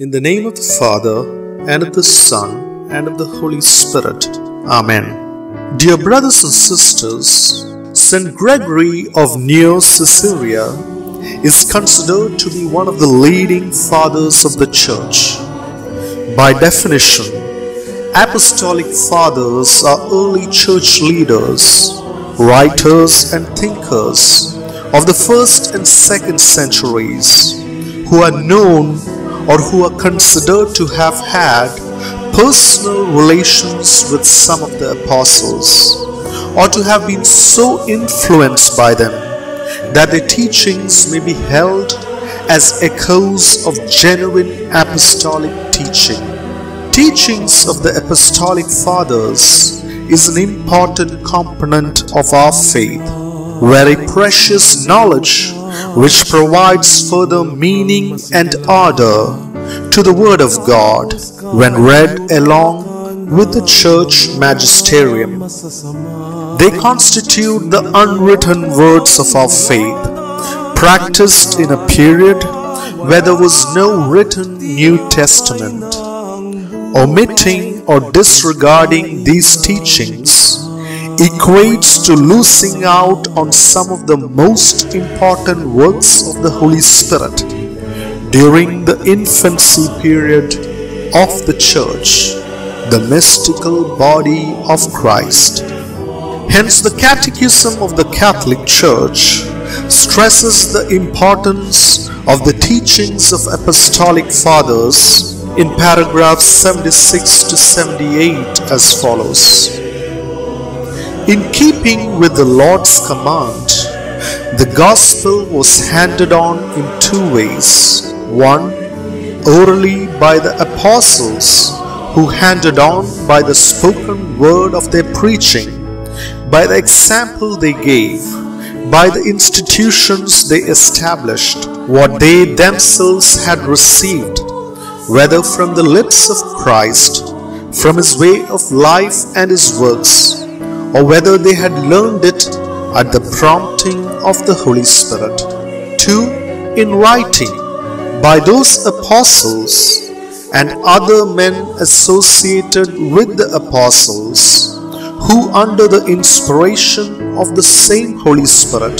In the name of the Father, and of the Son, and of the Holy Spirit. Amen. Dear brothers and sisters, St. Gregory of Neocaesarea is considered to be one of the leading fathers of the Church. By definition, apostolic fathers are early church leaders, writers, and thinkers of the first and second centuries who are known or who are considered to have had personal relations with some of the apostles or to have been so influenced by them that their teachings may be held as echoes of genuine apostolic teaching. Teachings of the apostolic fathers is an important component of our faith, very precious knowledge which provides further meaning and order to the Word of God when read along with the church magisterium. They constitute the unwritten words of our faith, practiced in a period where there was no written New Testament. Omitting or disregarding these teachings equates to losing out on some of the most important works of the Holy Spirit during the infancy period of the Church, the mystical body of Christ. Hence, the Catechism of the Catholic Church stresses the importance of the teachings of Apostolic Fathers in paragraphs 76 to 78 as follows. In keeping with the Lord's command, the gospel was handed on in two ways. One, orally by the apostles, who handed on by the spoken word of their preaching, by the example they gave, by the institutions they established, what they themselves had received, whether from the lips of Christ, from his way of life and his works, or whether they had learned it at the prompting of the Holy Spirit. 2. In writing, by those apostles and other men associated with the apostles, who under the inspiration of the same Holy Spirit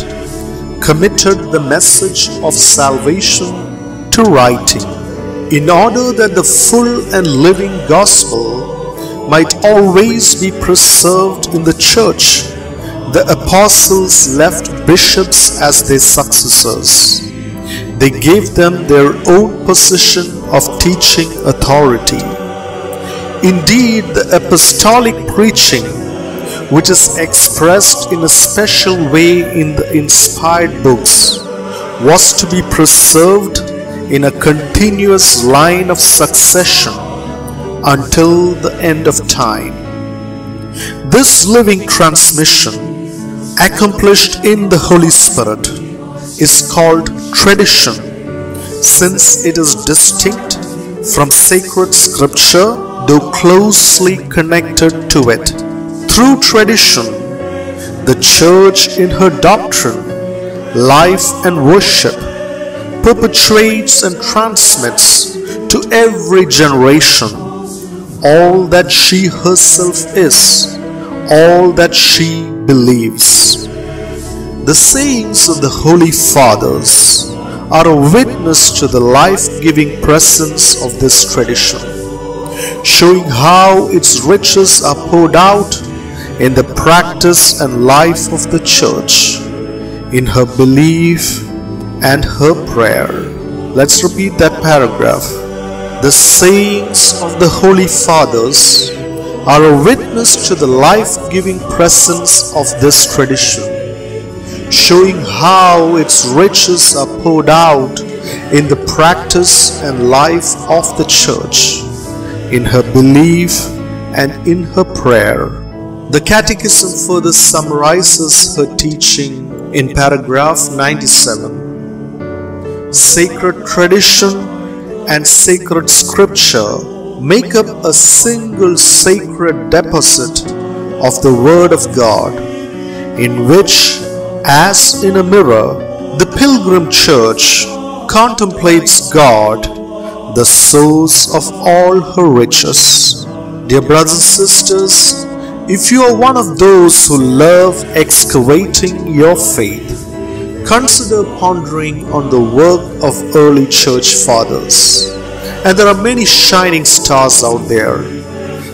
committed the message of salvation to writing, in order that the full and living gospel might always be preserved in the church, the apostles left bishops as their successors. They gave them their own position of teaching authority. Indeed, the apostolic preaching, which is expressed in a special way in the inspired books, was to be preserved in a continuous line of succession until the end of time. This living transmission, accomplished in the Holy Spirit, is called tradition, since it is distinct from sacred scripture, though closely connected to it. Through tradition, the Church in her doctrine, life, and worship perpetuates and transmits to every generation all that she herself is, all that she believes. The sayings of the Holy Fathers are a witness to the life giving presence of this tradition, showing how its riches are poured out in the practice and life of the Church, in her belief and her prayer. Let's repeat that paragraph. The sayings of the Holy Fathers are a witness to the life giving presence of this tradition, showing how its riches are poured out in the practice and life of the Church, in her belief and in her prayer. The Catechism further summarizes her teaching in paragraph 97. Sacred tradition and sacred scripture make up a single sacred deposit of the Word of God, in which, as in a mirror, the pilgrim church contemplates God the source of all her riches. Dear brothers and sisters, if you are one of those who love excavating your faith, consider pondering on the work of early church fathers. And there are many shining stars out there.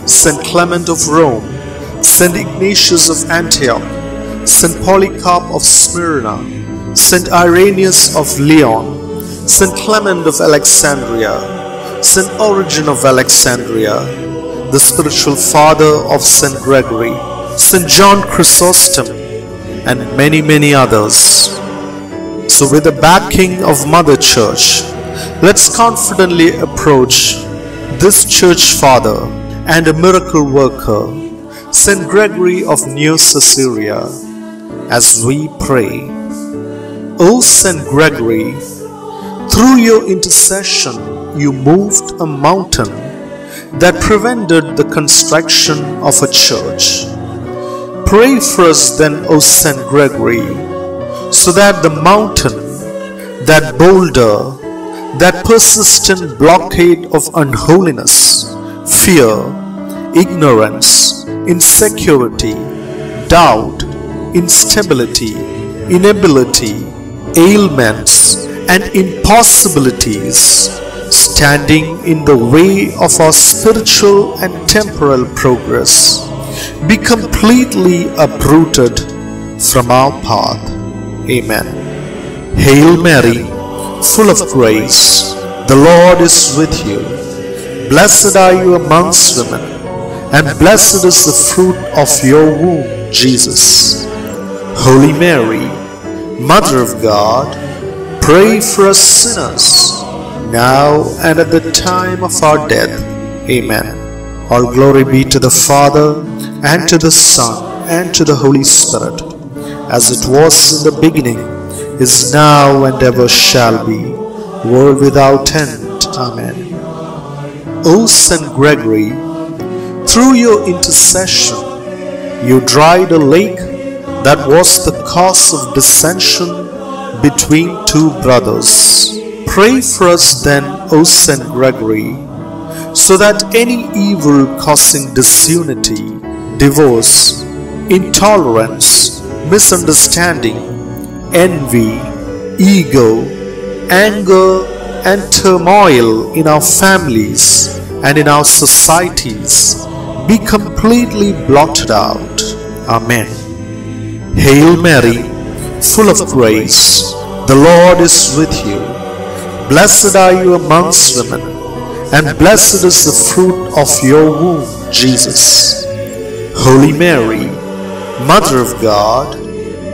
St. Clement of Rome, St. Ignatius of Antioch, St. Polycarp of Smyrna, St. Irenaeus of Lyon, St. Clement of Alexandria, St. Origen of Alexandria, the spiritual father of St. Gregory, St. John Chrysostom, and many, many others. So, with the backing of Mother Church, let's confidently approach this church father and a miracle worker, St. Gregory of New Caesarea, as we pray. O St. Gregory, through your intercession, you moved a mountain that prevented the construction of a church. Pray for us then, O St. Gregory, so that the mountain, that boulder, that persistent blockade of unholiness, fear, ignorance, insecurity, doubt, instability, inability, ailments, and impossibilities standing in the way of our spiritual and temporal progress be completely uprooted from our path. Amen. Hail Mary, full of grace, the Lord is with you. Blessed are you amongst women, and blessed is the fruit of your womb, Jesus. Holy Mary, Mother of God, Pray for us sinners, now and at the time of our death. Amen. All glory be to the Father, and to the Son, and to the Holy Spirit, as it was in the beginning, is now, and ever shall be, world without end. Amen. O Saint Gregory, through your intercession, you dried a lake that was the cause of dissension between two brothers. Pray for us then, O Saint Gregory, so that any evil causing disunity, divorce, intolerance, misunderstanding, envy, ego, anger, and turmoil in our families and in our societies be completely blotted out. Amen. Hail Mary, full of grace, the Lord is with you. Blessed are you amongst women, and blessed is the fruit of your womb, Jesus. Holy Mary, Mother of God,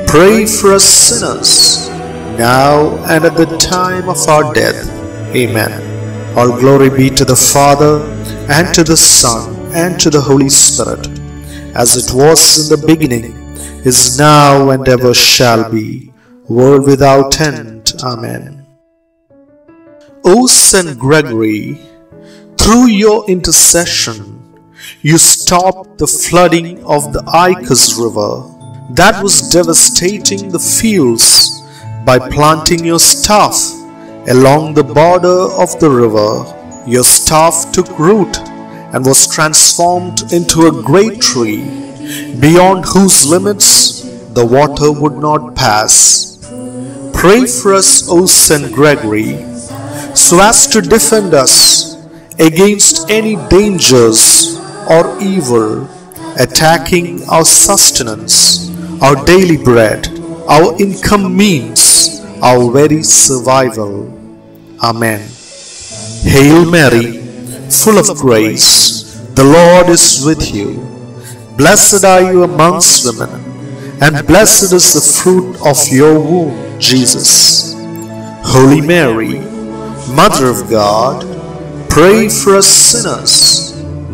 pray for us sinners, now and at the time of our death. Amen. All glory be to the Father, and to the Son, and to the Holy Spirit, as it was in the beginning is now and ever shall be, world without end. Amen. O Saint Gregory, through your intercession, you stopped the flooding of the Icus River that was devastating the fields by planting your staff along the border of the river. Your staff took root and was transformed into a great tree beyond whose limits the water would not pass. Pray for us, O Saint Gregory, so as to defend us against any dangers or evil attacking our sustenance, our daily bread, our income means, our very survival. Amen. Hail Mary, full of grace, the Lord is with you. Blessed are you amongst women, and blessed is the fruit of your womb, Jesus. Holy Mary, Mother of God, pray for us sinners,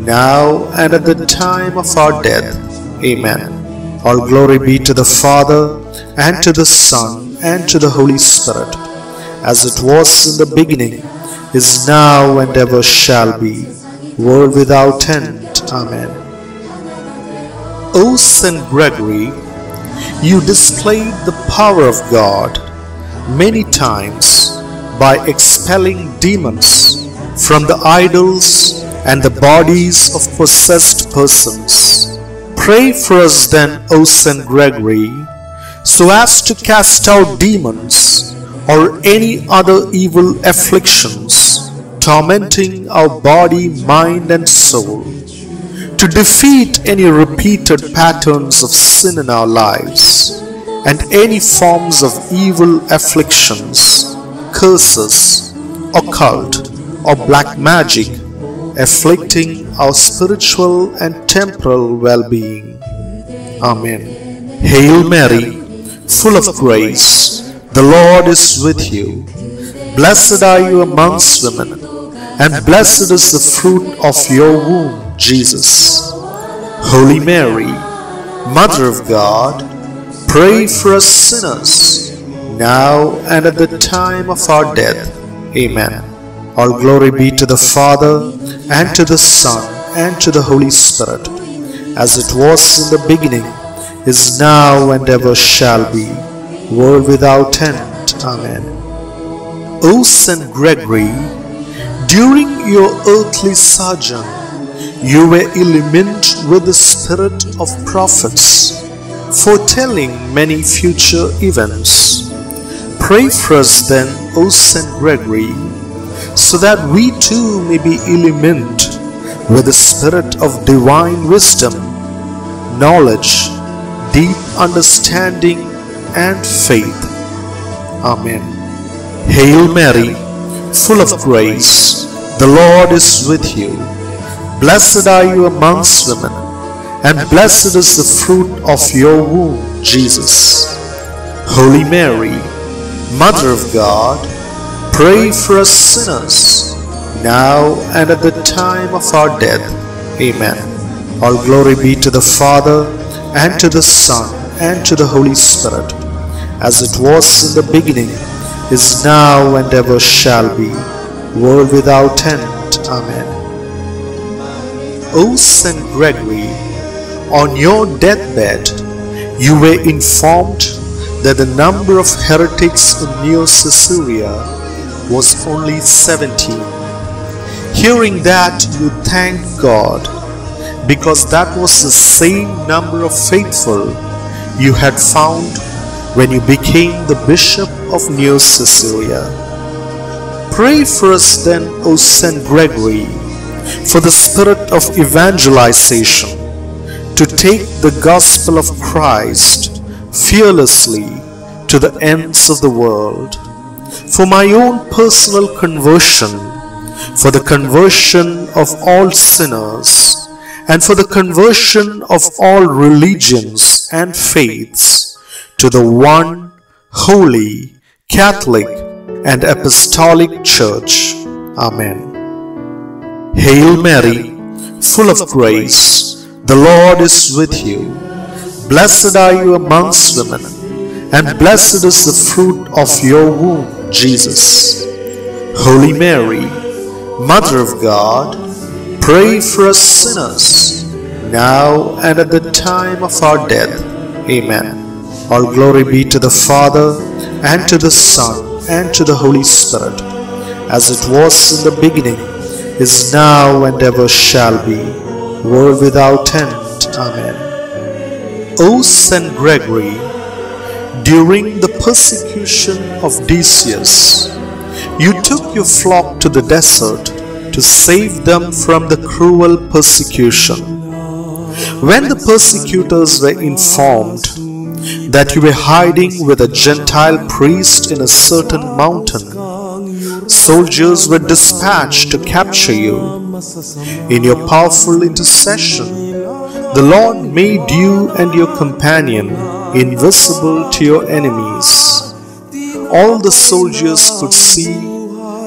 now and at the time of our death. Amen. All glory be to the Father, and to the Son, and to the Holy Spirit, as it was in the beginning, is now, and ever shall be, world without end. Amen. O Saint Gregory, you displayed the power of God many times by expelling demons from the idols and the bodies of possessed persons. Pray for us then, O Saint Gregory, so as to cast out demons or any other evil afflictions tormenting our body, mind, and soul, to defeat any repeated patterns of sin in our lives and any forms of evil afflictions, curses, occult, or black magic afflicting our spiritual and temporal well being. Amen. Hail Mary, full of grace, the Lord is with you. Blessed are you amongst women, and blessed is the fruit of your womb, Jesus. Holy Mary, Mother of God, pray for us sinners, now and at the time of our death. Amen. All glory be to the Father, and to the Son, and to the Holy Spirit, as it was in the beginning, is now, and ever shall be, world without end. Amen. O Saint Gregory, during your earthly sojourn, you were illumined with the spirit of prophets, foretelling many future events. Pray for us then, O Saint Gregory, so that we too may be illumined with the spirit of divine wisdom, knowledge, deep understanding, and faith. Amen. Hail Mary, full of grace, the Lord is with you. Blessed are you amongst women, and blessed is the fruit of your womb, Jesus. Holy Mary, Mother of God, pray for us sinners, now and at the time of our death. Amen. All glory be to the Father, and to the Son, and to the Holy Spirit, as it was in the beginning, is now, and ever shall be, world without end. Amen. O Saint Gregory, on your deathbed, you were informed that the number of heretics in Neocaesarea was only 17. Hearing that, you thanked God because that was the same number of faithful you had found when you became the Bishop of New Caesarea. Pray for us then, O Saint Gregory, for the spirit of evangelization, to take the gospel of Christ fearlessly to the ends of the world. For my own personal conversion, for the conversion of all sinners, and for the conversion of all religions and faiths to the one holy, Catholic, and Apostolic Church. Amen. Hail Mary, full of grace, the Lord is with you. Blessed are you amongst women, and blessed is the fruit of your womb, Jesus. Holy Mary, Mother of God, pray for us sinners, now and at the time of our death. Amen. All glory be to the Father, and to the Son, and to the Holy Spirit, as it was in the beginning, is now, and ever shall be, world without end. Amen. O Saint Gregory, during the persecution of Decius, you took your flock to the desert to save them from the cruel persecution. When the persecutors were informed that you were hiding with a Gentile priest in a certain mountain, soldiers were dispatched to capture you. In your powerful intercession, the Lord made you and your companion invisible to your enemies. All the soldiers could see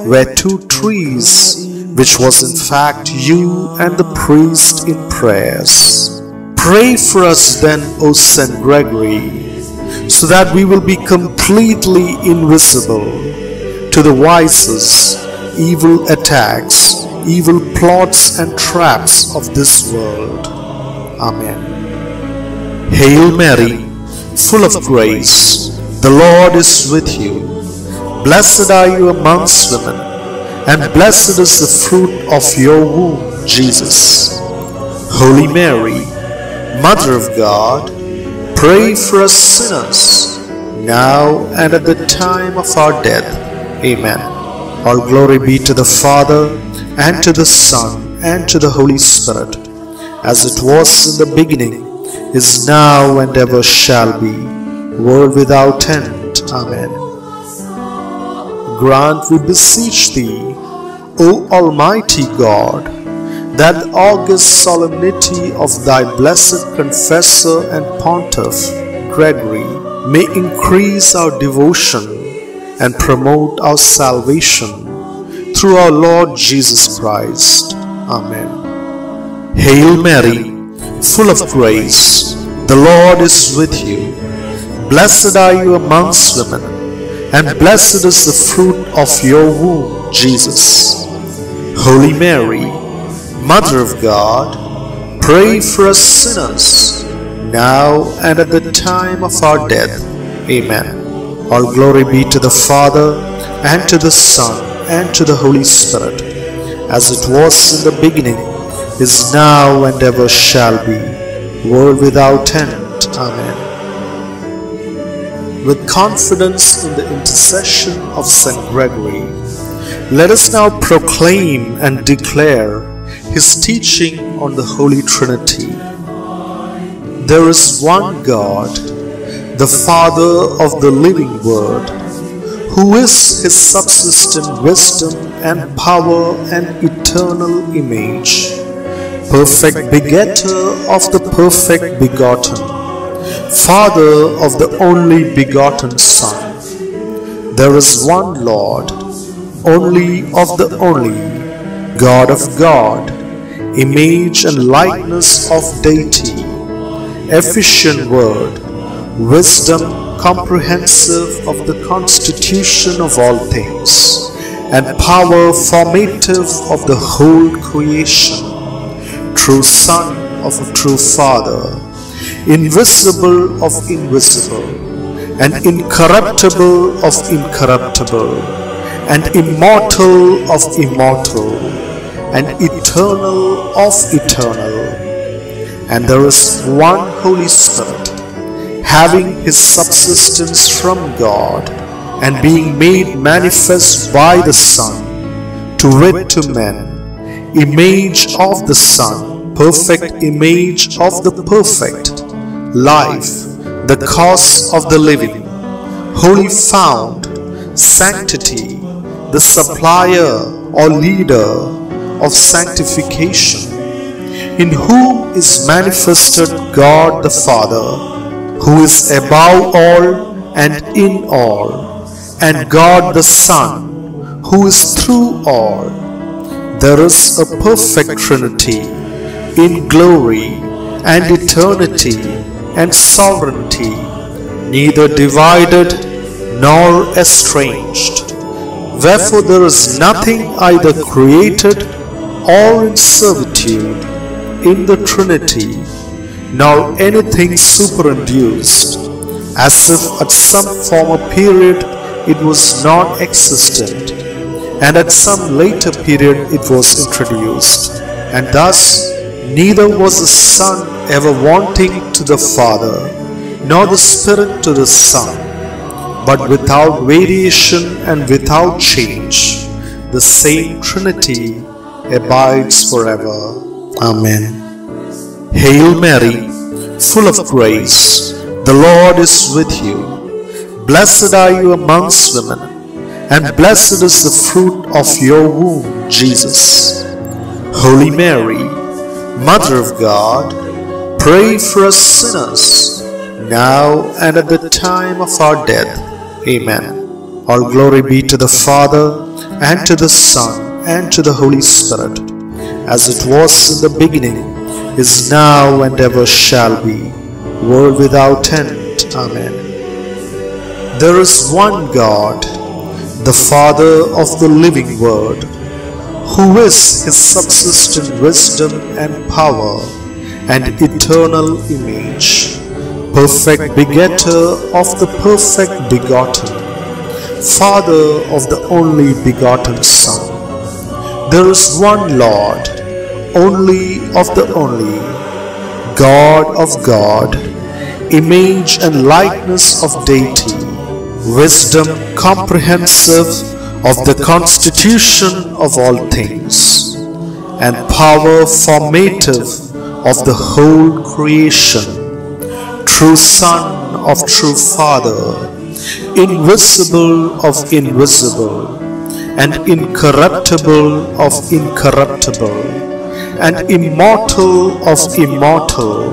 were two trees, which was in fact you and the priest in prayers. Pray for us then, O Saint Gregory, so that we will be completely invisible to the vices, evil attacks, evil plots and traps of this world. Amen. Hail Mary, full of grace, the Lord is with you. Blessed are you amongst women, and blessed is the fruit of your womb, Jesus. Holy Mary, Mother of God, pray for us sinners, now and at the time of our death. Amen. All glory be to the Father, and to the Son, and to the Holy Spirit, as it was in the beginning, is now, and ever shall be, world without end. Amen. Grant, we beseech thee, O Almighty God, that the august solemnity of thy blessed confessor and pontiff, Gregory, may increase our devotion and promote our salvation through our Lord Jesus Christ. Amen. Hail Mary, full of grace, the Lord is with you. Blessed are you amongst women, and blessed is the fruit of your womb, Jesus. Holy Mary, Mother of God, pray for us sinners, now and at the time of our death. Amen. All glory be to the Father, and to the Son, and to the Holy Spirit, as it was in the beginning, is now, and ever shall be, world without end. Amen. With confidence in the intercession of St. Gregory, let us now proclaim and declare his teaching on the Holy Trinity. There is one God, the Father of the living Word, who is his subsistent wisdom and power and eternal image, perfect begetter of the perfect begotten, Father of the only begotten Son. There is one Lord, only of the only, God of God, image and likeness of deity, efficient word, wisdom comprehensive of the constitution of all things, and power formative of the whole creation, true Son of a true Father, invisible of invisible, and incorruptible of incorruptible, and immortal of immortal, and eternal of eternal. And there is one Holy Spirit, having his subsistence from God, and being made manifest by the Son, to wit to men, image of the Son, perfect image of the perfect, life, the cause of the living, holy fount, sanctity, the supplier or leader of sanctification, in whom is manifested God the Father, who is above all and in all, and God the Son, who is through all. There is a perfect Trinity in glory and eternity and sovereignty, neither divided nor estranged. Wherefore there is nothing either created or in servitude in the Trinity, nor anything superinduced, as if at some former period it was non existent, and at some later period it was introduced, and thus neither was the Son ever wanting to the Father, nor the Spirit to the Son, but without variation and without change, the same Trinity abides forever. Amen. Hail Mary, full of grace, the Lord is with you. Blessed are you amongst women, and blessed is the fruit of your womb, Jesus. Holy Mary, Mother of God, pray for us sinners, now and at the time of our death. Amen. All glory be to the Father, and to the Son, and to the Holy Spirit, as it was in the beginning, is now, and ever shall be, world without end. Amen. There is one God, the Father of the living Word, who is his subsistent wisdom and power and eternal image, perfect begetter of the perfect begotten, Father of the only begotten Son, There is one Lord, only of the only, God of God, image and likeness of deity, wisdom comprehensive of the constitution of all things, and power formative of the whole creation, true Son of true Father, invisible of invisible, and incorruptible of incorruptible, and immortal of immortal,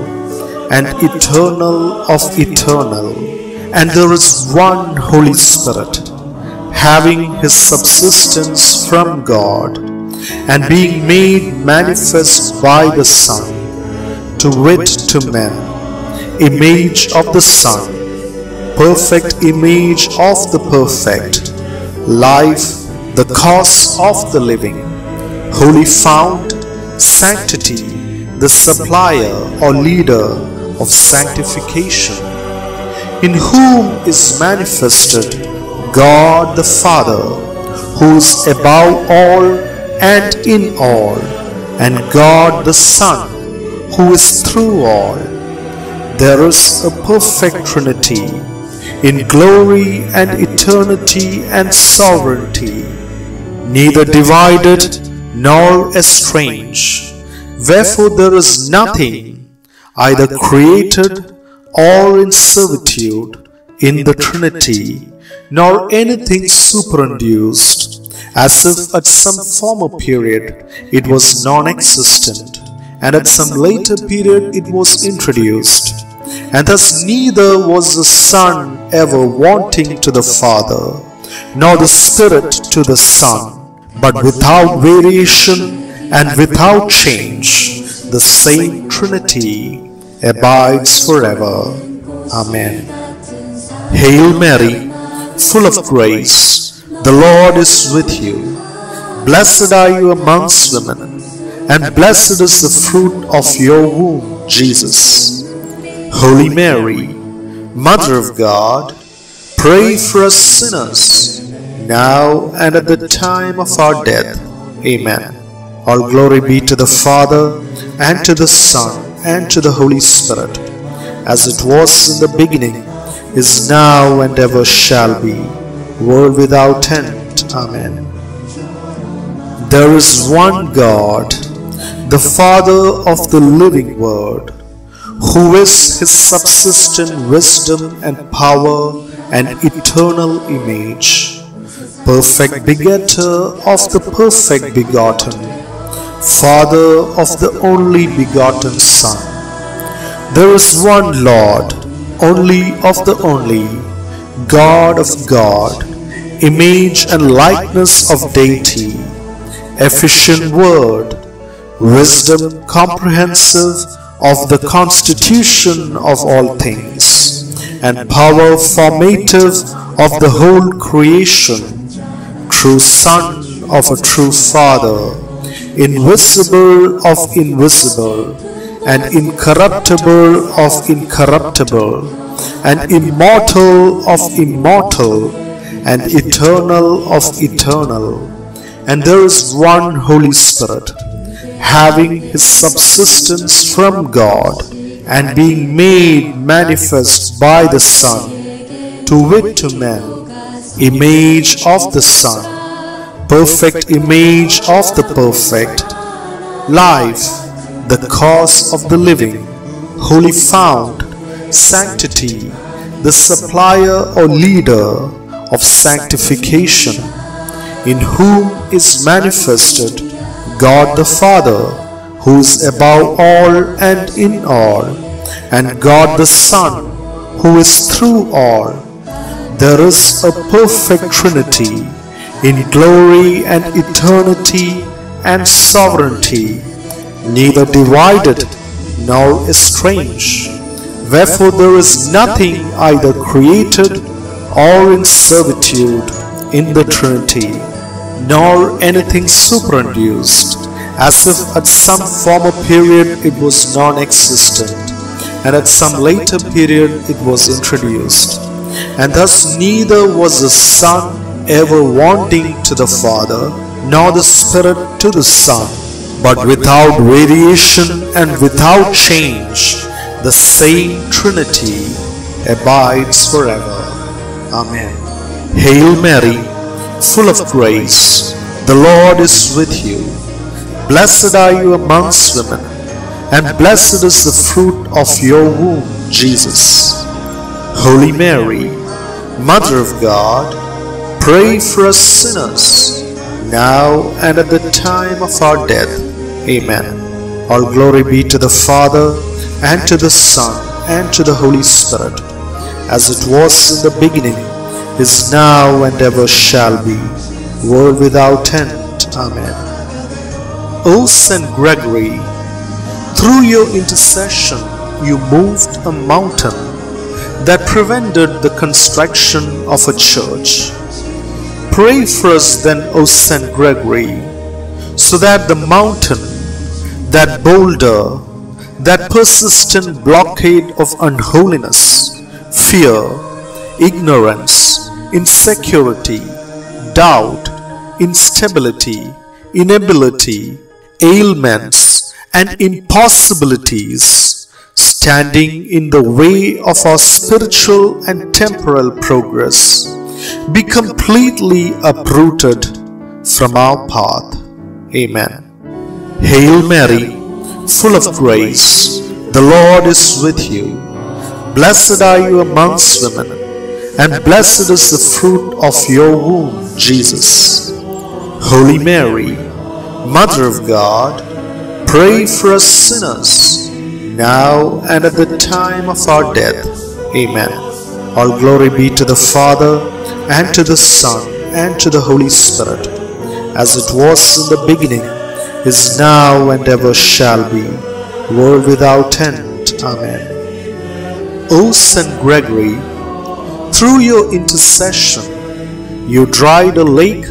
and eternal of eternal. And there is one Holy Spirit, having his subsistence from God, and being made manifest by the Son, to wit to men, image of the Son, perfect image of the perfect, life, the cause of the living, holy fount, sanctity, the supplier or leader of sanctification, in whom is manifested God the Father, who is above all and in all, and God the Son, who is through all. There is a perfect Trinity in glory and eternity and sovereignty, neither divided nor estranged. Wherefore there is nothing either created or in servitude in the Trinity, nor anything superinduced, as if at some former period it was non-existent, and at some later period it was introduced. And thus neither was the Son ever wanting to the Father, nor the Spirit to the Son, but without variation and without change, the same Trinity abides forever. Amen. Hail Mary, full of grace, the Lord is with you. Blessed are you amongst women, and blessed is the fruit of your womb, Jesus. Holy Mary, Mother of God, pray for us sinners, now and at the time of our death. Amen. All glory be to the Father, and to the Son, and to the Holy Spirit, as it was in the beginning, is now, and ever shall be, world without end. Amen. There is one God, the Father of the living Word, who is his subsistent wisdom and power and eternal image, perfect begetter of the perfect begotten, Father of the only begotten Son. There is one Lord, only of the only, God of God, image and likeness of deity, efficient word, wisdom comprehensive of the constitution of all things, and power formative of the whole creation, true Son of a true Father, invisible of invisible, and incorruptible of incorruptible, and immortal of immortal, and eternal of eternal. And there is one Holy Spirit, having his subsistence from God, and being made manifest by the Son, to wit to men, image of the Son, perfect image of the perfect, life, the cause of the living, holy fount, sanctity, the supplier or leader of sanctification, in whom is manifested God the Father, who is above all and in all, and God the Son, who is through all. There is a perfect Trinity in glory and eternity and sovereignty, neither divided nor estranged. Wherefore there is nothing either created or in servitude in the Trinity, nor anything superinduced, as if at some former period it was non-existent, and at some later period it was introduced. And thus neither was the Son ever wanting to the Father, nor the Spirit to the Son, but without variation and without change, the same Trinity abides forever. Amen. Hail Mary, full of grace, the Lord is with you. Blessed are you amongst women, and blessed is the fruit of your womb, Jesus. Holy Mary, Mother of God, pray for us sinners, now and at the time of our death. Amen. All glory be to the Father, and to the Son, and to the Holy Spirit, as it was in the beginning, is now, and ever shall be, world without end. Amen. O Saint Gregory, through your intercession you moved a mountain that prevented the construction of a church. Pray for us then, O Saint Gregory, so that the mountain, that boulder, that persistent blockade of unholiness, fear, ignorance, insecurity, doubt, instability, inability, ailments, and impossibilities standing in the way of our spiritual and temporal progress be completely uprooted from our path. Amen. Hail Mary, full of grace, the Lord is with you. Blessed are you amongst women, and blessed is the fruit of your womb, Jesus. Holy Mary, Mother of God, pray for us sinners, now and at the time of our death. Amen. All glory be to the Father, and to the Son, and to the Holy Spirit, as it was in the beginning, is now, and ever shall be, world without end. Amen. O Saint Gregory, through your intercession, you dried a lake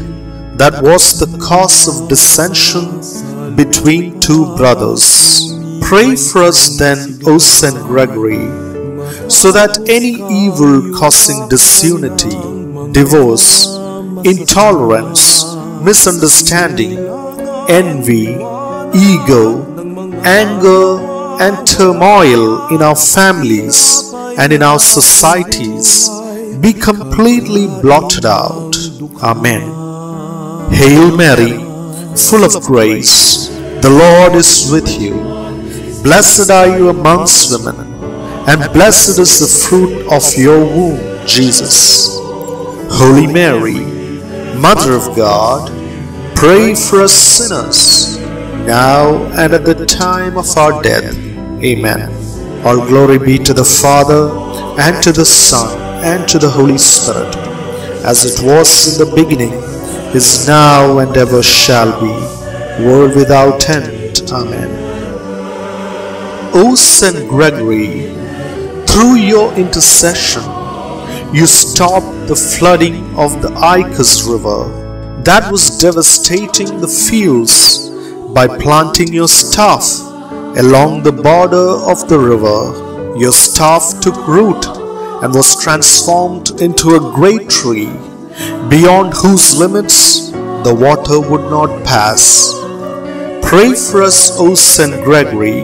that was the cause of dissension between two brothers. Pray for us then, O Saint Gregory, so that any evil causing disunity, divorce, intolerance, misunderstanding, envy, ego, anger, and turmoil in our families and in our societies be completely blotted out. Amen. Hail Mary, full of grace, the Lord is with you. Blessed are you amongst women, and blessed is the fruit of your womb, Jesus. Holy Mary, Mother of God, pray for us sinners, now and at the time of our death. Amen. All glory be to the Father, and to the Son, and to the Holy Spirit, as it was in the beginning, is now, and ever shall be, world without end. Amen. O Saint Gregory, through your intercession, you stopped the flooding of the Icus River that was devastating the fields by planting your staff along the border of the river. Your staff took root and was transformed into a great tree, beyond whose limits the water would not pass. Pray for us, O Saint Gregory,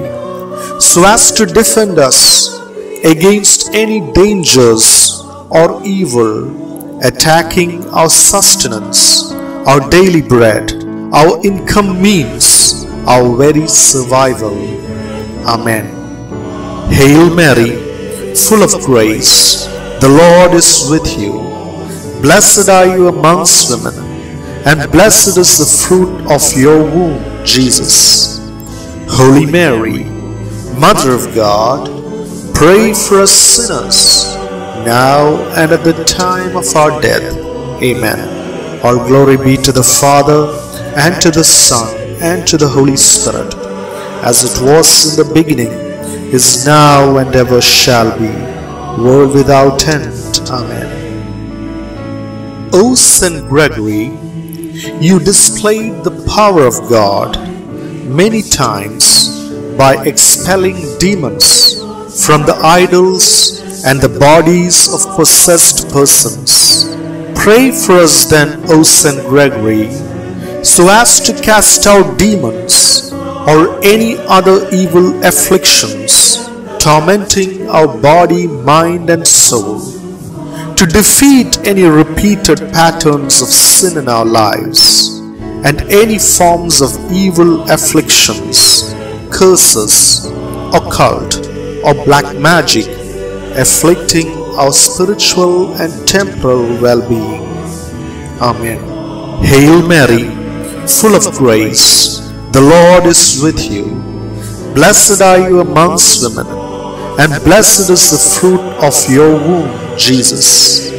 so as to defend us against any dangers or evil attacking our sustenance, our daily bread, our income means, our very survival. Amen. Hail Mary, full of grace, the Lord is with you. Blessed are you amongst women, and blessed is the fruit of your womb, Jesus. Holy Mary, Mother of God, pray for us sinners, now and at the time of our death. Amen. All glory be to the Father, and to the Son, and to the Holy Spirit, as it was in the beginning, is now, and ever shall be, world without end. Amen. O Saint Gregory, you displayed the power of God many times by expelling demons from the idols and the bodies of possessed persons. Pray for us then, O Saint Gregory, so as to cast out demons or any other evil afflictions tormenting our body, mind, and soul, to defeat any repeated patterns of sin in our lives and any forms of evil afflictions, curses, occult, or black magic afflicting our spiritual and temporal well being. Amen. Hail Mary, full of grace, the Lord is with you. Blessed are you amongst women, and blessed is the fruit of your womb, Jesus.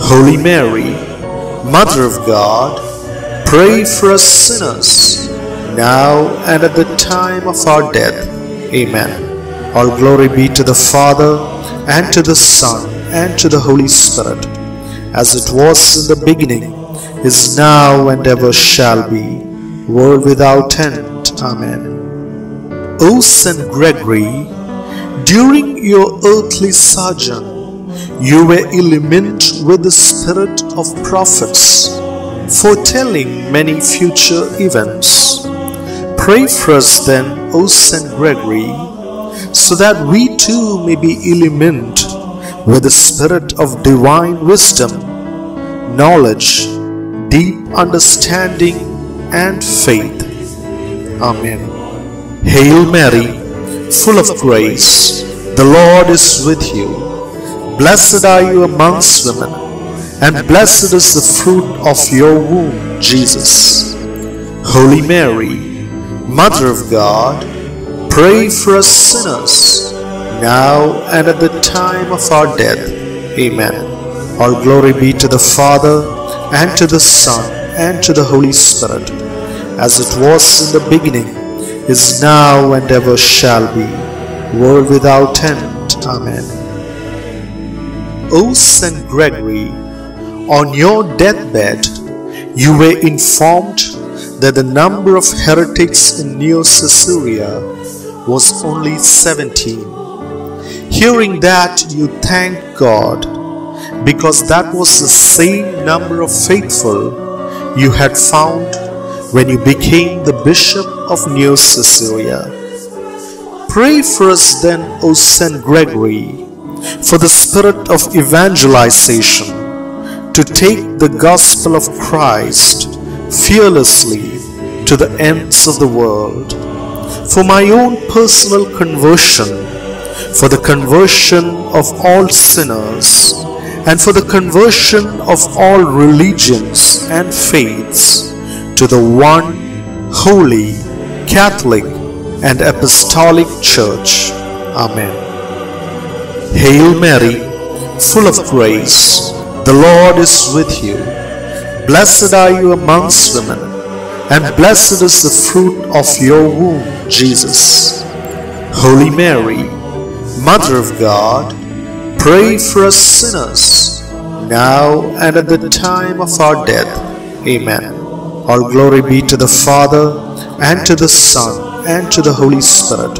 Holy Mary, Mother of God, pray for us sinners, now and at the time of our death. Amen. All glory be to the Father, and to the Son, and to the Holy Spirit, as it was in the beginning, is now, and ever shall be, world without end. Amen. O Saint Gregory, during your earthly sojourn, you were illumined with the spirit of prophets, foretelling many future events. Pray for us then, O Saint Gregory, so that we too may be illumined with the spirit of divine wisdom, knowledge, deep understanding, and faith. Amen. Hail Mary, full of grace, the Lord is with you. Blessed are you amongst women, and blessed is the fruit of your womb, Jesus. Holy Mary, Mother of God, pray for us sinners, now and at the time of our death. Amen. All glory be to the Father, and to the Son, and to the Holy Spirit, as it was in the beginning, is now, and ever shall be, world without end. Amen. O Saint Gregory, on your deathbed, you were informed that the number of heretics in Neocaesarea was only 17. Hearing that, you thanked God because that was the same number of faithful you had found when you became the Bishop of Neocaesarea. Pray for us then, O Saint Gregory, for the spirit of evangelization to take the gospel of Christ fearlessly to the ends of the world. For my own personal conversion, for the conversion of all sinners, and for the conversion of all religions and faiths to the one holy, Catholic, and Apostolic Church. Amen. Hail Mary, full of grace, the Lord is with you. Blessed are you amongst women, and blessed is the fruit of your womb, Jesus. Holy Mary, Mother of God, pray for us sinners, now and at the time of our death. Amen. All glory be to the Father, and to the Son, and to the Holy Spirit,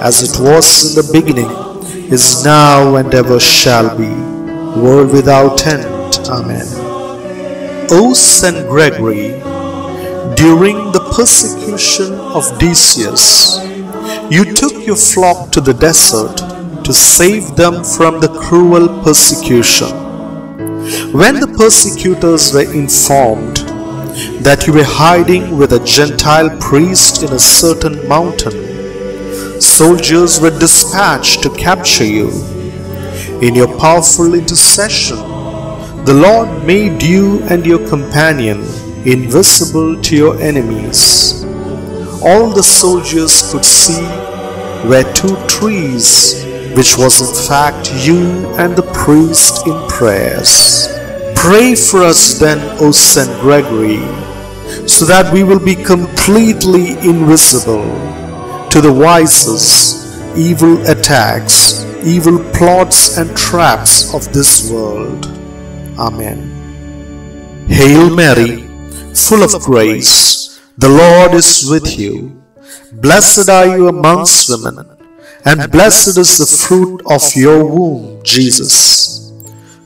as it was in the beginning, is now, and ever shall be, world without end. Amen. O Saint Gregory, during the persecution of Decius, you took your flock to the desert to save them from the cruel persecution. When the persecutors were informed that you were hiding with a Gentile priest in a certain mountain, soldiers were dispatched to capture you. In your powerful intercession, the Lord made you and your companion invisible to your enemies. All the soldiers could see were two trees, which was in fact you and the priest in prayers. Pray for us then, O Saint Gregory, so that we will be completely invisible to the vices, evil attacks, evil plots and traps of this world. Amen. Hail Mary, full of grace, the Lord is with you. Blessed are you amongst women, and blessed is the fruit of your womb, Jesus.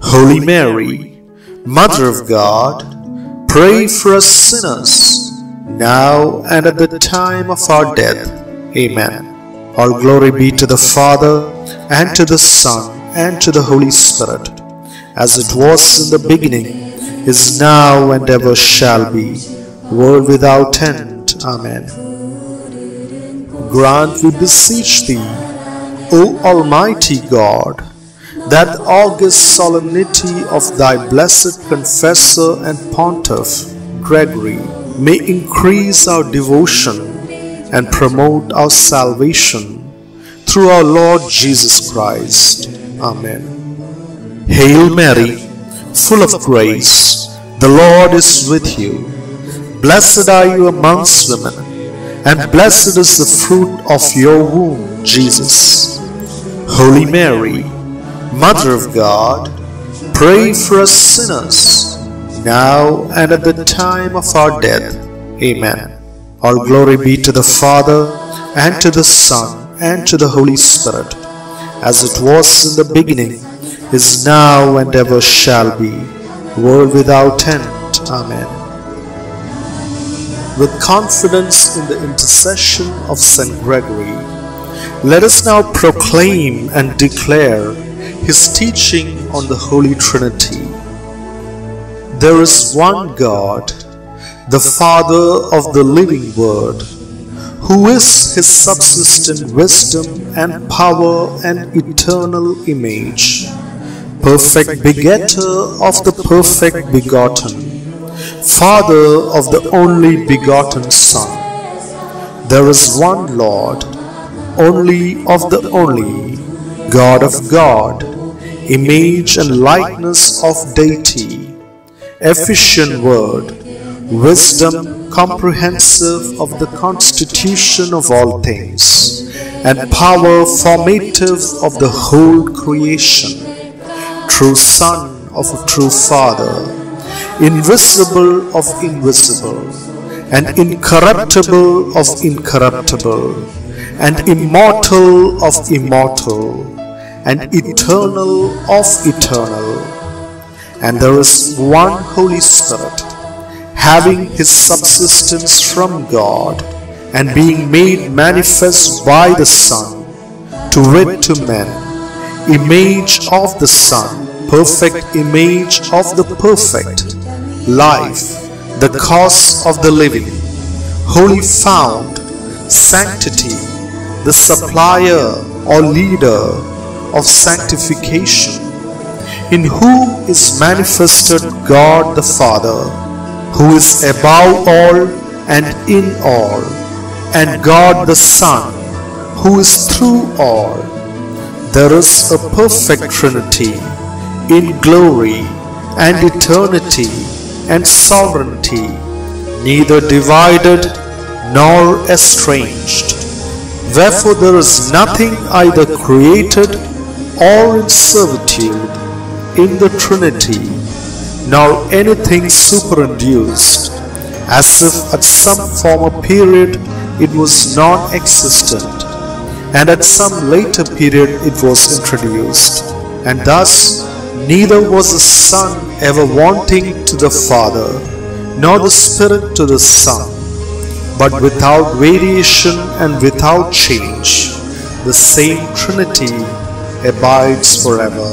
Holy Mary, Mother of God, pray for us sinners, now and at the time of our death. Amen. All glory be to the Father, and to the Son, and to the Holy Spirit, as it was in the beginning, is now, and ever shall be, world without end. Amen. Grant, we beseech thee, O Almighty God, that august solemnity of thy blessed confessor and pontiff, Gregory, may increase our devotion and promote our salvation through our Lord Jesus Christ. Amen. Hail Mary, full of grace, the Lord is with you. Blessed are you amongst women, and blessed is the fruit of your womb, Jesus. Holy Mary, Mother of God, pray for us sinners, now and at the time of our death. Amen. All glory be to the Father, and to the Son, and to the Holy Spirit, as it was in the beginning, is now, and ever shall be, world without end. Amen. With confidence in the intercession of St. Gregory, let us now proclaim and declare his teaching on the Holy Trinity. There is one God, the Father of the living Word, who is his subsistent wisdom and power and eternal image, perfect begetter of the perfect begotten, Father of the only begotten Son. There is one Lord, only of the only, God of God, image and likeness of deity, efficient word, wisdom comprehensive of the constitution of all things, and power formative of the whole creation, true Son of a true Father, invisible of invisible, and incorruptible of incorruptible, and immortal of immortal, and eternal of eternal. And there is one Holy Spirit, having his subsistence from God, and being made manifest by the Son, to wit to men, image of the Son, perfect image of the perfect, life, the cause of the living, holy fount, sanctity, the supplier or leader of sanctification, in whom is manifested God the Father, who is above all and in all, and God the Son, who is through all. There is a perfect Trinity in glory and eternity and sovereignty, neither divided nor estranged. Wherefore there is nothing either created or in servitude in the Trinity, nor anything superinduced, as if at some former period it was non existent, and at some later period it was introduced. And thus, neither was the Son ever wanting to the Father, nor the Spirit to the Son, but without variation and without change, the same Trinity abides forever.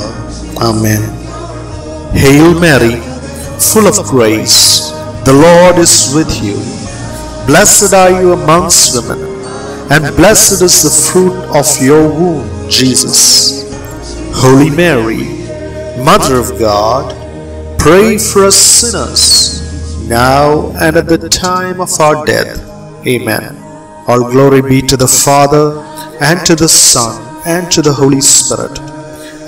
Amen. Hail Mary, full of grace, the Lord is with you. Blessed are you amongst women, and blessed is the fruit of your womb, Jesus. Holy Mary, Mother of God, pray for us sinners, now and at the time of our death. Amen. All glory be to the Father, and to the Son, and to the Holy Spirit,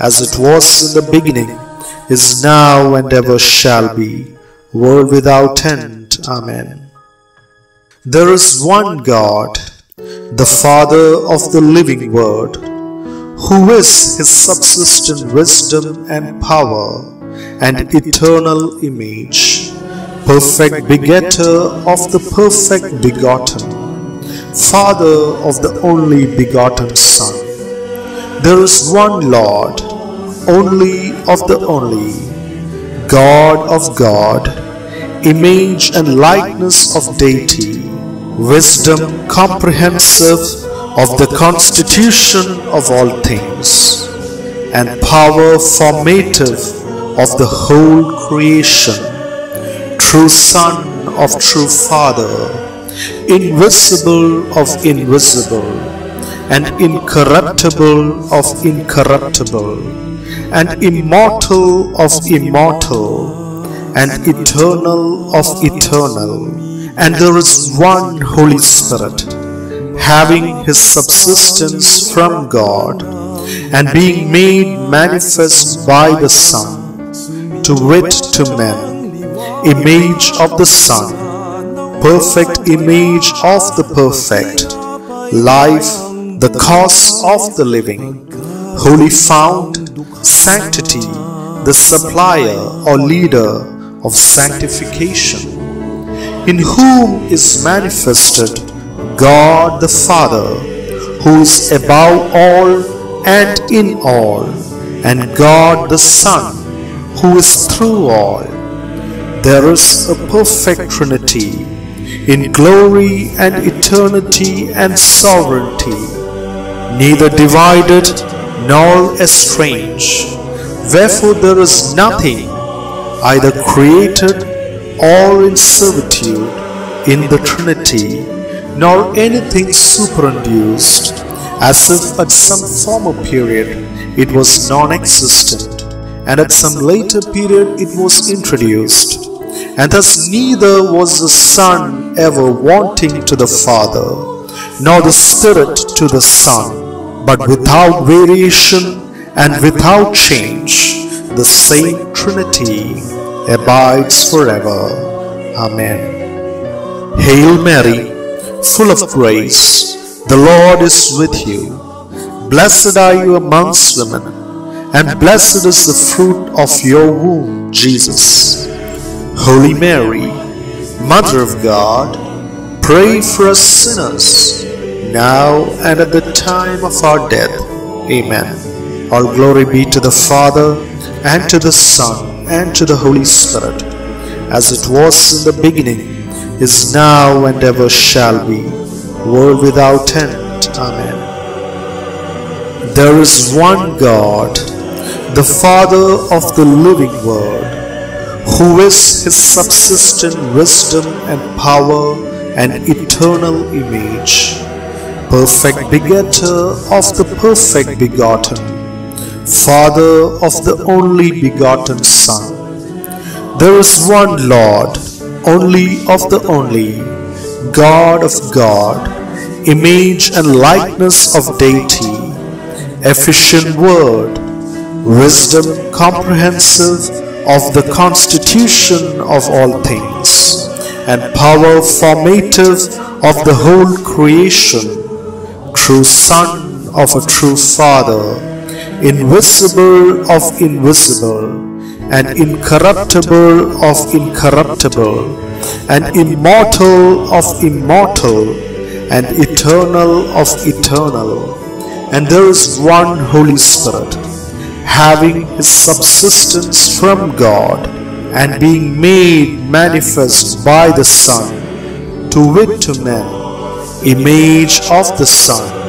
as it was in the beginning, is now, and ever shall be, world without end. Amen. There is one God, the Father of the living Word, who is his subsistent wisdom and power and eternal image, perfect begetter of the perfect begotten, Father of the only begotten Son. There is one Lord, only of the only, God of God, image and likeness of deity, wisdom comprehensive of the constitution of all things, and power formative of the whole creation, true Son of true Father, invisible of invisible, and incorruptible of incorruptible, and immortal of immortal, and eternal of eternal. And there is one Holy Spirit, having his subsistence from God, and being made manifest by the Son, to wit to men, image of the Son, perfect image of the perfect, life, the cause of the living, holy fount, sanctity, the supplier or leader of sanctification, in whom is manifested God the Father, who is above all and in all, and God the Son, who is through all. There is a perfect Trinity in glory and eternity and sovereignty, neither divided nor estranged. Wherefore there is nothing either created or in servitude in the Trinity, nor anything superinduced, as if at some former period it was non-existent, and at some later period it was introduced. And thus neither was the Son ever wanting to the Father, nor the Spirit to the Son, but without variation and without change, the same Trinity abides forever. Amen. Hail Mary, full of grace, the Lord is with you. Blessed are you amongst women, and blessed is the fruit of your womb, Jesus. Holy Mary, Mother of God, pray for us sinners, now and at the time of our death. Amen. All glory be to the Father, and to the Son, and to the Holy Spirit, as it was in the beginning, is now, and ever shall be, world without end. Amen. There is one God, the Father of the living Word, who is his subsistent wisdom and power and eternal image, perfect begetter of the perfect begotten, Father of the only begotten Son. There is one Lord, only of the only, God of God, image and likeness of deity, efficient word, wisdom comprehensive of the constitution of all things, and power formative of the whole creation, true Son of a true Father, invisible of invisible, and incorruptible of incorruptible, and immortal of immortal, and eternal of eternal. And there is one Holy Spirit, having his subsistence from God, and being made manifest by the Son, to wit to men, image of the Son,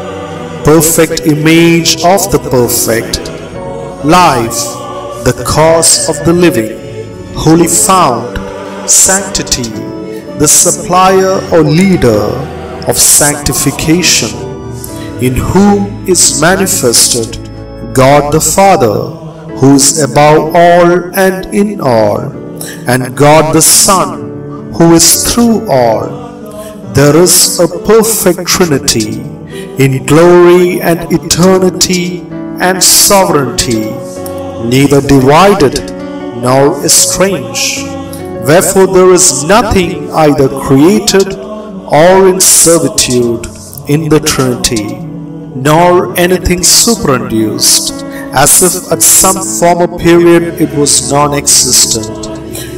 perfect image of the perfect, life, the cause of the living, holy fount, sanctity, the supplier or leader of sanctification, in whom is manifested God the Father, who is above all and in all, and God the Son, who is through all. There is a perfect Trinity in glory and eternity and sovereignty, neither divided nor estranged. Wherefore there is nothing either created or in servitude in the Trinity, nor anything superinduced, as if at some former period it was non-existent,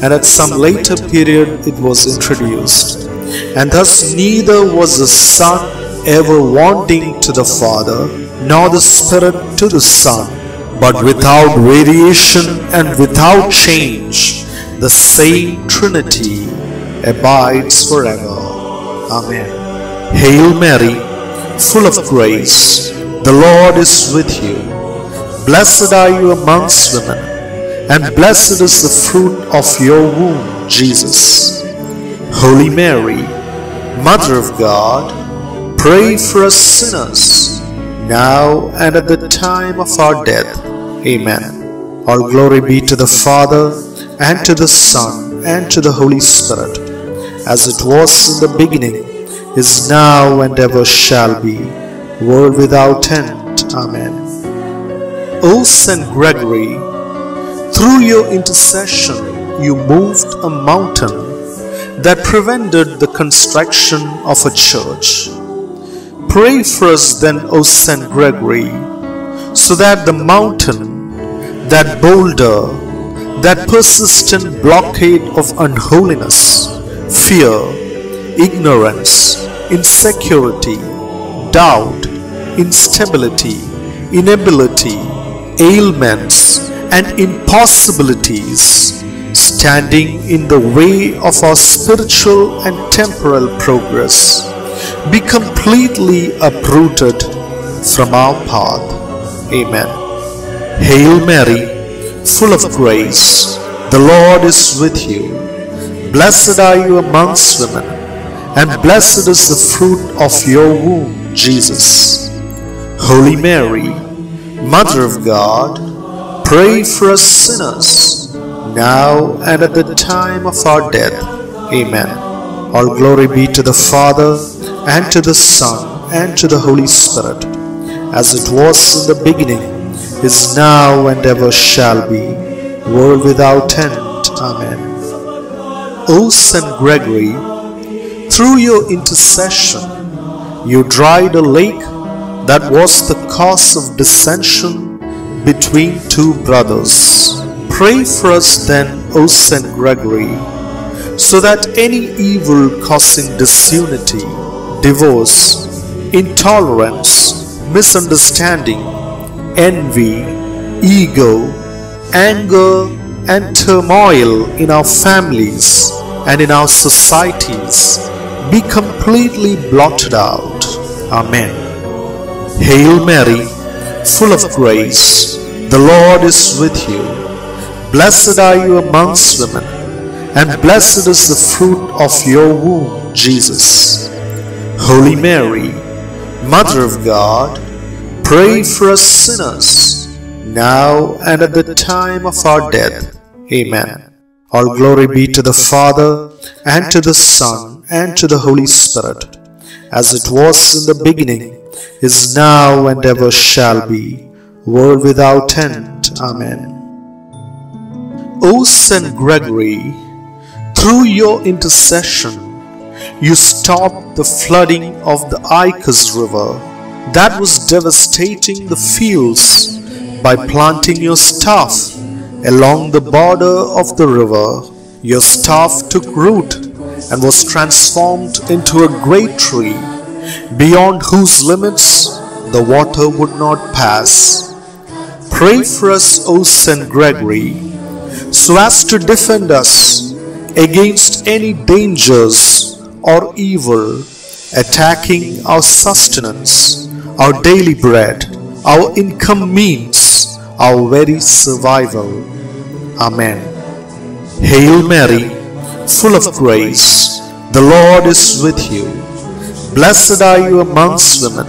and at some later period it was introduced. And thus neither was the Son ever wanting to the Father, nor the Spirit to the Son, but without variation and without change, the same Trinity abides forever. Amen. Hail Mary, full of grace, the Lord is with you. Blessed are you amongst women, and blessed is the fruit of your womb, Jesus. Holy Mary, Mother of God, pray for us sinners, now and at the time of our death. Amen. All glory be to the Father, and to the Son, and to the Holy Spirit, as it was in the beginning, is now, and ever shall be, world without end. Amen. O Saint Gregory, through your intercession you moved a mountain that prevented the construction of a church. Pray for us then, O Saint Gregory, so that the mountain, that boulder, that persistent blockade of unholiness, fear, ignorance, insecurity, doubt, instability, inability, ailments, and impossibilities standing in the way of our spiritual and temporal progress be completely uprooted from our path. Amen. Hail Mary, full of grace, the Lord is with you. Blessed are you amongst women, and blessed is the fruit of your womb, Jesus. Holy Mary, Mother of God, pray for us sinners, now and at the time of our death. Amen. All glory be to the Father, and to the Son, and to the Holy Spirit, as it was in the beginning, is now, and ever shall be, world without end. Amen. O Saint Gregory, through your intercession, you dried a lake that was the cause of dissension between two brothers. Pray for us then, O Saint Gregory, so that any evil causing disunity, divorce, intolerance, misunderstanding, envy, ego, anger, and turmoil in our families and in our societies be completely blotted out. Amen. Hail Mary, full of grace, the Lord is with you. Blessed are you amongst women, and blessed is the fruit of your womb, Jesus. Holy Mary, Mother of God, pray for us sinners, now and at the time of our death. Amen. All glory be to the Father, and to the Son, and to the Holy Spirit, as it was in the beginning, is now, and ever shall be, world without end. Amen. O Saint Gregory, through your intercession, you stopped the flooding of the Icus River that was devastating the fields by planting your staff along the border of the river. Your staff took root and was transformed into a great tree, beyond whose limits the water would not pass. Pray for us, O Saint Gregory, so as to defend us against any dangers or evil attacking our sustenance, our daily bread, our income means, our very survival. Amen. Hail Mary, full of grace, the Lord is with you. Blessed are you amongst women,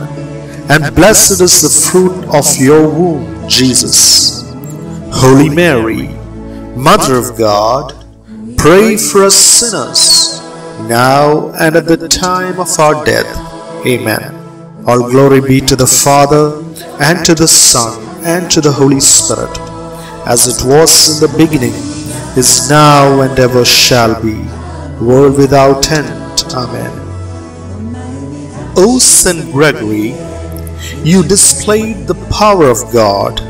and blessed is the fruit of your womb, Jesus. Holy Mary, Mother of God, pray for us sinners, now and at the time of our death. Amen. All glory be to the Father, and to the Son, and to the Holy Spirit, as it was in the beginning, is now, and ever shall be, world without end. Amen. O Saint Gregory, you displayed the power of God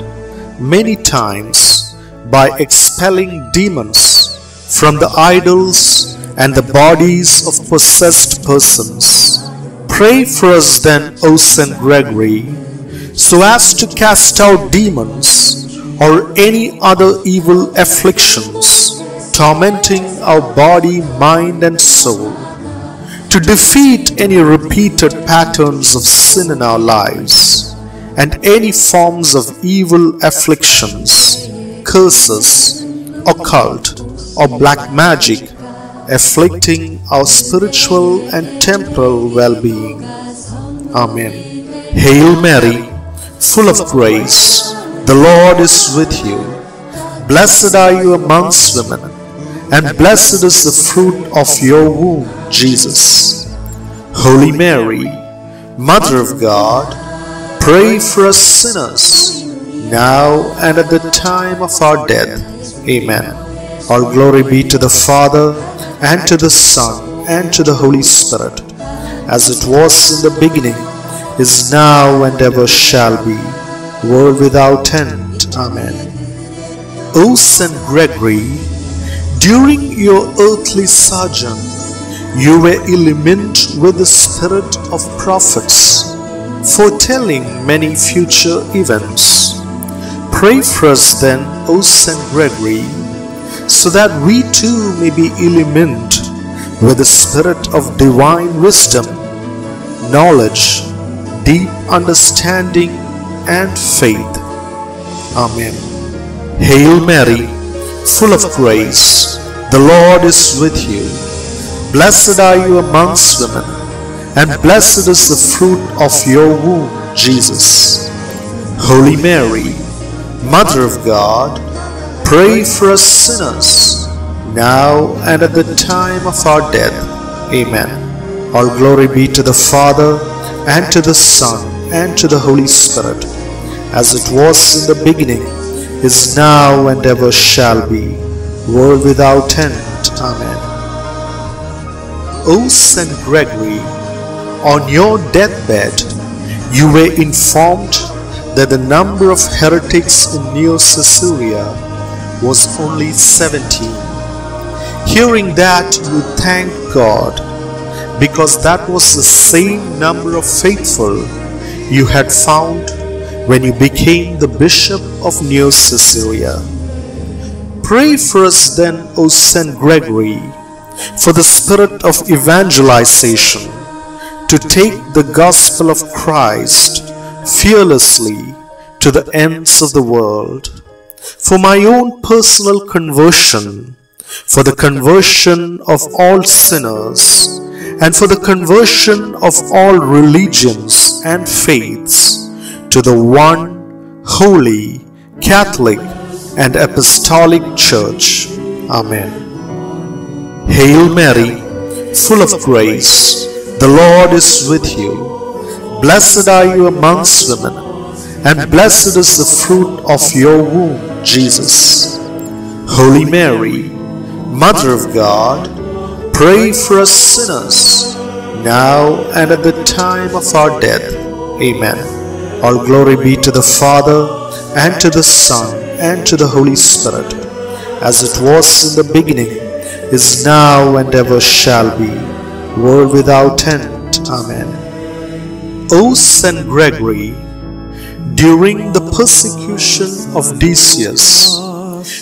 many times by expelling demons from the idols and the bodies of possessed persons. Pray for us then, O Saint Gregory, so as to cast out demons or any other evil afflictions tormenting our body, mind, and soul, to defeat any repeated patterns of sin in our lives, and any forms of evil afflictions, curses, occult, or black magic afflicting our spiritual and temporal well being. Amen. Hail Mary, full of grace, the Lord is with you. Blessed are you amongst women, and blessed is the fruit of your womb, Jesus. Holy Mary, Mother of God, pray for us sinners, now and at the time of our death. Amen. All glory be to the Father, and to the Son, and to the Holy Spirit, as it was in the beginning, is now, and ever shall be, world without end. Amen. O Saint Gregory, during your earthly sojourn, you were illumined with the spirit of prophets, foretelling many future events. Pray for us then, O Saint Gregory, so that we too may be illumined with the spirit of divine wisdom, knowledge, deep understanding, and faith. Amen. Hail Mary, full of grace, the Lord is with you. Blessed are you amongst women, and blessed is the fruit of your womb, Jesus. Holy Mary, Mother of God, Pray for us sinners, now and at the time of our death. Amen. All glory be to the Father, and to the Son, and to the Holy Spirit, as it was in the beginning, is now, and ever shall be, world without end. Amen. O Saint Gregory, on your deathbed, you were informed that the number of heretics in Neocaesarea was only 17. Hearing that, you thank God because that was the same number of faithful you had found when you became the Bishop of Neocaesarea. Pray for us then, O Saint Gregory, for the spirit of evangelization to take the gospel of Christ fearlessly to the ends of the world for my own personal conversion, for the conversion of all sinners, and for the conversion of all religions and faiths to the one holy, Catholic, and Apostolic Church. Amen. Hail Mary, full of grace, the Lord is with you. Blessed are you amongst women, and blessed is the fruit of your womb. Jesus. Holy Mary, Mother of God, pray for us sinners, now and at the time of our death. Amen. All glory be to the Father, and to the Son, and to the Holy Spirit, as it was in the beginning, is now, and ever shall be, world without end. Amen. O Saint Gregory, during the persecution of Decius,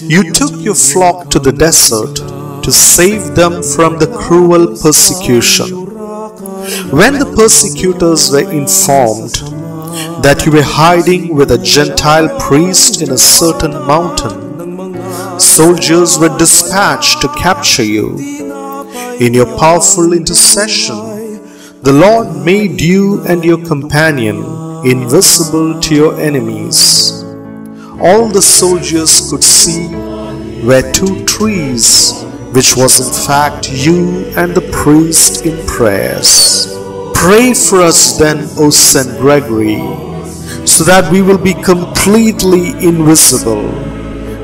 you took your flock to the desert to save them from the cruel persecution. When the persecutors were informed that you were hiding with a Gentile priest in a certain mountain, soldiers were dispatched to capture you. In your powerful intercession, the Lord made you and your companion invisible to your enemies. All the soldiers could see were two trees, which was in fact you and the priest in prayers. Pray for us then, O Saint Gregory, so that we will be completely invisible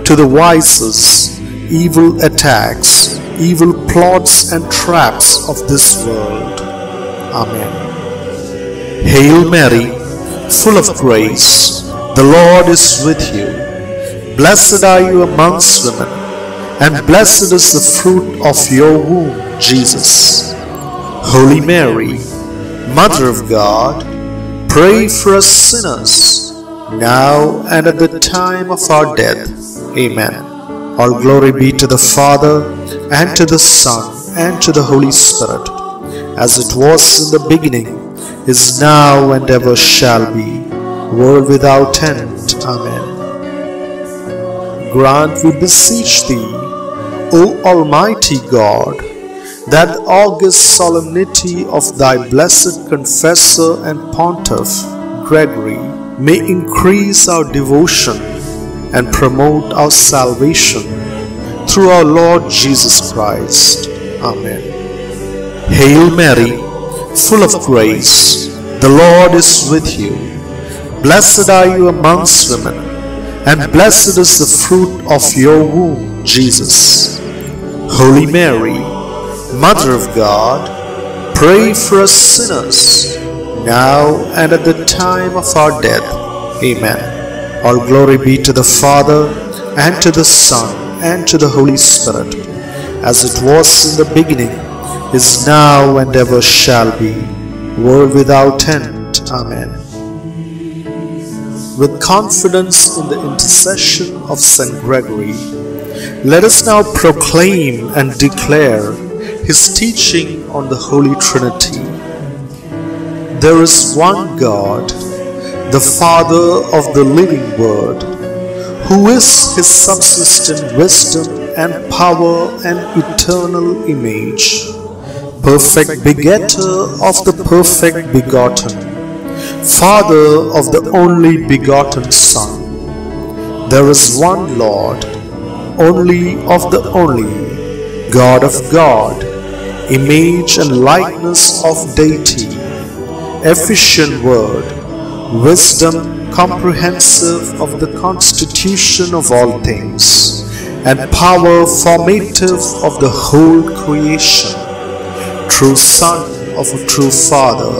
to the vices, evil attacks, evil plots and traps of this world. Amen. Hail Mary, full of grace, the Lord is with you. Blessed are you amongst women, and blessed is the fruit of your womb, Jesus. Holy Mary, Mother of God, pray for us sinners, now and at the time of our death. Amen. All glory be to the Father, and to the Son, and to the Holy Spirit, as it was in the beginning, is now, and ever shall be, world without end. Amen. Grant, we beseech thee, O Almighty God, that the august solemnity of thy blessed confessor and pontiff, Gregory, may increase our devotion and promote our salvation through our Lord Jesus Christ. Amen. Hail Mary, full of grace, the Lord is with you. Blessed are you amongst women, and blessed is the fruit of your womb, Jesus. Holy Mary, Mother of God, pray for us sinners, now and at the time of our death. Amen. All glory be to the Father, and to the Son, and to the Holy Spirit, as it was in the beginning, is now, and ever shall be, world without end. Amen. With confidence in the intercession of St. Gregory, let us now proclaim and declare his teaching on the Holy Trinity. There is one God, the Father of the living Word, who is his subsistent wisdom and power and eternal image, perfect begetter of the perfect begotten, Father of the only begotten Son. There is one Lord, only of the only, God of God, image and likeness of deity, efficient word, wisdom comprehensive of the constitution of all things, and power formative of the whole creation, true Son of a true Father,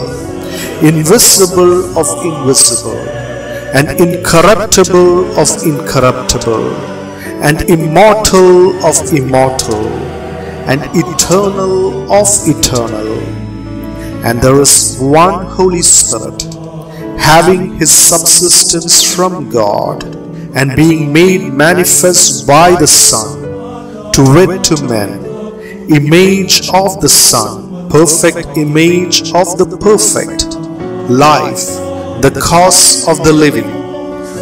invisible of invisible, and incorruptible of incorruptible, and immortal of immortal, and eternal of eternal. And there is one Holy Spirit, having his subsistence from God, and being made manifest by the Son, to wit to men, image of the Son, perfect image of the perfect, life, the cause of the living,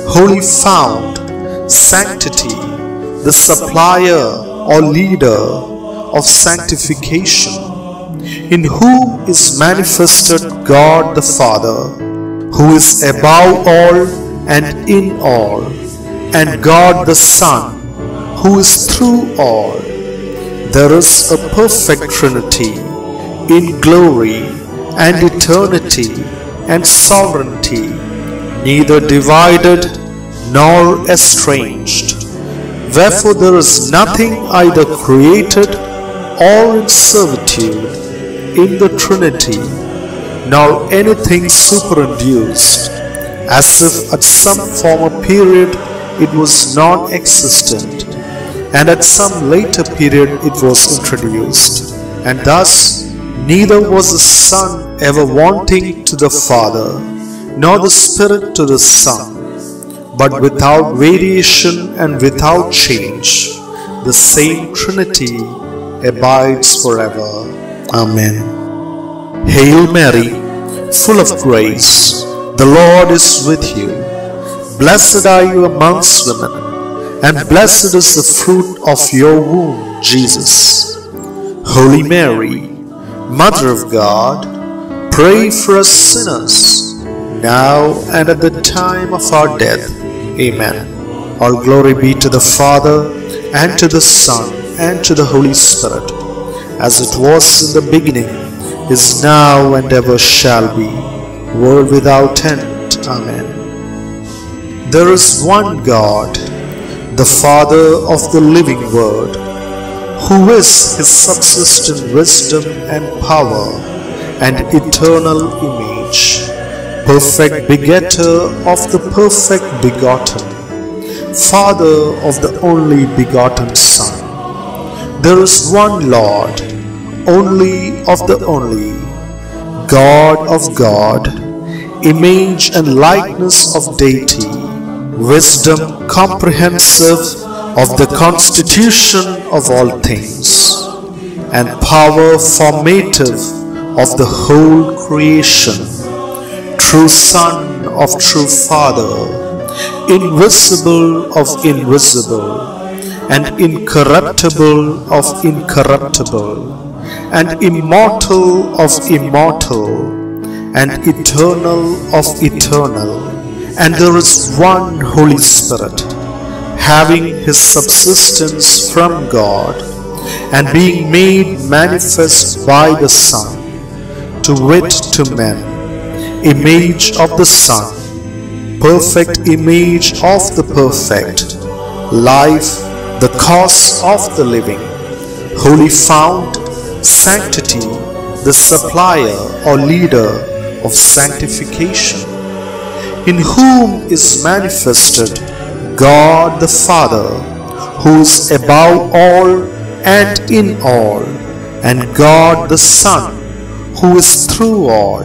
holy fount, sanctity, the supplier or leader of sanctification, in whom is manifested God the Father, who is above all and in all, and God the Son, who is through all. There is a perfect Trinity in glory and eternity and sovereignty, neither divided nor estranged. Wherefore there is nothing either created or in servitude in the Trinity, nor anything superinduced, as if at some former period it was non-existent, and at some later period it was introduced. And thus, neither was the Son ever wanting to the Father, nor the Spirit to the Son, but without variation and without change, the same Trinity abides forever. Amen. Hail Mary, full of grace, the Lord is with you. Blessed are you amongst women, and blessed is the fruit of your womb, Jesus. Holy Mary, Mother of God, pray for us sinners, now and at the time of our death. Amen. All glory be to the Father, and to the Son, and to the Holy Spirit, as it was in the beginning, is now, and ever shall be, world without end. Amen. There is one God, the Father of the living Word, who is his subsistent wisdom and power and eternal image, perfect begetter of the perfect begotten, Father of the only begotten Son. There is one Lord, only of the only, God of God, image and likeness of deity, wisdom comprehensive of the constitution of all things, and power formative of the whole creation, true Son of true Father, invisible of invisible, and incorruptible of incorruptible, and immortal of immortal, and eternal of eternal. And there is one Holy Spirit, having his subsistence from God, and being made manifest by the Son, to wit to men, image of the Son, perfect image of the perfect, life, the cause of the living, holy fount, sanctity, the supplier or leader of sanctification, in whom is manifested God the Father, who is above all and in all, and God the Son, who is through all.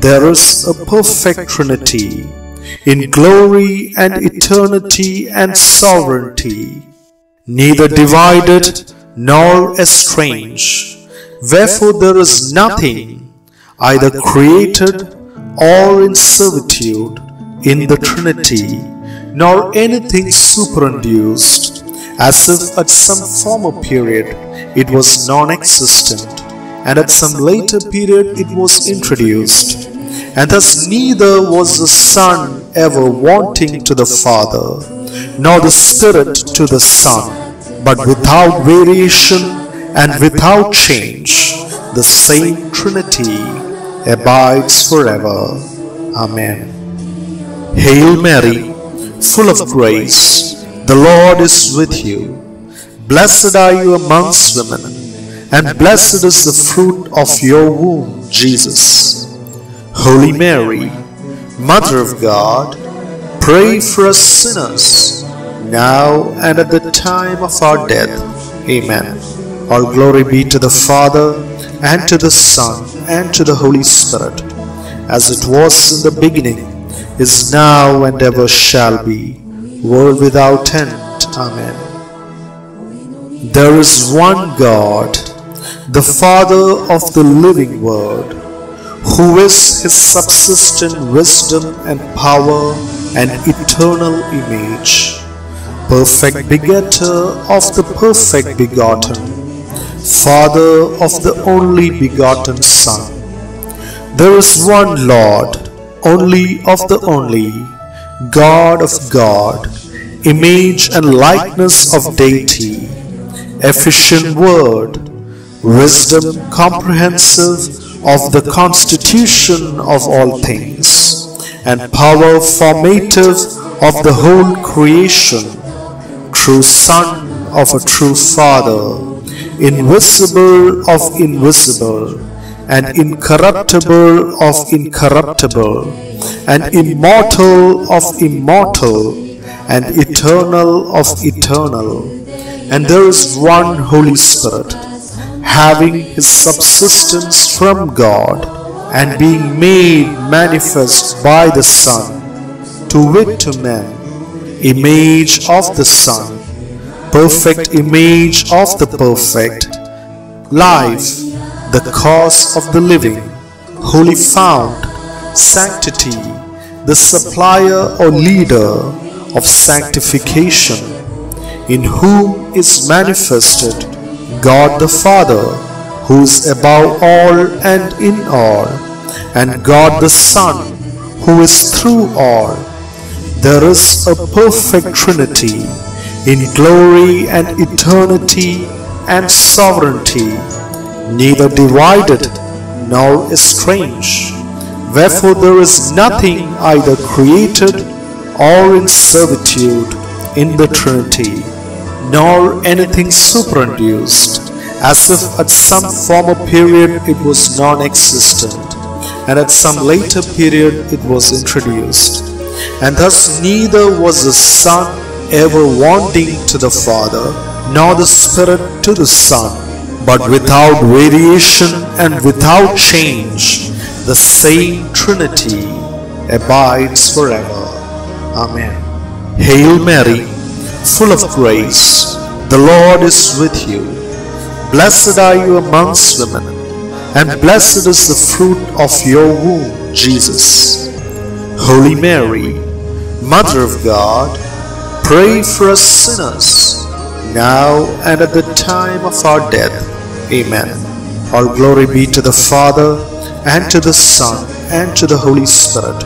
There is a perfect Trinity in glory and eternity and sovereignty, neither divided nor estranged. Wherefore there is nothing either created or in servitude in the Trinity, nor anything superinduced, as if at some former period it was non existent, and at some later period it was introduced. And thus neither was the Son ever wanting to the Father, nor the Spirit to the Son, but without variation and without change, the same Trinity abides forever. Amen. Hail Mary, full of grace, the Lord is with you. Blessed are you amongst women, and blessed is the fruit of your womb, Jesus. Holy Mary, Mother of God, pray for us sinners, now and at the time of our death. Amen. All glory be to the Father, and to the Son, and to the Holy Spirit, as it was in the beginning, is now, and ever shall be, world without end. Amen. There is one God, the Father of the living Word, who is his subsistent wisdom and power and eternal image, perfect begetter of the perfect begotten Father of the only begotten Son. There is one Lord, only of the only, God of God, image and likeness of deity, efficient word, wisdom comprehensive of the constitution of all things, and power formative of the whole creation, true Son of a true Father, invisible of invisible, and incorruptible of incorruptible, and immortal of immortal, and eternal of eternal. And there is one Holy Spirit, having his subsistence from God, and being made manifest by the Son, to wit to men, image of the Son perfect image of the perfect, life, the cause of the living, holy fount, sanctity, the supplier or leader of sanctification, in whom is manifested God the Father, who is above all and in all, and God the Son, who is through all. There is a perfect Trinity in glory and eternity and sovereignty, neither divided nor estranged. Wherefore there is nothing either created or in servitude in the Trinity, nor anything superinduced, as if at some former period it was non-existent, and at some later period it was introduced. And thus neither was the Son ever wanting to the Father, nor the Spirit to the Son, but without variation and without change, the same Trinity, abides forever. Amen. Hail Mary, full of grace, the Lord is with you. Blessed are you amongst women, and blessed is the fruit of your womb, Jesus. Holy Mary, Mother of God, pray for us sinners, now and at the time of our death. Amen. All glory be to the Father, and to the Son, and to the Holy Spirit,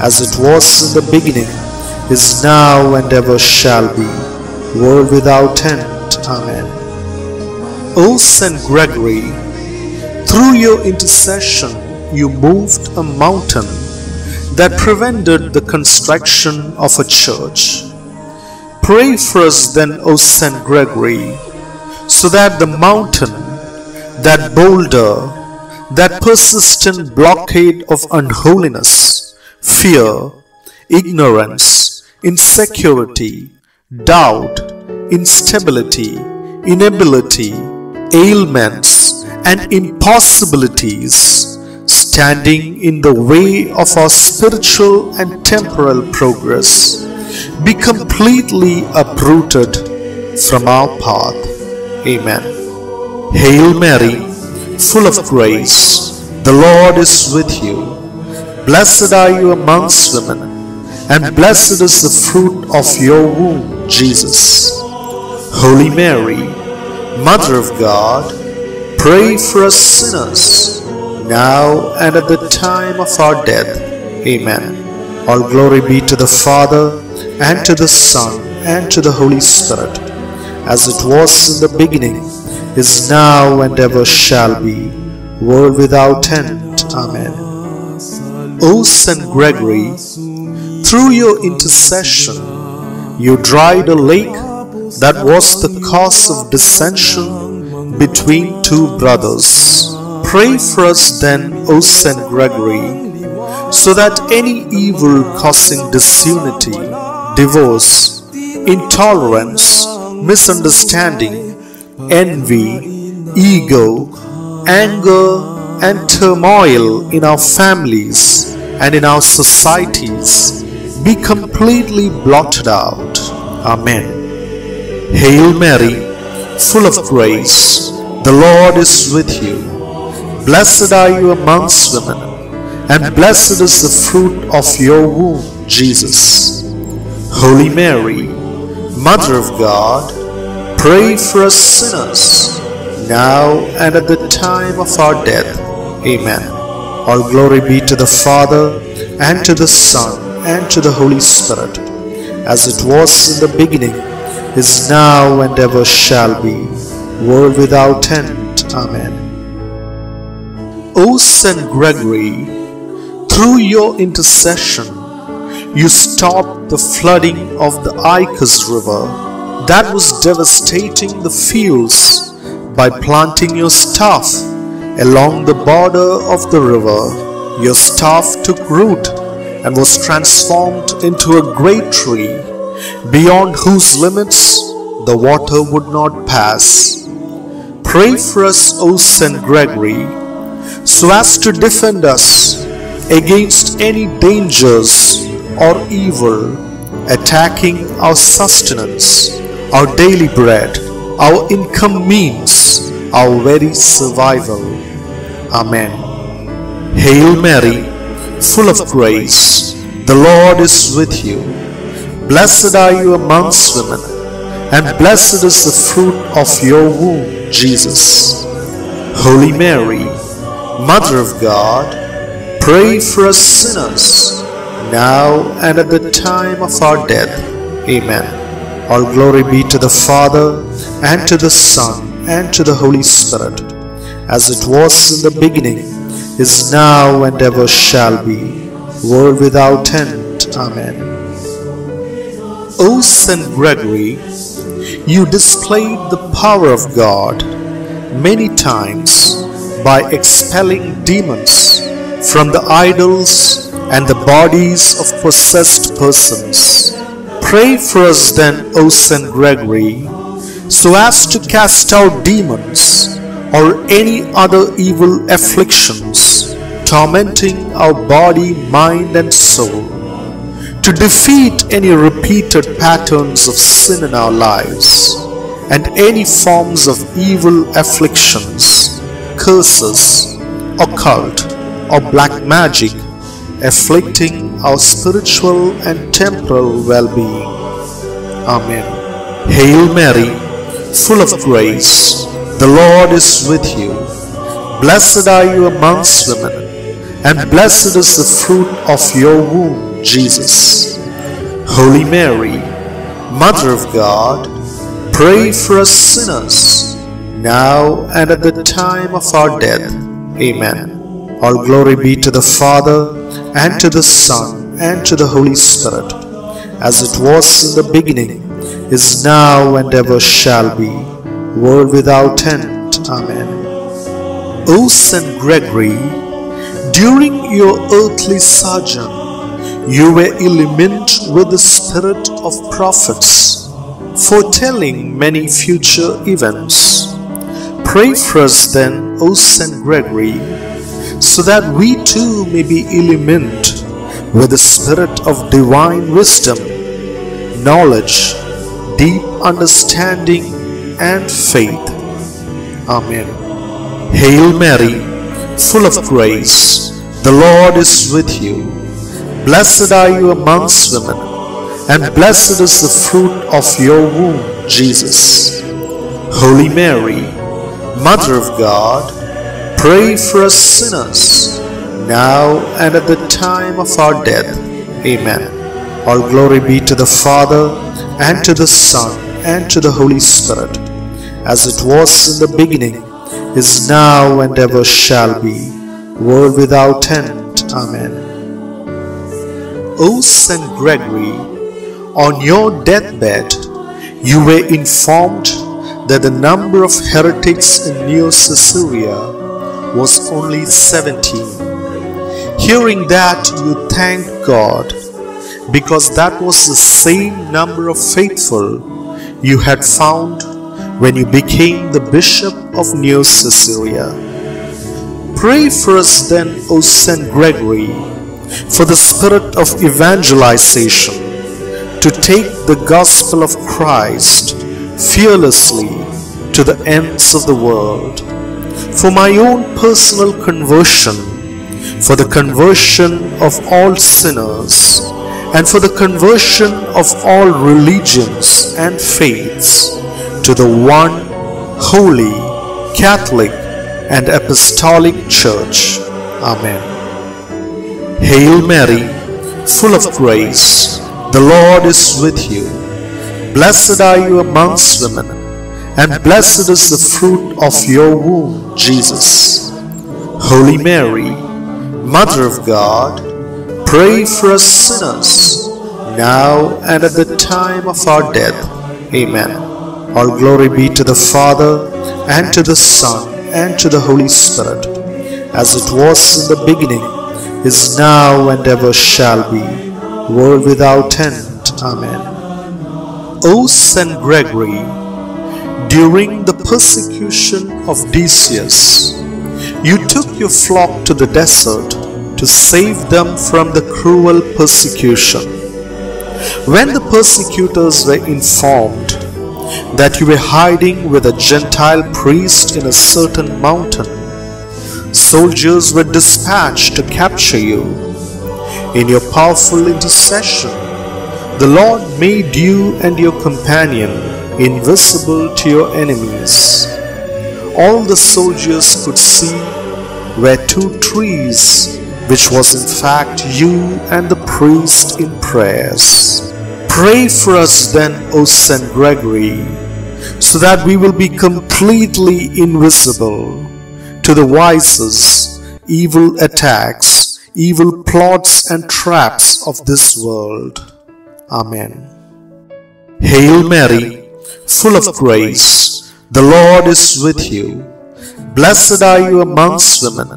as it was in the beginning, is now, and ever shall be, world without end. Amen. O Saint Gregory, through your intercession you moved a mountain that prevented the construction of a church. Pray for us then, O Saint Gregory, so that the mountain, that boulder, that persistent blockade of unholiness, fear, ignorance, insecurity, doubt, instability, inability, ailments, and impossibilities standing in the way of our spiritual and temporal progress be completely uprooted from our path. Amen. Hail Mary, full of grace, the Lord is with you. Blessed are you amongst women, and blessed is the fruit of your womb, Jesus. Holy Mary, Mother of God, pray for us sinners, now and at the time of our death. Amen. All glory be to the Father, and to the Son, and to the Holy Spirit, as it was in the beginning, is now, and ever shall be, world without end. Amen. O Saint Gregory, through your intercession, you dried a lake that was the cause of dissension between two brothers. Pray for us then, O Saint Gregory, so that any evil causing disunity, divorce, intolerance, misunderstanding, envy, ego, anger, and turmoil in our families and in our societies be completely blotted out. Amen. Hail Mary, full of grace, the Lord is with you. Blessed are you amongst women, and blessed is the fruit of your womb, Jesus. Holy Mary, Mother of God, pray for us sinners, now and at the time of our death. Amen. All glory be to the Father, and to the Son, and to the Holy Spirit, as it was in the beginning, is now, and ever shall be, world without end. Amen. O Saint Gregory, through your intercession, you stopped the flooding of the Icus River that was devastating the fields by planting your staff along the border of the river. Your staff took root and was transformed into a great tree, beyond whose limits the water would not pass. Pray for us, O Saint Gregory, so as to defend us against any dangers or evil attacking our sustenance, our daily bread, our income means, our very survival. Amen. Hail Mary, full of grace, the Lord is with you. Blessed are you amongst women, and blessed is the fruit of your womb, Jesus. Holy Mary, Mother of God, pray for us sinners, now and at the time of our death. Amen. All glory be to the Father, and to the Son, and to the Holy Spirit, as it was in the beginning, is now, and ever shall be, world without end. Amen. O Saint Gregory, you displayed the power of God many times by expelling demons from the idols and the bodies of possessed persons. Pray for us then, O Saint Gregory, so as to cast out demons or any other evil afflictions tormenting our body, mind, and soul, to defeat any repeated patterns of sin in our lives and any forms of evil afflictions, curses, occult, or black magic afflicting our spiritual and temporal well being. Amen. Hail Mary, full of grace, the Lord is with you. Blessed are you amongst women, and blessed is the fruit of your womb, Jesus. Holy Mary, Mother of God, pray for us sinners, now and at the time of our death. Amen. All glory be to the Father, and to the Son, and to the Holy Spirit, as it was in the beginning, is now, and ever shall be, world without end. Amen. O Saint Gregory, during your earthly sojourn, you were illumined with the spirit of prophets, foretelling many future events. Pray for us then, O Saint Gregory, so that we too may be illumined with the spirit of divine wisdom, knowledge, deep understanding, and faith. Amen. Hail Mary, full of grace, the Lord is with you. Blessed are you amongst women, and blessed is the fruit of your womb, Jesus. Holy Mary, Mother of God, Pray for us sinners, now and at the time of our death. Amen. All glory be to the Father, and to the Son, and to the Holy Spirit, as it was in the beginning, is now, and ever shall be, world without end. Amen. O Saint Gregory, on your deathbed, you were informed that the number of heretics in Neocaesarea was only 17. Hearing that, you thanked God because that was the same number of faithful you had found when you became the Bishop of Neocaesarea. Pray for us then, O Saint Gregory, for the spirit of evangelization to take the gospel of Christ fearlessly to the ends of the world for my own personal conversion, for the conversion of all sinners, and for the conversion of all religions and faiths to the one holy, Catholic, and Apostolic Church. Amen. Hail Mary, full of grace, the Lord is with you. Blessed are you amongst women and blessed is the fruit of your womb, Jesus. Holy Mary, Mother of God, pray for us sinners, now and at the time of our death. Amen. All glory be to the Father, and to the Son, and to the Holy Spirit, as it was in the beginning, is now, and ever shall be, world without end. Amen. O Saint Gregory, during the persecution of Decius, you took your flock to the desert to save them from the cruel persecution. When the persecutors were informed that you were hiding with a Gentile priest in a certain mountain, soldiers were dispatched to capture you. In your powerful intercession, the Lord made you and your companion invisible to your enemies. All the soldiers could see were two trees, which was in fact you and the priest in prayers. Pray for us then, O Saint Gregory, so that we will be completely invisible to the vices, evil attacks, evil plots and traps of this world. Amen. Hail Mary, full of grace, the Lord is with you. Blessed are you amongst women,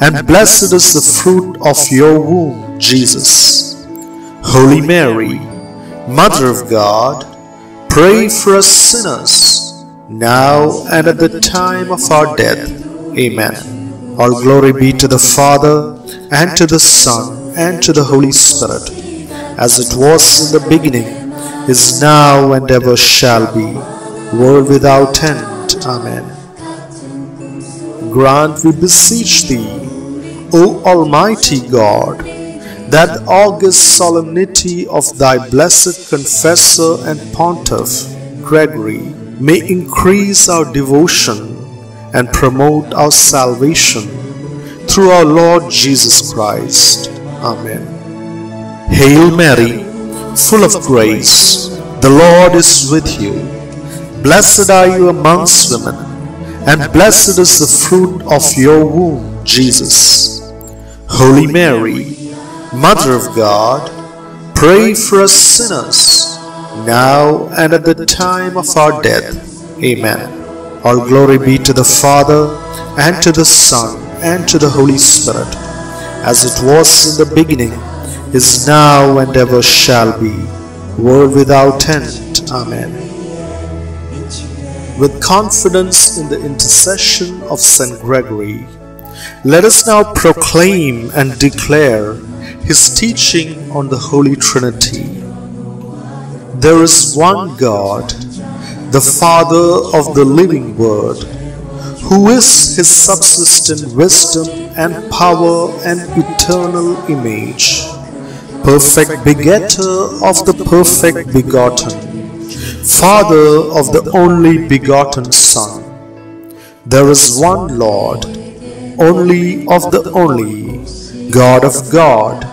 and blessed is the fruit of your womb, Jesus. Holy Mary, Mother of God, pray for us sinners, now and at the time of our death. Amen. All glory be to the Father, and to the Son, and to the Holy Spirit, as it was in the beginning, is now, and ever shall be, world without end. Amen. Grant, we beseech thee, O Almighty God, that the august solemnity of thy blessed confessor and pontiff, Gregory, may increase our devotion and promote our salvation through our Lord Jesus Christ. Amen. Hail Mary, full of grace, the Lord is with you. Blessed are you amongst women, and blessed is the fruit of your womb, Jesus. Holy Mary, Mother of God, pray for us sinners, now and at the time of our death. Amen. All glory be to the Father, and to the Son, and to the Holy Spirit, as it was in the beginning, is now, and ever shall be, world without end. Amen. With confidence in the intercession of St. Gregory, let us now proclaim and declare his teaching on the Holy Trinity. There is one God, the Father of the living Word, who is his subsistent wisdom and power and eternal image, perfect begetter of the perfect begotten, Father of the only begotten Son. There is one Lord, only of the only, God of God,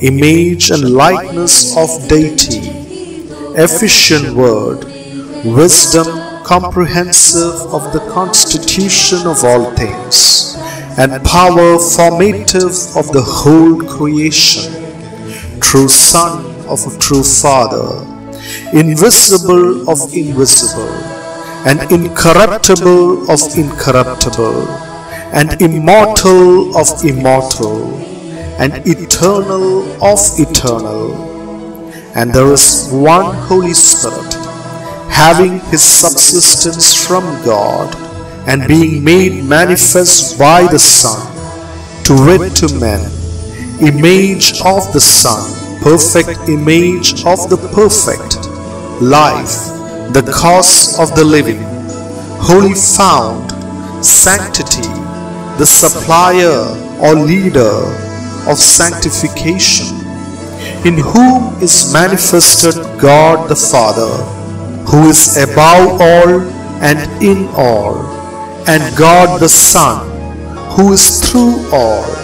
image and likeness of deity, efficient word, wisdom comprehensive of the constitution of all things, and power formative of the whole creation, true Son of a true Father, invisible of invisible, and incorruptible of incorruptible, and immortal of immortal, and eternal of eternal. And there is one Holy Spirit, having his subsistence from God, and being made manifest by the Son, to wit to men, image of the Son, perfect image of the perfect, life, the cause of the living, holy fount, sanctity, the supplier or leader of sanctification, in whom is manifested God the Father, who is above all and in all, and God the Son, who is through all.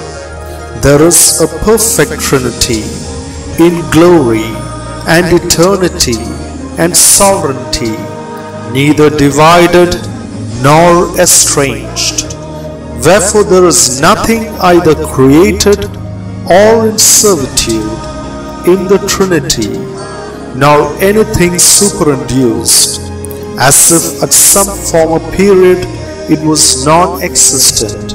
There is a perfect Trinity in glory and eternity and sovereignty, neither divided nor estranged. Wherefore there is nothing either created or in servitude in the Trinity nor anything superinduced, as if at some former period it was non existent,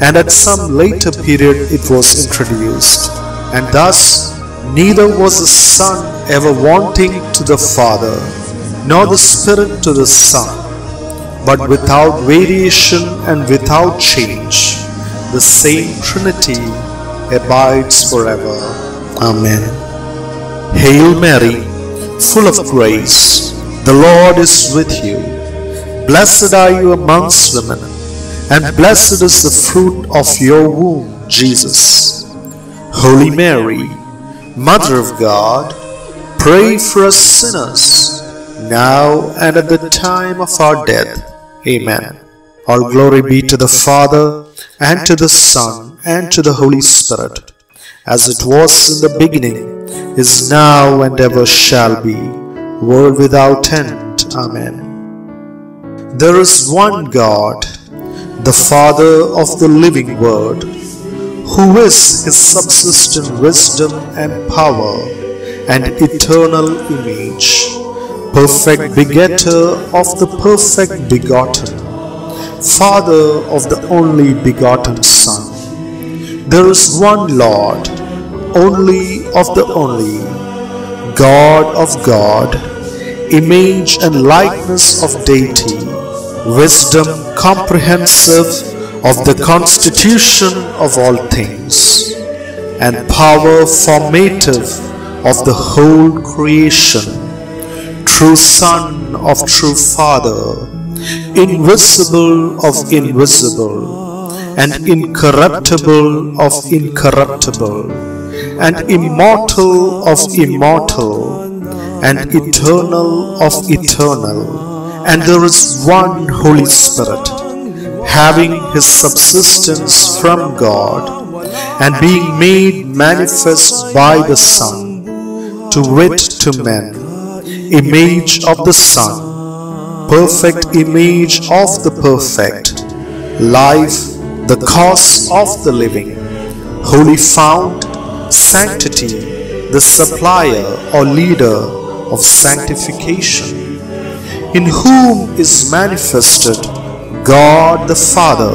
and at some later period it was introduced, and thus neither was the Son ever wanting to the Father, nor the Spirit to the Son, but without variation and without change, the same Trinity abides forever. Amen. Hail Mary, full of grace, the Lord is with you. Blessed are you amongst women, and blessed is the fruit of your womb, Jesus. Holy Mary, Mother of God, pray for us sinners, now and at the time of our death. Amen. All glory be to the Father, and to the Son, and to the Holy Spirit, as it was in the beginning is now and ever shall be, world without end. Amen. There is one God, the Father of the living Word, who is his subsistent wisdom and power and eternal image, perfect begetter of the perfect begotten, Father of the only begotten Son. There is one Lord, only of the only, God of God, image and likeness of deity, wisdom comprehensive of the constitution of all things, and power formative of the whole creation, true Son of true Father, invisible of invisible, and incorruptible of incorruptible, and immortal of immortal, and eternal of eternal. And there is one Holy Spirit, having his subsistence from God, and being made manifest by the Son, to wit to men, image of the Son, perfect image of the perfect, life, the cause of the living, holy fount, sanctity, the supplier or leader of sanctification, in whom is manifested God the Father,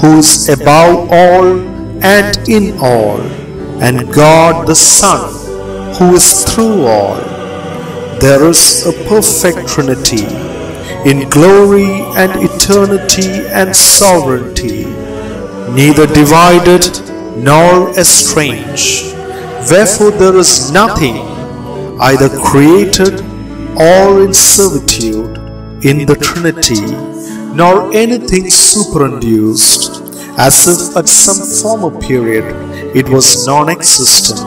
who is above all and in all, and God the Son, who is through all. There is a perfect Trinity in glory and eternity and sovereignty, neither divided nor estranged. Wherefore there is nothing either created or in servitude in the Trinity, nor anything superinduced, as if at some former period it was non-existent,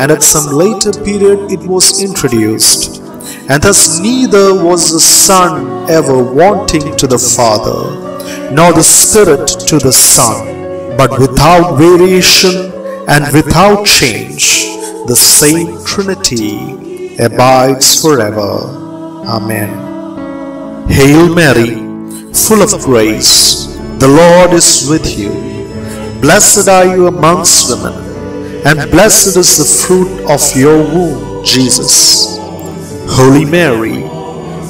and at some later period it was introduced. And thus neither was the Son ever wanting to the Father, nor the Spirit to the Son, but without variation and without change, the same Trinity abides forever. Amen. Hail Mary, full of grace, the Lord is with you. Blessed are you amongst women, and blessed is the fruit of your womb, Jesus. Holy Mary,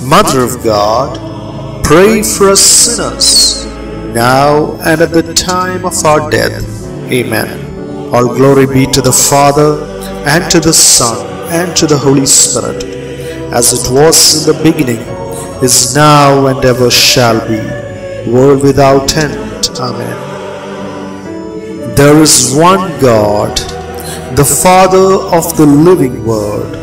Mother of God, pray for us sinners, now and at the time of our death. Amen. All glory be to the Father, and to the Son, and to the Holy Spirit, as it was in the beginning, is now, and ever shall be, world without end. Amen. There is one God, the Father of the living Word,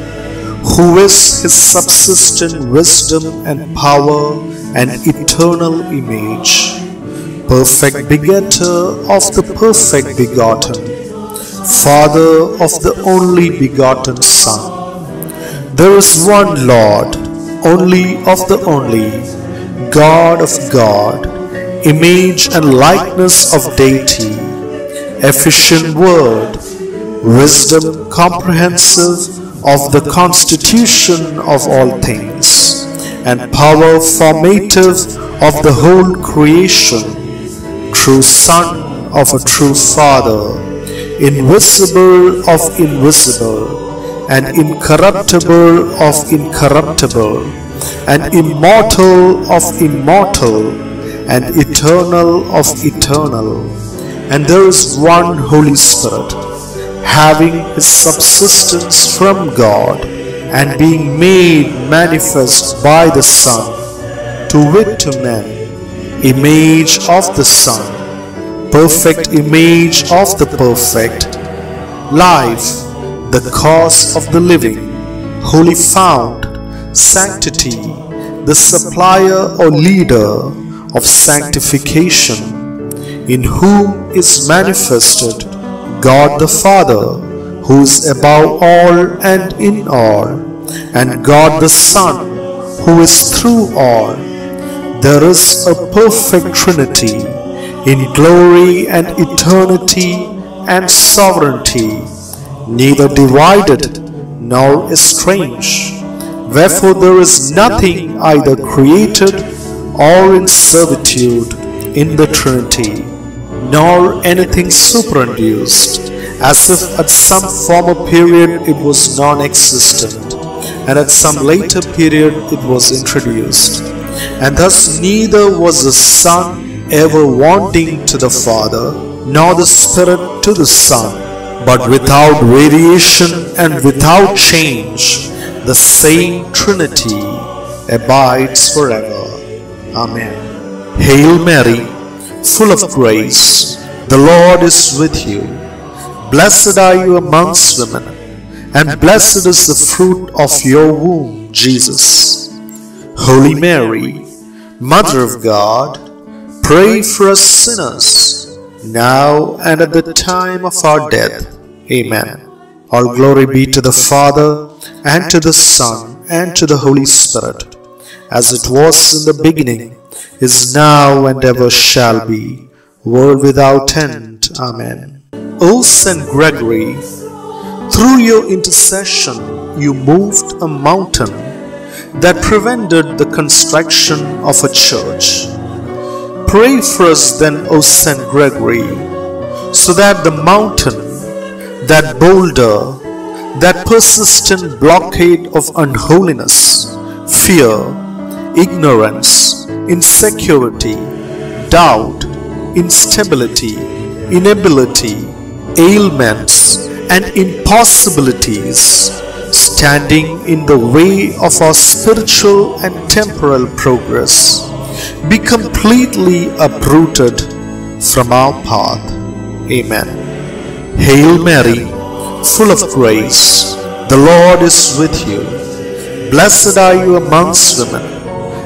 who is his subsistent wisdom and power and eternal image, perfect begetter of the perfect begotten, Father of the only begotten Son. There is one Lord, only of the only, God of God, image and likeness of deity, efficient word, wisdom comprehensive of the constitution of all things, and power formative of the whole creation, true Son of a true Father, invisible of invisible, and incorruptible of incorruptible, and immortal of immortal, and eternal of eternal. And there is one Holy Spirit, having his subsistence from God, and being made manifest by the Son, to wit to men, image of the Son, perfect image of the perfect, life, the cause of the living, holy fount, sanctity, the supplier or leader of sanctification, in whom is manifested God the Father, who is above all and in all, and God the Son, who is through all. There is a perfect Trinity in glory and eternity and sovereignty, neither divided nor estranged. Wherefore there is nothing either created or in servitude in the Trinity, nor anything superinduced, as if at some former period it was non-existent, and at some later period it was introduced. And thus neither was the Son ever wanting to the Father, nor the Spirit to the Son, but without variation and without change, the same Trinity abides forever. Amen. Hail Mary, full of grace. The Lord is with you. Blessed are you amongst women, and blessed is the fruit of your womb, Jesus. Holy Mary, Mother of God, pray for us sinners, now and at the time of our death. Amen. All glory be to the Father, and to the Son, and to the Holy Spirit, as it was in the beginning, is now, and ever shall be, world without end. Amen. O Saint Gregory, through your intercession you moved a mountain that prevented the construction of a church. Pray for us then, O Saint Gregory, so that the mountain, that boulder, that persistent blockade of unholiness, fear, ignorance, insecurity, doubt, instability, inability, ailments, and impossibilities standing in the way of our spiritual and temporal progress be completely uprooted from our path. Amen. Hail Mary, full of grace, the Lord is with you. Blessed are you amongst women,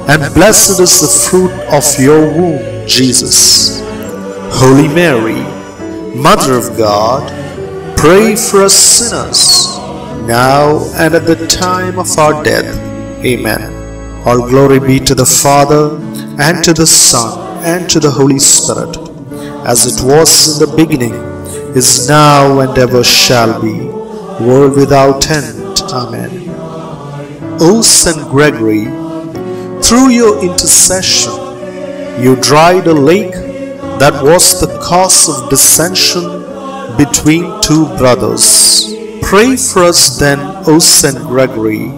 and blessed is the fruit of your womb, Jesus. Holy Mary, Mother of God, pray for us sinners, now and at the time of our death. Amen. All glory be to the Father, and to the Son, and to the Holy Spirit, as it was in the beginning, is now, and ever shall be, world without end. Amen. O Saint Gregory, through your intercession, you dried a lake that was the cause of dissension between two brothers. Pray for us then, O Saint Gregory,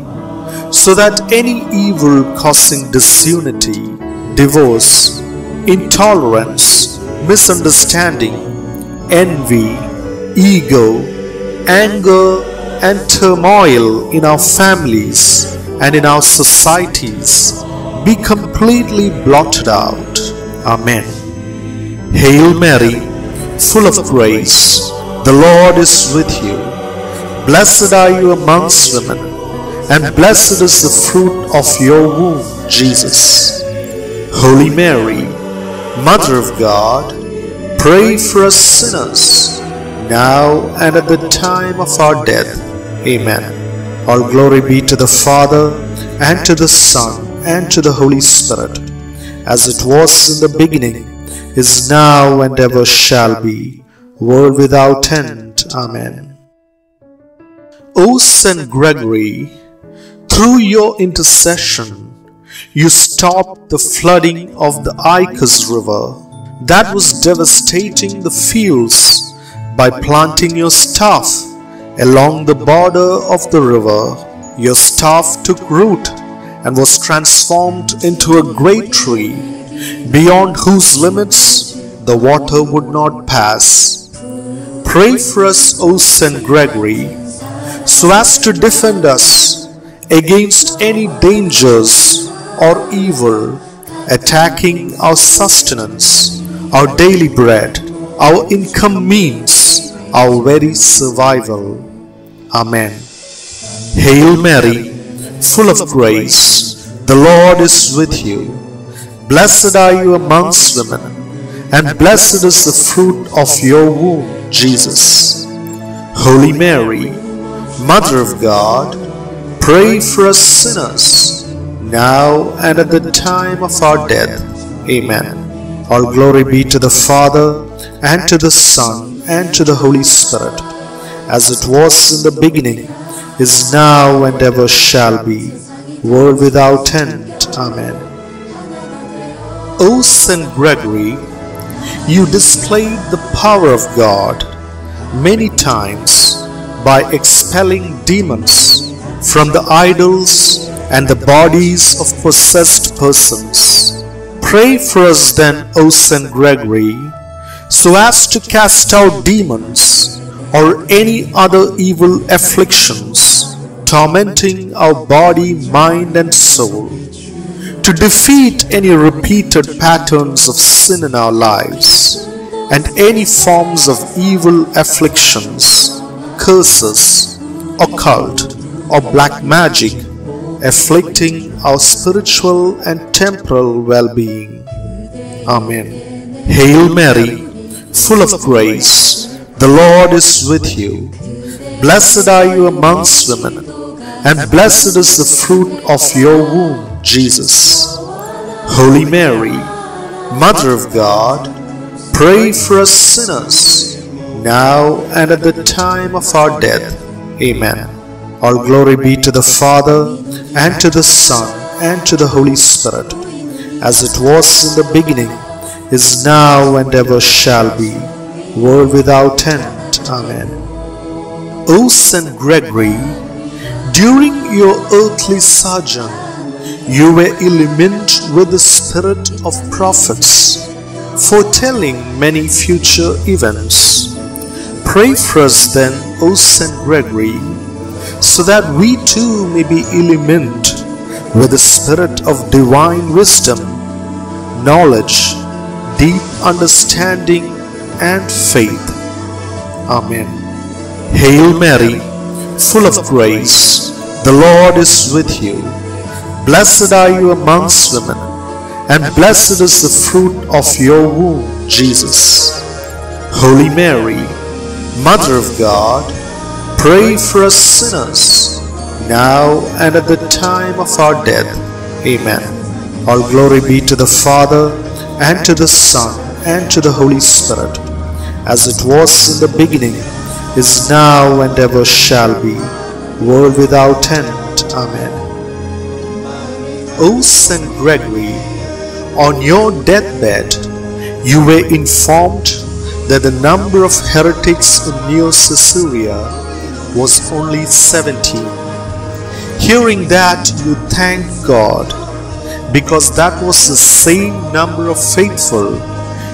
so that any evil causing disunity, divorce, intolerance, misunderstanding, envy, ego, anger, and turmoil in our families and in our societies be completely blotted out. Amen. Hail Mary, full of grace, the Lord is with you. Blessed are you amongst women, and blessed is the fruit of your womb, Jesus. Holy Mary, Mother of God, pray for us sinners, now and at the time of our death. Amen. All glory be to the Father, and to the Son, and to the Holy Spirit, as it was in the beginning, is now, and ever shall be, world without end. Amen. O Saint Gregory, through your intercession, you stopped the flooding of the Icus River that was devastating the fields by planting your staff along the border of the river. Your staff took root and was transformed into a great tree, beyond whose limits the water would not pass. Pray for us, O Saint Gregory, so as to defend us against any dangers or evil attacking our sustenance, our daily bread, our income means, our very survival. Amen. Hail Mary, full of grace, the Lord is with you. Blessed are you amongst women, and blessed is the fruit of your womb, Jesus. Holy Mary, Mother of God, pray for us sinners, now and at the time of our death. Amen. All glory be to the Father, and to the Son, and to the Holy Spirit, as it was in the beginning, is now, and ever shall be, world without end. Amen. O Saint Gregory, you displayed the power of God many times by expelling demons from the idols and the bodies of possessed persons. Pray for us then, O Saint Gregory, so as to cast out demons or any other evil afflictions tormenting our body, mind, and soul, to defeat any repeated patterns of sin in our lives and any forms of evil afflictions, curses, occult, or black magic afflicting our spiritual and temporal well being. Amen. Hail Mary, full of grace, the Lord is with you. Blessed are you amongst women, and blessed is the fruit of your womb, Jesus. Holy Mary, Mother of God, pray for us sinners, now and at the time of our death. Amen. All glory be to the Father, and to the Son, and to the Holy Spirit, as it was in the beginning, is now, and ever shall be, world without end. Amen. O Saint Gregory, during your earthly sojourn, you were illumined with the spirit of prophets, foretelling many future events. Pray for us then, O Saint Gregory, so that we too may be illumined with the spirit of divine wisdom, knowledge, deep understanding, and faith. Amen. Hail Mary, full of grace, the Lord is with you. Blessed are you amongst women, and blessed is the fruit of your womb, Jesus. Holy Mary, Mother of God, pray for us sinners, now and at the time of our death. Amen. All glory be to the Father, and to the Son, and to the Holy Spirit, as it was in the beginning, is now, and ever shall be, world without end. Amen. O Saint Gregory, on your deathbed, you were informed that the number of heretics in Neocaesarea was only 17. Hearing that, you thank God because that was the same number of faithful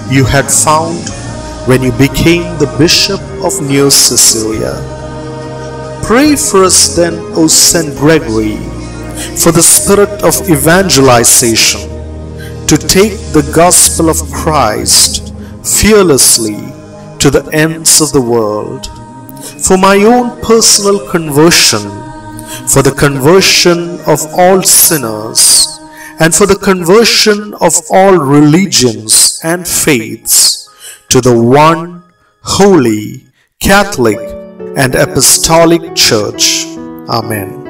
you had found when you became the Bishop of Neocaesarea. Pray for us then, O Saint Gregory, for the spirit of evangelization to take the gospel of Christ fearlessly to the ends of the world. For my own personal conversion, for the conversion of all sinners, and for the conversion of all religions and faiths to the one holy, Catholic, and Apostolic Church. Amen.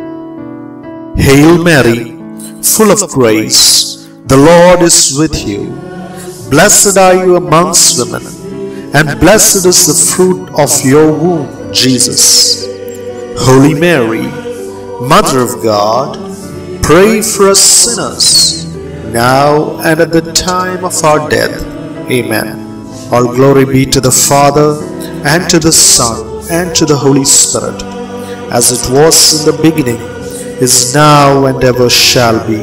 Hail Mary, full of grace, the Lord is with you. Blessed are you amongst women, and blessed is the fruit of your womb, Jesus. Holy Mary, Mother of God, pray for us sinners, now and at the time of our death. Amen. All glory be to the Father, and to the Son, and to the Holy Spirit, as it was in the beginning, is now, and ever shall be,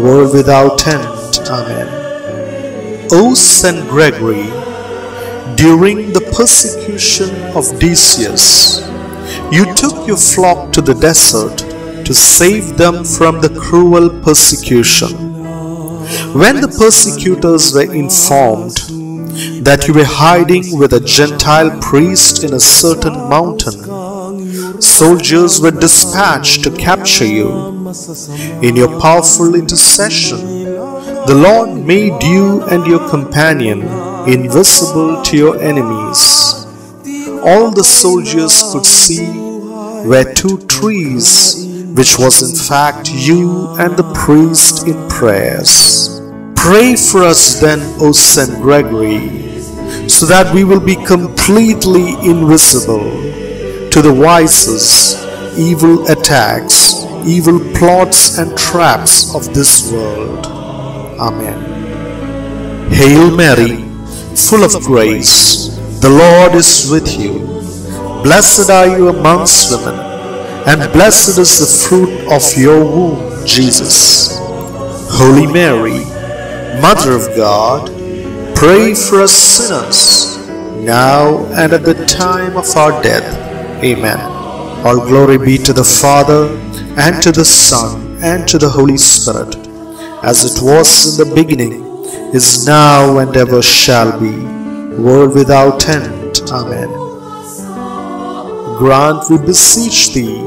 world without end. Amen. O Saint Gregory, during the persecution of Decius, you took your flock to the desert to save them from the cruel persecution. When the persecutors were informed that you were hiding with a Gentile priest in a certain mountain, soldiers were dispatched to capture you. In your powerful intercession, the Lord made you and your companion invisible to your enemies. All the soldiers could see were two trees, which was in fact you and the priest in prayers. Pray for us then, O Saint Gregory, so that we will be completely invisible to the vices, evil attacks, evil plots and traps of this world. Amen. Hail Mary, full of grace, the Lord is with you. Blessed are you amongst women, and blessed is the fruit of your womb, Jesus. Holy Mary, Mother of God, pray for us sinners, now and at the time of our death. Amen. All glory be to the Father, and to the Son, and to the Holy Spirit, as it was in the beginning, is now, and ever shall be, world without end. Amen. Grant, we beseech thee,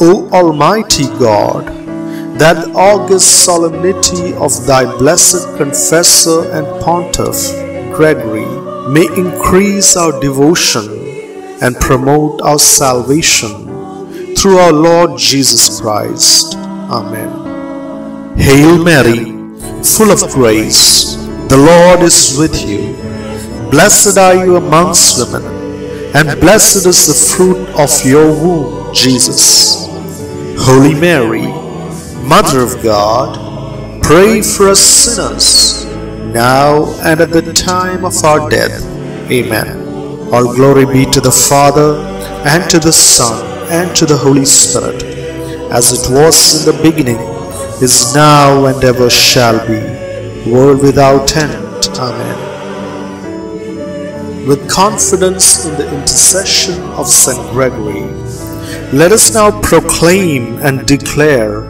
O Almighty God, that the august solemnity of thy blessed confessor and pontiff, Gregory, may increase our devotion and promote our salvation through our Lord Jesus Christ. Amen. Hail Mary, full of grace, the Lord is with you. Blessed are you amongst women, and blessed is the fruit of your womb, Jesus. Holy Mary, Mother of God, pray for us sinners, now and at the time of our death. Amen. All glory be to the Father, and to the Son, and to the Holy Spirit, as it was in the beginning, is now, and ever shall be, world without end. Amen. With confidence in the intercession of St. Gregory, let us now proclaim and declare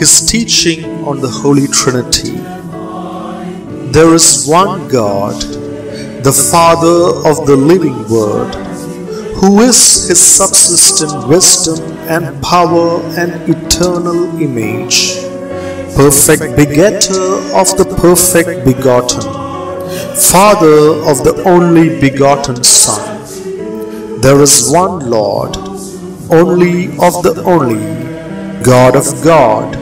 his teaching on the Holy Trinity. There is one God, the Father of the living Word, who is his subsistent wisdom and power and eternal image, perfect begetter of the perfect begotten, Father of the only begotten Son. There is one Lord, only of the only, God of God,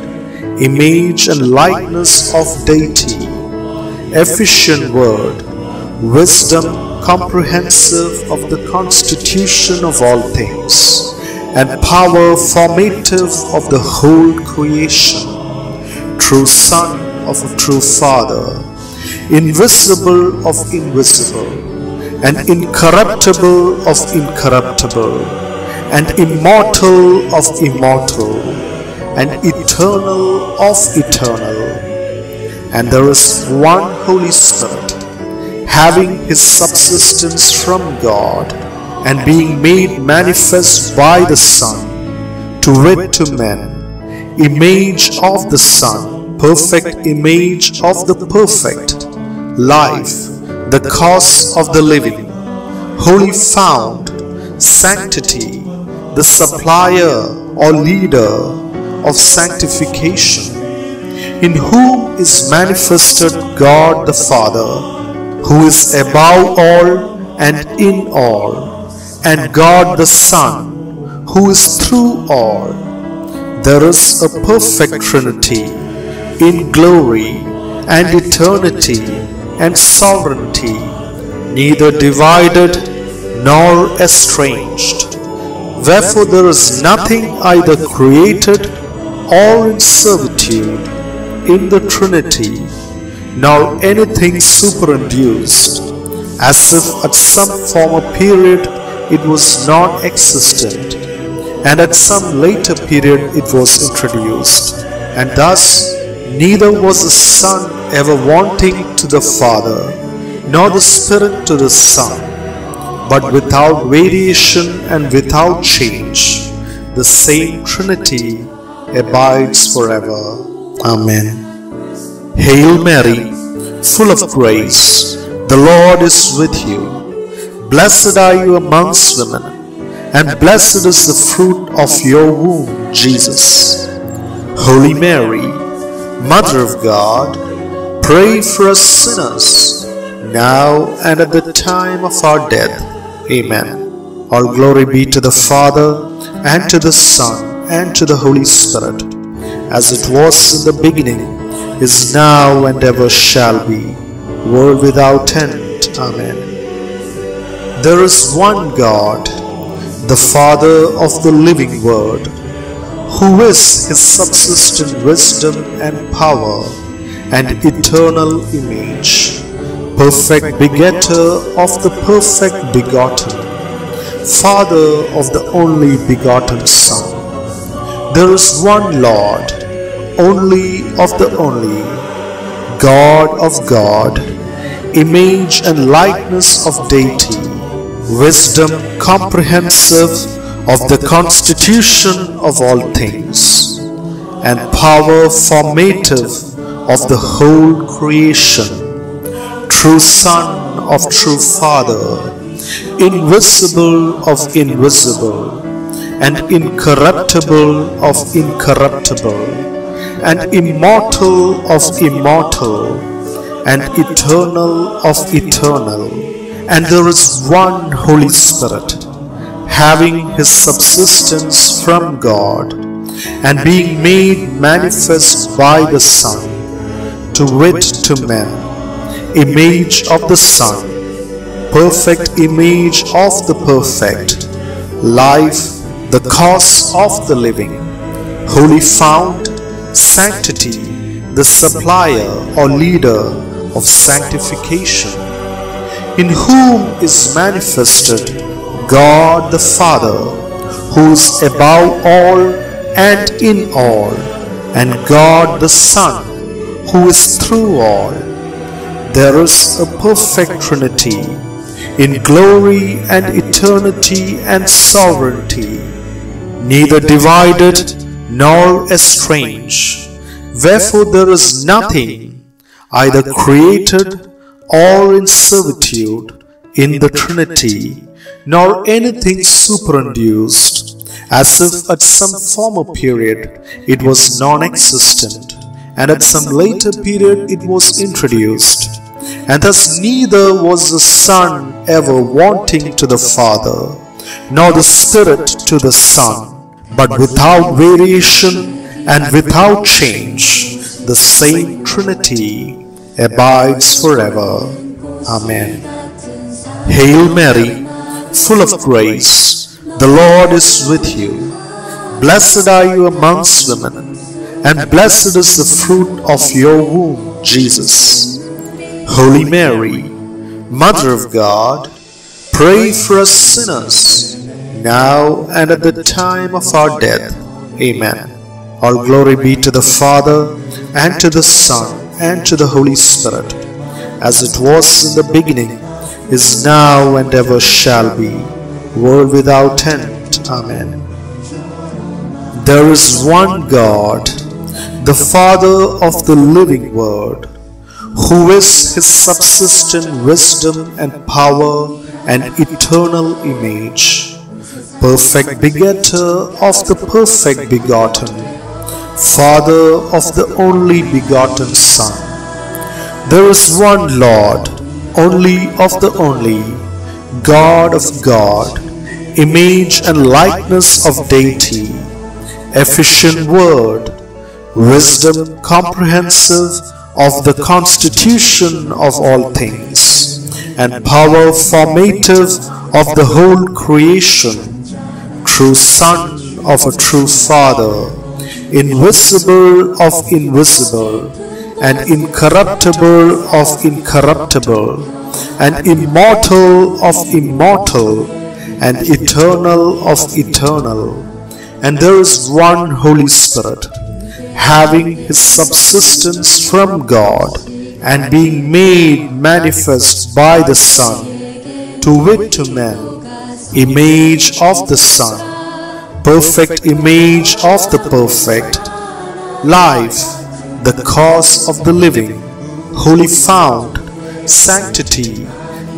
image and likeness of deity, efficient word, wisdom comprehensive of the constitution of all things, and power formative of the whole creation, true Son of a true Father, invisible of invisible, and incorruptible of incorruptible, and immortal of immortal, and eternal of eternal. And there is one Holy Spirit, having his subsistence from God, and being made manifest by the Son, to wit to men, image of the Son, perfect image of the perfect, life, the cause of the living, holy fount, sanctity, the supplier or leader of sanctification, in whom is manifested God the Father, who is above all and in all, and God the Son, who is through all. There is a perfect Trinity in glory and eternity and sovereignty, neither divided nor estranged. Wherefore there is nothing either created or in servitude in the Trinity, nor anything superinduced, as if at some former period it was not existent, and at some later period it was introduced. And thus neither was the Son ever wanting to the Father, nor the Spirit to the Son, but without variation and without change, the same Trinity abides forever. Amen. Hail Mary, full of grace, the Lord is with you. Blessed are you amongst women, and blessed is the fruit of your womb, Jesus. Holy Mary, Mother of God, pray for us sinners, now and at the time of our death. Amen. All glory be to the Father, and to the Son, and to the Holy Spirit, as it was in the beginning, is now, and ever shall be, world without end. Amen. There is one God, the Father of the living Word, who is his subsistent wisdom and power and eternal image, perfect begetter of the perfect begotten, Father of the only begotten Son. There is one Lord, only of the only, God of God, image and likeness of deity, wisdom comprehensive of the constitution of all things, and power formative of the whole creation, true Son of true Father, invisible of invisible, and incorruptible of incorruptible, and immortal of immortal, and eternal of eternal. And there is one Holy Spirit, having his subsistence from God, and being made manifest by the Son, to wit to men, image of the Son, perfect image of the perfect, life, the cause of the living, holy fount, sanctity, the supplier or leader of sanctification, in whom is manifested God the Father, who is above all and in all, and God the Son, who is through all. There is a perfect Trinity in glory and eternity and sovereignty, neither divided nor estranged. Wherefore there is nothing either created or in servitude in the Trinity, nor anything superinduced, as if at some former period it was non existent, and at some later period it was introduced. And thus neither was the Son ever wanting to the Father, nor the Spirit to the Son, but without variation and without change, the same Trinity abides forever. Amen. Hail Mary, full of grace, the Lord is with you. Blessed are you amongst women, and blessed is the fruit of your womb, Jesus. Holy Mary, Mother of God, pray for us sinners, now and at the time of our death. Amen. All glory be to the Father, and to the Son, and to the Holy Spirit, as it was in the beginning, is now, and ever shall be, world without end. Amen. There is one God, the Father of the living Word, who is his subsistent wisdom and power and eternal image, perfect begetter of the perfect begotten, Father of the only begotten Son. There is one Lord, only of the only, God of God, image and likeness of deity, efficient word, wisdom comprehensive of the constitution of all things, and power formative of the whole creation, true Son of a true Father, invisible of invisible, and incorruptible of incorruptible, and immortal of immortal, and eternal of eternal. And there is one Holy Spirit, having his subsistence from God, and being made manifest by the Son, to wit to men, image of the Son, perfect image of the perfect, life, the cause of the living, holy fount, sanctity,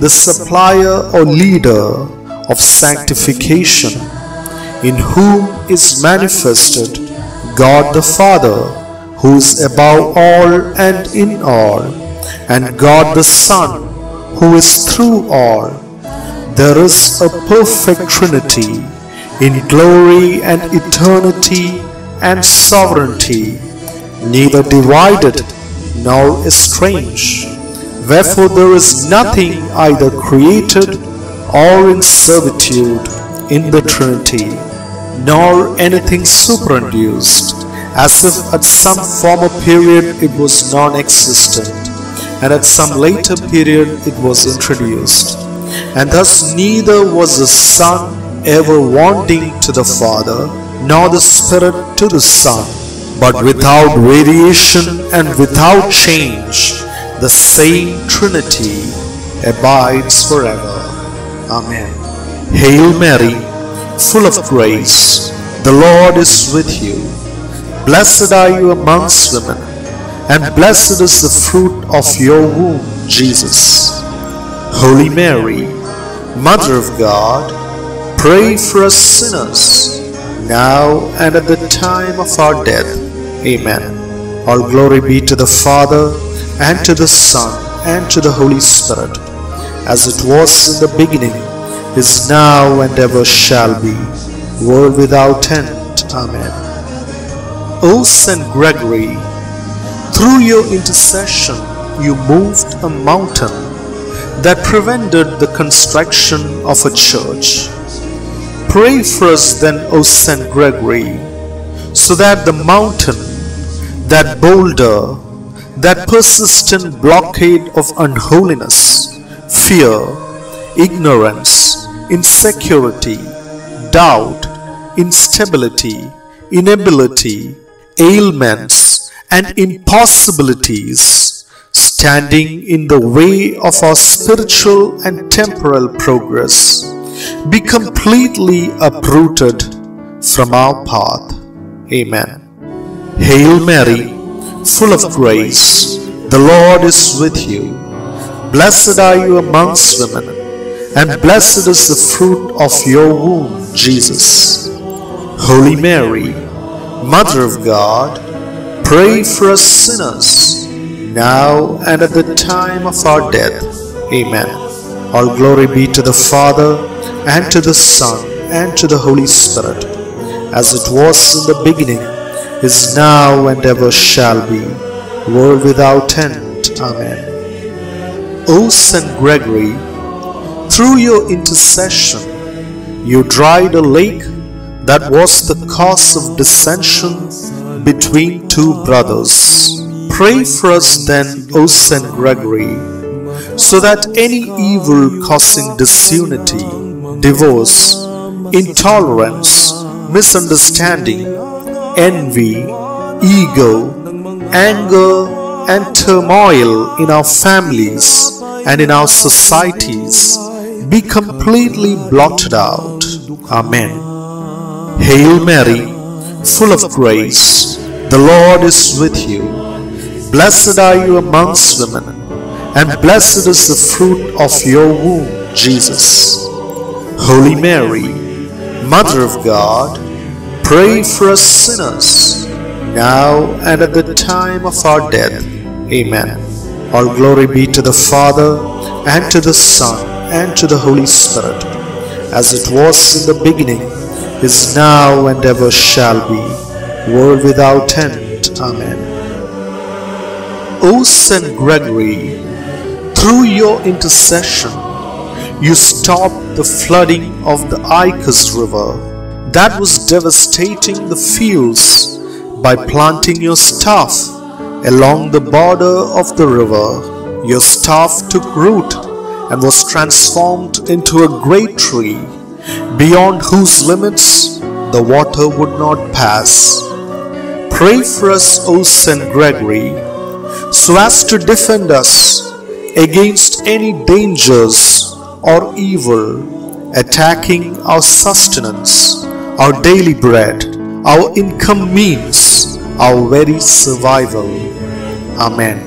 the supplier or leader of sanctification, in whom is manifested God the Father, who is above all and in all, and God the Son, who is through all. There is a perfect Trinity in glory and eternity and sovereignty, neither divided nor estranged. Wherefore there is nothing either created or in servitude in the Trinity, nor anything superinduced, as if at some former period it was non-existent, and at some later period it was introduced. And thus neither was the Son ever wanting to the Father, nor the Spirit to the Son, but without variation and without change, the same Trinity abides forever. Amen. Hail Mary, full of grace, the Lord is with you. Blessed are you amongst women, and blessed is the fruit of your womb, Jesus. Holy Mary, Mother of God, pray for us sinners, now and at the time of our death. Amen. All glory be to the Father, and to the Son, and to the Holy Spirit, as it was in the beginning, is now, and ever shall be, world without end. Amen. O Saint Gregory, through your intercession you moved a mountain that prevented the construction of a church. Pray for us then, O Saint Gregory, so that the mountain, that boulder, that persistent blockade of unholiness, fear, ignorance, insecurity, doubt, instability, inability, ailments, and impossibilities standing in the way of our spiritual and temporal progress be completely uprooted from our path. Amen. Hail Mary, full of grace, the Lord is with you. Blessed are you amongst women, and blessed is the fruit of your womb, Jesus. Holy Mary, Mother of God, pray for us sinners, now and at the time of our death. Amen. All glory be to the Father, and to the Son, and to the Holy Spirit, as it was in the beginning, is now, and ever shall be, world without end. Amen. O Saint Gregory, through your intercession, you dried a lake that was the cause of dissension between two brothers. Pray for us then, O Saint Gregory, so that any evil causing disunity, divorce, intolerance, misunderstanding, envy, ego, anger, and turmoil in our families and in our societies be completely blotted out. Amen. Hail Mary, full of grace, the Lord is with you. Blessed are you amongst women, and blessed is the fruit of your womb, Jesus. Holy Mary, Mother of God, pray for us sinners, now and at the time of our death. Amen. All glory be to the Father, and to the Son, and to the Holy Spirit, as it was in the beginning, is now, and ever shall be, world without end. Amen. O Saint Gregory, through your intercession, you stopped the flooding of the Icus River that was devastating the fields by planting your staff along the border of the river. Your staff took root and was transformed into a great tree, beyond whose limits the water would not pass. Pray for us, O Saint Gregory, so as to defend us against any dangers or evil attacking our sustenance, our daily bread, our income means, our very survival. Amen.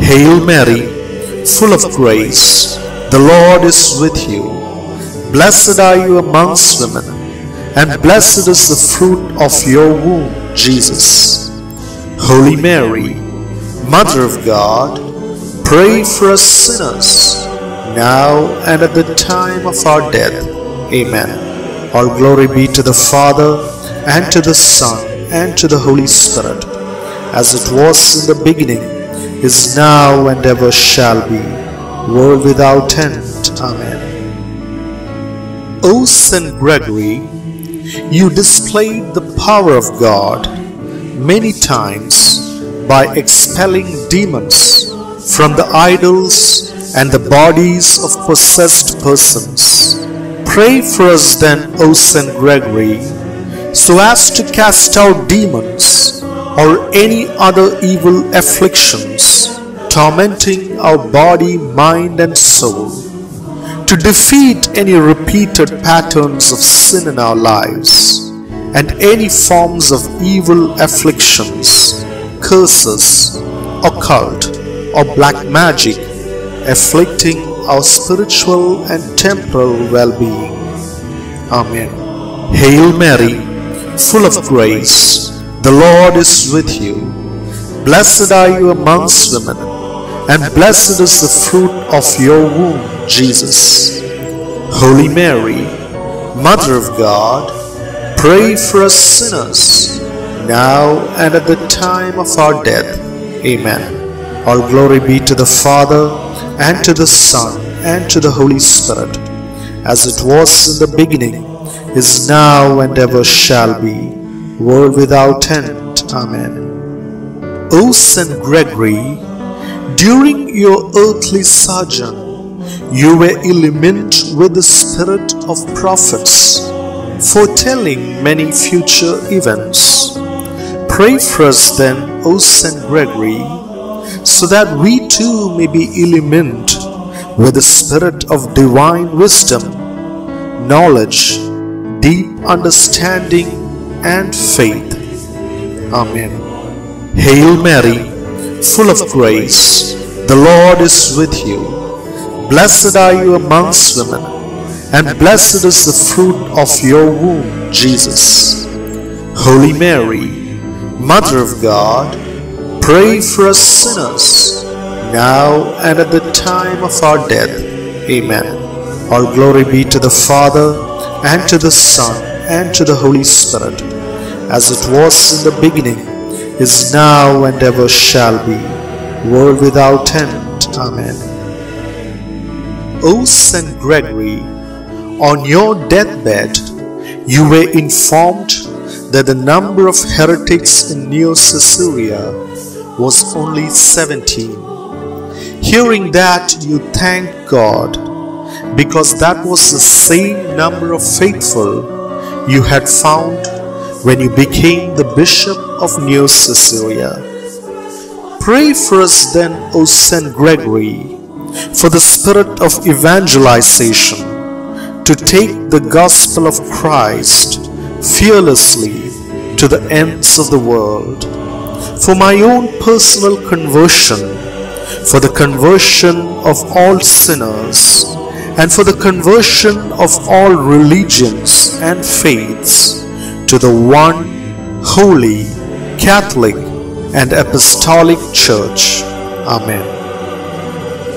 Hail Mary, full of grace, the Lord is with you. Blessed are you amongst women, and blessed is the fruit of your womb, Jesus. Holy Mary, Mother of God, pray for us sinners, now and at the time of our death. Amen. All glory be to the Father, and to the Son, and to the Holy Spirit, as it was in the beginning, is now, and ever shall be, world without end. Amen. O Saint Gregory, you displayed the power of God many times by expelling demons from the idols and the bodies of possessed persons. Pray for us then, O Saint Gregory, so as to cast out demons or any other evil afflictions tormenting our body, mind, and soul, to defeat any repeated patterns of sin in our lives and any forms of evil afflictions curses, occult, or black magic afflicting our spiritual and temporal well-being. Amen. Hail Mary, full of grace, the Lord is with you. Blessed are you amongst women, and blessed is the fruit of your womb, Jesus. Holy Mary, Mother of God, pray for us sinners, now and at the time of our death. Amen. All glory be to the Father, and to the Son, and to the Holy Spirit, as it was in the beginning, is now, and ever shall be, world without end. Amen. O Saint Gregory, during your earthly sojourn, you were illumined with the spirit of prophets, foretelling many future events. Pray for us then, O Saint Gregory, so that we too may be illumined with the spirit of divine wisdom, knowledge, deep understanding, and faith. Amen. Hail Mary, full of grace, the Lord is with you. Blessed are you amongst women, and blessed is the fruit of your womb, Jesus. Holy Mary, Mother of God, pray for us sinners, now and at the time of our death. Amen. All glory be to the Father, and to the Son, and to the Holy Spirit, as it was in the beginning, is now, and ever shall be, world without end. Amen. O Saint Gregory, on your deathbed you were informed that the number of heretics in Neocaesarea was only 17. Hearing that, you thanked God because that was the same number of faithful you had found when you became the Bishop of Neocaesarea. Pray for us then, O Saint Gregory, for the spirit of evangelization to take the gospel of Christ fearlessly to the ends of the world. For my own personal conversion, for the conversion of all sinners, and for the conversion of all religions and faiths to the one holy, Catholic, and Apostolic Church. Amen.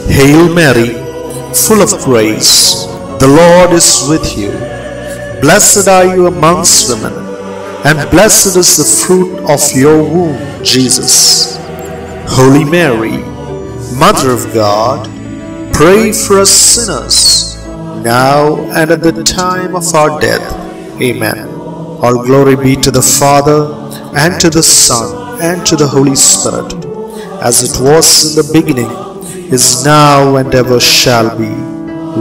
Hail Mary, full of grace, the Lord is with you. Blessed are you amongst women, and blessed is the fruit of your womb, Jesus. Holy Mary, Mother of God, pray for us sinners, now and at the time of our death. Amen. All glory be to the Father, and to the Son, and to the Holy Spirit, as it was in the beginning, is now and ever shall be,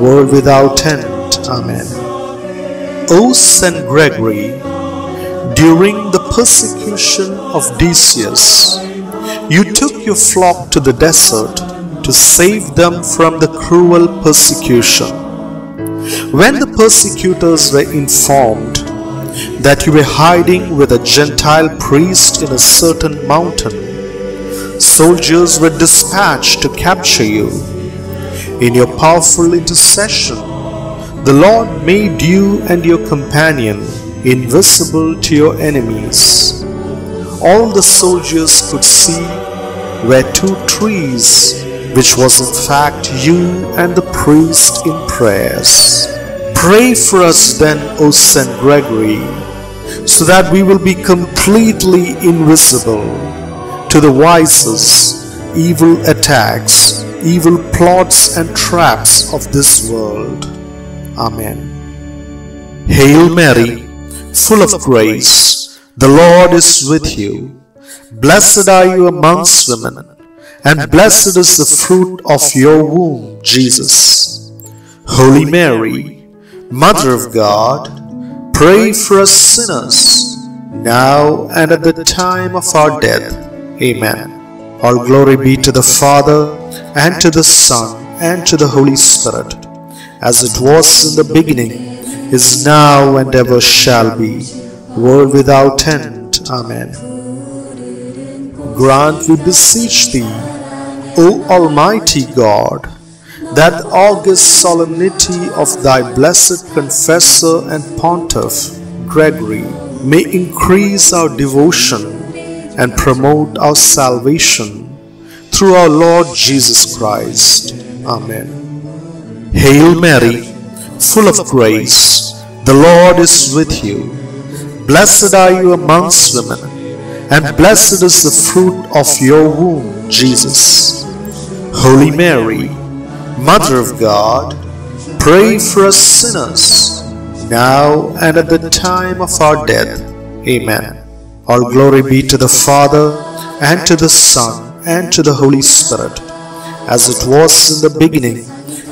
world without end. Amen. O Saint Gregory, during the persecution of Decius, you took your flock to the desert to save them from the cruel persecution. When the persecutors were informed that you were hiding with a Gentile priest in a certain mountain, soldiers were dispatched to capture you. In your powerful intercession, the Lord made you and your companion invisible to your enemies. All the soldiers could see were two trees, which was in fact you and the priest in prayers. Pray for us then, O Saint Gregory, so that we will be completely invisible to the vices, evil attacks, evil plots and traps of this world. Amen. Hail Mary, full of grace, the Lord is with you. Blessed are you amongst women, and blessed is the fruit of your womb, Jesus. Holy Mary, Mother of God, pray for us sinners, now and at the time of our death. Amen. All glory be to the Father, and to the Son, and to the Holy Spirit, as it was in the beginning, is now, and ever shall be, world without end. Amen. grant, we beseech thee, O Almighty God, that the august solemnity of thy blessed confessor and pontiff, Gregory, may increase our devotion and promote our salvation through our Lord Jesus Christ. Amen. Hail Mary, full of grace, the Lord is with you. Blessed are you amongst women, and blessed is the fruit of your womb, Jesus. Holy Mary, Mother of God, pray for us sinners, now and at the time of our death. Amen. All glory be to the Father, and to the Son, and to the Holy Spirit, as it was in the beginning,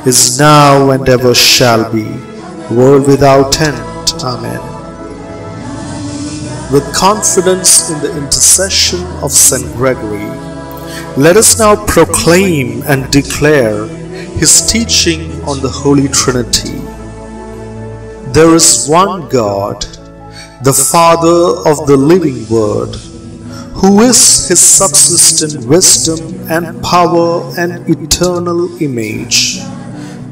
is now, and ever shall be, world without end. Amen. With confidence in the intercession of St. Gregory, let us now proclaim and declare his teaching on the Holy Trinity. There is one God, the Father of the living Word, who is his subsistent wisdom and power and eternal image,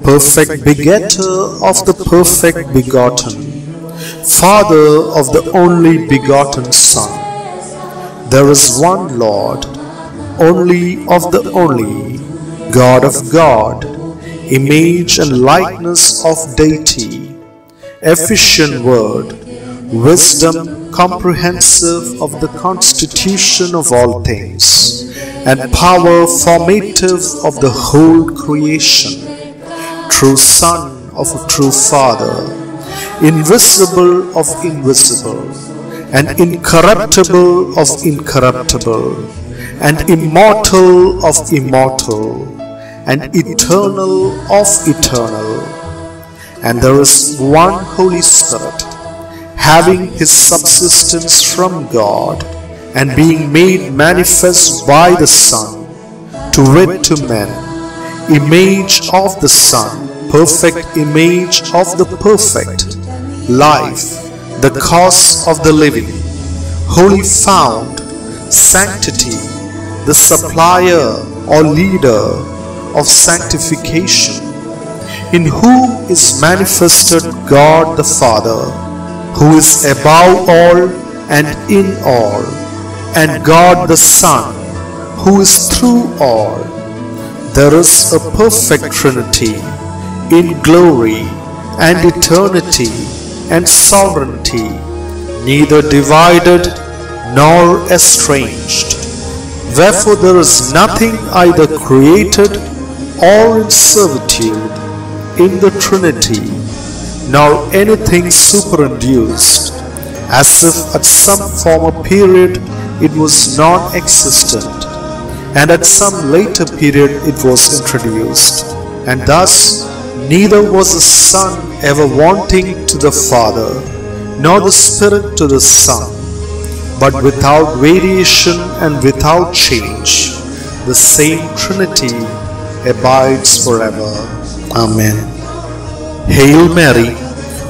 perfect begetter of the perfect begotten, Father of the only begotten Son. There is one Lord, only of the only, God of God, image and likeness of deity, efficient word, wisdom comprehensive of the constitution of all things, and power formative of the whole creation, true Son of a true Father, invisible of invisible, and incorruptible of incorruptible, and immortal of immortal, and eternal of eternal. And there is one Holy Spirit, having his subsistence from God, and being made manifest by the Son, to wit to men, image of the Son, perfect image of the perfect, life, the cause of the living, holy fount, sanctity, the supplier or leader of sanctification, in whom is manifested God the Father, who is above all and in all, and God the Son, who is through all. There is a perfect Trinity in glory and eternity and sovereignty, neither divided nor estranged. Wherefore there is nothing either created or in servitude in the Trinity, nor anything superinduced, as if at some former period it was non existent, and at some later period it was introduced, and thus neither was the Son ever wanting to the Father, nor the Spirit to the Son, but without variation and without change, the same Trinity abides forever. Amen. Hail Mary,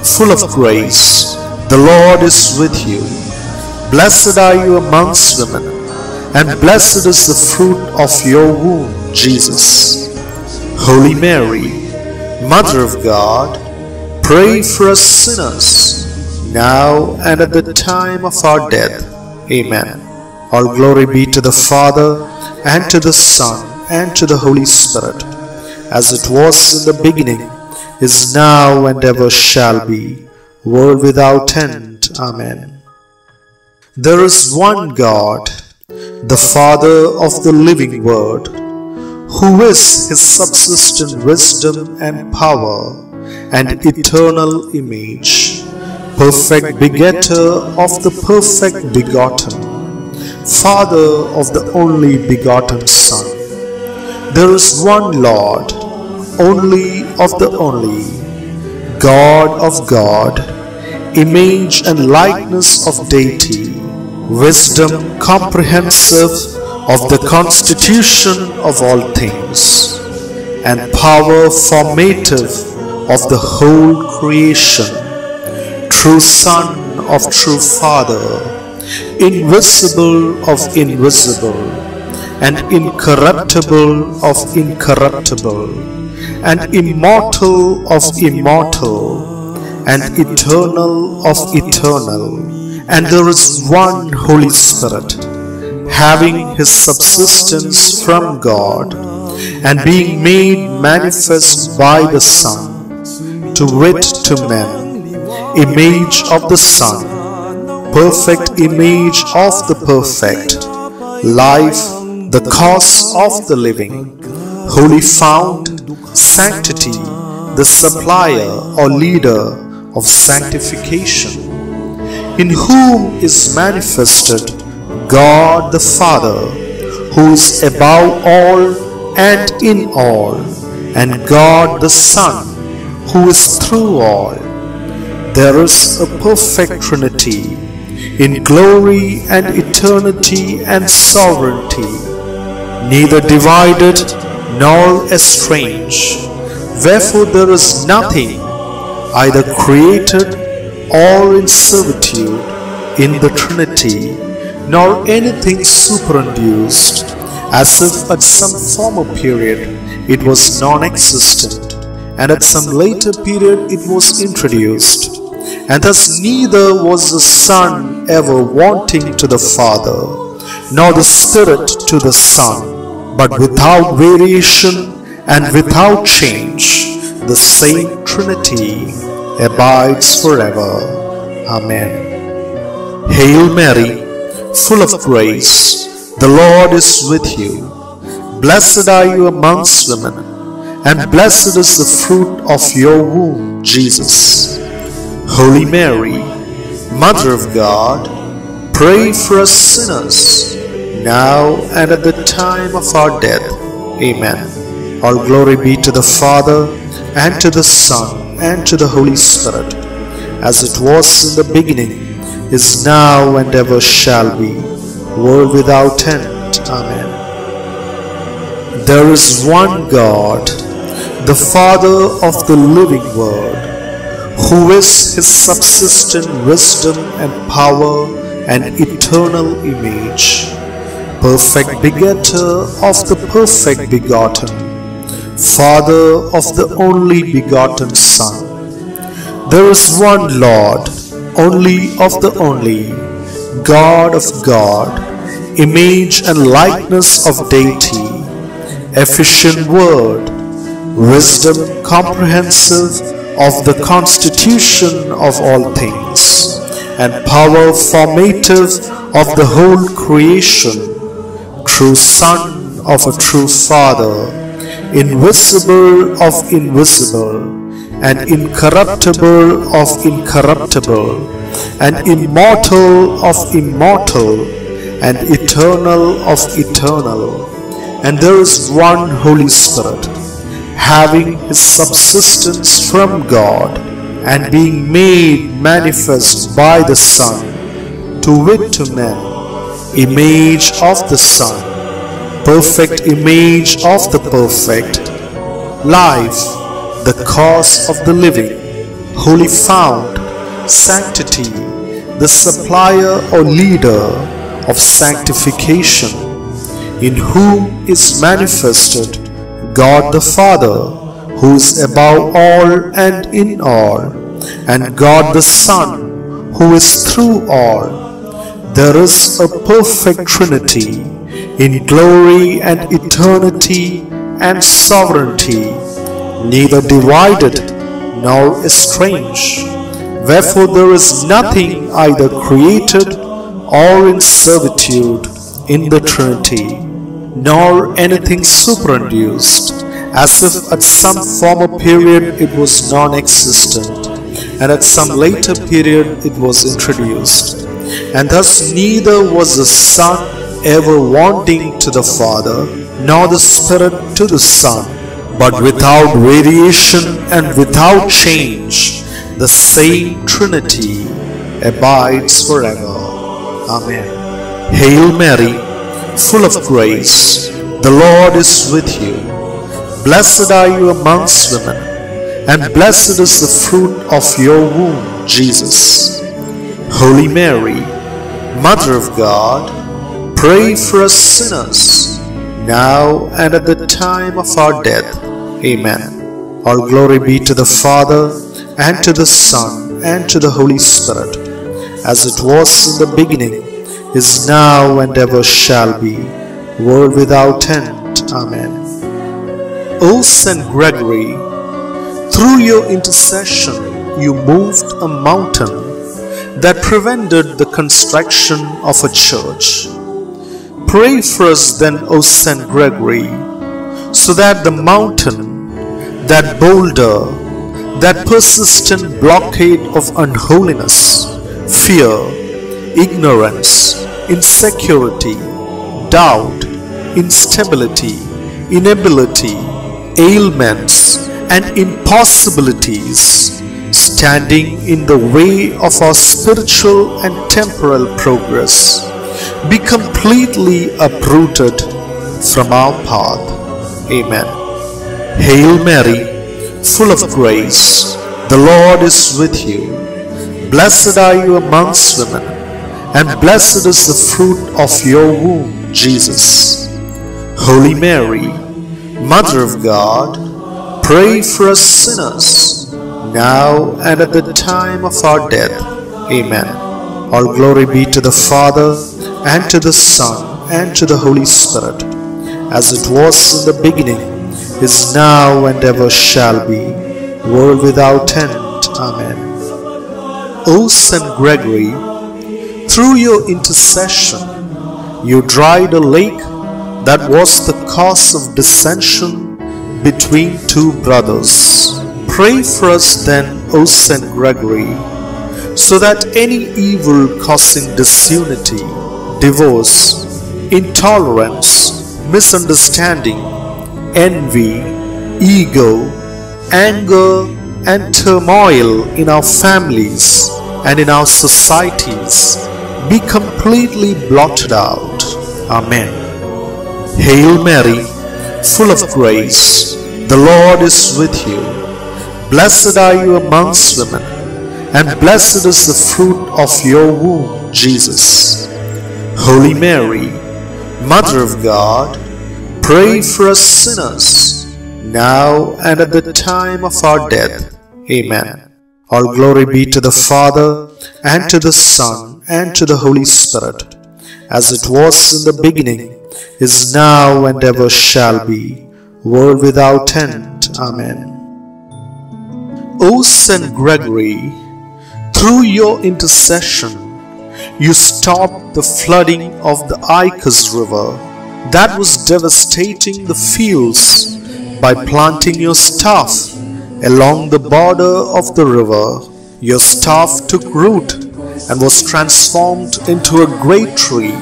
full of grace, the Lord is with you. Blessed are you amongst women, and blessed is the fruit of your womb, Jesus. Holy Mary, Mother of God, pray for us sinners, now and at the time of our death. Amen. All glory be to the Father, and to the Son, and to the Holy Spirit, as it was in the beginning, is now, and ever shall be, world without end. Amen. There is one God, the Father of the living Word, who is his subsistent wisdom and power and eternal image, perfect begetter of the perfect begotten, Father of the only begotten Son. There is one Lord, only of the only, God of God, image and likeness of deity, wisdom comprehensive of the constitution of all things, and power formative of the whole creation, true Son of true Father, invisible of invisible, and incorruptible of incorruptible, and immortal of immortal, and eternal of eternal. And there is one Holy Spirit, having his subsistence from God, and being made manifest by the Son, to wit to men, image of the Son, perfect image of the perfect, life, the cause of the living, holy fount, sanctity, the supplier or leader of sanctification, in whom is manifested God the Father, who is above all and in all, and God the Son, who is through all. There is a perfect Trinity in glory and eternity and sovereignty, neither divided nor estranged. Wherefore there is nothing either created or in servitude in the Trinity, nor anything superinduced, as if at some former period it was non-existent, and at some later period it was introduced and thus neither was the Son ever wanting to the Father, nor the Spirit to the Son, but without variation and without change, the same Trinity abides forever. Amen. Hail Mary, full of grace, the Lord is with you. Blessed are you amongst women, and blessed is the fruit of your womb, Jesus. Holy Mary, Mother of God, pray for us sinners, now and at the time of our death. Amen. All glory be to the Father, and to the Son, and to the Holy Spirit, as it was in the beginning, is now, and ever shall be, world without end. Amen. There is one God, the Father of the living Word who is his subsistent wisdom and power and eternal image, perfect begetter of the perfect begotten, Father of the only begotten Son. There is one Lord, only of the only, God of God, image and likeness of deity, efficient word, wisdom comprehensive of the constitution of all things, and power formative of the whole creation, true Son of a true Father, invisible of invisible, and incorruptible of incorruptible, and immortal of immortal, and eternal of eternal. And there is one Holy Spirit having his subsistence from God, and being made manifest by the Son, to wit to men, image of the Son, perfect image of the perfect, life, the cause of the living, holy fount, sanctity, the supplier or leader of sanctification, in whom is manifested God the Father, who is above all and in all, and God the Son, who is through all. There is a perfect Trinity in glory and eternity and sovereignty, neither divided nor estranged. Wherefore there is nothing either created or in servitude in the Trinity nor anything superinduced, as if at some former period it was non-existent, and at some later period it was introduced. And thus neither was the Son ever wanting to the Father, nor the Spirit to the Son, but without variation and without change, the same Trinity abides forever. Amen. Hail Mary, full of grace, the Lord is with you. Blessed are you amongst women, and blessed is the fruit of your womb, Jesus. Holy Mary, Mother of God, pray for us sinners, now and at the time of our death. Amen. All glory be to the Father, and to the Son, and to the Holy Spirit, as it was in the beginning, is now, and ever shall be, world without end. Amen. O Saint Gregory, through your intercession you moved a mountain that prevented the construction of a church. Pray for us then, O Saint Gregory, so that the mountain, that boulder, that persistent blockade of unholiness, fear, ignorance, insecurity, doubt, instability, inability, ailments, and impossibilities standing in the way of our spiritual and temporal progress be completely uprooted from our path. Amen. Hail Mary, full of grace, the Lord is with you. Blessed are you amongst women, and blessed is the fruit of your womb, Jesus. Holy Mary, Mother of God, pray for us sinners, now and at the time of our death. Amen. All glory be to the Father, and to the Son, and to the Holy Spirit, as it was in the beginning, is now, and ever shall be, world without end. Amen. O Saint Gregory, through your intercession, you dried a lake that was the cause of dissension between two brothers. Pray for us then, O Saint Gregory, so that any evil causing disunity, divorce, intolerance, misunderstanding, envy, ego, anger, and turmoil in our families and in our societies be completely blotted out. Amen. Hail Mary, full of grace, the Lord is with you. Blessed are you amongst women, and blessed is the fruit of your womb, Jesus. Holy Mary, Mother of God, pray for us sinners, now and at the time of our death. Amen. All glory be to the Father, and to the Son, and to the Holy Spirit, as it was in the beginning, is now, and ever shall be, world without end. Amen. O Saint Gregory, through your intercession, you stopped the flooding of the Icus River that was devastating the fields by planting your staff along the border of the river. Your staff took root and was transformed into a great tree,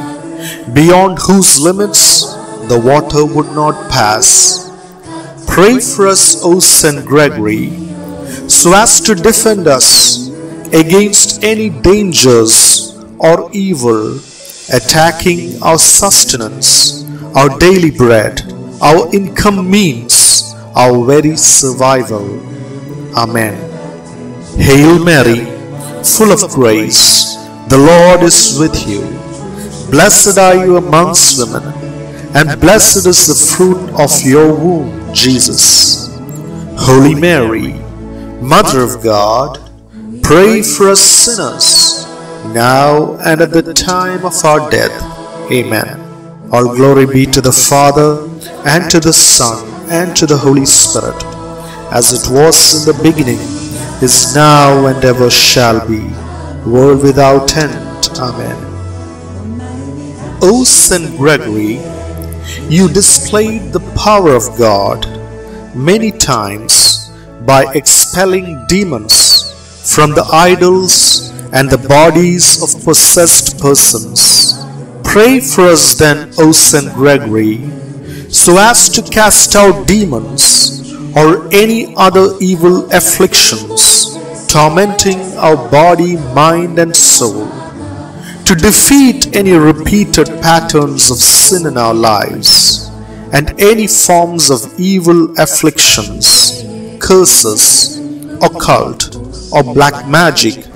beyond whose limits the water would not pass. Pray for us, O Saint Gregory, so as to defend us against any dangers or evil attacking our sustenance, our daily bread, our income means, our very survival. Amen. Hail Mary, full of grace, the Lord is with you. Blessed are you amongst women, and blessed is the fruit of your womb, Jesus. Holy Mary, Mother of God, pray for us sinners, now and at the time of our death. Amen. All glory be to the Father, and to the Son, and to the Holy Spirit, as it was in the beginning, is now, and ever shall be, world without end. Amen. O Saint Gregory, you displayed the power of God many times by expelling demons from the idols and the bodies of possessed persons. Pray for us then, O Saint Gregory, so as to cast out demons or any other evil afflictions tormenting our body, mind, and soul, to defeat any repeated patterns of sin in our lives and any forms of evil afflictions, curses, occult, or black magic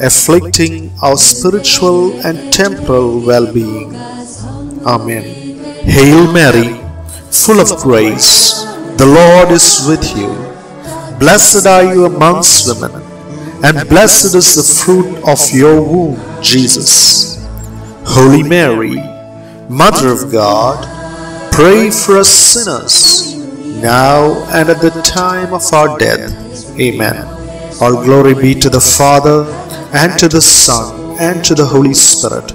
afflicting our spiritual and temporal well being. Amen. Hail Mary, full of grace, the Lord is with you. Blessed are you amongst women, and blessed is the fruit of your womb, Jesus. Holy Mary, Mother of God, pray for us sinners, now and at the time of our death. Amen. All glory be to the Father, and to the Son, and to the Holy Spirit,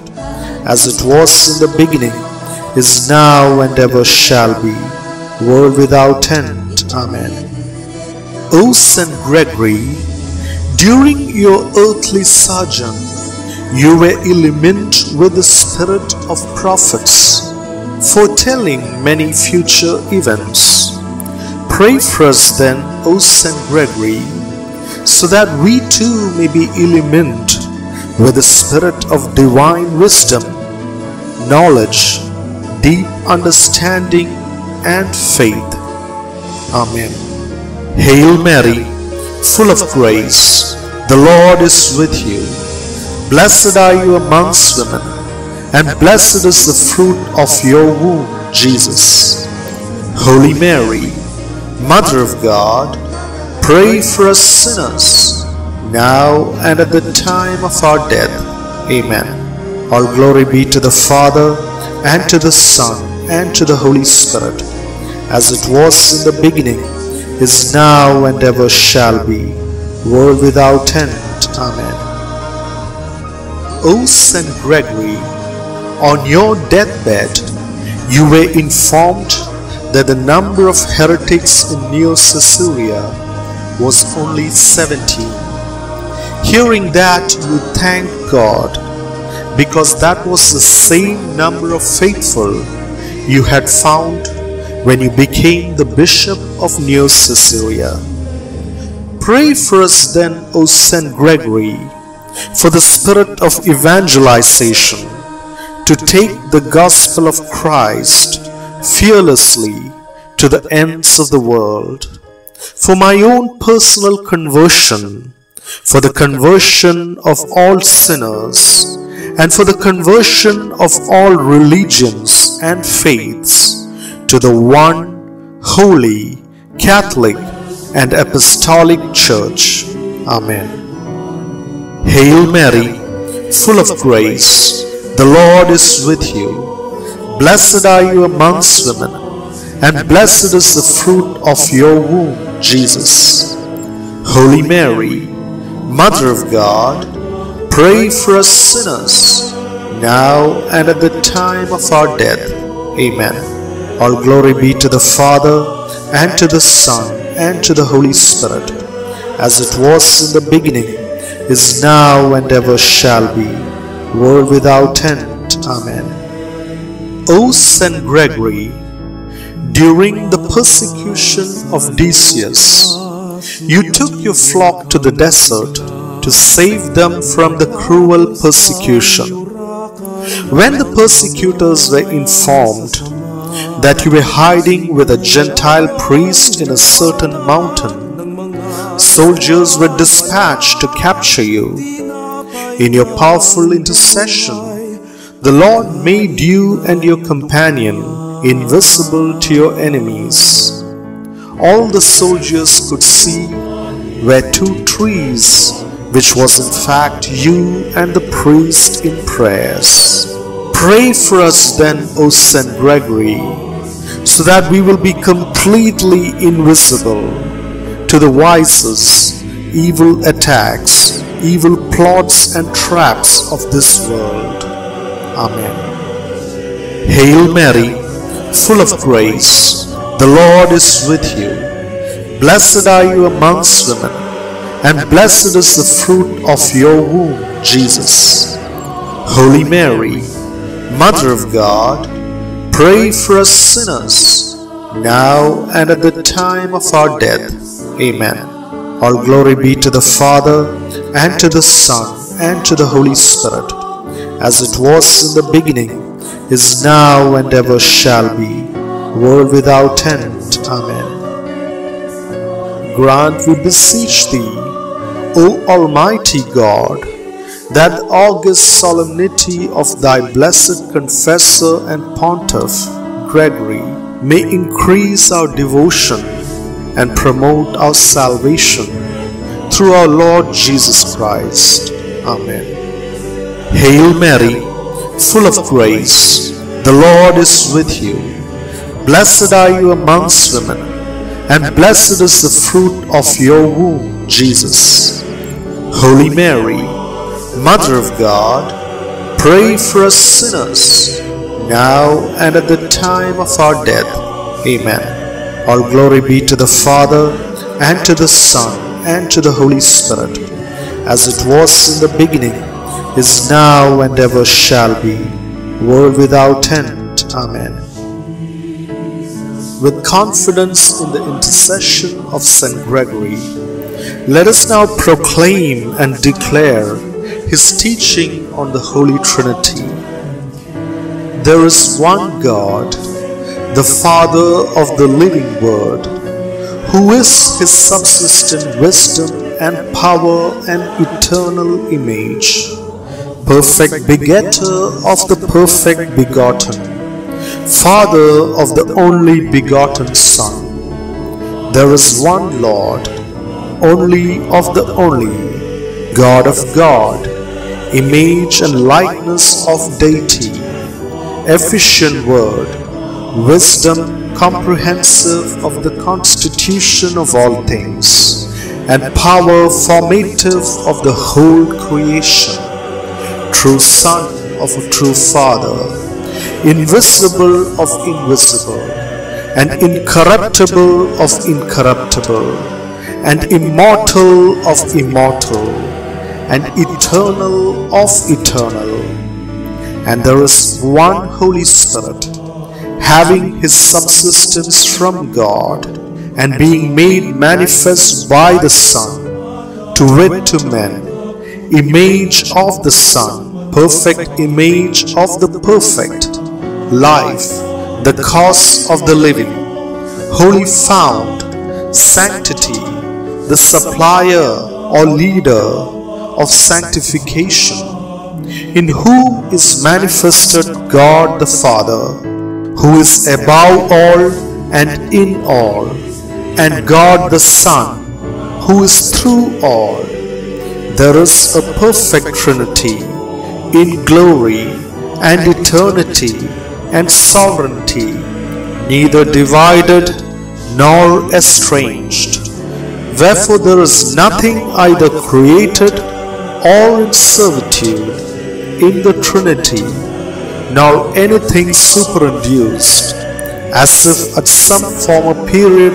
as it was in the beginning, is now, and ever shall be, world without end. Amen. O Saint Gregory, during your earthly sojourn, you were illumined with the spirit of prophets, foretelling many future events. Pray for us then, O Saint Gregory, so that we too may be illumined with the spirit of divine wisdom, knowledge, deep understanding, and faith. Amen. Hail Mary, full of grace, the Lord is with you. Blessed are you amongst women, and blessed is the fruit of your womb, Jesus. Holy Mary, Mother of God, pray for us sinners, now and at the time of our death. Amen. All glory be to the Father, and to the Son, and to the Holy Spirit, as it was in the beginning, is now, and ever shall be, world without end. Amen. O Saint Gregory, on your deathbed, you were informed that the number of heretics in Neocaesarea was only 17. Hearing that, you thank God because that was the same number of faithful you had found when you became the Bishop of Neocaesarea. Pray for us then, O Saint Gregory, for the spirit of evangelization to take the gospel of Christ fearlessly to the ends of the world. For my own personal conversion, for the conversion of all sinners, and for the conversion of all religions and faiths to the one holy, Catholic, and Apostolic Church. Amen. Hail Mary, full of grace, the Lord is with you. Blessed are you amongst women, and blessed is the fruit of your womb, Jesus. Holy Mary, Mother of God, pray for us sinners, now and at the time of our death. Amen. All glory be to the Father, and to the Son, and to the Holy Spirit, as it was in the beginning, is now, and ever shall be, world without end. Amen. O Saint Gregory, during the persecution of Decius, you took your flock to the desert to save them from the cruel persecution. When the persecutors were informed that you were hiding with a Gentile priest in a certain mountain, soldiers were dispatched to capture you. In your powerful intercession, the Lord made you and your companion invisible to your enemies. All the soldiers could see were two trees, which was in fact you and the priest in prayers. Pray for us then, O Saint Gregory, so that we will be completely invisible to the vices, evil attacks, evil plots and traps of this world. Amen. Hail Mary, full of grace, the Lord is with you. Blessed are you amongst women, and blessed is the fruit of your womb, Jesus. Holy Mary, Mother of God, pray for us sinners, now and at the time of our death. Amen. All glory be to the Father, and to the Son, and to the Holy Spirit as it was in the beginning, is now, and ever shall be, world without end. Amen. Grant, we beseech thee, O Almighty God, that the august solemnity of thy blessed confessor and pontiff, Gregory, may increase our devotion and promote our salvation through our Lord Jesus Christ. Amen. Hail Mary, full of grace, the Lord is with you. Blessed are you amongst women, and blessed is the fruit of your womb, Jesus. Holy Mary, Mother of God, pray for us sinners, now and at the time of our death. Amen. All glory be to the Father, and to the Son, and to the Holy Spirit, as it was in the beginning, is now, and ever shall be, world without end. Amen. With confidence in the intercession of St. Gregory, let us now proclaim and declare his teaching on the Holy Trinity. There is one God, the Father of the living Word, who is his subsistent wisdom and power and eternal image, perfect begetter of the perfect begotten, Father of the only begotten Son. There is one Lord, only of the only, God of God, image and likeness of deity, efficient word, wisdom comprehensive of the constitution of all things, and power formative of the whole creation, true Son of a true Father, invisible of invisible, and incorruptible of incorruptible, and immortal of immortal, and eternal of eternal. And there is one Holy Spirit, having his subsistence from God, and being made manifest by the Son, to wit to men, image of the Son, perfect image of the perfect, life, the cause of the living, holy fount, sanctity, the supplier or leader of sanctification, in whom is manifested God the Father, who is above all and in all, and God the Son, who is through all. There is a perfect Trinity in glory and eternity and sovereignty, neither divided nor estranged. Wherefore there is nothing either created or in servitude in the Trinity, nor anything superinduced, as if at some former period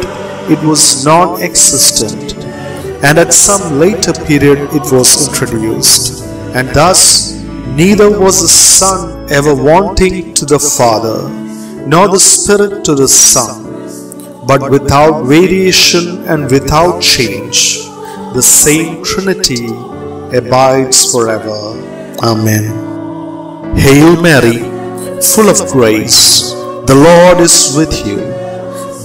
it was non existent, and at some later period it was introduced. And thus, neither was the Son ever wanting to the Father, nor the Spirit to the Son, but without variation and without change, the same Trinity abides forever. Amen. Hail Mary, full of grace, the Lord is with you.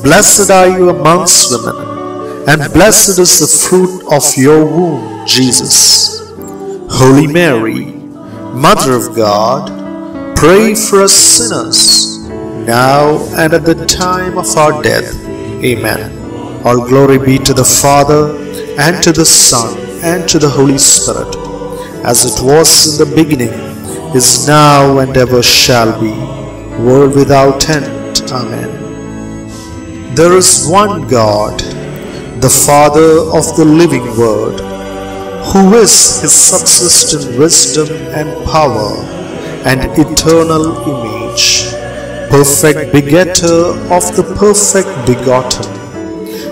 Blessed are you amongst women, and blessed is the fruit of your womb, Jesus. Holy Mary, Mother of God, pray for us sinners, now and at the time of our death. Amen. All glory be to the Father, and to the Son, and to the Holy Spirit, as it was in the beginning, is now, and ever shall be, world without end. Amen. There is one God, the Father of the living Word, who is his subsistent wisdom and power and eternal image, perfect begetter of the perfect begotten,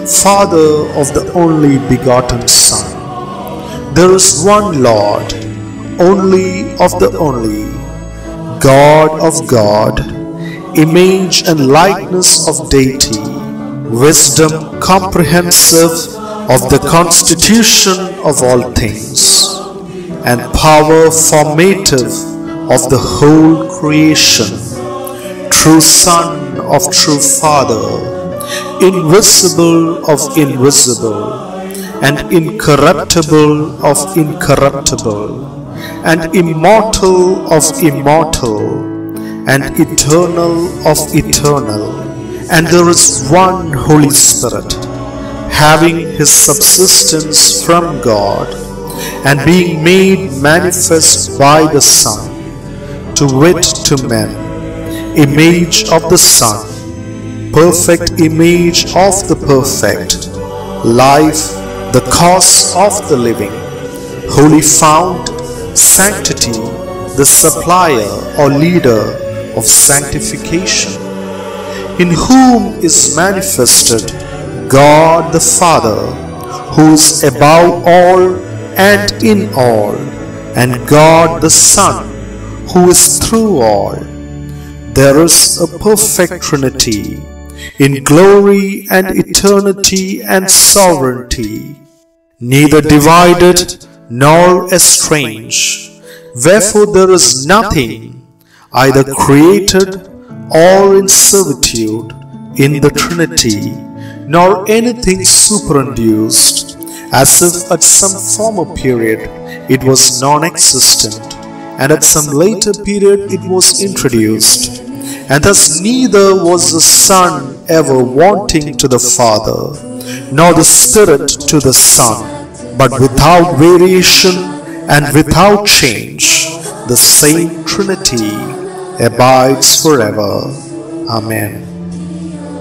Father of the only begotten Son. There is one Lord, only of the only, God of God, image and likeness of deity, wisdom comprehensive of the constitution of all things, and power formative of the whole creation, true Son of true Father, invisible of invisible, and incorruptible of incorruptible, and immortal of immortal, and eternal of eternal. And there is one Holy Spirit, having his subsistence from God, and being made manifest by the Son, to wit to men, image of the Son, perfect image of the perfect, life, the cause of the living, holy fount, sanctity, the supplier or leader of sanctification, in whom is manifested God the Father, who is above all and in all, and God the Son, who is through all. There is a perfect Trinity in glory and eternity and sovereignty, neither divided nor estranged. Wherefore there is nothing either created or in servitude in the Trinity, nor anything superinduced, as if at some former period it was non existent, and at some later period it was introduced. And thus neither was the Son ever wanting to the Father, nor the Spirit to the Son, but without variation and without change, the same Trinity abides forever. Amen.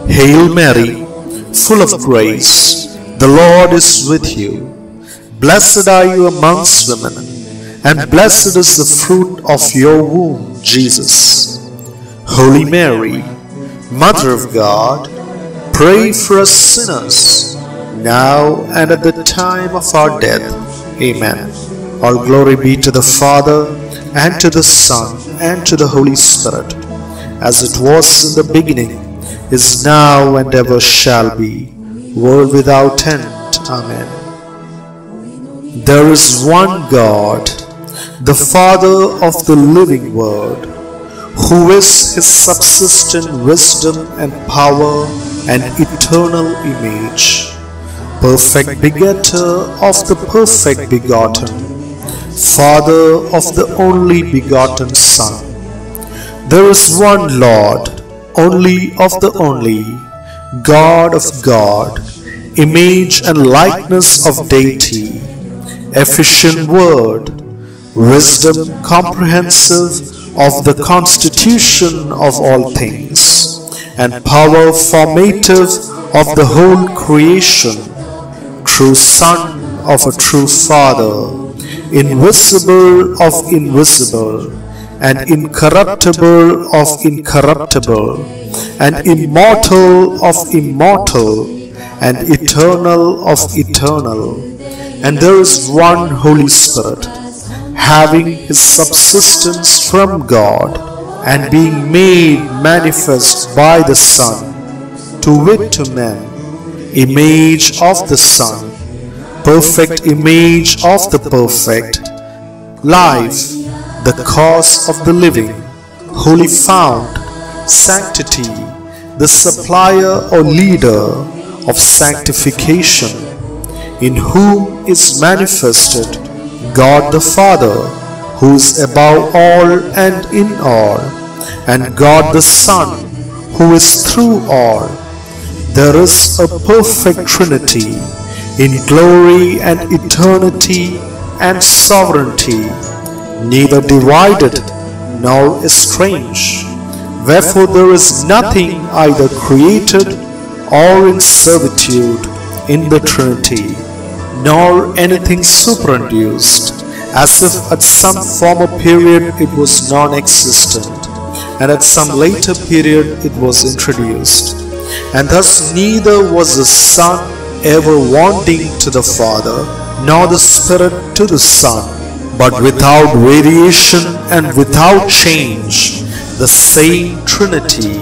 Hail Mary, full of grace, the Lord is with you. Blessed are you amongst women, and blessed is the fruit of your womb, Jesus. Holy Mary, Mother of God, pray for us sinners, now and at the time of our death. Amen. All glory be to the Father, and to the Son, and to the Holy Spirit, as it was in the beginning, is now, and ever shall be, world without end. Amen. There is one God, the Father of the living Word, who is his subsistent wisdom and power and eternal image, perfect begetter of the perfect begotten, Father of the only begotten Son. There is one Lord, only of the only, God of God, image and likeness of deity, efficient word, wisdom comprehensive of the constitution of all things, and power formative of the whole creation, true Son of a true Father, invisible of invisible, and incorruptible of incorruptible, and immortal of immortal, and eternal of eternal. And there is one Holy Spirit, having his subsistence from God, and being made manifest by the Son, to wit to men, image of the Son, perfect image of the perfect, life, the cause of the living, holy fount, sanctity, the supplier or leader of sanctification, in whom is manifested God the Father, who is above all and in all, and God the Son, who is through all. There is a perfect Trinity in glory and eternity and sovereignty, neither divided nor estranged. Wherefore there is nothing either created or in servitude in the Trinity, nor anything superinduced, as if at some former period it was non-existent, and at some later period it was introduced. And thus neither was the Son ever wanting to the Father, nor the Spirit to the Son, but without variation and without change, the same Trinity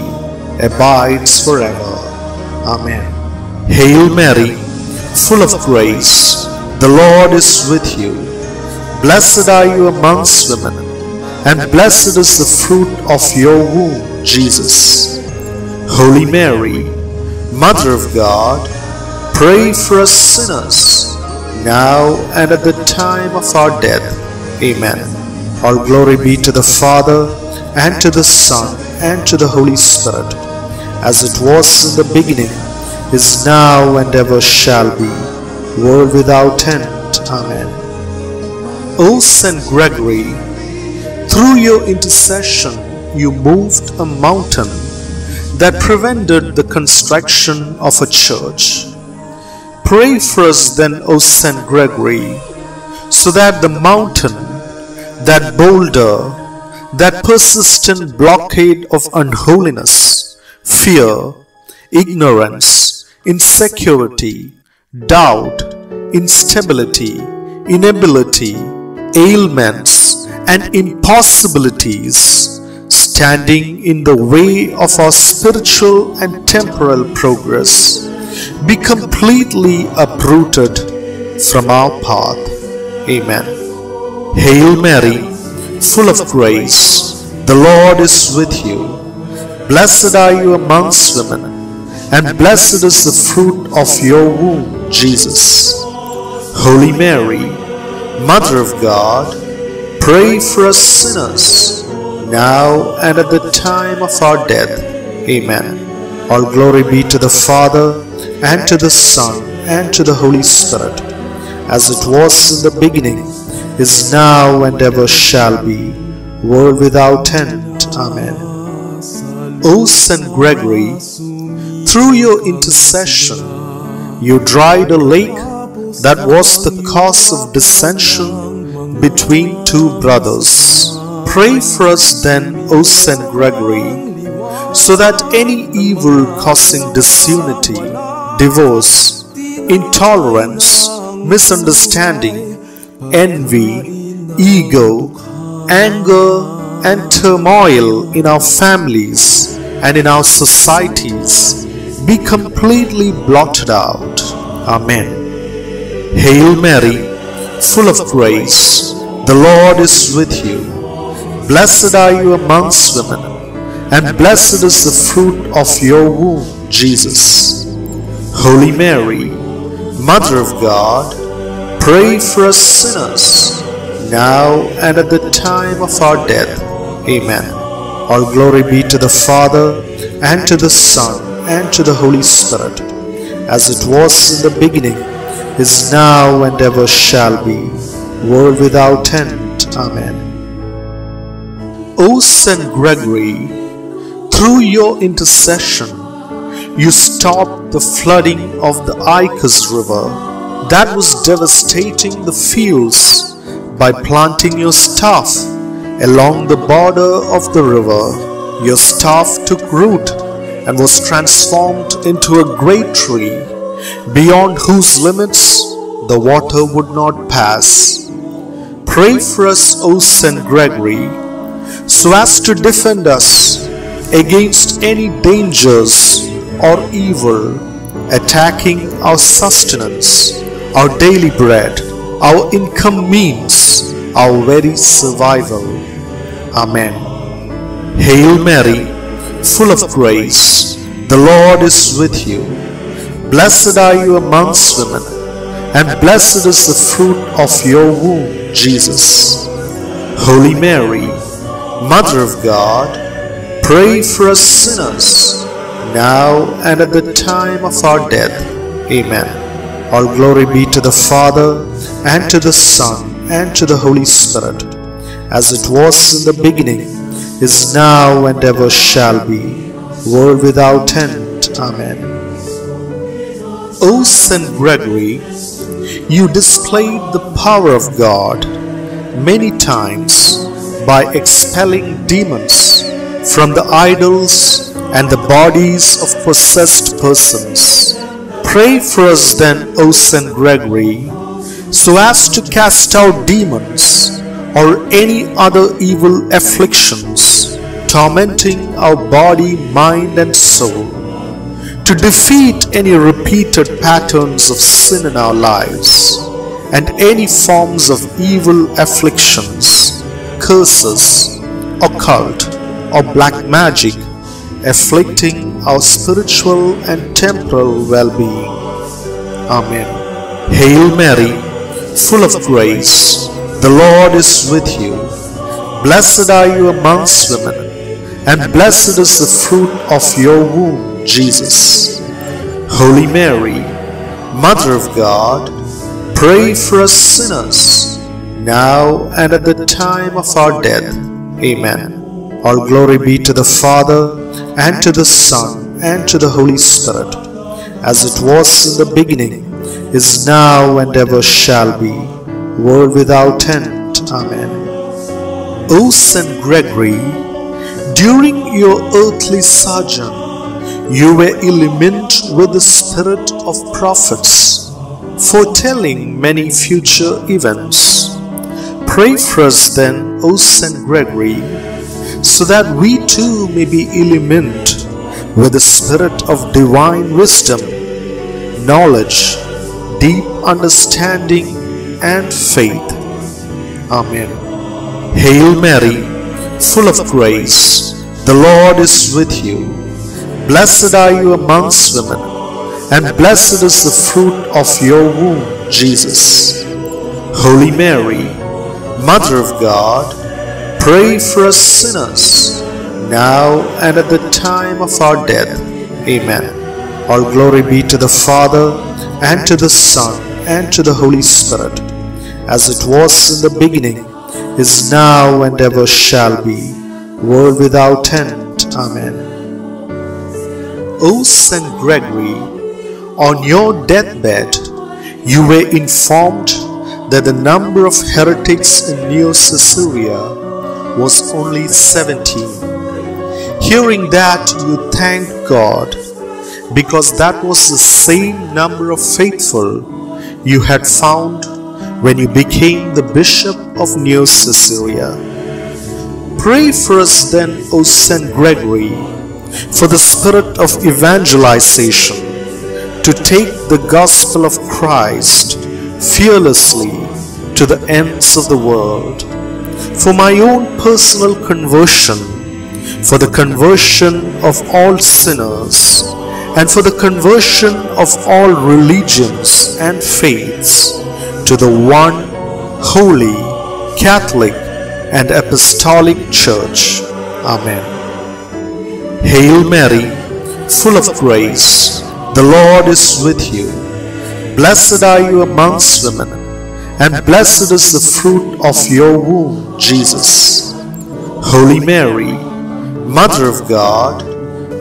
abides forever. Amen. Hail Mary, full of grace, the Lord is with you. Blessed are you amongst women, and blessed is the fruit of your womb, Jesus. Holy Mary, Mother of God, pray for us sinners, now and at the time of our death. Amen. All glory be to the Father, and to the Son, and to the Holy Spirit, as it was in the beginning, is now, and ever shall be, world without end. Amen. O Saint Gregory, through your intercession you moved a mountain that prevented the construction of a church. Pray for us then, O Saint Gregory, so that the mountain, that boulder, that persistent blockade of unholiness, fear, ignorance, insecurity, doubt, instability, inability, ailments, and impossibilities standing in the way of our spiritual and temporal progress be completely uprooted from our path. Amen. Hail Mary, full of grace, the Lord is with you. Blessed are you amongst women, and blessed is the fruit of your womb, Jesus. Holy Mary, Mother of God, pray for us sinners, now and at the time of our death. Amen. All glory be to the Father, and to the Son, and to the Holy Spirit, as it was in the beginning, is now, and ever shall be, world without end. Amen. O Saint Gregory, through your intercession, you dried a lake that was the cause of dissension between two brothers. Pray for us then, O Saint Gregory, so that any evil causing disunity, divorce, intolerance, misunderstanding, envy, ego, anger, and turmoil in our families and in our societies be completely blotted out. Amen. Hail Mary, full of grace, the Lord is with you. Blessed are you amongst women, and blessed is the fruit of your womb, Jesus. Holy Mary, Mother of God, pray for us sinners, now and at the time of our death. Amen. All glory be to the Father, and to the Son, and to the Holy Spirit, as it was in the beginning, is now, and ever shall be, world without end. Amen. O Saint Gregory, through your intercession, you stopped the flooding of the Icus River that was devastating the fields by planting your staff along the border of the river. Your staff took root and was transformed into a great tree, beyond whose limits the water would not pass. Pray for us, O Saint Gregory, so as to defend us against any dangers or evil attacking our sustenance, our daily bread, our income means, our very survival. Amen. Hail Mary, full of grace, the Lord is with you. Blessed are you amongst women, and blessed is the fruit of your womb, Jesus. Holy Mary, Mother of God, pray for us sinners, now and at the time of our death. Amen. All glory be to the Father, and to the Son, and to the Holy Spirit, as it was in the beginning, is now, and ever shall be, world without end. Amen. O Saint Gregory, you displayed the power of God many times by expelling demons from the idols and the bodies of possessed persons. Pray for us then, O Saint Gregory, so as to cast out demons or any other evil afflictions tormenting our body, mind, and soul, to defeat any repeated patterns of sin in our lives and any forms of evil afflictions, curses, occult, or black magic afflicting our spiritual and temporal well being. Amen. Hail Mary, full of grace, the Lord is with you. Blessed are you amongst women, and blessed is the fruit of your womb, Jesus. Holy Mary, Mother of God, pray for us sinners, now and at the time of our death. Amen. All glory be to the Father, and to the Son, and to the Holy Spirit, as it was in the beginning, is now, and ever shall be, world without end. Amen. O Saint Gregory, during your earthly sojourn, you were illumined with the spirit of prophets, foretelling many future events. Pray for us then, O Saint Gregory, so that we too may be illumined with the spirit of divine wisdom, knowledge, deep understanding, and faith. Amen. Hail Mary, full of grace, the Lord is with you. Blessed are you amongst women, and blessed is the fruit of your womb, Jesus. Holy Mary, Mother of God, pray for us sinners, now and at the time of our death. Amen. All glory be to the Father, and to the Son, and to the Holy Spirit, as it was in the beginning, is now and ever shall be, world without end. Amen. O Saint Gregory, on your deathbed you were informed that the number of heretics in Neocaesarea was only 17. Hearing that, you thanked God because that was the same number of faithful you had found when you became the Bishop of Neocaesarea. Pray for us then, O Saint Gregory, for the spirit of evangelization, to take the gospel of Christ fearlessly to the ends of the world. For my own personal conversion, for the conversion of all sinners, and for the conversion of all religions and faiths to the one holy, Catholic, and Apostolic Church. Amen. Hail Mary, full of grace, the Lord is with you. Blessed are you amongst women, and blessed is the fruit of your womb, Jesus. Holy Mary, Mother of God,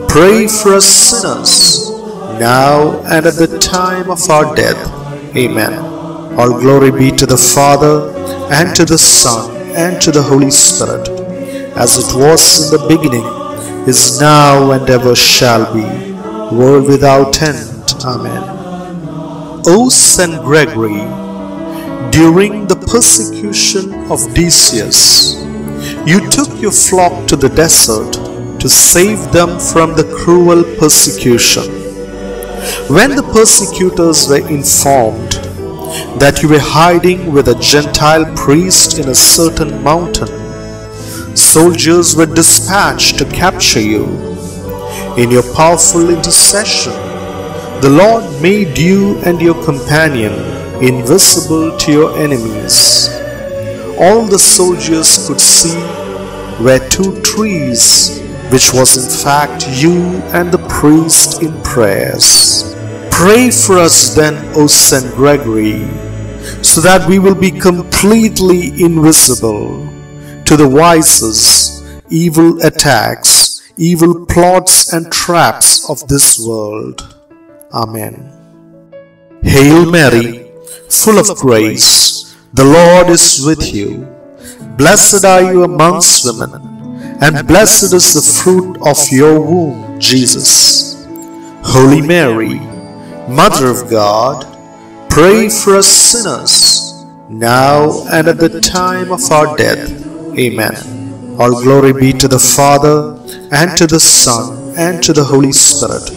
pray for us sinners, now and at the time of our death. Amen. All glory be to the Father, and to the Son, and to the Holy Spirit, as it was in the beginning, is now, and ever shall be, world without end. Amen. O Saint Gregory, during the persecution of Decius, you took your flock to the desert to save them from the cruel persecution. When the persecutors were informed that you were hiding with a Gentile priest in a certain mountain. Soldiers were dispatched to capture you. In your powerful intercession, the Lord made you and your companion invisible to your enemies. All the soldiers could see were two trees, which was in fact you and the priest in prayers. Pray for us then, O Saint Gregory, so that we will be completely invisible to the vices, evil attacks, evil plots and traps of this world. Amen. Hail Mary, full of grace, the Lord is with you. Blessed are you amongst women, and blessed is the fruit of your womb, Jesus. Holy Mary, Mother of God, pray for us sinners, now and at the time of our death. Amen. All glory be to the Father, and to the Son, and to the Holy Spirit,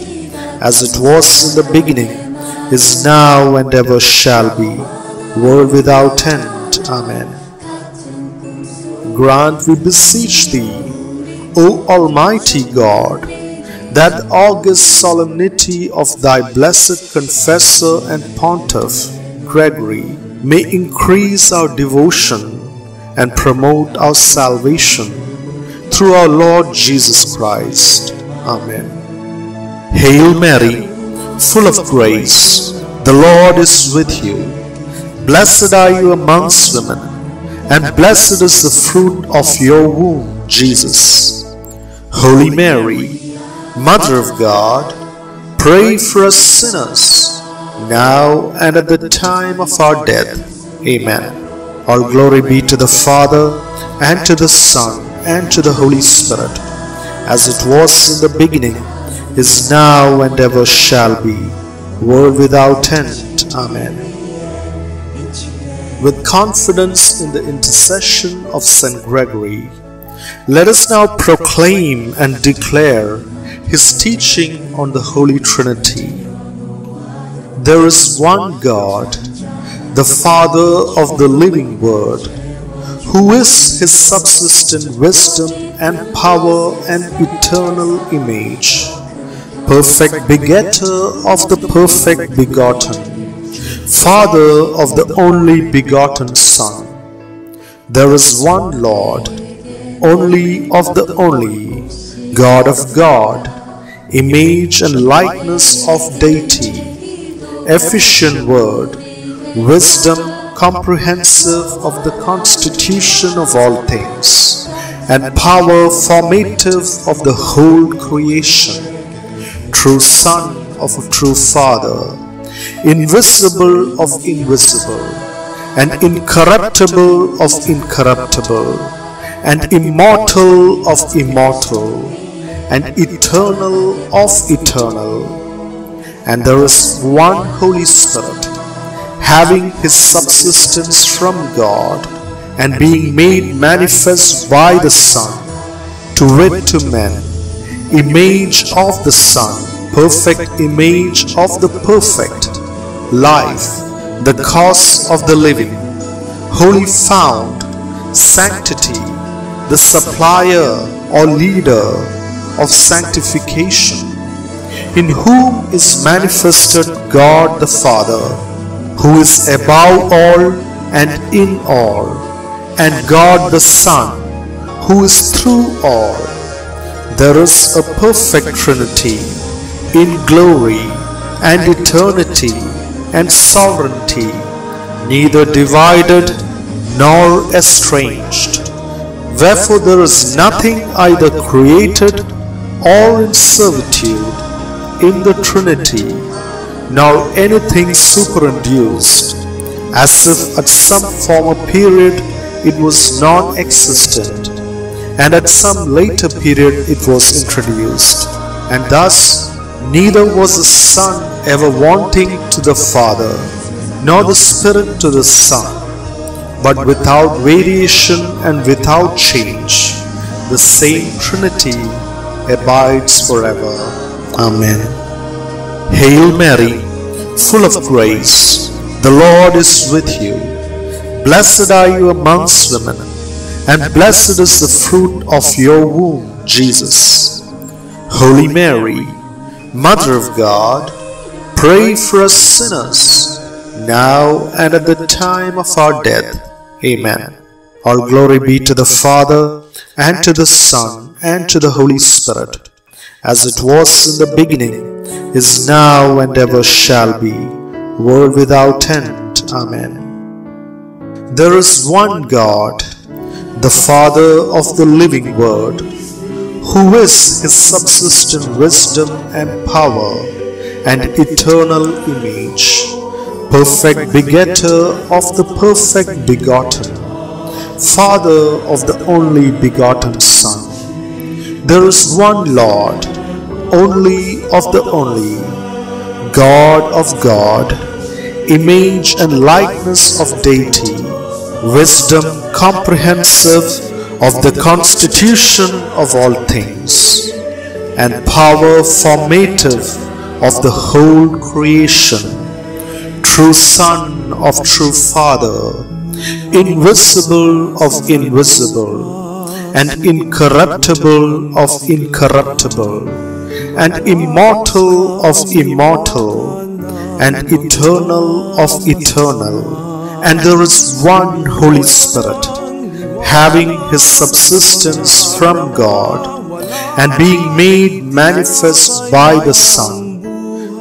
as it was in the beginning, is now, and ever shall be, world without end. Amen. Grant, we beseech Thee, O Almighty God, that august solemnity of thy blessed confessor and pontiff, Gregory, may increase our devotion and promote our salvation through our Lord Jesus Christ. Amen. Hail Mary, full of grace, the Lord is with you. Blessed are you amongst women, and blessed is the fruit of your womb, Jesus. Holy Mary, Mother of God, pray for us sinners, now and at the time of our death. Amen. All glory be to the Father, and to the Son, and to the Holy Spirit, as it was in the beginning, is now, and ever shall be, world without end. Amen. With confidence in the intercession of St. Gregory, let us now proclaim and declare his teaching on the Holy Trinity. There is one God, the Father of the living Word, who is his subsistent wisdom and power and eternal image, perfect begetter of the perfect begotten, Father of the only begotten Son. There is one Lord, only of the only, God of God, image and likeness of deity, efficient word, wisdom comprehensive of the constitution of all things, and power formative of the whole creation, true Son of a true Father, invisible of invisible, and incorruptible of incorruptible, and immortal of immortal, and eternal of eternal. And there is one Holy Spirit, having his subsistence from God, and being made manifest by the Son, to wit to men, image of the Son, perfect image of the perfect, life, the cause of the living, holy fount, sanctity, the supplier or leader of sanctification, in whom is manifested God the Father, who is above all and in all, and God the Son, who is through all. There is a perfect Trinity in glory and eternity and sovereignty, neither divided nor estranged. Wherefore there is nothing either created or in servitude in the Trinity, nor anything superinduced, as if at some former period it was non-existent, and at some later period it was introduced, and thus neither was the Son ever wanting to the Father, nor the Spirit to the Son, but without variation and without change, the same Trinity abides forever. Amen. Hail Mary, full of grace, the Lord is with you. Blessed are you amongst women, and blessed is the fruit of your womb, Jesus. Holy Mary, Mother of God, pray for us sinners, now and at the time of our death. Amen. All glory be to the Father, and to the Son, and to the Holy Spirit, as it was in the beginning, is now, and ever shall be, world without end. Amen. There is one God, the Father of the living Word, who is his subsistent wisdom and power and eternal image, perfect begetter of the perfect begotten, Father of the only begotten Son. There is one Lord, only of the only, God of God, image and likeness of deity, wisdom comprehensive of the constitution of all things, and power formative of the whole creation, true Son of true Father, invisible of invisible, and incorruptible of incorruptible, and immortal of immortal, and eternal of eternal. And there is one Holy Spirit, having his subsistence from God, and being made manifest by the Son,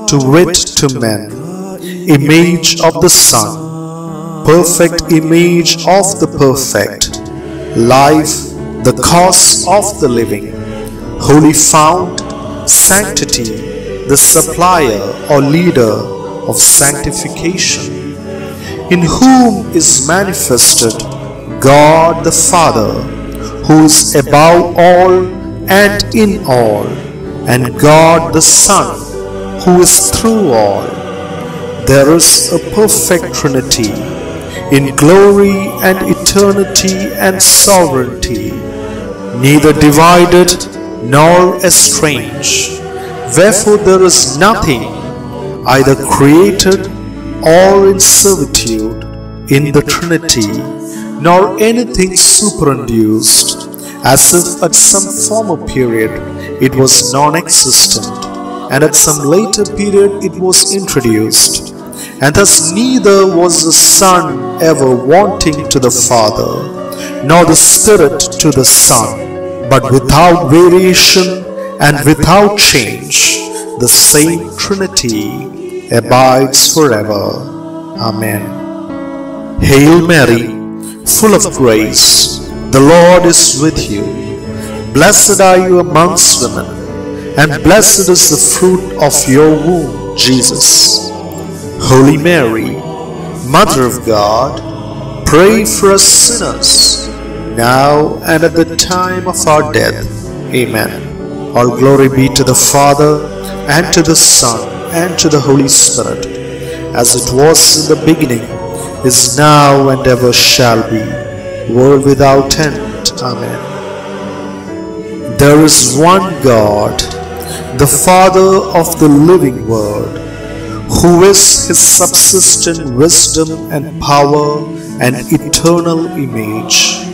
to wit to men, image of the Son, perfect image of the perfect, life, the cause of the living, holy fount, sanctity, the supplier or leader of sanctification, in whom is manifested God the Father, who is above all and in all, and God the Son, who is through all. There is a perfect Trinity in glory and eternity and sovereignty, neither divided nor estranged. Wherefore there is nothing either created or in servitude in the Trinity, nor anything superinduced, as if at some former period it was non existent, and at some later period it was introduced. And thus neither was the Son ever wanting to the Father, nor the Spirit to the Son, but without variation and without change, the same Trinity abides forever. Amen. Hail Mary, full of grace, the Lord is with you. Blessed are you amongst women, and blessed is the fruit of your womb, Jesus. Holy Mary, Mother of God, pray for us sinners, now and at the time of our death. Amen. All glory be to the Father, and to the Son, and to the Holy Spirit, as it was in the beginning, is now, and ever shall be, world without end. Amen. There is one God, the Father of the living Word, who is his subsistent wisdom and power and eternal image,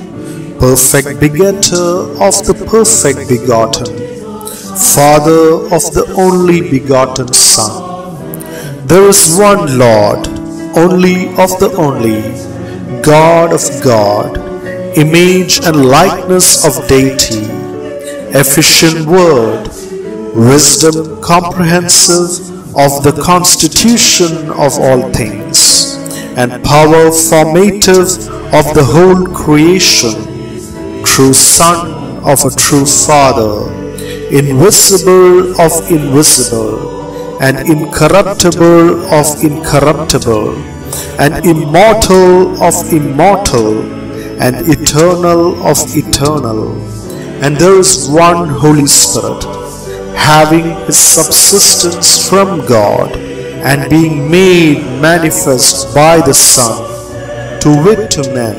perfect begetter of the perfect begotten, Father of the only begotten Son. There is one Lord, only of the only, God of God, image and likeness of deity, efficient word, wisdom comprehensive of the constitution of all things, and power formative of the whole creation, true Son of a true Father, invisible of invisible, and incorruptible of incorruptible, and immortal of immortal, and eternal of eternal. And there is one Holy Spirit, having his subsistence from God, and being made manifest by the Son, to wit to men,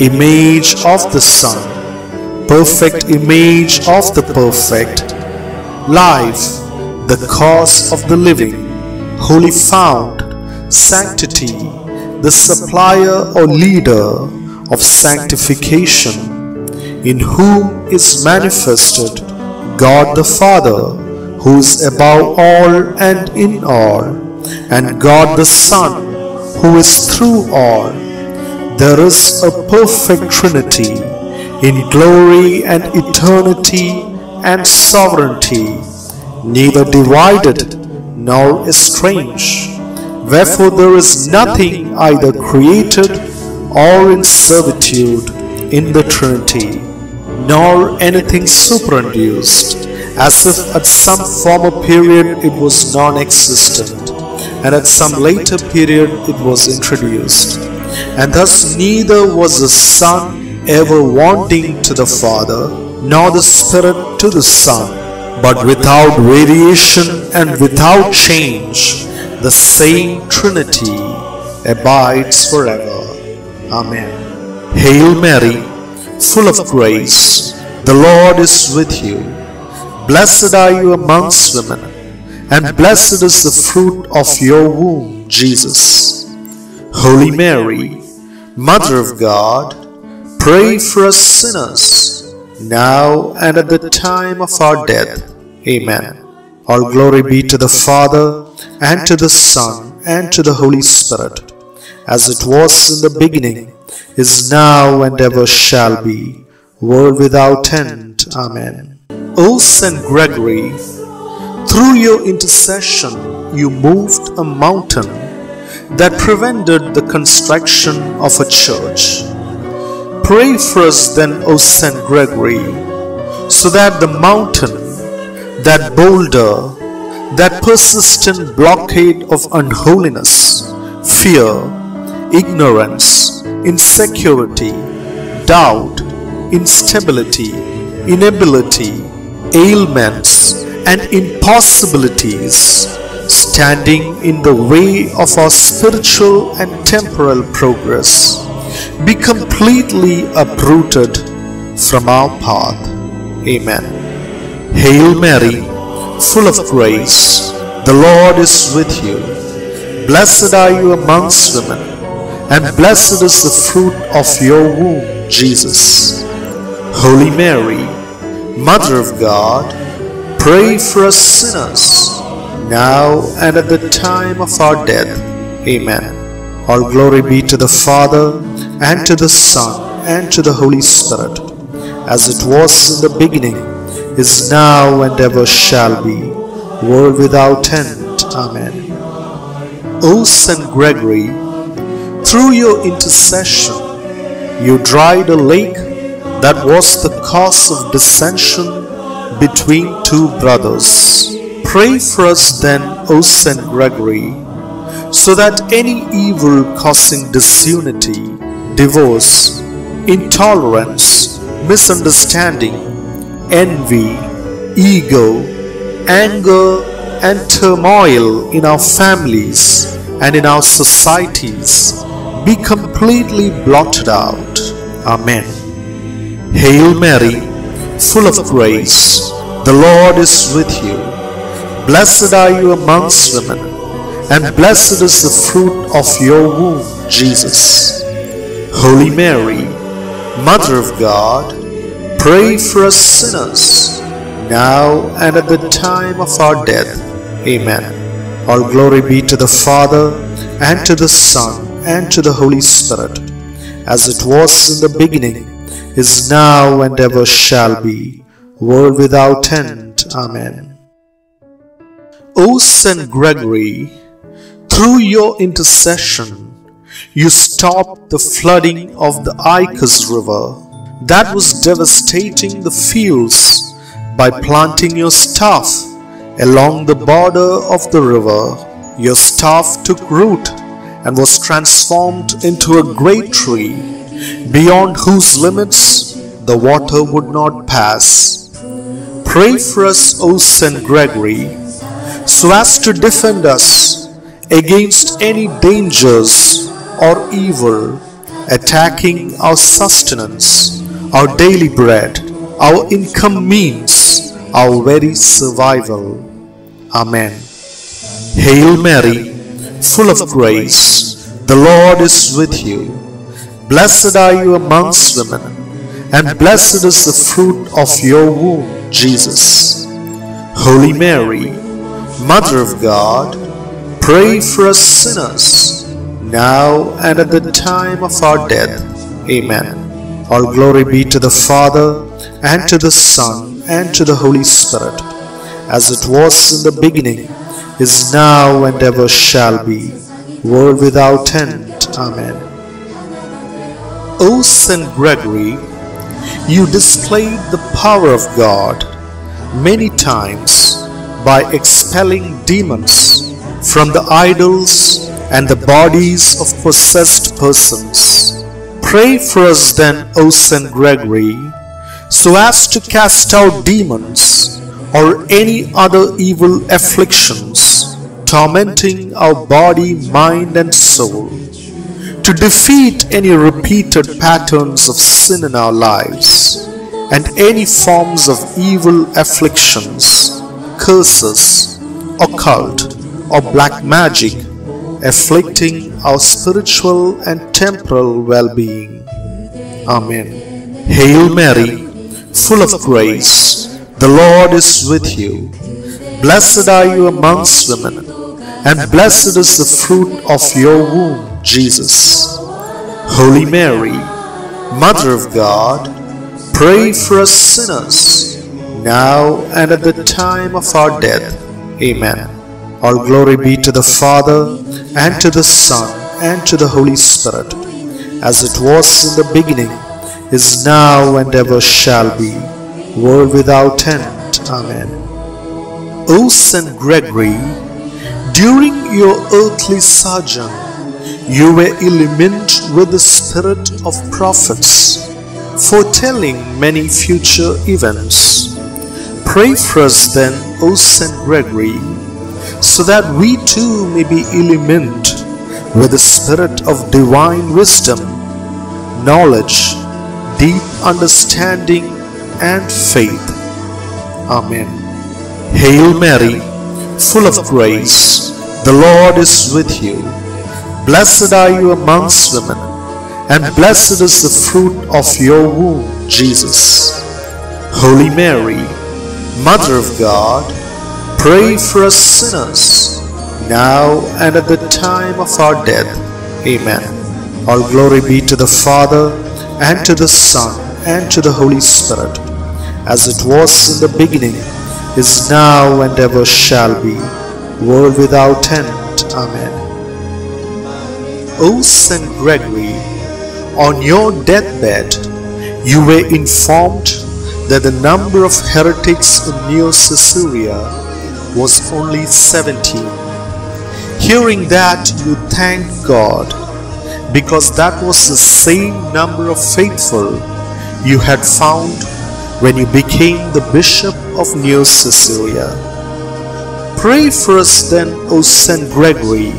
image of the Son, perfect image of the perfect, life, the cause of the living, holy fount, sanctity, the supplier or leader of sanctification, in whom is manifested God the Father, who is above all and in all, and God the Son, who is through all. There is a perfect Trinity in glory and eternity and sovereignty, neither divided nor estranged. Wherefore there is nothing either created or in servitude in the Trinity, nor anything superinduced, as if at some former period it was non existent, and at some later period it was introduced. And thus neither was the Son ever wanting to the Father, nor the Spirit to the Son, but without variation and without change, the same Trinity abides forever. Amen. Hail Mary, full of grace, the Lord is with you. Blessed are you amongst women, and blessed is the fruit of your womb, Jesus. Holy Mary, Mother of God, pray for us sinners, now and at the time of our death. Amen. All glory be to the Father, and to the Son, and to the Holy Spirit, as it was in the beginning, is now and ever shall be, world without end. Amen. O Saint Gregory, through your intercession you moved a mountain that prevented the construction of a church. Pray for us then, O Saint Gregory, so that the mountain, that boulder, that persistent blockade of unholiness, fear, ignorance, insecurity, doubt, instability, inability, ailments, and impossibilities standing in the way of our spiritual and temporal progress be completely uprooted from our path. Amen. Hail Mary, full of grace, the Lord is with you. Blessed are you amongst women, and blessed is the fruit of your womb, Jesus. Holy Mary, Mother of God, pray for us sinners, now and at the time of our death. Amen. All glory be to the Father, and to the Son, and to the Holy Spirit, as it was in the beginning, is now, and ever shall be, world without end. Amen. O Saint Gregory, through your intercession, you dried a lake that was the cause of dissension between two brothers. Pray for us then, O Saint Gregory, so that any evil causing disunity, divorce, intolerance, misunderstanding, envy, ego, anger, and turmoil in our families and in our societies be completely blotted out. Amen. Hail Mary, full of grace, the Lord is with you. Blessed are you amongst women, and blessed is the fruit of your womb, Jesus. Holy Mary, Mother of God, pray for us sinners, now and at the time of our death. Amen. All glory be to the Father, and to the Son, and to the Holy Spirit, as it was in the beginning, is now, and ever shall be, world without end. Amen. O Saint Gregory, through your intercession, you stopped the flooding of the Icus River that was devastating the fields by planting your staff along the border of the river. Your staff took root and was transformed into a great tree, beyond whose limits the water would not pass. Pray for us, O Saint Gregory, so as to defend us against any dangers or evil attacking our sustenance, our daily bread, our income means, our very survival. Amen. Hail Mary, full of grace, the Lord is with you. Blessed are you amongst women, and blessed is the fruit of your womb, Jesus. Holy Mary, Mother of God, pray for us sinners, now and at the time of our death. Amen. All glory be to the Father, and to the Son, and to the Holy Spirit, as it was in the beginning, is now, and ever shall be, world without end. Amen. O Saint Gregory, you displayed the power of God many times by expelling demons from the idols and the bodies of possessed persons. Pray for us then, O Saint Gregory, so as to cast out demons or any other evil afflictions tormenting our body, mind, and soul, to defeat any repeated patterns of sin in our lives and any forms of evil afflictions, curses, occult, or black magic afflicting our spiritual and temporal well being. Amen. Hail Mary, full of grace, the Lord is with you. Blessed are you amongst women, and blessed is the fruit of your womb, Jesus. Holy Mary, Mother of God, pray for us sinners, now and at the time of our death. Amen. All glory be to the Father, and to the Son, and to the Holy Spirit, as it was in the beginning, is now, and ever shall be, world without end. Amen. O Saint Gregory, during your earthly sojourn, you were illumined with the spirit of prophets, foretelling many future events. Pray for us then, O Saint Gregory, so that we too may be illumined with the spirit of divine wisdom, knowledge, deep understanding, and faith. Amen. Hail Mary, full of grace, the Lord is with you. Blessed are you amongst women, and blessed is the fruit of your womb, Jesus. Holy Mary, Mother of God, pray for us sinners, now and at the time of our death. Amen. All glory be to the Father, and to the Son, and to the Holy Spirit, as it was in the beginning, is now, and ever shall be, world without end. Amen. O Saint Gregory, on your deathbed, you were informed that the number of heretics in Neocaesarea was only 17. Hearing that, you thanked God because that was the same number of faithful you had found when you became the Bishop of Neocaesarea. Pray for us then, O Saint Gregory,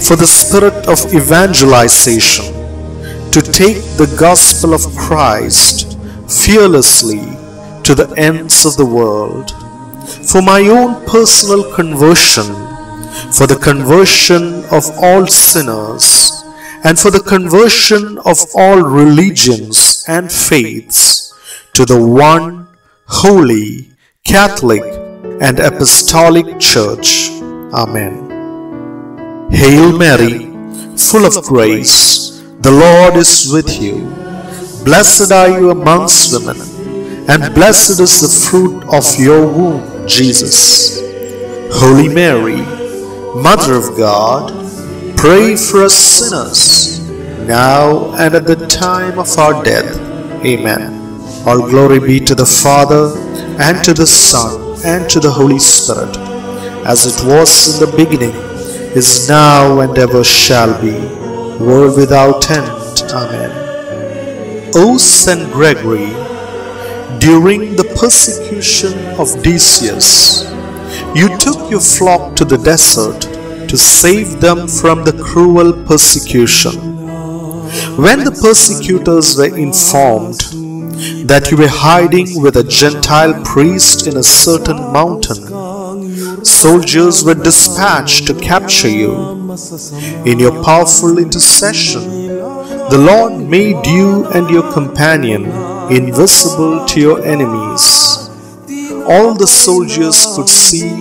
for the spirit of evangelization to take the gospel of Christ fearlessly to the ends of the world. For my own personal conversion, for the conversion of all sinners, and for the conversion of all religions and faiths to the one holy, Catholic, and Apostolic Church. Amen. Hail Mary, full of grace, the Lord is with you. Blessed are you amongst women, and blessed is the fruit of your womb, Jesus. Holy Mary, Mother of God, pray for us sinners, now and at the time of our death. Amen. All glory be to the Father, and to the Son, and to the Holy Spirit, as it was in the beginning, is now, and ever shall be, world without end. Amen. O Saint Gregory, during the persecution of Decius, you took your flock to the desert to save them from the cruel persecution. When the persecutors were informed that you were hiding with a Gentile priest in a certain mountain, soldiers were dispatched to capture you. In your powerful intercession, the Lord made you and your companion invisible to your enemies. All the soldiers could see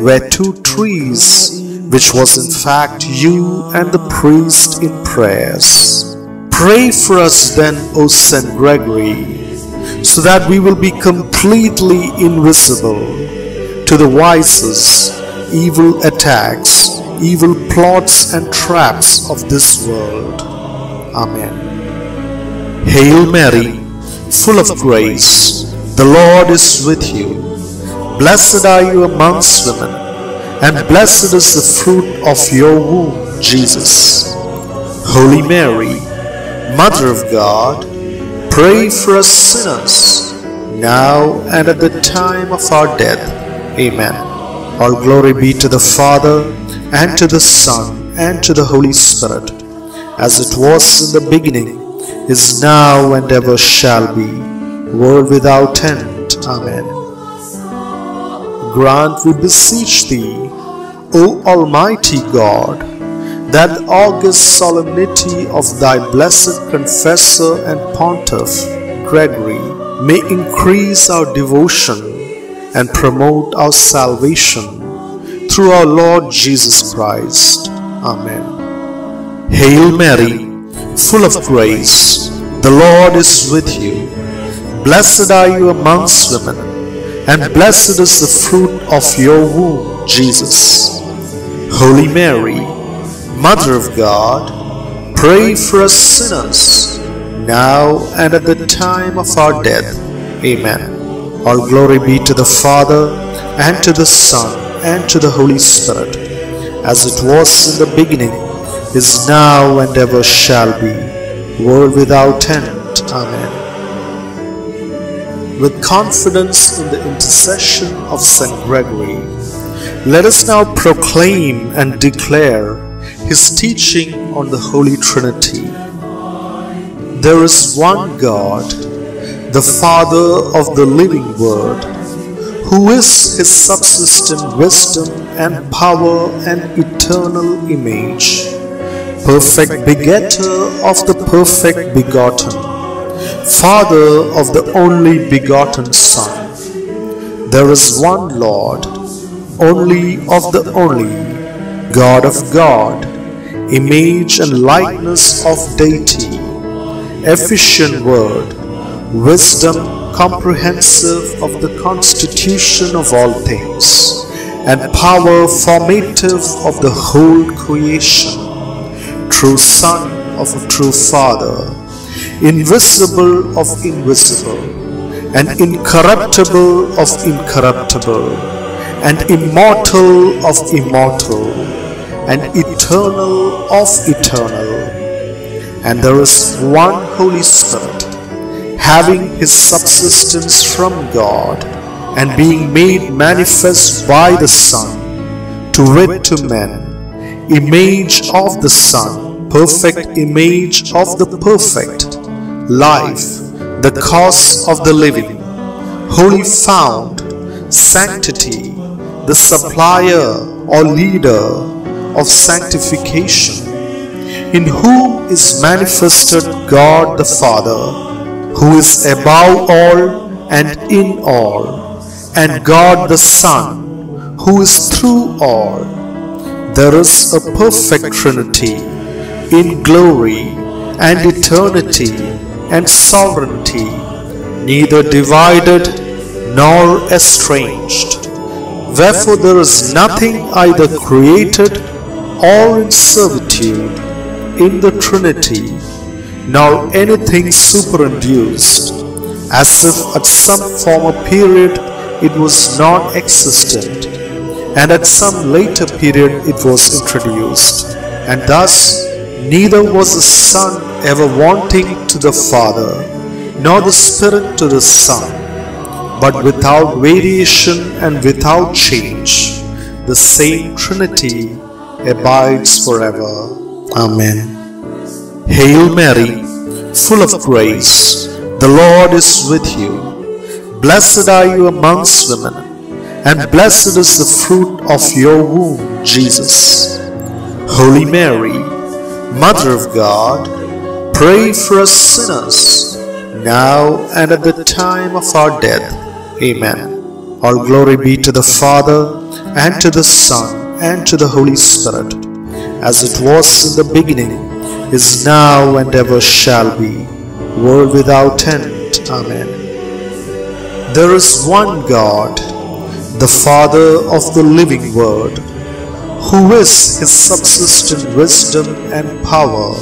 were two trees, which was in fact you and the priest in prayers. Pray for us then, O Saint Gregory, so that we will be completely invisible to the vices, evil attacks, evil plots and traps of this world. Amen. Hail Mary, full of grace, the Lord is with you. Blessed are you amongst women, and blessed is the fruit of your womb, Jesus. Holy Mary, Mother of God, pray for us sinners, now and at the time of our death. Amen. All glory be to the Father, and to the Son, and to the Holy Spirit, as it was in the beginning, is now, and ever shall be, world without end. Amen. Grant, we beseech thee, O Almighty God, that the august solemnity of thy blessed confessor and pontiff, Gregory, may increase our devotion and promote our salvation through our Lord Jesus Christ. Amen. Hail Mary, full of grace. The Lord is with you. Blessed are you amongst women, and blessed is the fruit of your womb, Jesus. Holy Mary, Mother of God, pray for us sinners, now and at the time of our death. Amen. All glory be to the Father, and to the Son, and to the Holy Spirit, as it was in the beginning, is now, and ever shall be, world without end. Amen. With confidence in the intercession of St. Gregory, let us now proclaim and declare his teaching on the Holy Trinity. There is one God, the Father of the living Word, who is his subsistent wisdom and power and eternal image, perfect begetter of the perfect begotten, Father of the only begotten Son. There is one Lord, only of the only, God of God, image and likeness of deity, efficient word, wisdom comprehensive of the constitution of all things, and power formative of the whole creation, true Son of a true Father, invisible of invisible, and incorruptible of incorruptible, and immortal of immortal, and eternal of eternal. And there is one Holy Spirit, having his subsistence from God, and being made manifest by the Son, to wit to men, image of the Son, perfect image of the perfect, life, the cause of the living, holy fount, sanctity, the supplier or leader of sanctification, in whom is manifested God the Father, who is above all and in all, and God the Son, who is through all. There is a perfect Trinity in glory and eternity and sovereignty, neither divided nor estranged. Wherefore there is nothing either created or in servitude in the Trinity, nor anything superinduced, as if at some former period it was non existent, and at some later period it was introduced, and thus neither was the Son ever wanting to the Father, nor the Spirit to the Son, but without variation and without change, the same Trinity abides forever. Amen. Hail Mary, full of grace, the Lord is with you. Blessed are you amongst women, and blessed is the fruit of your womb, Jesus. Holy Mary, Mother of God, pray for us sinners, now and at the time of our death. Amen. All glory be to the Father, and to the Son, and to the Holy Spirit, as it was in the beginning, is now, and ever shall be, world without end. Amen. There is one God, the Father of the living Word, who is his subsistent wisdom and power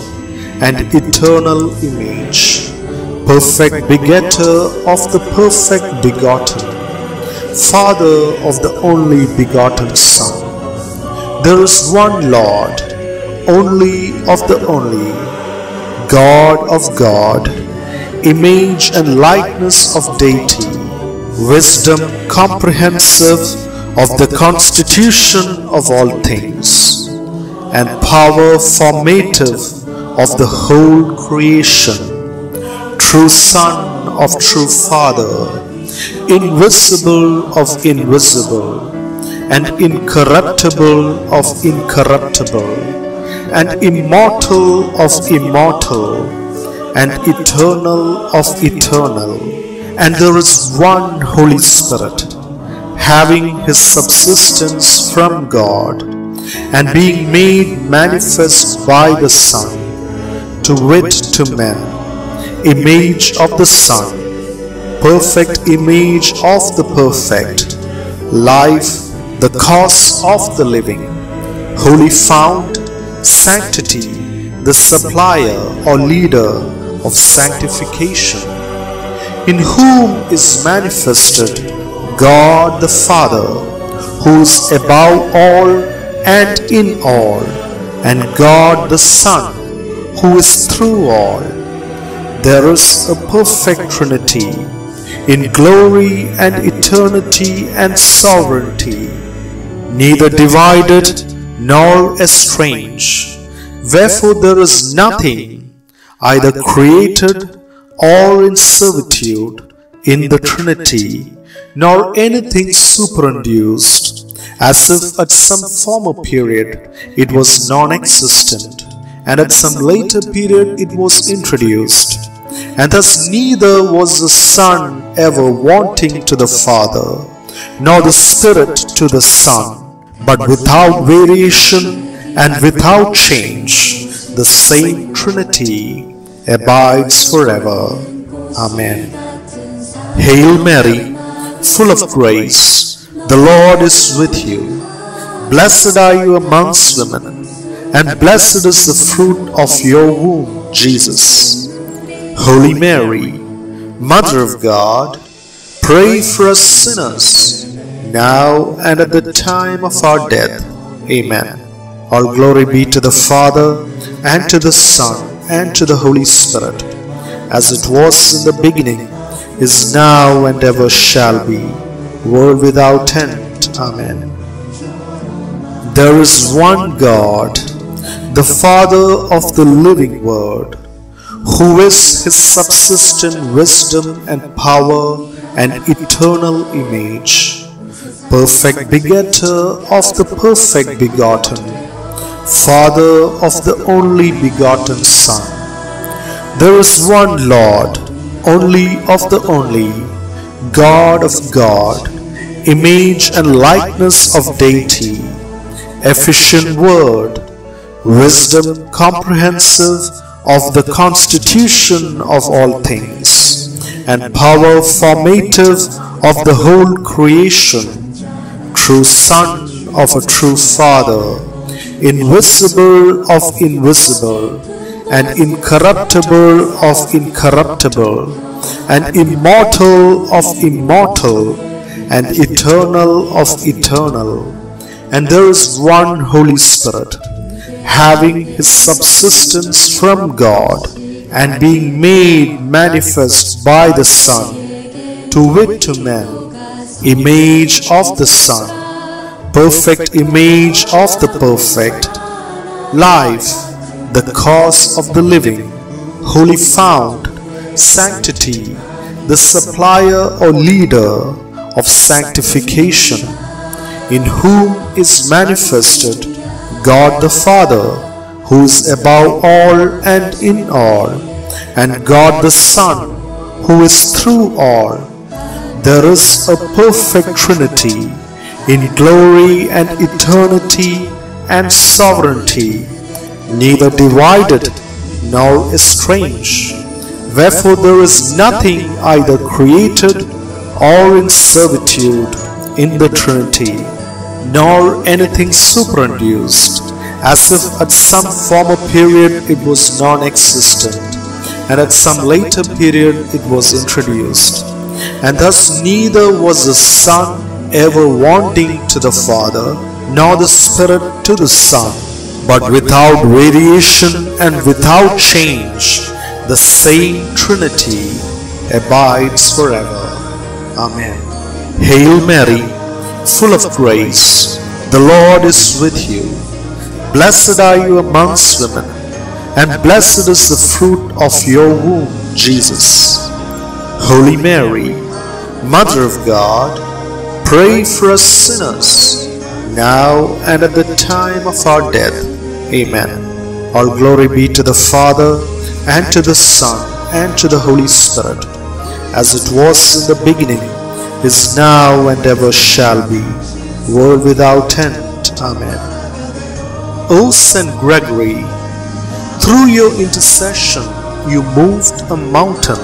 and eternal image, perfect begetter of the perfect begotten, Father of the only begotten Son. There is one Lord, only of the only, God of God, image and likeness of deity, wisdom comprehensive of the constitution of all things, and power formative of the whole creation, true Son of true Father, invisible of invisible, and incorruptible of incorruptible, and immortal of immortal, and eternal of eternal. And there is one Holy Spirit, having his subsistence from God, and being made manifest by the Son, to wit to men, image of the Son, perfect image of the perfect, life, the cause of the living, holy fount, sanctity, the supplier or leader of sanctification, in whom is manifested God the Father, who is above all and in all, and God the Son, who is through all. There is a perfect Trinity in glory and eternity and sovereignty, neither divided nor estranged. Wherefore there is nothing either created or in servitude in the Trinity, nor anything superinduced as if at some former period it was non-existent, and at some later period it was introduced. And thus neither was the Son ever wanting to the Father, nor the Spirit to the Son, but without variation and without change, the same Trinity abides forever. Amen. Hail Mary, full of grace, the Lord is with you. Blessed are you amongst women, and blessed is the fruit of your womb, Jesus. Holy Mary, Mother of God, pray for us sinners, now and at the time of our death. Amen. All glory be to the Father, and to the Son, and to the Holy Spirit, as it was in the beginning, is now, and ever shall be world without end. Amen. There is one God, the Father of the living Word, who is his subsistent wisdom and power and eternal image, perfect begetter of the perfect begotten, Father of the only begotten Son. There is one Lord, only of the only, God of God, image and likeness of deity, efficient word, wisdom comprehensive of the constitution of all things, and power formative of the whole creation, true Son of a true Father, invisible of invisible, and incorruptible of incorruptible, and immortal of immortal, and eternal of eternal. And there is one Holy Spirit, having his subsistence from God, and being made manifest by the Son, to wit to men, image of the Son, perfect image of the perfect, life, the cause of the living, holy fount, sanctity, the supplier or leader of sanctification, in whom is manifested God the Father, who is above all and in all, and God the Son, who is through all. There is a perfect Trinity in glory and eternity and sovereignty, neither divided nor estranged. Wherefore there is nothing either created or in servitude in the Trinity, nor anything superinduced, as if at some former period it was non-existent, and at some later period it was introduced. And thus neither was the Son ever wanting to the Father, nor the Spirit to the Son, but without variation and without change, the same Trinity abides forever. Amen. Hail Mary, full of grace, the Lord is with you. Blessed are you amongst women, and blessed is the fruit of your womb, Jesus. Holy Mary, Mother of God, pray for us sinners, now and at the time of our death. Amen. All glory be to the Father, and to the Son, and to the Holy Spirit, as it was in the beginning, is now, and ever shall be, world without end. Amen. O Saint Gregory, Through your intercession, you moved a mountain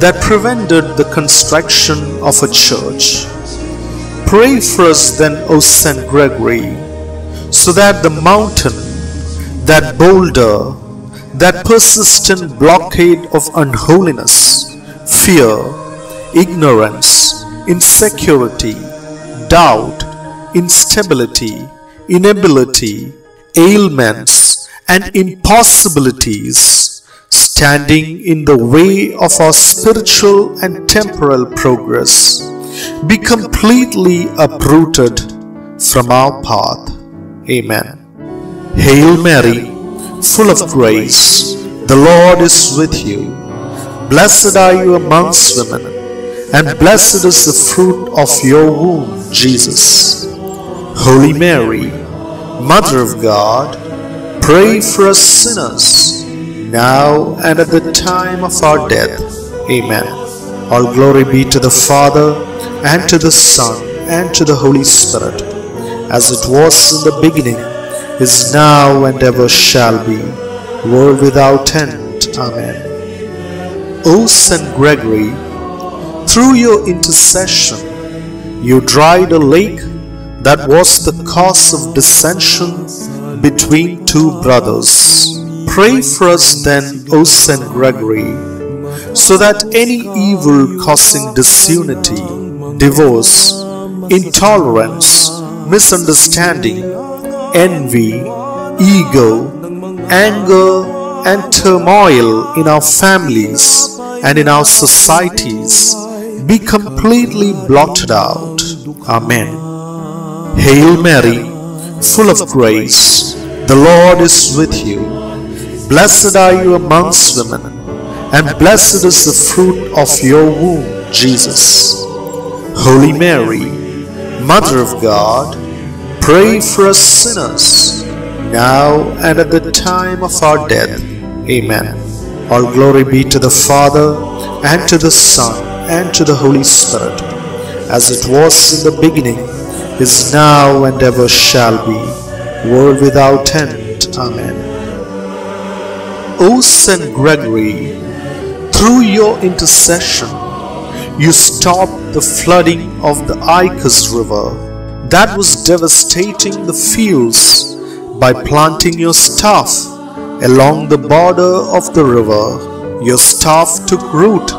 that prevented the construction of a church. Pray for us then, O St. Gregory, so that the mountain, that boulder, that persistent blockade of unholiness, fear, ignorance, insecurity, doubt, instability, inability, ailments, and impossibilities standing in the way of our spiritual and temporal progress be completely uprooted from our path. Amen. Hail Mary, full of grace, the Lord is with you. Blessed are you amongst women, and blessed is the fruit of your womb, Jesus. Holy Mary, Mother of God, pray for us sinners, now and at the time of our death. Amen. All glory be to the Father, and to the Son, and to the Holy Spirit, as it was in the beginning, is now, and ever shall be, world without end. Amen. O Saint Gregory, through your intercession, you dried a lake that was the cause of dissension between two brothers. Pray for us then, O Saint Gregory, so that any evil causing disunity, divorce, intolerance, misunderstanding, envy, ego, anger, and turmoil in our families and in our societies be completely blotted out. Amen. Hail Mary, full of grace, the Lord is with you. Blessed are you amongst women, and blessed is the fruit of your womb, Jesus. Holy Mary, Mother of God, pray for us sinners, now and at the time of our death. Amen. All glory be to the Father, and to the Son, and to the Holy Spirit, as it was in the beginning, is now, and ever shall be, world without end. Amen. O Saint Gregory, through your intercession, you stopped the flooding of the Icus River that was devastating the fields by planting your staff along the border of the river. Your staff took root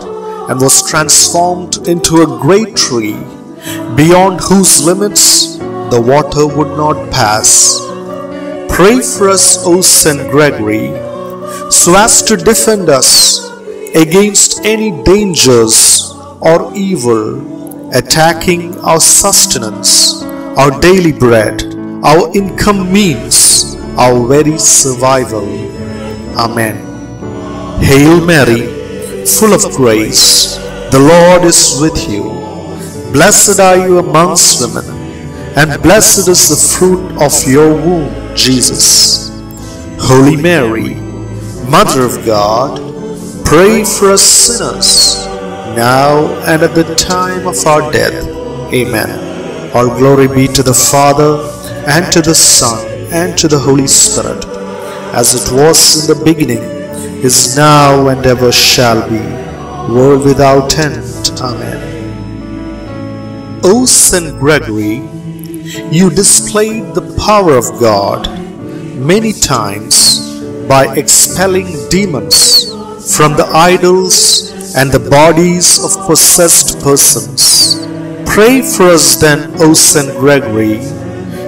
and was transformed into a great tree, beyond whose limits the water would not pass. Pray for us, O Saint Gregory, so as to defend us against any dangers or evil attacking our sustenance, our daily bread, our income means, our very survival. Amen. Hail Mary, full of grace, the Lord is with you. Blessed are you amongst women, and blessed is the fruit of your womb, Jesus. Holy Mary, Mother of God, pray for us sinners, now and at the time of our death. Amen. All glory be to the Father, and to the Son, and to the Holy Spirit, as it was in the beginning, is now, and ever shall be, world without end. Amen. O Saint Gregory, you displayed the power of God many times by expelling demons from the idols and the bodies of possessed persons. Pray for us then, O Saint Gregory,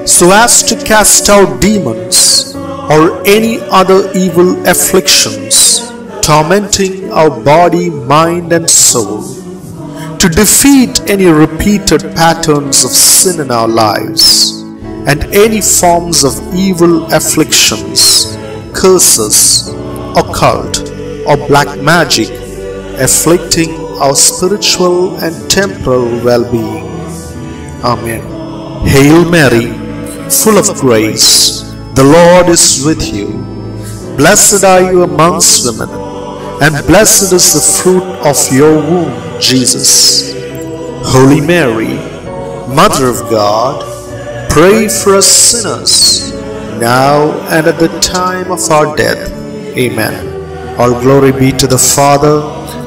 so as to cast out demons or any other evil afflictions tormenting our body, mind, and soul, to defeat any repeated patterns of sin in our lives and any forms of evil afflictions, curses, occult, or black magic afflicting our spiritual and temporal well-being. Amen. Hail Mary, full of grace, the Lord is with you. Blessed are you amongst women, and blessed is the fruit of your womb, Jesus. Holy Mary, Mother of God, pray for us sinners, now and at the time of our death. Amen. All glory be to the Father,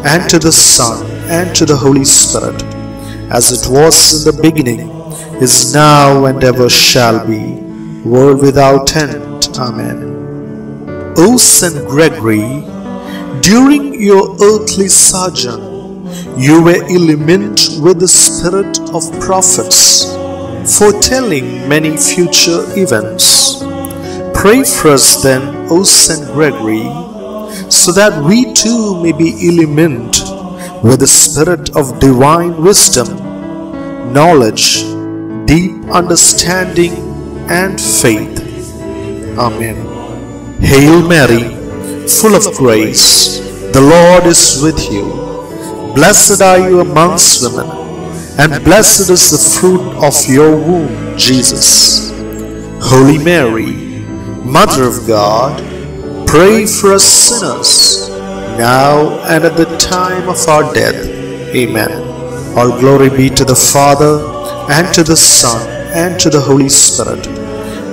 and to the Son, and to the Holy Spirit, as it was in the beginning, is now, and ever shall be, world without end. Amen. O Saint Gregory, during your earthly sojourn, you were illumined with the spirit of prophets, foretelling many future events. Pray for us then, O Saint Gregory, so that we too may be illumined with the spirit of divine wisdom, knowledge, deep understanding, and faith. Amen. Hail Mary, full of grace, the Lord is with you. Blessed are you amongst women, and blessed is the fruit of your womb, Jesus. Holy Mary, Mother of God, pray for us sinners, now and at the time of our death. Amen. All glory be to the Father, and to the Son, and to the Holy Spirit,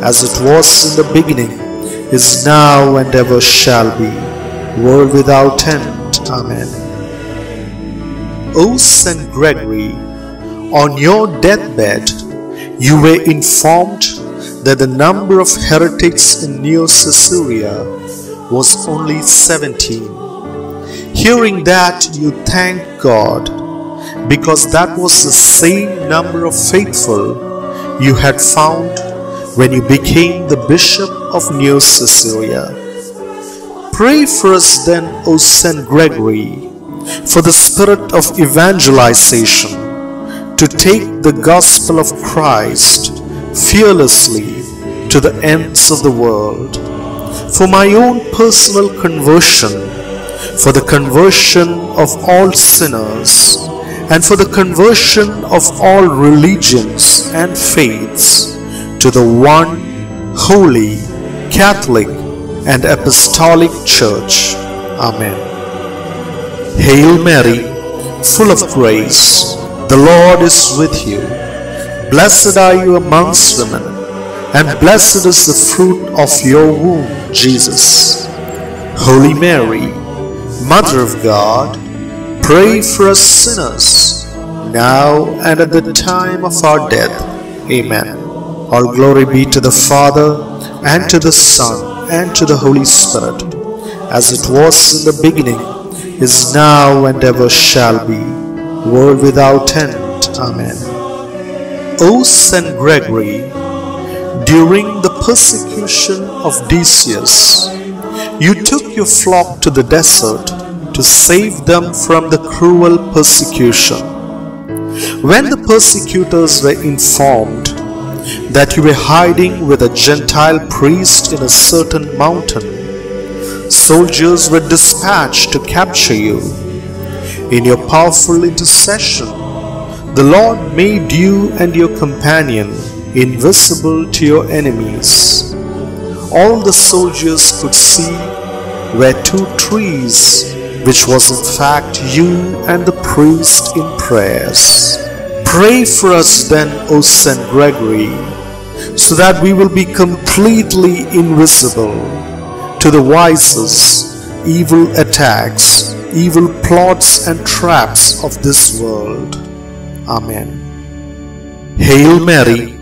as it was in the beginning, is now, and ever shall be, world without end. Amen. O Saint Gregory, on your deathbed, you were informed that the number of heretics in Neocaesarea was only 17. Hearing that, you thank God because that was the same number of faithful you had found when you became the Bishop of Neocaesarea. Pray for us then, O Saint Gregory, for the spirit of evangelization to take the gospel of Christ fearlessly to the ends of the world. For my own personal conversion, for the conversion of all sinners, and for the conversion of all religions and faiths to the one holy, Catholic, and Apostolic Church. Amen. Hail Mary, full of grace, the Lord is with you. Blessed are you amongst women, and blessed is the fruit of your womb, Jesus. Holy Mary, Mother of God, pray for us sinners, now and at the time of our death. Amen. All glory be to the Father, and to the Son, and to the Holy Spirit, as it was in the beginning, is now, and ever shall be, world without end. Amen. O Saint Gregory, during the persecution of Decius, you took your flock to the desert to save them from the cruel persecution. When the persecutors were informed that you were hiding with a Gentile priest in a certain mountain, soldiers were dispatched to capture you. In your powerful intercession, the Lord made you and your companion invisible to your enemies. All the soldiers could see were two trees, which was in fact you and the priest in prayers. Pray for us then, O Saint Gregory, so that we will be completely invisible to the vices, evil attacks, evil plots and traps of this world. Amen. Hail Mary,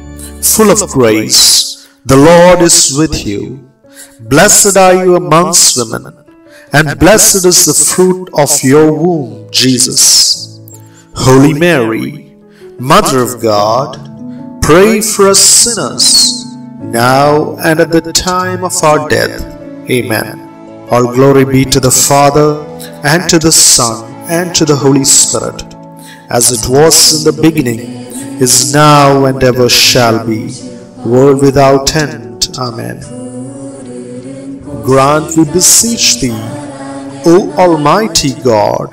full of grace, the Lord is with you. Blessed are you amongst women, and blessed is the fruit of your womb, Jesus. Holy Mary, Mother of God, pray for us sinners, now and at the time of our death. Amen. All glory be to the Father, and to the Son, and to the Holy Spirit, as it was in the beginning, is now, and ever shall be, world without end. Amen. Grant, we beseech thee, O Almighty God,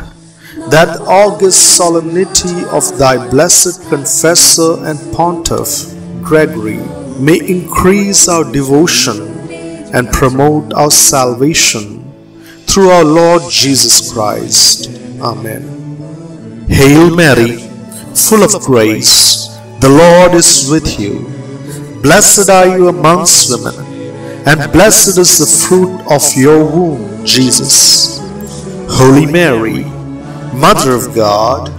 that the august solemnity of thy blessed confessor and pontiff, Gregory, may increase our devotion and promote our salvation through our Lord Jesus Christ. Amen. Hail Mary, full of grace, the Lord is with you. Blessed are you amongst women, and blessed is the fruit of your womb, Jesus. Holy Mary, Mother of God,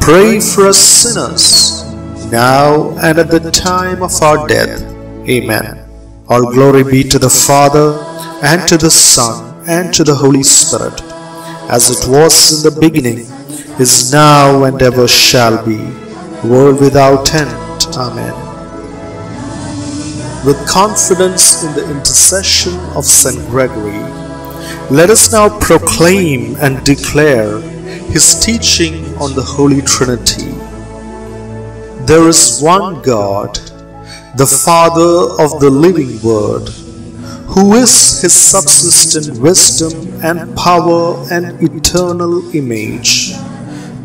pray for us sinners, now and at the time of our death. Amen. All glory be to the Father, and to the Son, and to the Holy Spirit, as it was in the beginning, is now, and ever shall be, world without end. Amen. With confidence in the intercession of St. Gregory, let us now proclaim and declare his teaching on the Holy Trinity. There is one God, the Father of the living Word, who is his subsistent wisdom and power and eternal image,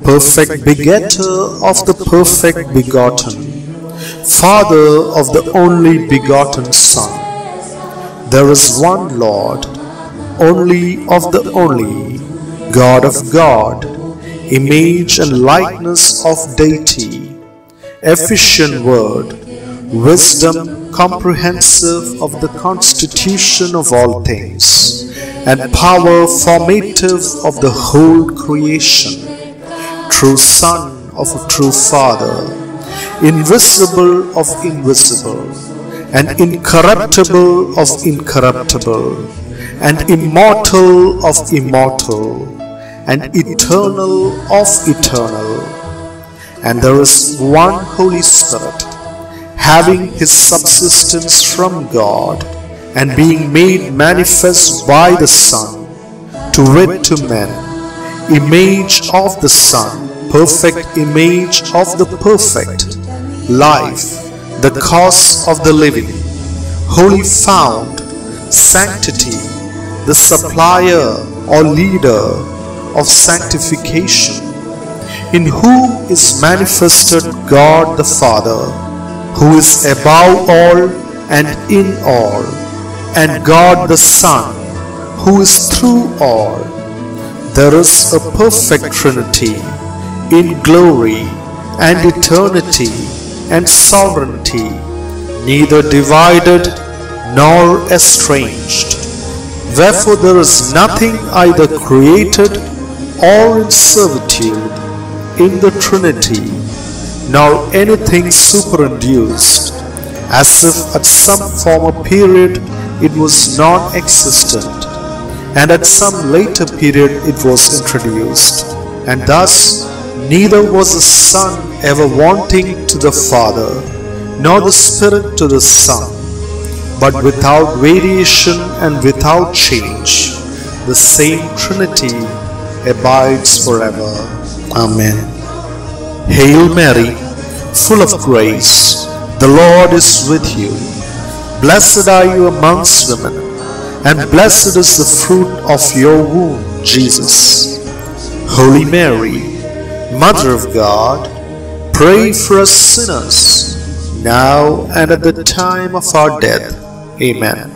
perfect begetter of the perfect begotten, Father of the only begotten Son. There is one Lord, only of the only, God of God, image and likeness of deity, efficient word, wisdom comprehensive of the constitution of all things, and power formative of the whole creation, true Son of a true Father, invisible of invisible, and incorruptible of incorruptible, and immortal of immortal, and eternal of eternal. And there is one Holy Spirit, having his subsistence from God, and being made manifest by the Son, to wit to men, image of the Son, perfect image of the perfect, life, the cause of the living, holy fount, sanctity, the supplier or leader of sanctification, in whom is manifested God the Father, who is above all and in all, and God the Son, who is through all. There is a perfect Trinity in glory and eternity and sovereignty, neither divided nor estranged. Wherefore there is nothing either created or in servitude in the Trinity, nor anything superinduced, as if at some former period it was non existent, and at some later period it was introduced, and thus neither was the Son ever wanting to the Father, nor the Spirit to the Son, but without variation and without change, the same Trinity abides forever. Amen. Hail Mary, full of grace, the Lord is with you. Blessed are you amongst women, and blessed is the fruit of your womb, Jesus. Holy Mary, Mother of God, pray for us sinners, now and at the time of our death. Amen.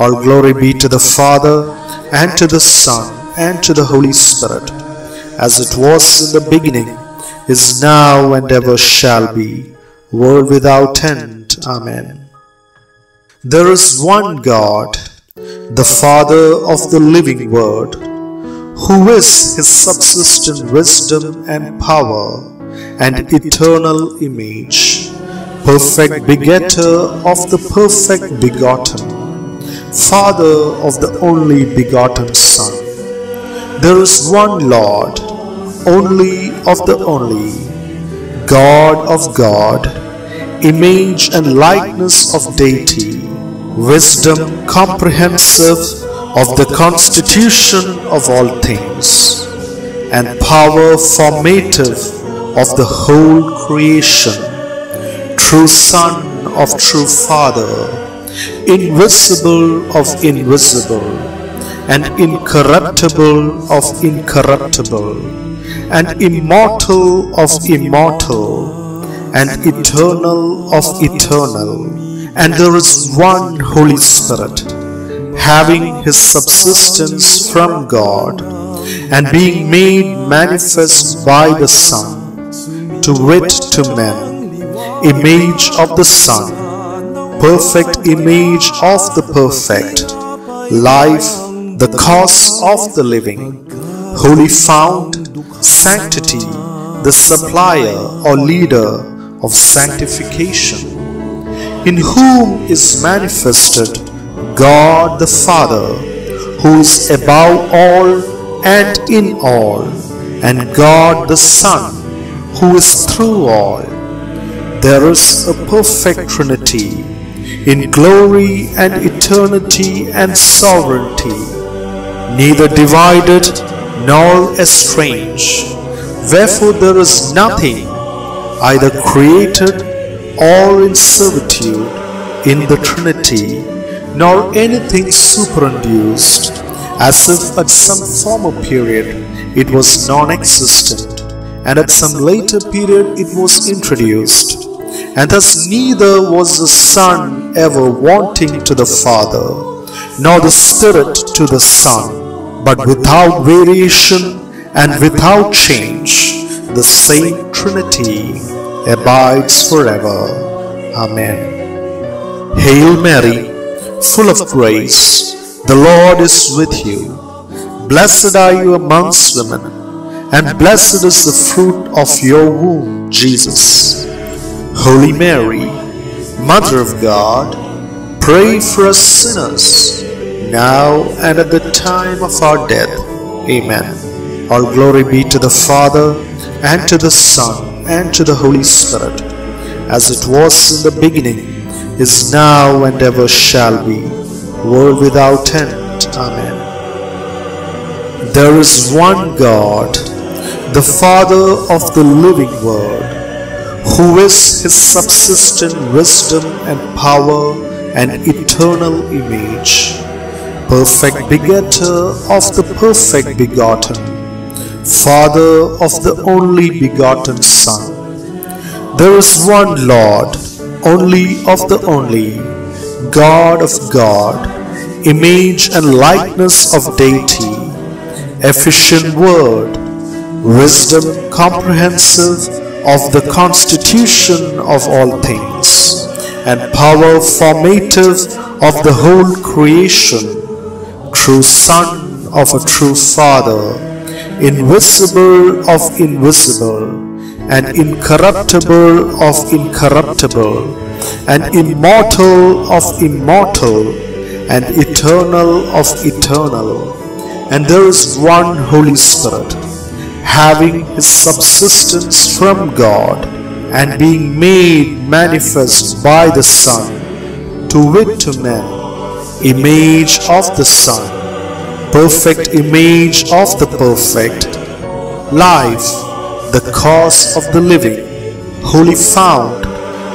All glory be to the Father, and to the Son, and to the Holy Spirit, as it was in the beginning, is now, and ever shall be, world without end. Amen. There is one God, the Father of the living Word, who is his subsistent wisdom and power and eternal image, perfect begetter of the perfect begotten, Father of the only begotten Son. There is one Lord, only of the only, God of God, image and likeness of deity, wisdom comprehensive of the constitution of all things, and power formative of the whole creation, true Son of true Father, invisible of invisible, and incorruptible of incorruptible, and immortal of immortal, and eternal of eternal. And there is one Holy Spirit, having his subsistence from God, and being made manifest by the Son, to wit to men, image of the Son, perfect image of the perfect, life, the cause of the living, holy fount, sanctity, the supplier or leader of sanctification, in whom is manifested God the Father, who is above all and in all, and God the Son, who is through all. There is a perfect Trinity in glory and eternity and sovereignty, neither divided nor estranged. Wherefore there is nothing either created or in servitude in the Trinity, nor anything superinduced, as if at some former period it was non-existent, and at some later period it was introduced. And thus neither was the Son ever wanting to the Father, nor the Spirit to the Son, but without variation and without change, the same Trinity abides forever. Amen. Hail Mary, full of grace, the Lord is with you. Blessed are you amongst women, and blessed is the fruit of your womb, Jesus. Holy Mary, Mother of God, pray for us sinners, now and at the time of our death. Amen. All glory be to the Father, and to the Son, and to the Holy Spirit, as it was in the beginning, is now, and ever shall be, world without end. Amen. There is one God, the Father of the living Word, who is his subsistent wisdom and power and eternal image, perfect begetter of the perfect begotten, Father of the only begotten Son. There is one Lord, only of the only, God of God, image and likeness of deity, efficient word, wisdom comprehensive of the constitution of all things, and power formative of the whole creation, true Son of a true Father, invisible of invisible, and incorruptible of incorruptible, and immortal of immortal, and eternal of eternal. And there is one Holy Spirit, having his subsistence from God, and being made manifest by the Son, to wit to men, image of the Son, perfect image of the perfect, life, the cause of the living, holy fount,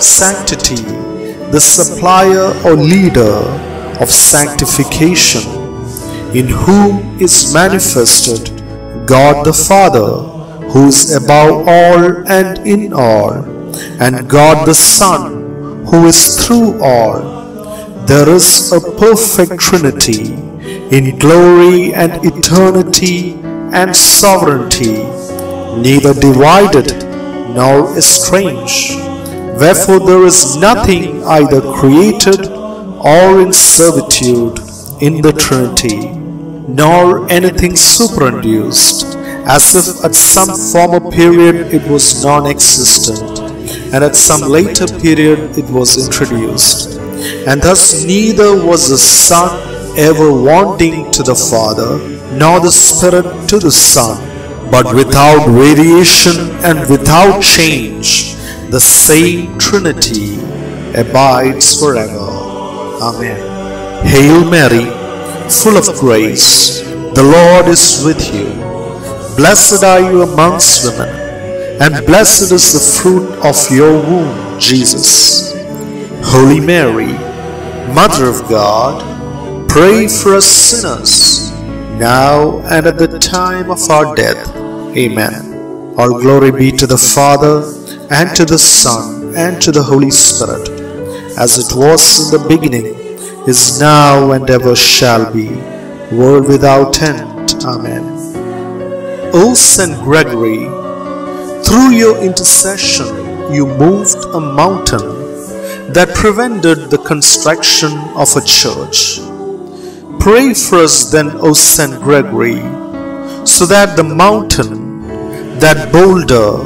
sanctity, the supplier or leader of sanctification, in whom is manifested God the Father, who is above all and in all, and God the Son, who is through all. There is a perfect Trinity in glory and eternity and sovereignty, neither divided nor estranged. Wherefore there is nothing either created or in servitude in the Trinity, nor anything superinduced, as if at some former period it was non-existent, and at some later period it was introduced. And thus neither was the Son ever wanting to the Father, nor the Spirit to the Son, but without variation and without change, the same Trinity abides forever. Amen. Hail Mary, full of grace, the Lord is with you. Blessed are you amongst women, and blessed is the fruit of your womb, Jesus. Holy Mary, Mother of God, pray for us sinners, now and at the time of our death. Amen. All glory be to the Father, and to the Son, and to the Holy Spirit, as it was in the beginning, is now, and ever shall be, world without end. Amen. O Saint Gregory, through your intercession you moved a mountain that prevented the construction of a church. Pray for us then, O Saint Gregory, so that the mountain, that boulder,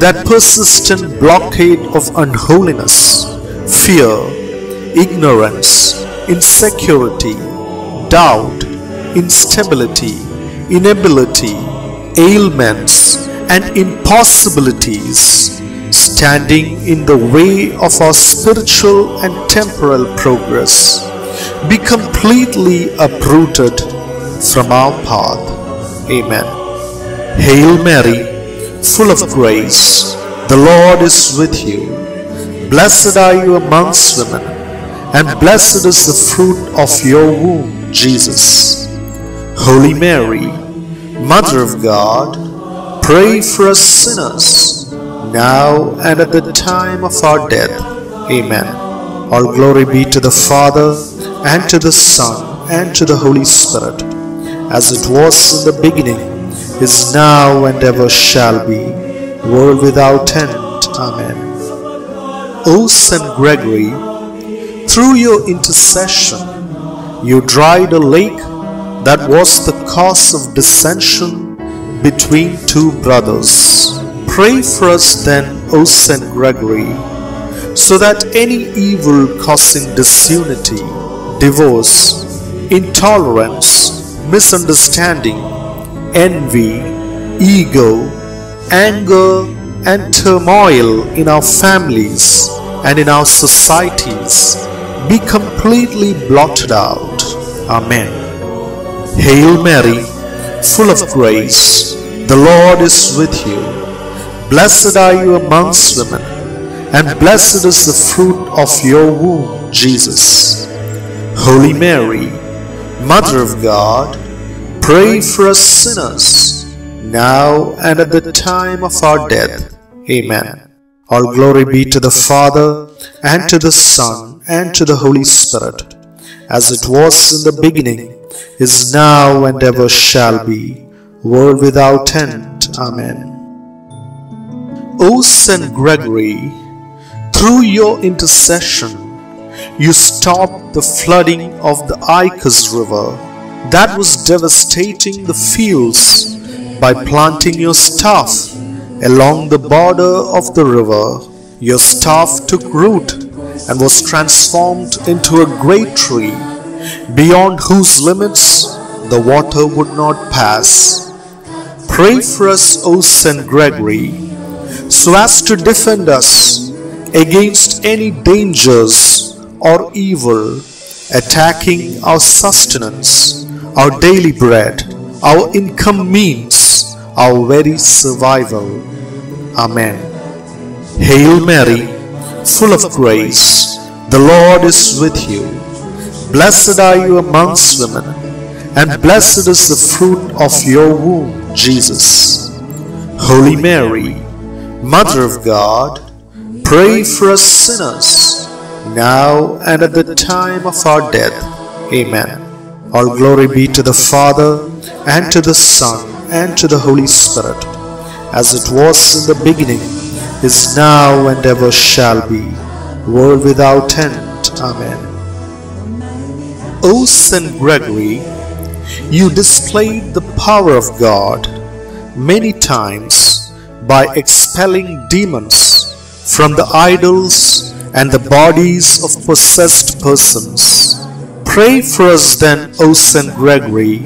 that persistent blockade of unholiness, fear, ignorance, insecurity, doubt, instability, inability, ailments, and impossibilities standing in the way of our spiritual and temporal progress be completely uprooted from our path. Amen. Hail Mary, full of grace, the Lord is with you. Blessed are you amongst women, and blessed is the fruit of your womb, Jesus. Holy Mary, Mother of God, pray for us sinners, now and at the time of our death. Amen. All glory be to the Father, and to the Son, and to the Holy Spirit, as it was in the beginning, is now, and ever shall be, world without end. Amen. O Saint Gregory, through your intercession, you dried a lake that was the cause of dissension between two brothers. Pray for us then, O Saint Gregory, so that any evil causing disunity, divorce, intolerance, misunderstanding, envy, ego, anger, and turmoil in our families and in our societies be completely blotted out. Amen. Hail Mary, full of grace, the Lord is with you. Blessed are you amongst women, and blessed is the fruit of your womb, Jesus. Holy Mary, Mother of God, pray for us sinners, now and at the time of our death. Amen. All glory be to the Father, and to the Son, and to the Holy Spirit, as it was in the beginning, is now, and ever shall be, world without end. Amen. O Saint Gregory, through your intercession, you stopped the flooding of the Icus River that was devastating the fields by planting your staff along the border of the river. Your staff took root and was transformed into a great tree, beyond whose limits the water would not pass. Pray for us, O Saint Gregory, so as to defend us against any dangers or evil attacking our sustenance, our daily bread, our income means, our very survival. Amen. Hail Mary, full of grace, the Lord is with you. Blessed are you amongst women, and blessed is the fruit of your womb, Jesus. Holy Mary, Mother of God, pray for us sinners, now and at the time of our death. Amen. All glory be to the Father, and to the Son, and to the Holy Spirit, as it was in the beginning, is now, and ever shall be, world without end. Amen. O Saint Gregory, you displayed the power of God many times by expelling demons from the idols and the bodies of possessed persons. Pray for us then, O Saint Gregory,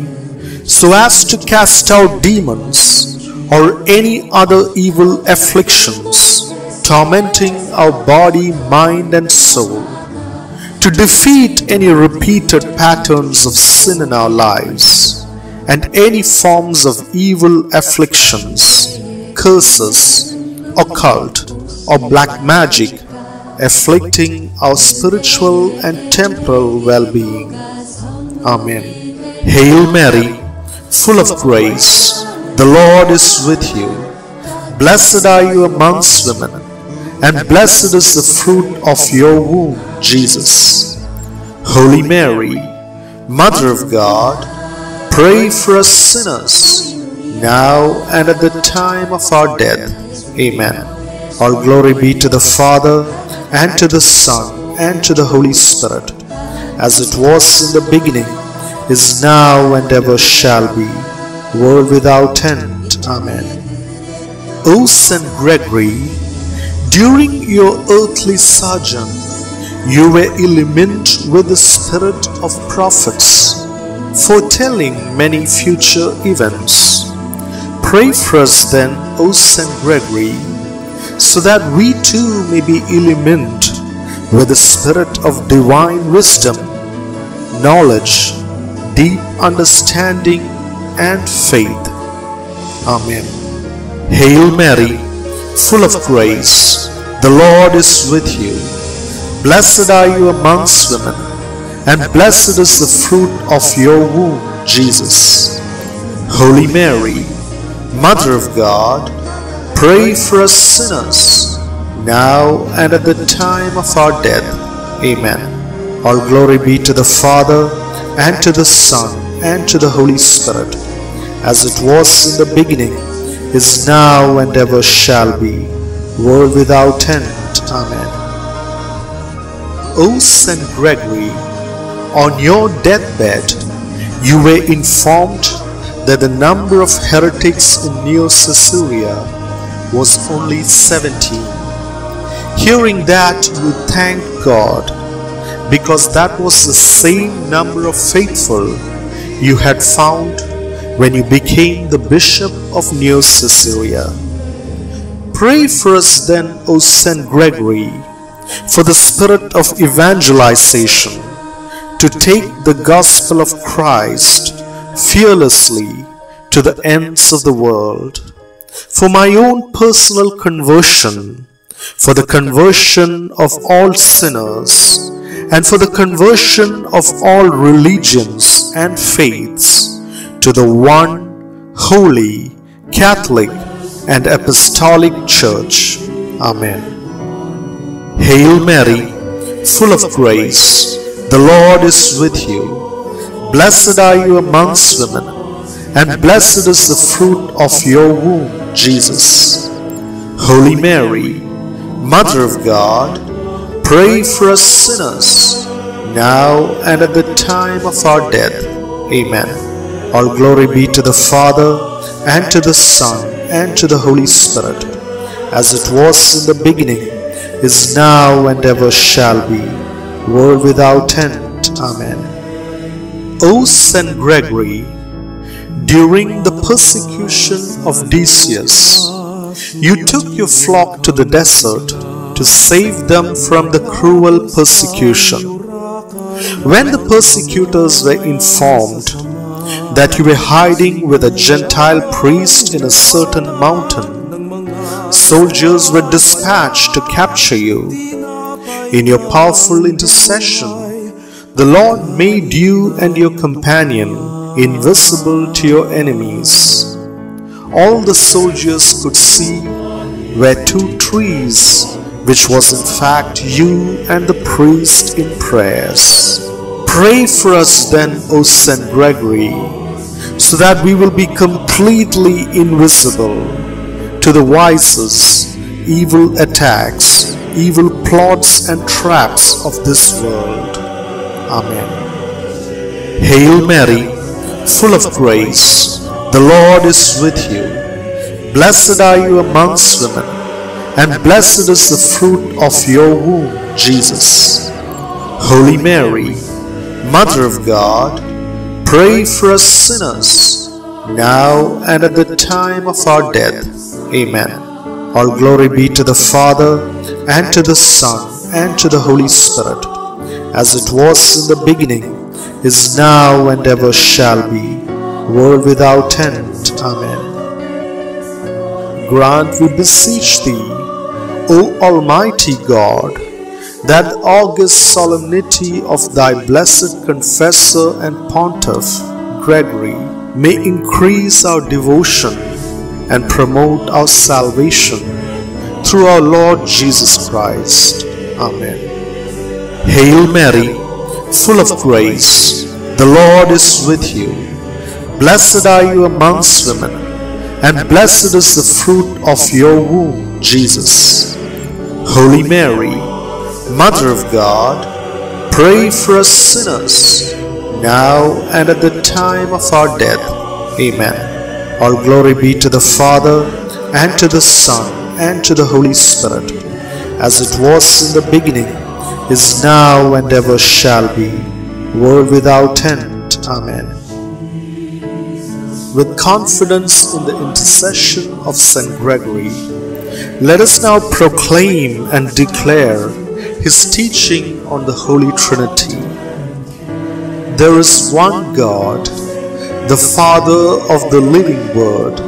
so as to cast out demons or any other evil afflictions tormenting our body, mind, and soul, to defeat any repeated patterns of sin in our lives and any forms of evil afflictions, curses, occult, or black magic afflicting our spiritual and temporal well being. Amen. Hail Mary, full of grace, the Lord is with you. Blessed are you amongst women, and blessed is the fruit of your womb, Jesus. Holy Mary, Mother of God, pray for us sinners, now and at the time of our death. Amen. All glory be to the Father, and to the Son, and to the Holy Spirit, as it was in the beginning, is now, and ever shall be, world without end. Amen. O Saint Gregory, during your earthly sojourn, you were illumined with the spirit of prophets, foretelling many future events. Pray for us then, O Saint Gregory, so that we too may be illumined with the spirit of divine wisdom, knowledge, deep understanding, and faith. Amen. Hail Mary, full of grace, the Lord is with you. Blessed are you amongst women, and blessed is the fruit of your womb, Jesus. Holy Mary, Mother of God, pray for us sinners, now and at the time of our death. Amen. All glory be to the Father, and to the Son, and to the Holy Spirit, as it was in the beginning, is now, and ever shall be, world without end. Amen. O Saint Gregory, on your deathbed, you were informed that the number of heretics in Neocaesarea was only 17. Hearing that, you thanked God because that was the same number of faithful you had found when you became the Bishop of Neocaesarea. Pray for us then, O Saint Gregory, for the spirit of evangelization to take the gospel of Christ fearlessly to the ends of the world. For my own personal conversion, for the conversion of all sinners, and for the conversion of all religions and faiths to the one holy, Catholic, and Apostolic Church. Amen. Hail Mary, full of grace, the Lord is with you. Blessed are you amongst women, and blessed is the fruit of your womb, Jesus. Holy Mary, Mother of God, pray for us sinners, now and at the time of our death. Amen. All glory be to the Father, and to the Son, and to the Holy Spirit, as it was in the beginning, is now, and ever shall be, world without end. Amen. O Saint Gregory, during the persecution of Decius, you took your flock to the desert to save them from the cruel persecution. When the persecutors were informed that you were hiding with a Gentile priest in a certain mountain, soldiers were dispatched to capture you. In your powerful intercession, the Lord made you and your companion invisible to your enemies. All the soldiers could see were two trees, which was in fact you and the priest in prayers. Pray for us then, O Saint Gregory, so that we will be completely invisible to the vices, evil attacks, evil plots and traps of this world. Amen. Hail Mary, full of grace, the Lord is with you. Blessed are you amongst women, and blessed is the fruit of your womb, Jesus. Holy Mary, Mother of God, pray for us sinners, now and at the time of our death. Amen. All glory be to the Father, and to the Son, and to the Holy Spirit as it was in the beginning, is now, and ever shall be, world without end. Amen. Grant, we beseech thee, O Almighty God, that the august solemnity of thy blessed confessor and pontiff, Gregory, may increase our devotion and promote our salvation through our Lord Jesus Christ. Amen. Hail Mary, full of grace, the Lord is with you. Blessed are you amongst women, and blessed is the fruit of your womb, Jesus. Holy Mary, Mother of God, pray for us sinners, now and at the time of our death. Amen. All glory be to the Father, and to the Son, and to the Holy Spirit, as it was in the beginning, is now, and ever shall be, world without end. Amen. With confidence in the intercession of St. Gregory, let us now proclaim and declare his teaching on the Holy Trinity. There is one God, the Father of the living Word,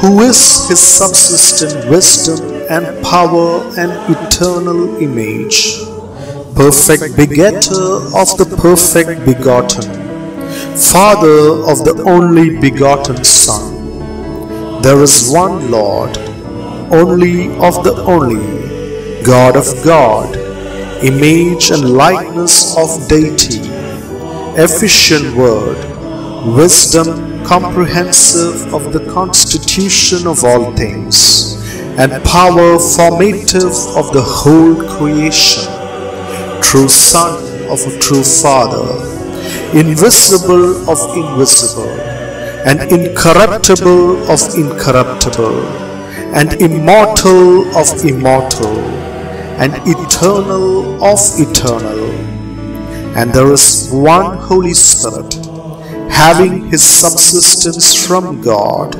who is his subsistent wisdom and power and eternal image, perfect begetter of the perfect begotten, Father of the only begotten Son. There is one Lord, only of the only, God of God, image and likeness of deity, efficient word, wisdom comprehensive of the constitution of all things, and power formative of the whole creation, true Son of a true Father, invisible of invisible, and incorruptible of incorruptible, and immortal of immortal, and eternal of eternal. And there is one Holy Spirit, having his subsistence from God,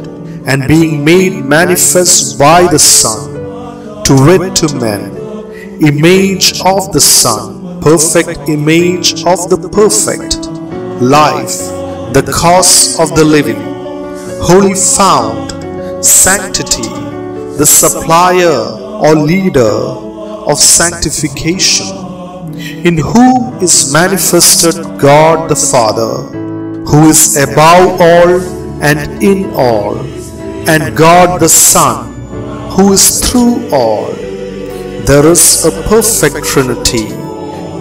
and being made manifest by the Son, to wit to men, image of the Son, perfect image of the perfect, life, the cause of the living, holy fount, sanctity, the supplier or leader of sanctification, in whom is manifested God the Father, who is above all and in all, and God the Son, who is through all. There is a perfect Trinity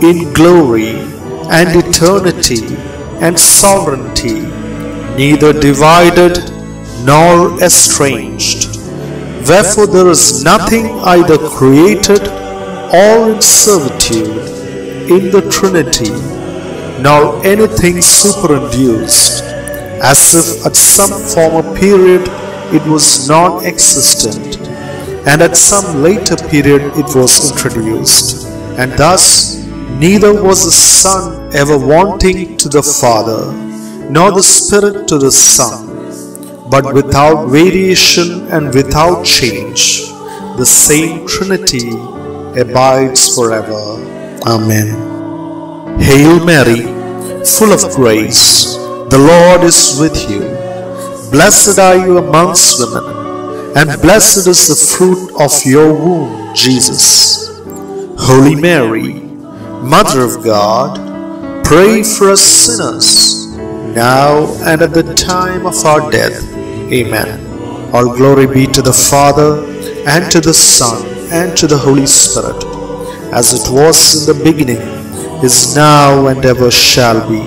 in glory and eternity and sovereignty, neither divided nor estranged. Wherefore there is nothing either created or in servitude in the Trinity, nor anything superinduced, as if at some former period it was non existent, and at some later period it was introduced. And thus, neither was the Son ever wanting to the Father, nor the Spirit to the Son, but without variation and without change, the same Trinity abides forever. Amen. Hail Mary, full of grace, the Lord is with you. Blessed are you amongst women, and blessed is the fruit of your womb, Jesus. Holy Mary, Mother of God, pray for us sinners, now and at the time of our death. Amen. All glory be to the Father, and to the Son, and to the Holy Spirit, as it was in the beginning, is now, and ever shall be,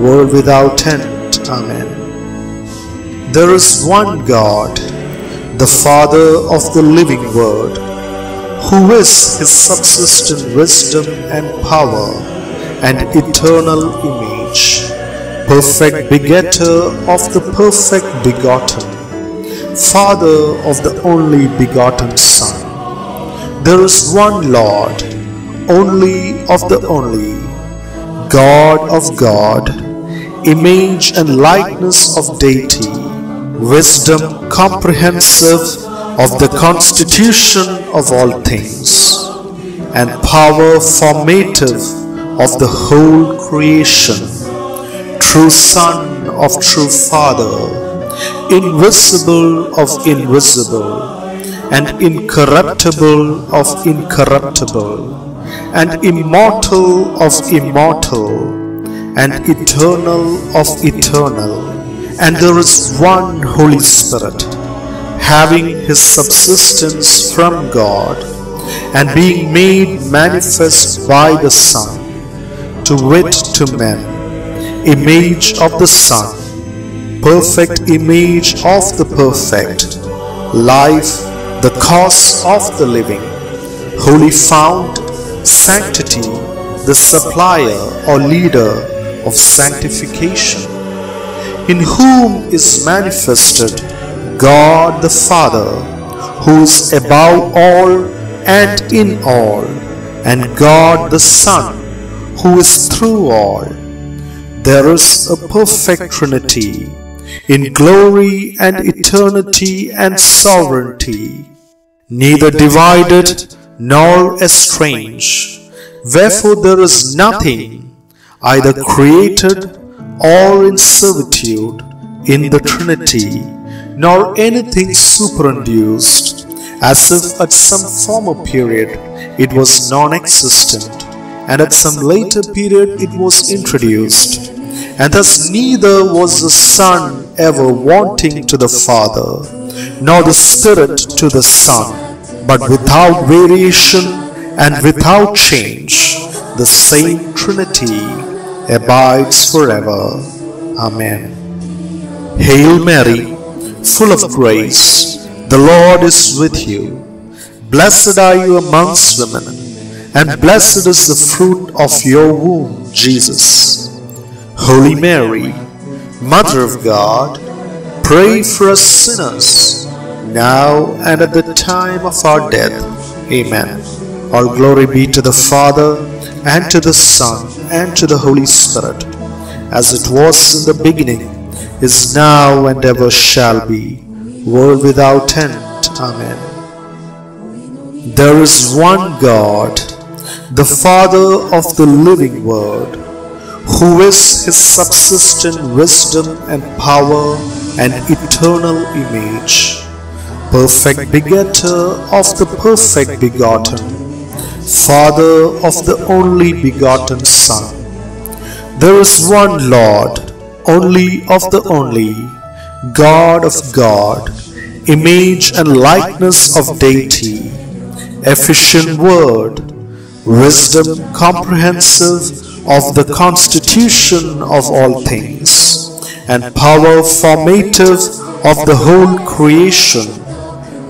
world without end. Amen. There is one God, the Father of the living Word, who is his subsistent wisdom and power and eternal image, perfect begetter of the perfect begotten, Father of the only begotten Son. There is one Lord, only of the only, God of God, image and likeness of deity, wisdom comprehensive of the constitution of all things, and power formative of the whole creation, true Son of true Father, invisible of invisible, and incorruptible of incorruptible, and immortal of immortal, and eternal of eternal. And there is one Holy Spirit, having his subsistence from God, and being made manifest by the Son, to wit to men, image of the Son, perfect image of the perfect, life, the cause of the living, holy fount, sanctity, the supplier or leader of sanctification, in whom is manifested God the Father, who is above all and in all, and God the Son, who is through all. There is a perfect Trinity in glory and eternity and sovereignty, neither divided nor estranged. Wherefore there is nothing either created or in servitude in the Trinity, nor anything superinduced, as if at some former period it was non existent, and at some later period it was introduced. And thus neither was the Son ever wanting to the Father, nor the Spirit to the Son, but without variation and without change, the same Trinity abides forever. Amen. Hail Mary, full of grace, the Lord is with you. Blessed are you amongst women, and blessed is the fruit of your womb, Jesus. Holy Mary, Mother of God, pray for us sinners, now and at the time of our death. Amen. All glory be to the Father, and to the Son, and to the Holy Spirit, as it was in the beginning, is now, and ever shall be, world without end. Amen. There is one God, the Father of the living Word who is his subsistent wisdom and power and eternal image, perfect begetter of the perfect begotten, Father of the only begotten Son. There is one Lord, only of the only, God of God, image and likeness of deity, efficient word, wisdom comprehensive of the constitution of all things, and power formative of the whole creation,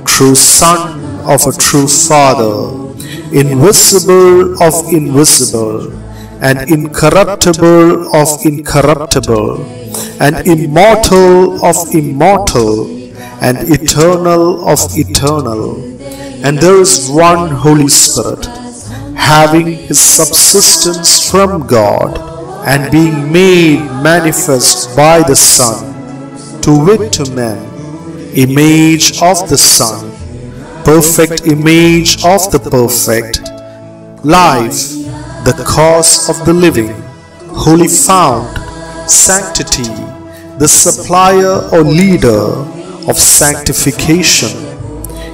true Son of a true Father, invisible of invisible, and incorruptible of incorruptible, and immortal of immortal, and eternal of eternal. And there is one Holy Spirit having his subsistence from God and being made manifest by the Son, to wit to men, image of the Son, perfect image of the perfect, life, the cause of the living, holy fount, sanctity, the supplier or leader of sanctification,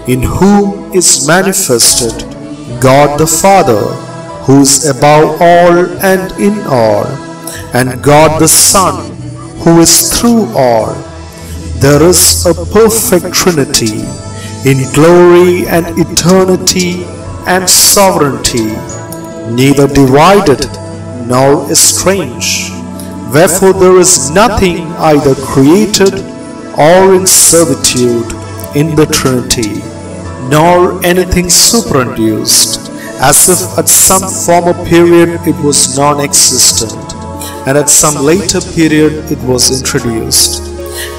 in whom is manifested God the Father, who is above all and in all, and God the Son, who is through all. There is a perfect Trinity in glory and eternity and sovereignty, neither divided nor estranged. Wherefore there is nothing either created or in servitude in the Trinity nor anything superinduced, as if at some former period it was non existent, and at some later period it was introduced.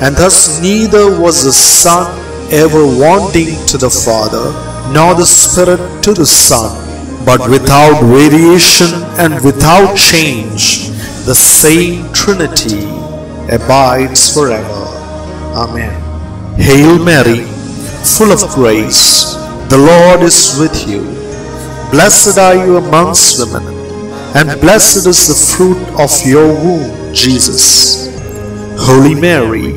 And thus neither was the Son ever wanting to the Father, nor the Spirit to the Son, but without variation and without change, the same Trinity abides forever. Amen. Hail Mary full of grace, the Lord is with you. Blessed are you amongst women, and blessed is the fruit of your womb, Jesus. Holy Mary,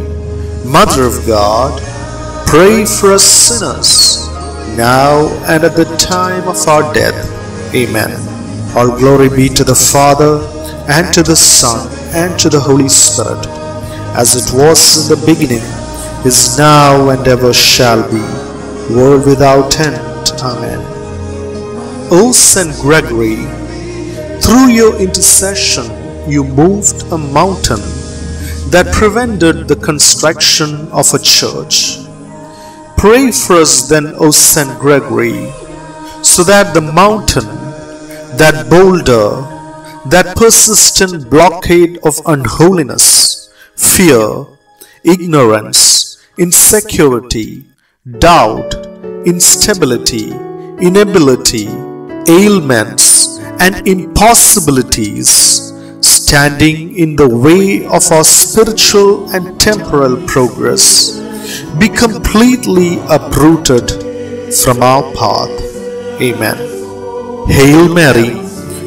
Mother of God, pray for us sinners, now and at the time of our death. Amen. All glory be to the Father, and to the Son, and to the Holy Spirit, as it was in the beginning is now and ever shall be, world without end. Amen. O Saint Gregory, through your intercession you moved a mountain that prevented the construction of a church. Pray for us then, O Saint Gregory, so that the mountain that boulder, that persistent blockade of unholiness, fear, ignorance, insecurity, doubt, instability, inability, ailments, and impossibilities standing in the way of our spiritual and temporal progress be completely uprooted from our path. Amen. Hail Mary,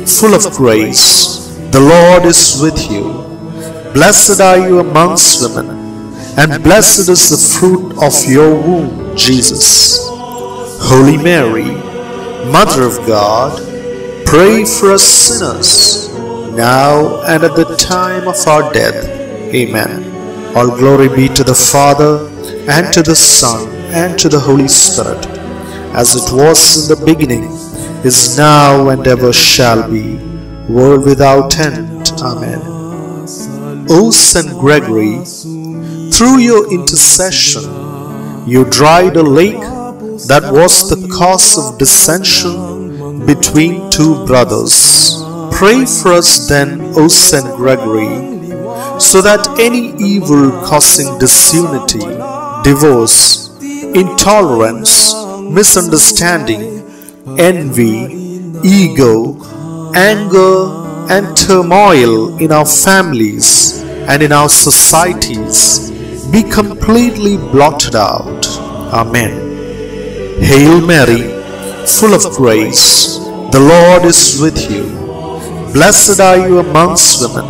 full of grace, the Lord is with you. Blessed are you amongst women, and blessed is the fruit of your womb, Jesus. Holy Mary, Mother of God, pray for us sinners, now and at the time of our death. Amen. All glory be to the Father, and to the Son, and to the Holy Spirit, as it was in the beginning, is now, and ever shall be, world without end. Amen. O Saint Gregory, through your intercession, you dried a lake that was the cause of dissension between two brothers. Pray for us then, O Saint Gregory, so that any evil causing disunity, divorce, intolerance, misunderstanding, envy, ego, anger, and turmoil in our families and in our societies be completely blotted out. Amen. Hail Mary, full of grace, the Lord is with you. Blessed are you amongst women,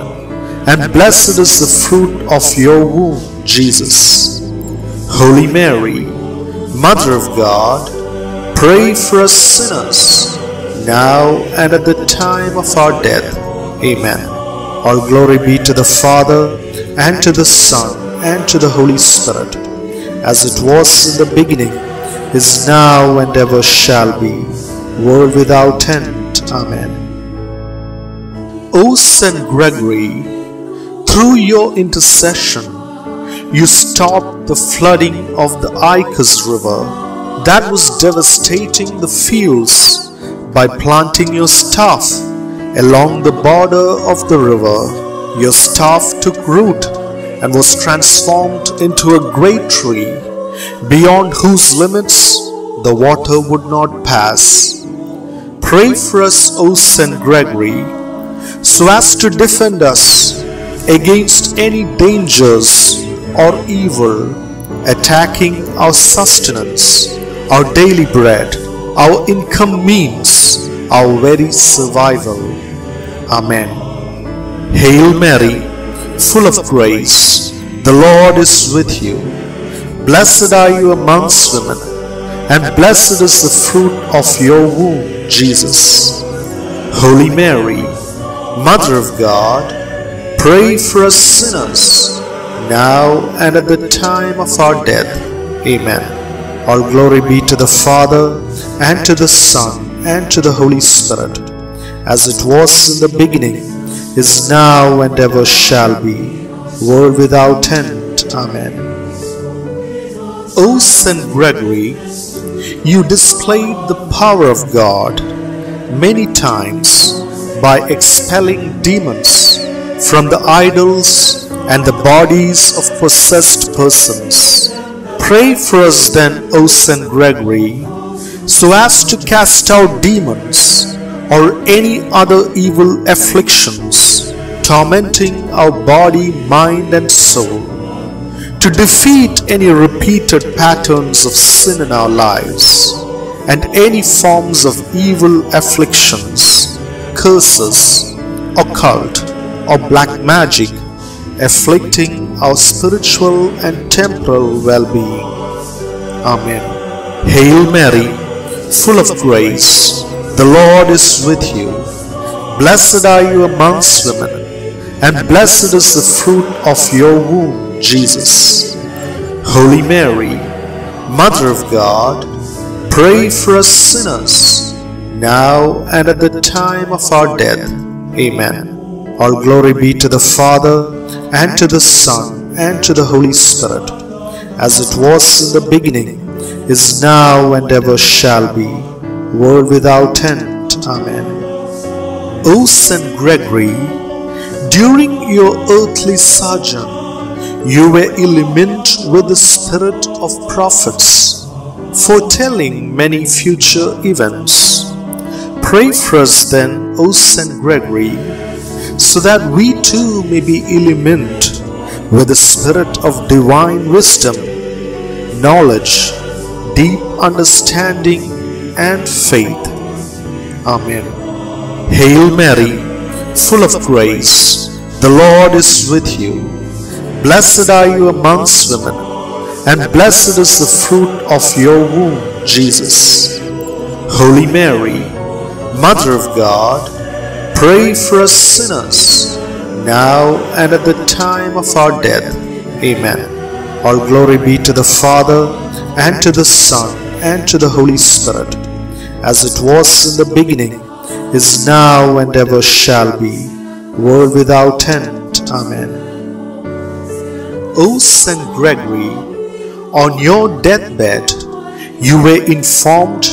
and blessed is the fruit of your womb, Jesus. Holy Mary, Mother of God, pray for us sinners, now and at the time of our death. Amen. All glory be to the Father, and to the Son, and to the Holy Spirit, as it was in the beginning, is now, and ever shall be, world without end. Amen. O Saint Gregory, through your intercession, you stopped the flooding of the Icus River that was devastating the fields by planting your staff along the border of the river. Your staff took root and was transformed into a great tree, beyond whose limits the water would not pass. Pray for us, O Saint Gregory, so as to defend us against any dangers or evil attacking our sustenance, our daily bread, our income means, our very survival. Amen. Hail Mary, full of grace, the Lord is with you. Blessed are you amongst women, and blessed is the fruit of your womb, Jesus. Holy Mary, Mother of God, pray for us sinners, now and at the time of our death. Amen. All glory be to the Father, and to the Son, and to the Holy Spirit, as it was in the beginning, is now, and ever shall be, world without end. Amen. O Saint Gregory, you displayed the power of God many times by expelling demons from the idols and the bodies of possessed persons. Pray for us then, O Saint Gregory, so as to cast out demons or any other evil afflictions tormenting our body, mind, and soul, to defeat any repeated patterns of sin in our lives and any forms of evil afflictions, curses, occult, or black magic afflicting our spiritual and temporal well-being. Amen. Hail Mary, full of grace, the Lord is with you. Blessed are you amongst women, and blessed is the fruit of your womb, Jesus. Holy Mary, Mother of God, pray for us sinners, now and at the time of our death. Amen. All glory be to the Father, and to the Son, and to the Holy Spirit, as it was in the beginning, is now, and ever shall be, world without end. Amen. O Saint Gregory, during your earthly sojourn, you were illumined with the spirit of prophets, foretelling many future events. Pray for us then, O Saint Gregory, so that we too may be illumined with the spirit of divine wisdom, knowledge, deep understanding, and faith. Amen. Hail Mary, full of grace, the Lord is with you. Blessed are you amongst women, and blessed is the fruit of your womb, Jesus. Holy Mary, Mother of God, pray for us sinners, now and at the time of our death. Amen. All glory be to the Father, and to the Son, and to the Holy Spirit, as it was in the beginning, is now, and ever shall be, world without end. Amen. O Saint Gregory, on your deathbed, you were informed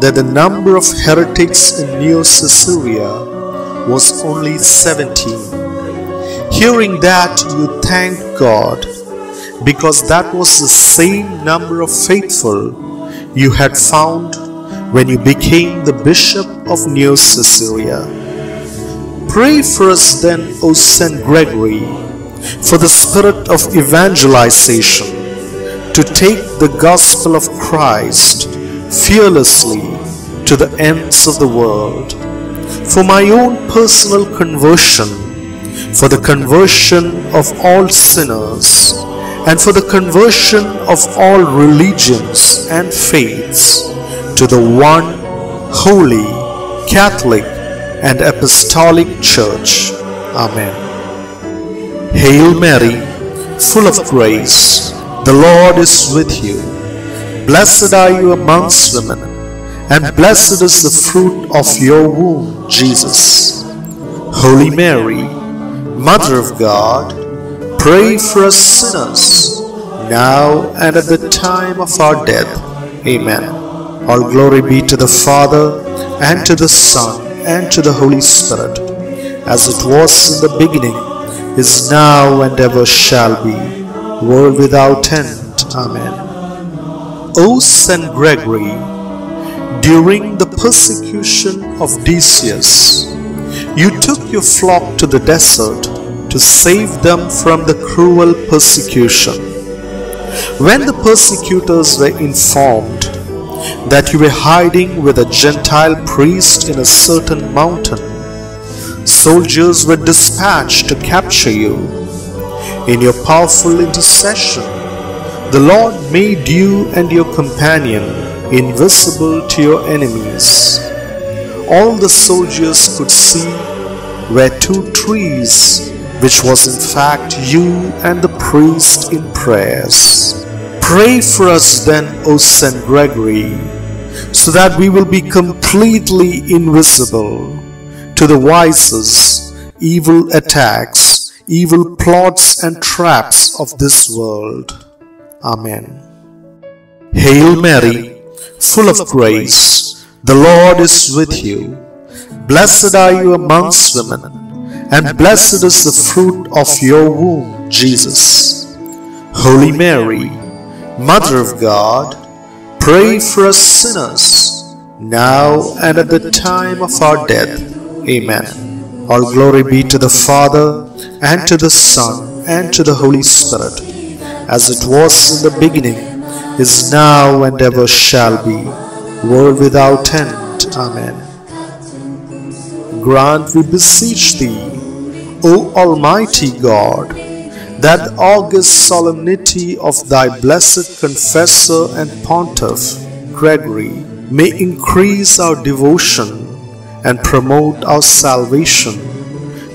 that the number of heretics in Neocaesarea was only 17. Hearing that, you thanked God because that was the same number of faithful you had found when you became the Bishop of Neocaesarea. Pray for us then, O Saint Gregory, for the spirit of evangelization to take the gospel of Christ fearlessly to the ends of the world. For my own personal conversion, for the conversion of all sinners, and for the conversion of all religions and faiths to the one holy, Catholic, and Apostolic Church. Amen. Hail Mary, full of grace, the Lord is with you. Blessed are you amongst women, and blessed is the fruit of your womb, Jesus. Holy Mary, Mother of God, pray for us sinners, now and at the time of our death. Amen. All glory be to the Father, and to the Son, and to the Holy Spirit, as it was in the beginning, is now, and ever shall be, world without end. Amen. O Saint Gregory, during the persecution of Decius, you took your flock to the desert to save them from the cruel persecution. When the persecutors were informed that you were hiding with a Gentile priest in a certain mountain, soldiers were dispatched to capture you. In your powerful intercession, the Lord made you and your companion invisible to your enemies. All the soldiers could see were two trees, which was in fact you and the priest in prayers. Pray for us then, O Saint Gregory, so that we will be completely invisible to the vices, evil attacks, evil plots and traps of this world. Amen. Hail Mary, full of grace, the Lord is with you. Blessed are you amongst women, and blessed is the fruit of your womb, Jesus. Holy Mary, Mother of God, pray for us sinners, now and at the time of our death. Amen. All glory be to the Father, and to the Son, and to the Holy Spirit, as it was in the beginning, is now, and ever shall be, world without end. Amen. Grant, we beseech thee, O Almighty God, that august solemnity of thy blessed confessor and pontiff, Gregory, may increase our devotion and promote our salvation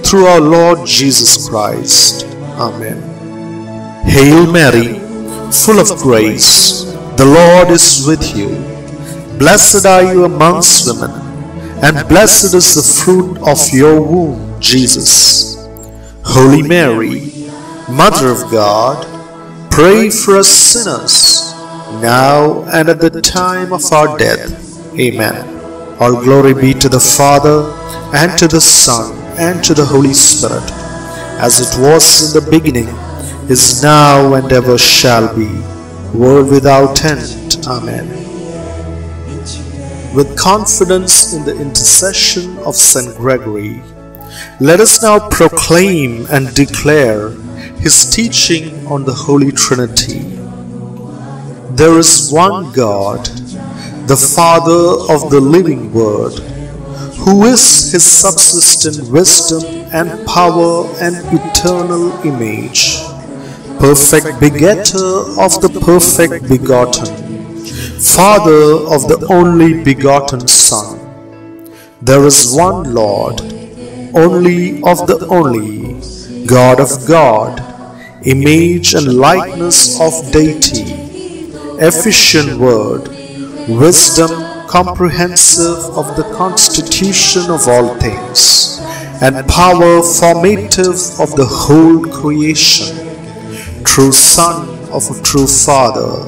through our Lord Jesus Christ. Amen. Hail Mary, full of grace, the Lord is with you. Blessed are you amongst women, and blessed is the fruit of your womb, Jesus. Holy Mary, Mother of God, pray for us sinners, now and at the time of our death. Amen. All glory be to the Father, and to the Son, and to the Holy Spirit, as it was in the beginning, is now, and ever shall be, world without end. Amen. With confidence in the intercession of St. Gregory, let us now proclaim and declare his teaching on the Holy Trinity. There is one God, the Father of the living Word, who is his subsistent wisdom and power and eternal image, perfect begetter of the perfect begotten, Father of the only begotten Son. There is one Lord, only of the only, God of God, image and likeness of deity, efficient word, wisdom comprehensive of the constitution of all things, and power formative of the whole creation, true Son of a true Father,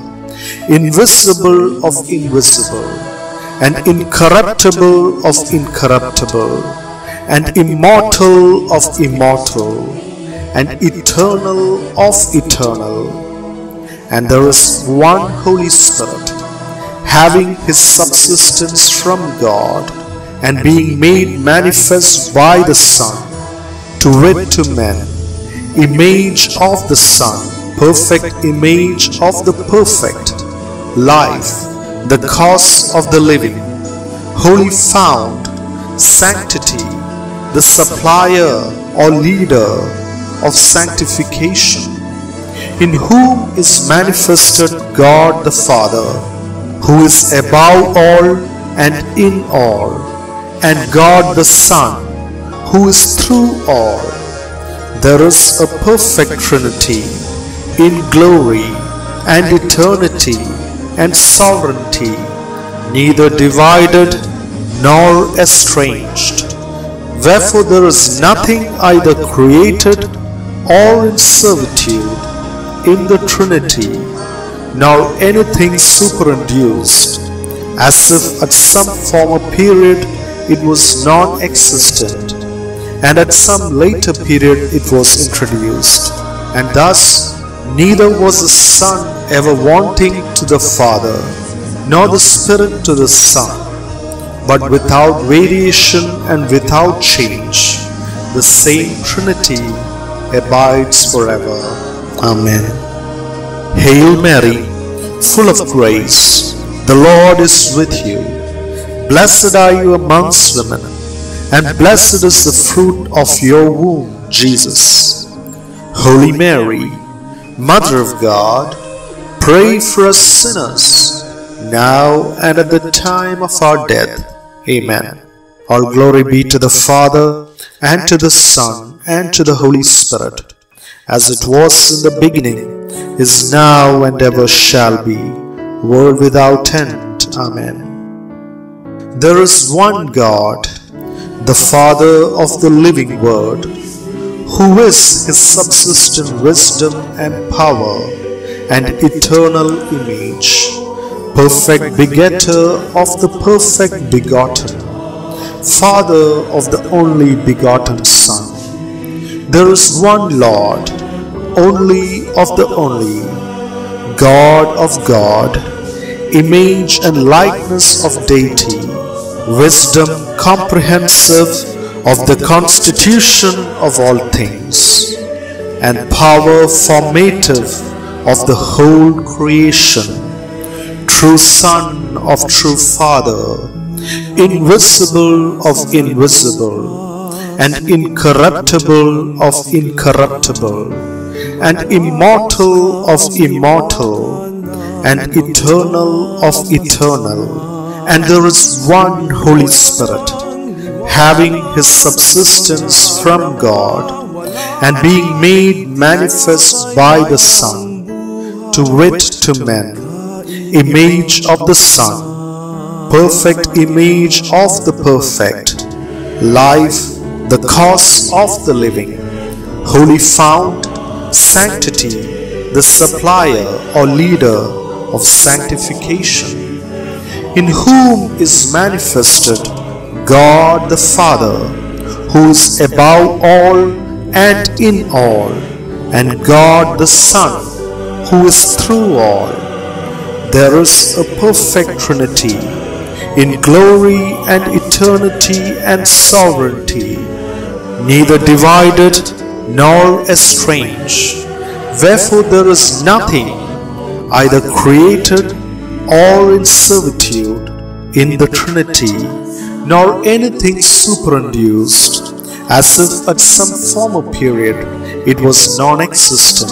invisible of invisible, and incorruptible of incorruptible, and immortal of immortal, and eternal of eternal. And there is one Holy Spirit having his subsistence from God and being made manifest by the Son, to wit to men, image of the Son, perfect image of the perfect, life, the cause of the living, holy fount, sanctity, the supplier or leader of sanctification, in whom is manifested God the Father, who is above all and in all, and God the Son, who is through all. There is a perfect Trinity in glory and eternity and sovereignty, neither divided nor estranged. Wherefore there is nothing either created or in servitude in the Trinity nor anything superinduced, as if at some former period it was non-existent, and at some later period it was introduced, and thus neither was the Son ever wanting to the Father, nor the Spirit to the Son, but without variation and without change, the same Trinity abides forever. Amen. Hail Mary, full of grace, the Lord is with you. Blessed are you amongst women, and blessed is the fruit of your womb, Jesus. Holy Mary, Mother of God, pray for us sinners, now and at the time of our death. Amen. All glory be to the Father, and to the Son, and to the Holy Spirit, as it was in the beginning, is now and ever shall be, world without end. Amen. There is one God, the Father of the living Word, who is his subsistent wisdom and power and eternal image, perfect begetter of the perfect begotten, Father of the only begotten Son. There is one Lord, only of the only, God of God, image and likeness of deity, wisdom comprehensive of the constitution of all things, and power formative of the whole creation, true Son of true Father, invisible of invisible, and incorruptible of incorruptible and immortal of immortal, and eternal of eternal. And there is one Holy Spirit, having his subsistence from God, and being made manifest by the Son, to wit to men, image of the Son, perfect image of the perfect, life, the cause of the living, holy fount, sanctity, the supplier or leader of sanctification, in whom is manifested God the Father, who is above all and in all, and God the Son, who is through all. There is a perfect Trinity in glory and eternity and sovereignty, neither divided nor estranged. Wherefore there is nothing either created or in servitude in the Trinity, nor anything superinduced, as if at some former period it was non existent,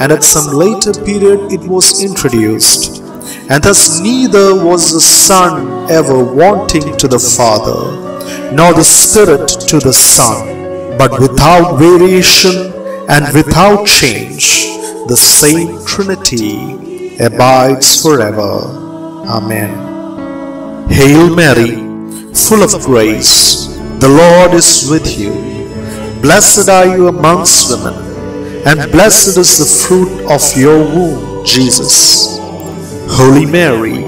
and at some later period it was introduced. And thus neither was the Son ever wanting to the Father, nor the Spirit to the Son, but without variation and without change, the same Trinity abides forever. Amen. Hail Mary, full of grace, the Lord is with you. Blessed are you amongst women, and blessed is the fruit of your womb, Jesus. Holy Mary,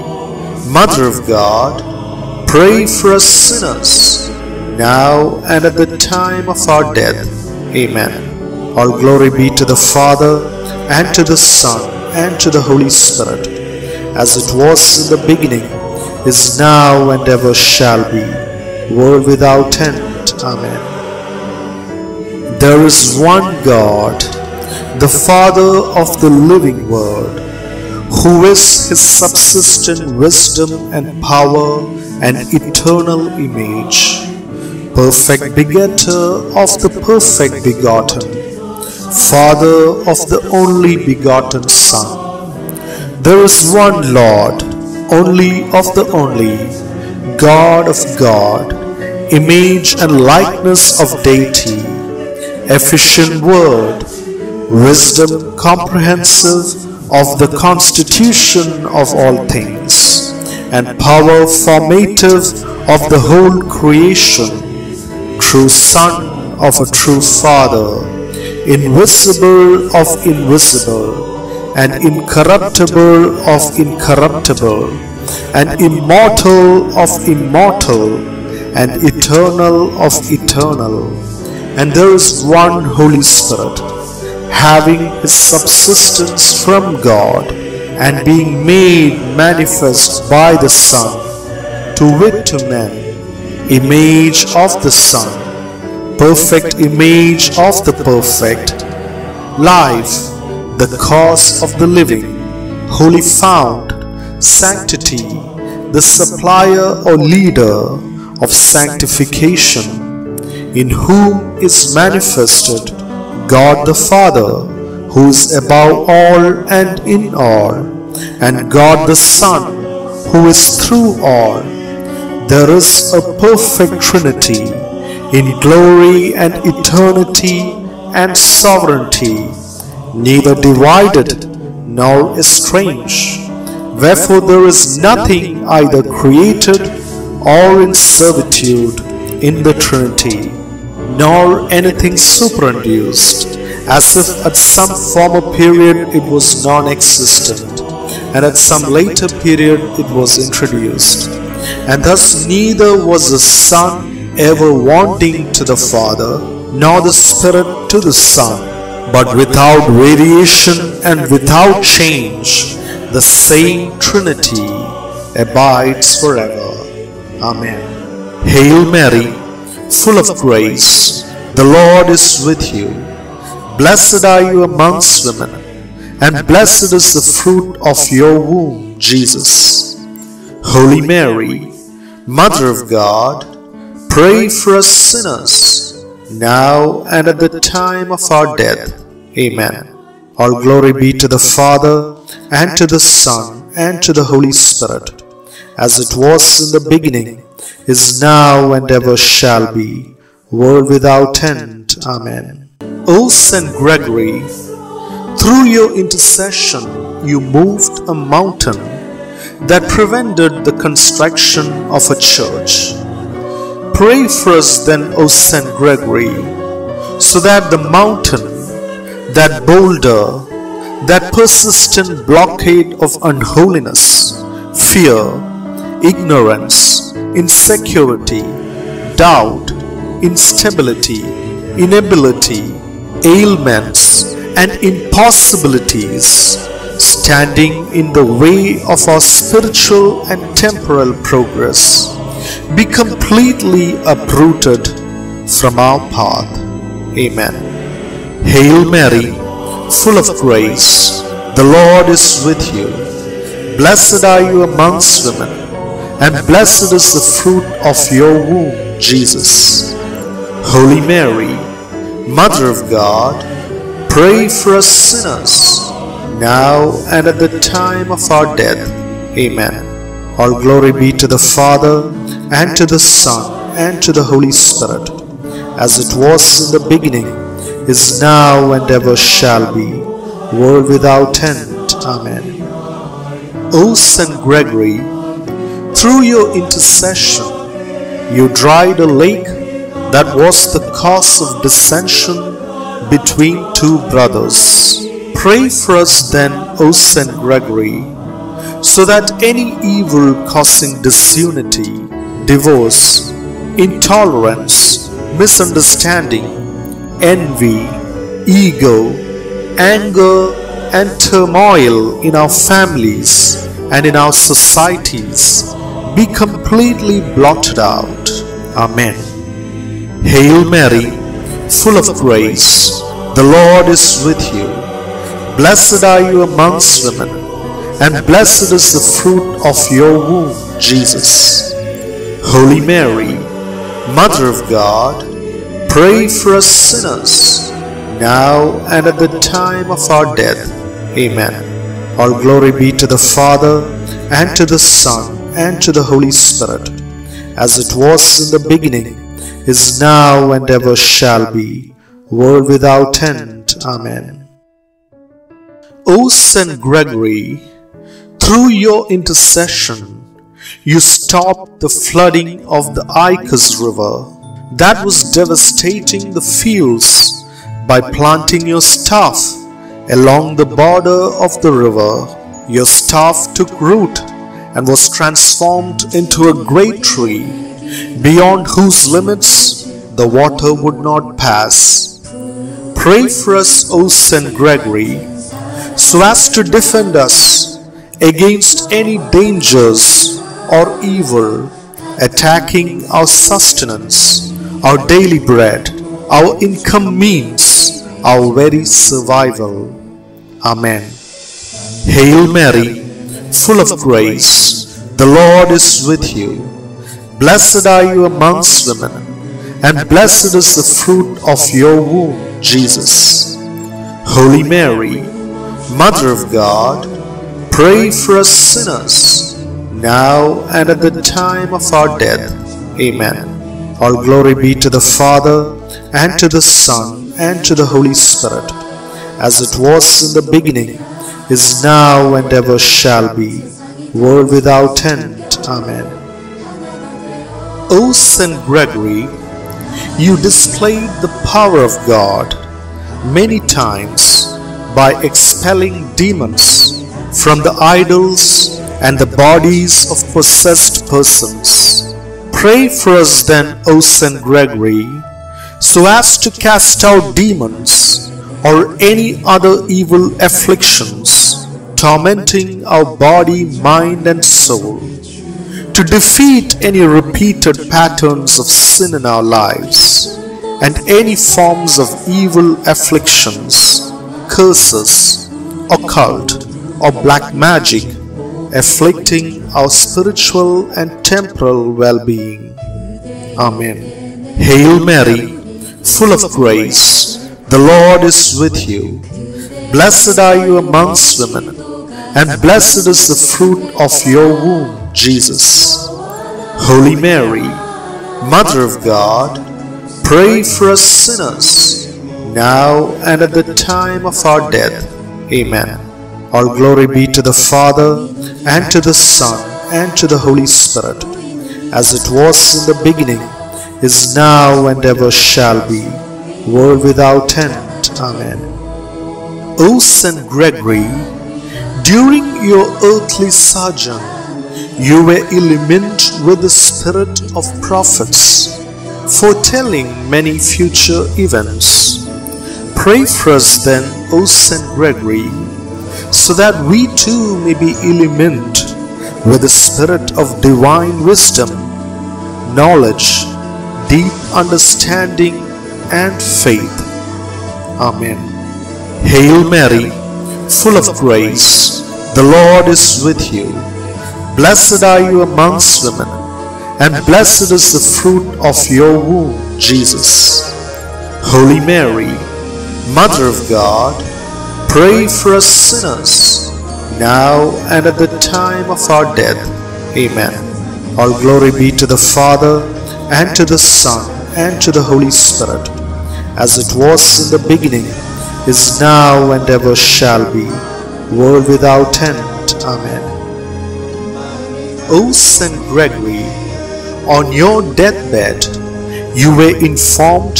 Mother of God, pray for us sinners, now and at the time of our death. Amen. All glory be to the Father, and to the Son, and to the Holy Spirit, as it was in the beginning, is now, and ever shall be, world without end. Amen. There is one God, the Father of the living Word, who is his subsistent wisdom and power and eternal image, perfect begetter of the perfect begotten Father of the only begotten Son. There is one Lord, only of the only, God of God, image and likeness of deity, efficient word, wisdom comprehensive of the constitution of all things, and power formative of the whole creation, true Son of a true Father, invisible of invisible, and incorruptible of incorruptible, and immortal of immortal, and eternal of eternal. And there is one Holy Spirit, having his subsistence from God, and being made manifest by the Son, to wit to men, image of the Son perfect image of the perfect, life, the cause of the living, holy fount, sanctity, the supplier or leader of sanctification, in whom is manifested God the Father, who is above all and in all, and God the Son, who is through all. There is a perfect Trinity in glory and eternity and sovereignty, neither divided nor estranged. Wherefore there is nothing either created or in servitude in the Trinity, nor anything superinduced, as if at some former period it was non-existent, and at some later period it was introduced. And thus neither was the Son ever wanting to the Father, nor the Spirit to the Son, but without variation and without change, the same Trinity abides forever. Amen. Hail Mary, full of grace, the Lord is with you. Blessed are you amongst women, and blessed is the fruit of your womb, Jesus. Holy Mary, Mother of God, Pray for us sinners, now and at the time of our death. Amen. All glory be to the Father, and to the Son, and to the Holy Spirit, as it was in the beginning, is now, and ever shall be, world without end. Amen. O Saint Gregory, through your intercession you moved a mountain that prevented the construction of a church. Pray for us then, O Saint Gregory, so that the mountain, that boulder, that persistent blockade of unholiness, fear, ignorance, insecurity, doubt, instability, inability, ailments, and impossibilities standing in the way of our spiritual and temporal progress be completely uprooted from our path. Amen. Hail Mary, full of grace, the Lord is with you. Blessed are you amongst women, and blessed is the fruit of your womb, Jesus. Holy Mary, Mother of God, pray for us sinners, now and at the time of our death. Amen. All glory be to the Father, and to the Son, and to the Holy Spirit, as it was in the beginning, is now, and ever shall be, world without end. Amen. O Saint Gregory, through your intercession, you dried a lake that was the cause of dissension between two brothers. Pray for us then, O Saint Gregory, so that any evil causing disunity, divorce, intolerance, misunderstanding, envy, ego, anger, and turmoil in our families and in our societies be completely blotted out. Amen. Hail Mary, full of grace, the Lord is with you. Blessed are you amongst women, and blessed is the fruit of your womb, Jesus. Holy Mary, Mother of God, pray for us sinners, now and at the time of our death. Amen. All glory be to the Father, and to the Son, and to the Holy Spirit, as it was in the beginning, is now, and ever shall be, world without end. Amen. O Saint Gregory, through your intercession, you stopped the flooding of the Icus River that was devastating the fields by planting your staff along the border of the river. Your staff took root and was transformed into a great tree, beyond whose limits the water would not pass. Pray for us, O Saint Gregory, so as to defend us against any dangers or evil attacking our sustenance, our daily bread, our income means, our very survival. Amen. Hail Mary, full of grace, the Lord is with you. Blessed are you amongst women, and blessed is the fruit of your womb, Jesus. Holy Mary, Mother of God, pray for us sinners, now and at the time of our death. Amen. All glory be to the Father, and to the Son, and to the Holy Spirit, as it was in the beginning, is now, and ever shall be, world without end. Amen. O Saint Gregory, you displayed the power of God many times by expelling demons from the idols and the bodies of possessed persons. Pray for us then, O Saint Gregory, so as to cast out demons or any other evil afflictions tormenting our body, mind, and soul, to defeat any repeated patterns of sin in our lives and any forms of evil afflictions, curses, occult, or black magic afflicting our spiritual and temporal well being. Amen. Hail Mary, full of grace, the Lord is with you. Blessed are you amongst women, and blessed is the fruit of your womb, Jesus. Holy Mary, Mother of God, pray for us sinners, now and at the time of our death. Amen. All glory be to the Father, and to the Son, and to the Holy Spirit, as it was in the beginning, is now, and ever shall be, world without end. Amen. O Saint Gregory, during your earthly sojourn, you were illumined with the spirit of prophets foretelling many future events. Pray for us then, O Saint Gregory, so that we too may be illumined with the spirit of divine wisdom, knowledge, deep understanding, and faith. Amen. Hail Mary, full of grace, the Lord is with you. Blessed are you amongst women, and blessed is the fruit of your womb, Jesus. Holy Mary, Mother of God, pray for us sinners, now and at the time of our death. Amen. All glory be to the Father, and to the Son, and to the Holy Spirit, as it was in the beginning, is now, and ever shall be, world without end. Amen. O Saint Gregory, on your deathbed, you were informed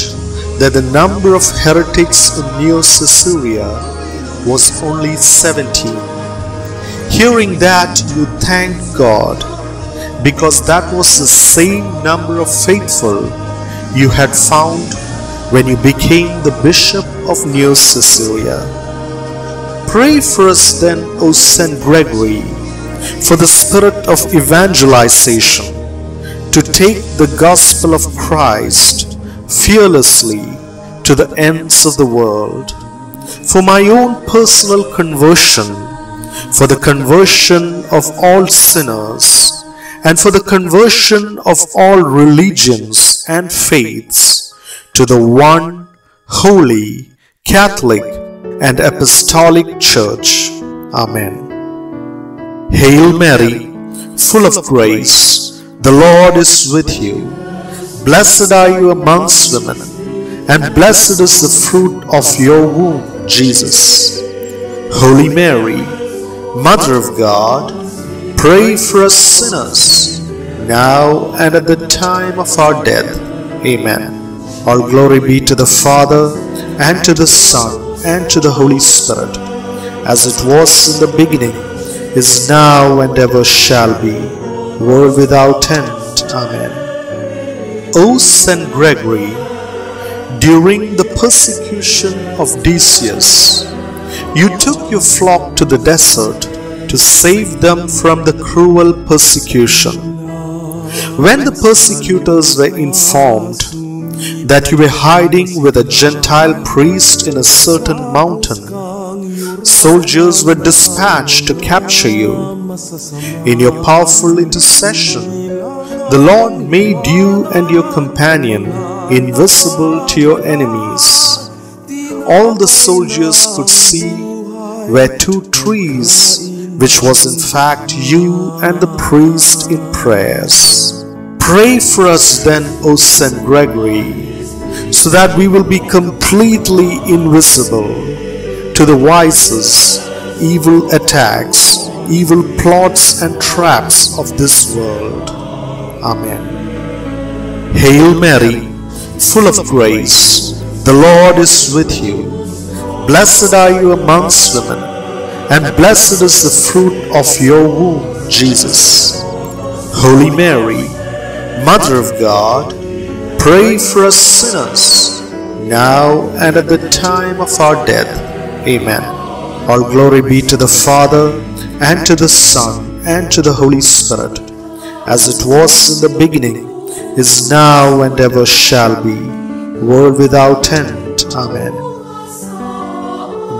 that the number of heretics in Neocaesarea was only 17. Hearing that, you thanked God because that was the same number of faithful you had found when you became the Bishop of Neocaesarea. Pray for us then, O Saint Gregory, for the spirit of evangelization, to take the gospel of Christ fearlessly to the ends of the world. For my own personal conversion, for the conversion of all sinners, and for the conversion of all religions and faiths to the one holy, Catholic, and Apostolic Church. Amen. Hail Mary, full of grace, the Lord is with you. Blessed are you amongst women, and blessed is the fruit of your womb, Jesus. Holy Mary, Mother of God, pray for us sinners, now and at the time of our death. Amen. All glory be to the Father, and to the Son, and to the Holy Spirit, as it was in the beginning, is now, and ever shall be, world without end. Amen. O Saint Gregory, during the persecution of Decius, you took your flock to the desert to save them from the cruel persecution. When the persecutors were informed that you were hiding with a Gentile priest in a certain mountain, soldiers were dispatched to capture you. In your powerful intercession, the Lord made you and your companion invisible to your enemies. All the soldiers could see were two trees, which was in fact you and the priest in prayers. Pray for us then, O Saint Gregory, so that we will be completely invisible to the vices, evil attacks, evil plots and traps of this world. Amen. Hail Mary, full of grace, the Lord is with you. Blessed are you amongst women, and blessed is the fruit of your womb, Jesus. Holy Mary, Mother of God, pray for us sinners, now and at the time of our death. Amen. All glory be to the Father, and to the Son, and to the Holy Spirit, as it was in the beginning, is now, and ever shall be, world without end. Amen.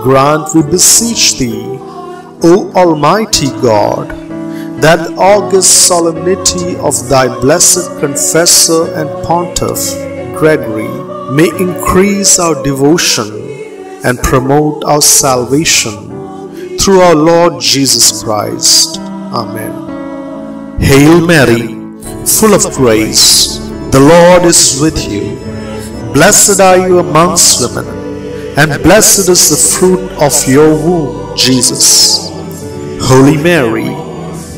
Grant, we beseech thee, O Almighty God, that the august solemnity of thy blessed confessor and pontiff, Gregory, may increase our devotion and promote our salvation through our Lord Jesus Christ. Amen. Hail Mary, full of grace, the Lord is with you. Blessed are you amongst women, and blessed is the fruit of your womb, Jesus. Holy Mary,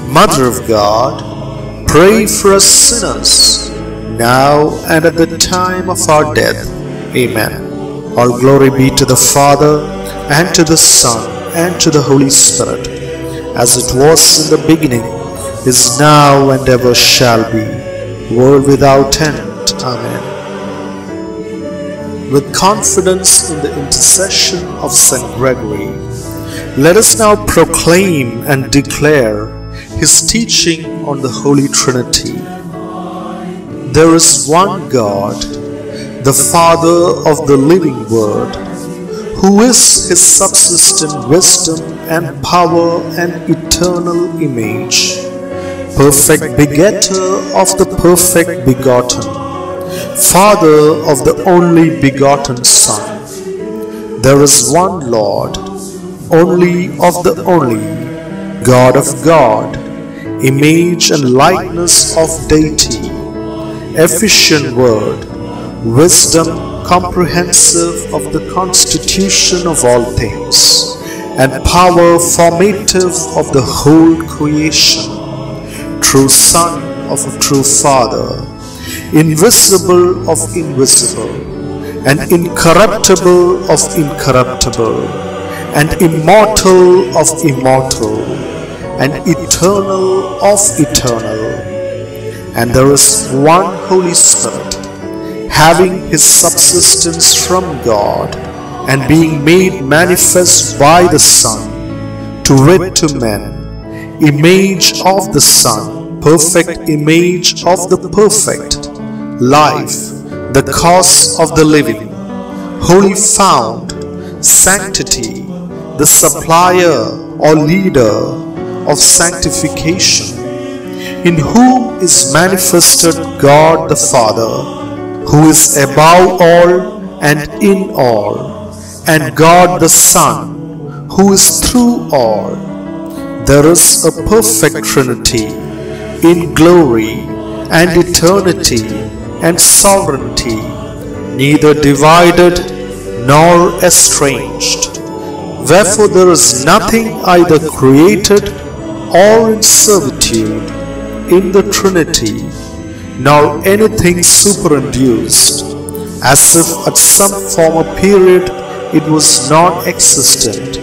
Mother of God, pray for us sinners, now and at the time of our death. Amen. All glory be to the Father, and to the Son, and to the Holy Spirit, as it was in the beginning, is now, and ever shall be, world without end. Amen. with confidence in the intercession of St. Gregory. Let us now proclaim and declare his teaching on the Holy Trinity. There is one God, the Father of the living Word, who is his subsistent wisdom and power and eternal image, perfect begetter of the perfect begotten, Father of the only begotten Son. There is one Lord, only of the only, God of God, image and likeness of deity, efficient word, wisdom comprehensive of the constitution of all things, and power formative of the whole creation, true Son of a true Father, invisible of invisible, and incorruptible of incorruptible, and immortal of immortal, and eternal of eternal. And there is one Holy Spirit, having his subsistence from God, and being made manifest by the Son, to wit to men, image of the Son, perfect image of the perfect, life, the cause of the living, holy fount, sanctity, the supplier or leader of sanctification, in whom is manifested God the Father, who is above all and in all, and God the Son, who is through all. There is a perfect Trinity in glory and eternity and sovereignty, neither divided nor estranged. Wherefore there is nothing either created or in servitude in the Trinity, nor anything superinduced, as if at some former period it was non existent,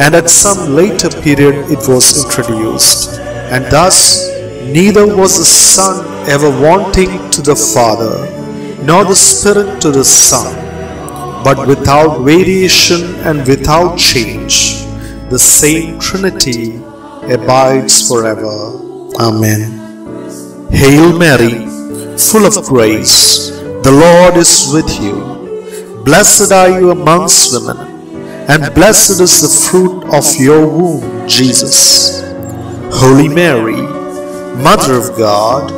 and at some later period it was introduced, and thus neither was the Son ever wanting to the Father, nor the Spirit to the Son, but without variation and without change, the same Trinity abides forever. Amen. Hail Mary, full of grace, the Lord is with you. Blessed are you amongst women, and blessed is the fruit of your womb, Jesus. Holy Mary, Mother of God,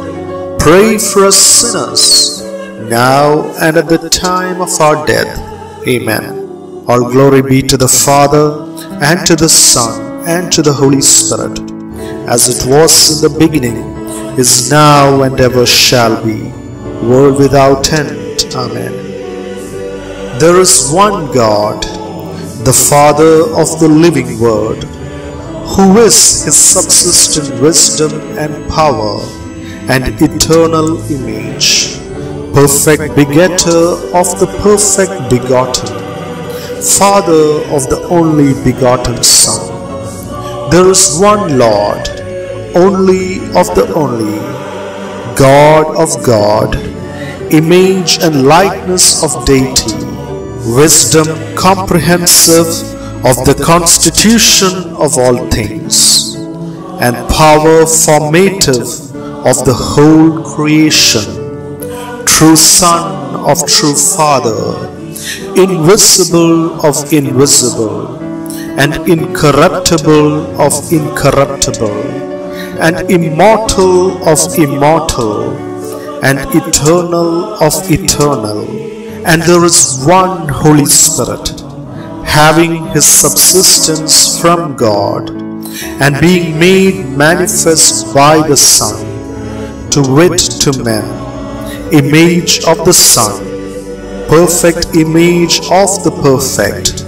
pray for us sinners, now and at the time of our death. Amen. All glory be to the Father, and to the Son, and to the Holy Spirit, as it was in the beginning, is now, and ever shall be, world without end. Amen. There is one God, the Father of the living Word, who is his subsistent wisdom and power and eternal image, perfect begetter of the perfect begotten, Father of the only begotten Son. There is one Lord, only of the only, God of God, image and likeness of deity, wisdom comprehensive of the constitution of all things, and power formative of the whole creation, true Son of true Father, invisible of invisible, and incorruptible of incorruptible, and immortal of immortal, and eternal of eternal. And there is one Holy Spirit, having his subsistence from God, and being made manifest by the Son, to wit to men, image of the Son, perfect image of the perfect,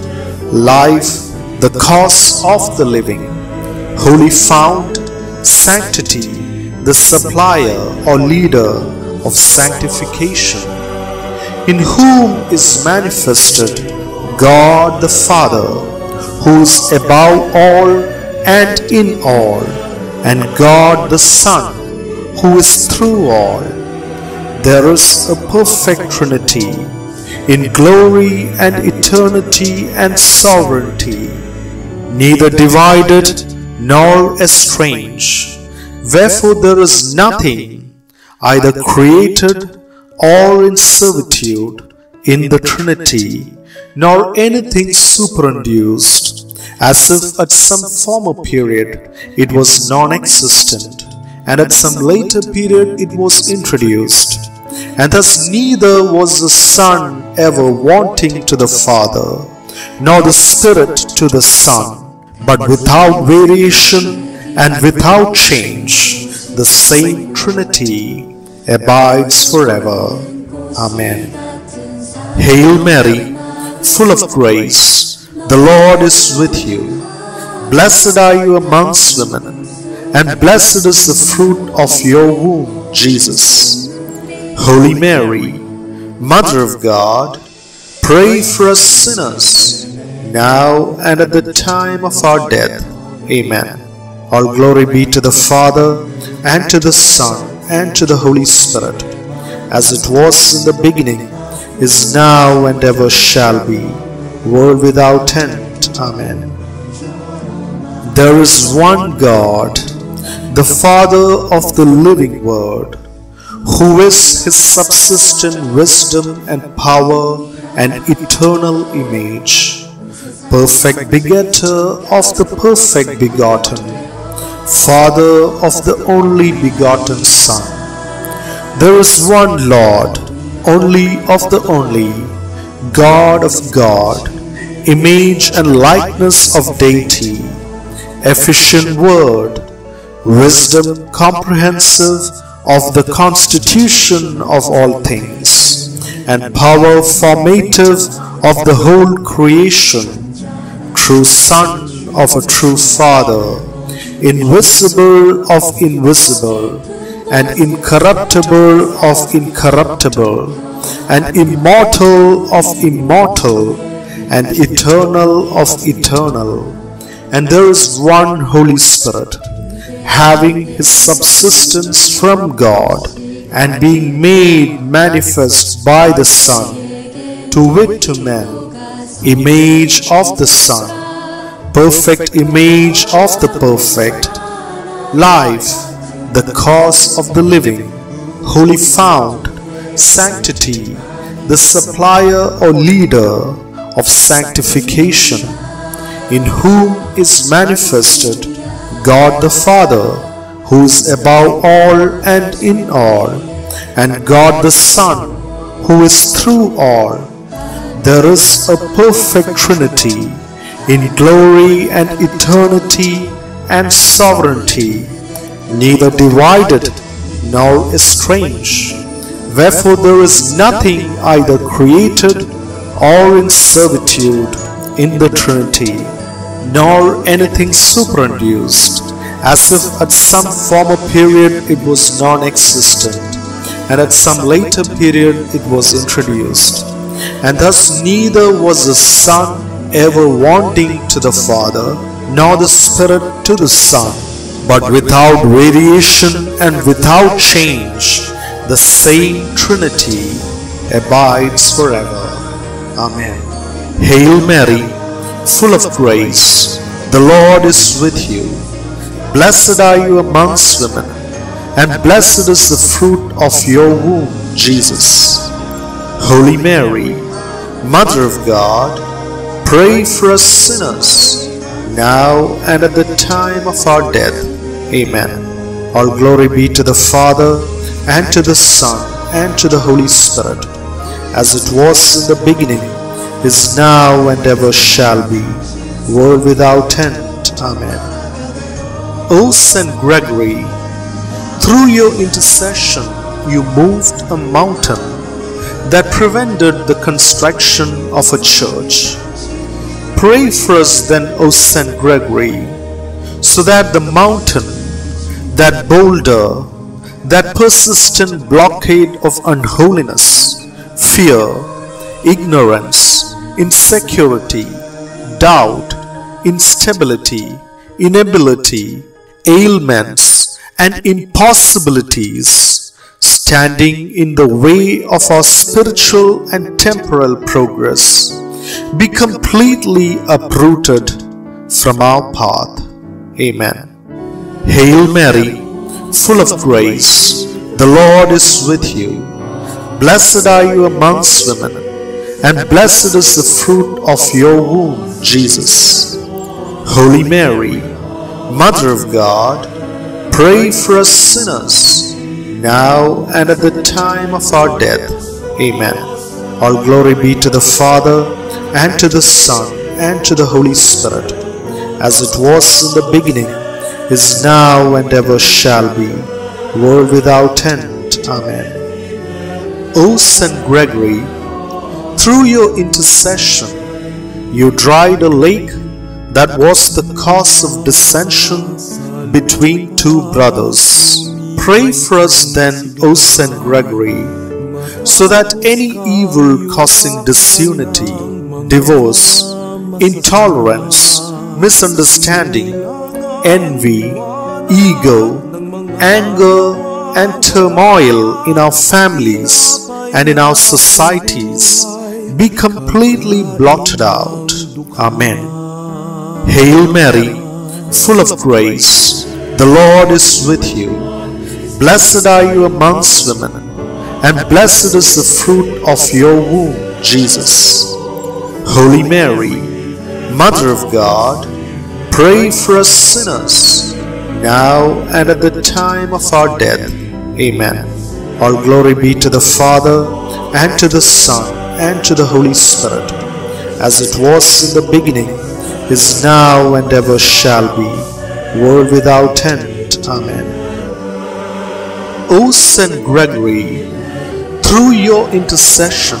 life, the cause of the living, holy fount, sanctity, the supplier or leader of sanctification, in whom is manifested God the Father, who is above all and in all, and God the Son, who is through all. There is a perfect Trinity in glory and eternity and sovereignty, neither divided nor estranged. Wherefore there is nothing either created or in servitude in the Trinity, nor anything superinduced, as if at some former period it was non existent, and at some later period it was introduced. And thus neither was the Son ever wanting to the Father, nor the Spirit to the Son but without variation and without change, the same Trinity abides forever. Amen. Hail Mary, full of grace, the Lord is with you. Blessed are you amongst women, and blessed is the fruit of your womb, Jesus. Holy Mary, Mother of God, pray for us sinners now and at the time of our death. Amen. All glory be to the Father, and to the Son, and to the Holy Spirit, as it was in the beginning, is now, and ever shall be, world without end. Amen. There is one God, the Father of the living Word, who is his subsistent wisdom and power and eternal image perfect begetter of the perfect begotten, Father of the only begotten Son. There is one Lord, only of the only, God of God, image and likeness of deity, efficient word, wisdom comprehensive of the constitution of all things, and power formative of the whole creation true Son of a true Father, invisible of invisible, and incorruptible of incorruptible, and immortal of immortal, and eternal of eternal. And there is one Holy Spirit, having his subsistence from God, and being made manifest by the Son, to wit to men image of the Son, perfect image of the perfect, life, the cause of the living, holy fount, sanctity, the supplier or leader of sanctification, in whom is manifested God the Father, who is above all and in all, and God the Son, who is through all. There is a perfect Trinity in glory and eternity and sovereignty, neither divided nor estranged. Wherefore there is nothing either created or in servitude in the Trinity, nor anything superinduced, as if at some former period it was non-existent, and at some later period it was introduced and thus neither was the Son ever wanting to the Father, nor the Spirit to the Son, but without variation and without change, the same Trinity abides forever. Amen. Hail Mary, full of grace, the Lord is with you. Blessed are you amongst women, and blessed is the fruit of your womb, Jesus. Holy Mary, Mother of God, pray for us sinners, now and at the time of our death. Amen. All glory be to the Father, and to the Son, and to the Holy Spirit, as it was in the beginning, is now, and ever shall be, world without end. Amen. O Saint Gregory, through your intercession you moved a mountain that prevented the construction of a church. Pray for us then, O Saint Gregory, so that the mountain, that boulder, that persistent blockade of unholiness, fear, ignorance, insecurity, doubt, instability, inability, ailments, and impossibilities standing in the way of our spiritual and temporal progress, be completely uprooted from our path. Amen. Hail Mary, full of grace, the Lord is with you. Blessed are you amongst women, and blessed is the fruit of your womb, Jesus. Holy Mary, Mother of God, pray for us sinners, now and at the time of our death. Amen. All glory be to the Father, and to the Son, and to the Holy Spirit, as it was in the beginning, is now, and ever shall be, world without end. Amen. O Saint Gregory, through your intercession, you dried a lake that was the cause of dissension between two brothers. Pray for us then, O Saint Gregory, so that any evil causing disunity, divorce, intolerance, misunderstanding, envy, ego, anger, and turmoil in our families and in our societies be completely blotted out. Amen. Hail Mary, full of grace, the Lord is with you. Blessed are you amongst women, and blessed is the fruit of your womb, Jesus. Holy Mary, Mother of God, pray for us sinners, now and at the time of our death. Amen. All glory be to the Father, and to the Son, and to the Holy Spirit, as it was in the beginning, is now, and ever shall be, world without end. Amen. O Saint Gregory, through your intercession,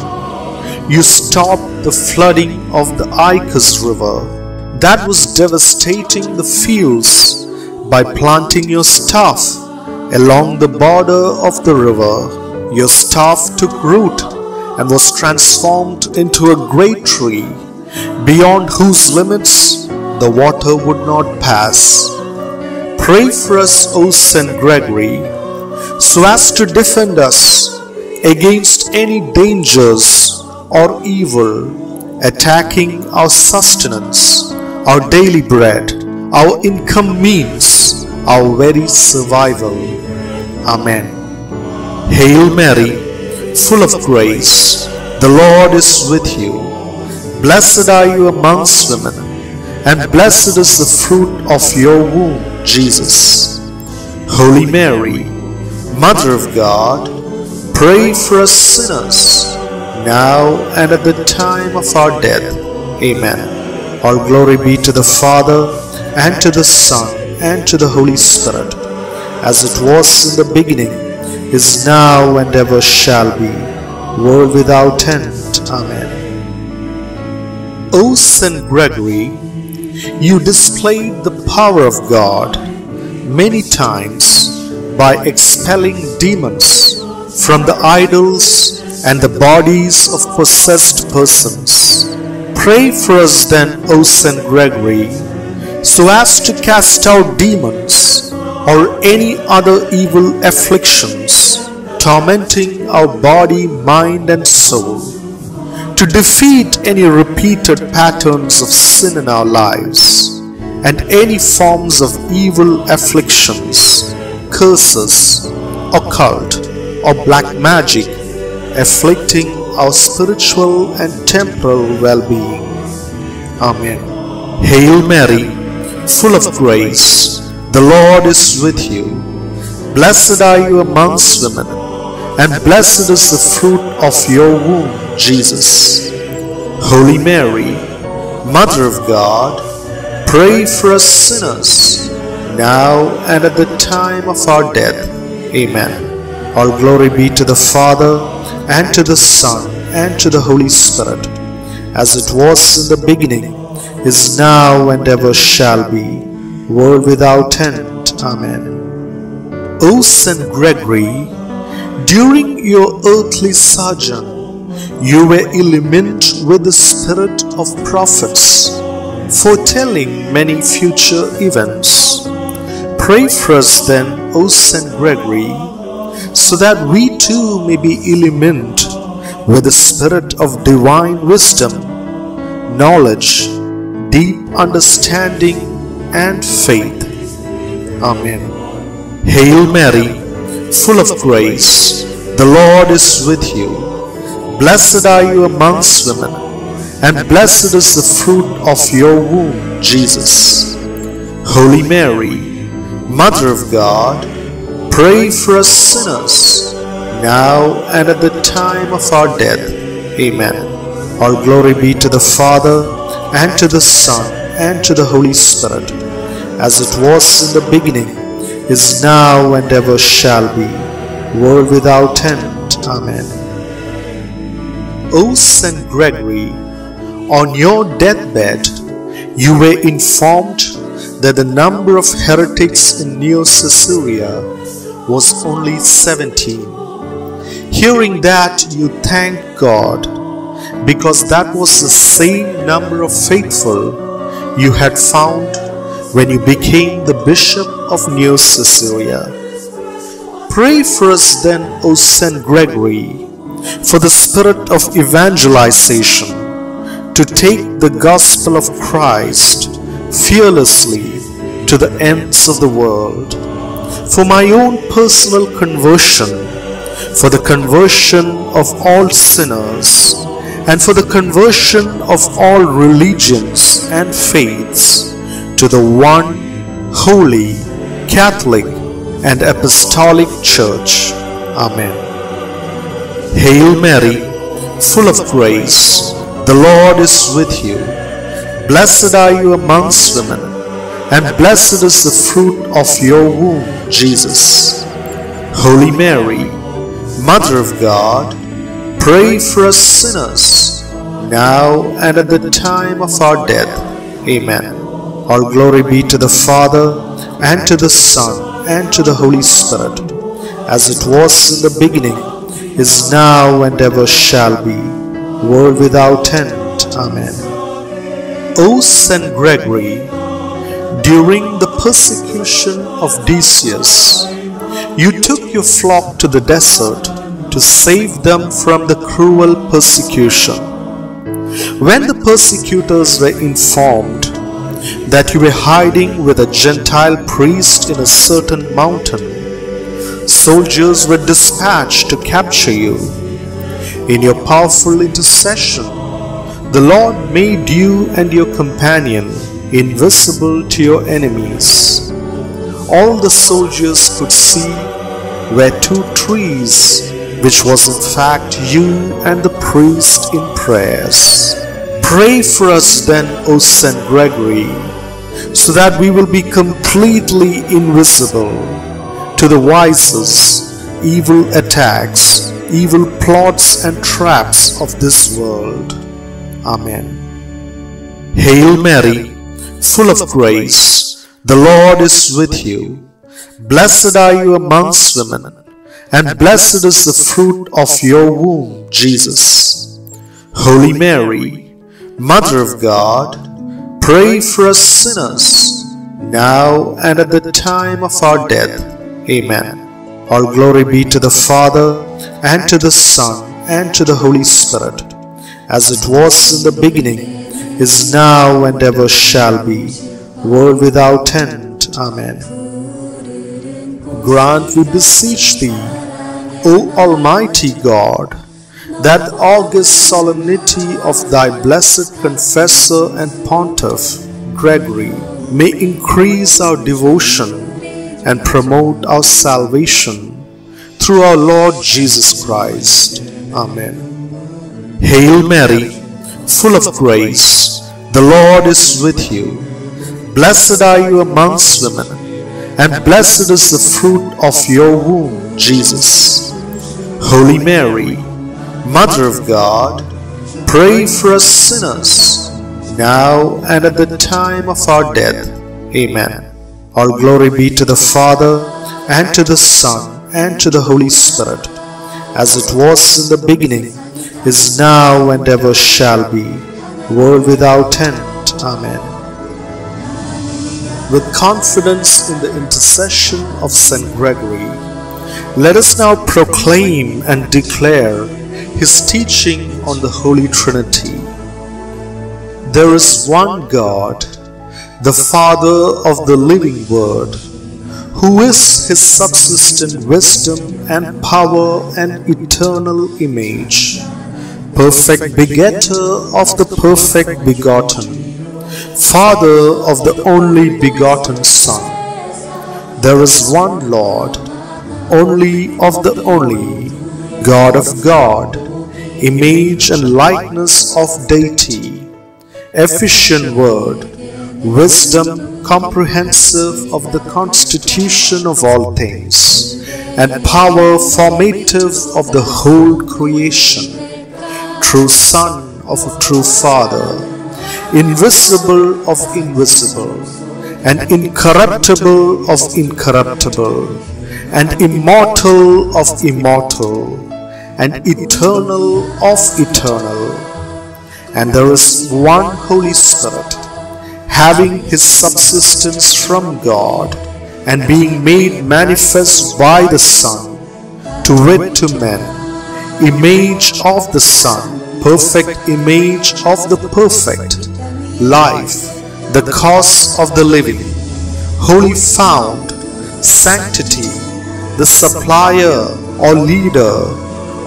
you stopped the flooding of the Icus River that was devastating the fields by planting your staff along the border of the river. Your staff took root and was transformed into a great tree, beyond whose limits the water would not pass. Pray for us, O Saint Gregory, so as to defend us against any dangers or evil attacking our sustenance, our daily bread, our income means, our very survival. Amen. Hail Mary, full of grace, the Lord is with you. Blessed are you amongst women, and blessed is the fruit of your womb, Jesus. Holy Mary, Mother of God, pray for us sinners, now and at the time of our death. Amen. All glory be to the Father, and to the Son, and to the Holy Spirit, as it was in the beginning, is now, and ever shall be, world without end. Amen. O Saint Gregory, you displayed the power of God many times by expelling demons from the idols and the bodies of possessed persons. Pray for us then, O Saint Gregory, so as to cast out demons or any other evil afflictions tormenting our body, mind, and soul, to defeat any repeated patterns of sin in our lives and any forms of evil afflictions, curses, occult, or black magic afflicting our spiritual and temporal well-being. Amen. Hail Mary, full of grace, the Lord is with you. Blessed are you amongst women, and blessed is the fruit of your womb, Jesus. Holy Mary, Mother of God, pray for us sinners, now and at the time of our death. Amen. All glory be to the Father, and to the Son, and to the Holy Spirit, as it was in the beginning, is now, and ever shall be, world without end. Amen. O Saint Gregory, during your earthly sojourn, you were illumined with the spirit of prophets, foretelling many future events. Pray for us then, O Saint Gregory, so that we too may be illumined with the spirit of divine wisdom, knowledge, deep understanding, and faith. Amen. Hail Mary, full of grace, the Lord is with you. Blessed are you amongst women, and blessed is the fruit of your womb, Jesus. Holy Mary, Mother of God, pray for us sinners, now and at the time of our death. Amen. All glory be to the Father, and to the Son, and to the Holy Spirit, as it was in the beginning, is now, and ever shall be, world without end. Amen. O Saint Gregory, on your deathbed, you were informed that the number of heretics in Neocaesarea was only 17. Hearing that, you thank God because that was the same number of faithful you had found when you became the Bishop of Neocaesarea. Pray for us then, O Saint Gregory, for the spirit of evangelization to take the gospel of Christ fearlessly to the ends of the world. For my own personal conversion, for the conversion of all sinners, and for the conversion of all religions and faiths to the one holy, Catholic, and Apostolic Church. Amen. Hail Mary, full of grace, the Lord is with you. Blessed are you amongst women, and blessed is the fruit of your womb, Jesus. Holy Mary, Mother of God, pray for us sinners, now and at the time of our death. Amen. All glory be to the Father, and to the Son, and to the Holy Spirit, as it was in the beginning, is now, and ever shall be, world without end. Amen. O Saint Gregory, during the persecution of Decius, you took your flock to the desert to save them from the cruel persecution. When the persecutors were informed that you were hiding with a Gentile priest in a certain mountain, soldiers were dispatched to capture you. In your powerful intercession, the Lord made you and your companion invisible to your enemies. All the soldiers could see were two trees, which was in fact you and the priest in prayers. Pray for us then, O Saint Gregory, so that we will be completely invisible to the vices, evil attacks, evil plots and traps of this world. Amen. Hail Mary, full of grace, the Lord is with you. Blessed are you amongst women, and blessed is the fruit of your womb, Jesus. Holy Mary, Mother of God, pray for us sinners, now and at the time of our death. Amen. All glory be to the Father, and to the Son, and to the Holy Spirit, as it was in the beginning, is now, and ever shall be, world without end. Amen. Grant, we beseech thee, O Almighty God, that august solemnity of thy blessed confessor and pontiff, Gregory, may increase our devotion and promote our salvation through our Lord Jesus Christ. Amen. Hail Mary, full of grace, the Lord is with you. Blessed are you amongst women, and blessed is the fruit of your womb, Jesus. Holy Mary, Mother of God, pray for us sinners, now and at the time of our death. Amen. All glory be to the Father, and to the Son, and to the Holy Spirit, as it was in the beginning, is now, and ever shall be, world without end. Amen. With confidence in the intercession of St. Gregory, Let us now proclaim and declare his teaching on the Holy Trinity. There is one God, the Father of the living Word, who is his subsistent wisdom and power and eternal image, perfect begetter of the perfect begotten, Father of the only begotten Son. There is one Lord, only of the only, God of God, image and likeness of deity, efficient word, wisdom comprehensive of the constitution of all things, and power formative of the whole creation, true Son of a true Father, invisible of invisible, and incorruptible of incorruptible, and immortal of immortal, and eternal of eternal. And there is one Holy Spirit, having his subsistence from God, and being made manifest by the Son, to wit to men, image of the Son, perfect image of the perfect, life, the cause of the living, holy fount, sanctity, the supplier or leader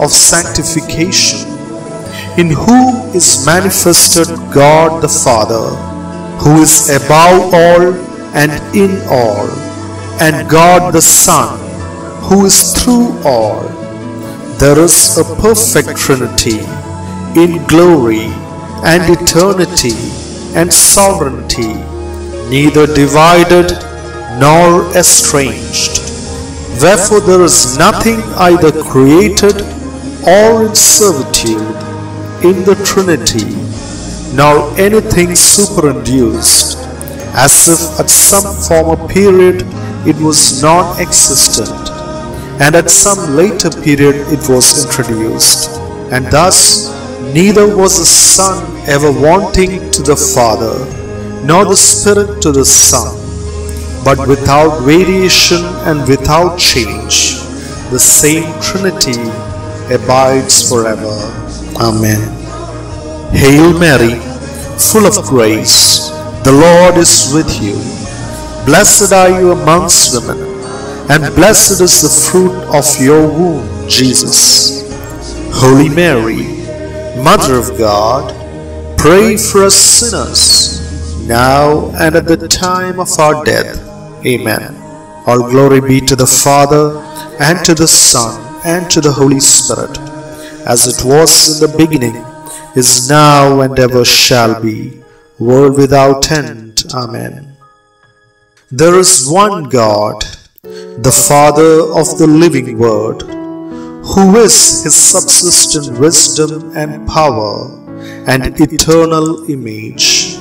of sanctification, in whom is manifested God the Father, who is above all and in all, and God the Son, who is through all. There is a perfect Trinity in glory and eternity and sovereignty, neither divided nor estranged. Wherefore there is nothing either created or in servitude in the Trinity, nor anything superinduced, as if at some former period it was non existent, and at some later period it was introduced, and thus neither was the Son ever wanting to the Father, nor the Spirit to the Son, but without variation and without change, the same Trinity abides forever. Amen. Hail Mary, full of grace, the Lord is with you. Blessed are you amongst women, and blessed is the fruit of your womb, Jesus. Holy Mary, Mother of God, pray for us sinners, now and at the time of our death. Amen. All glory be to the Father, and to the Son, and to the Holy Spirit, as it was in the beginning, is now, and ever shall be, world without end. Amen. There is one God, the Father of the living Word, who is his subsistent wisdom and power and eternal image,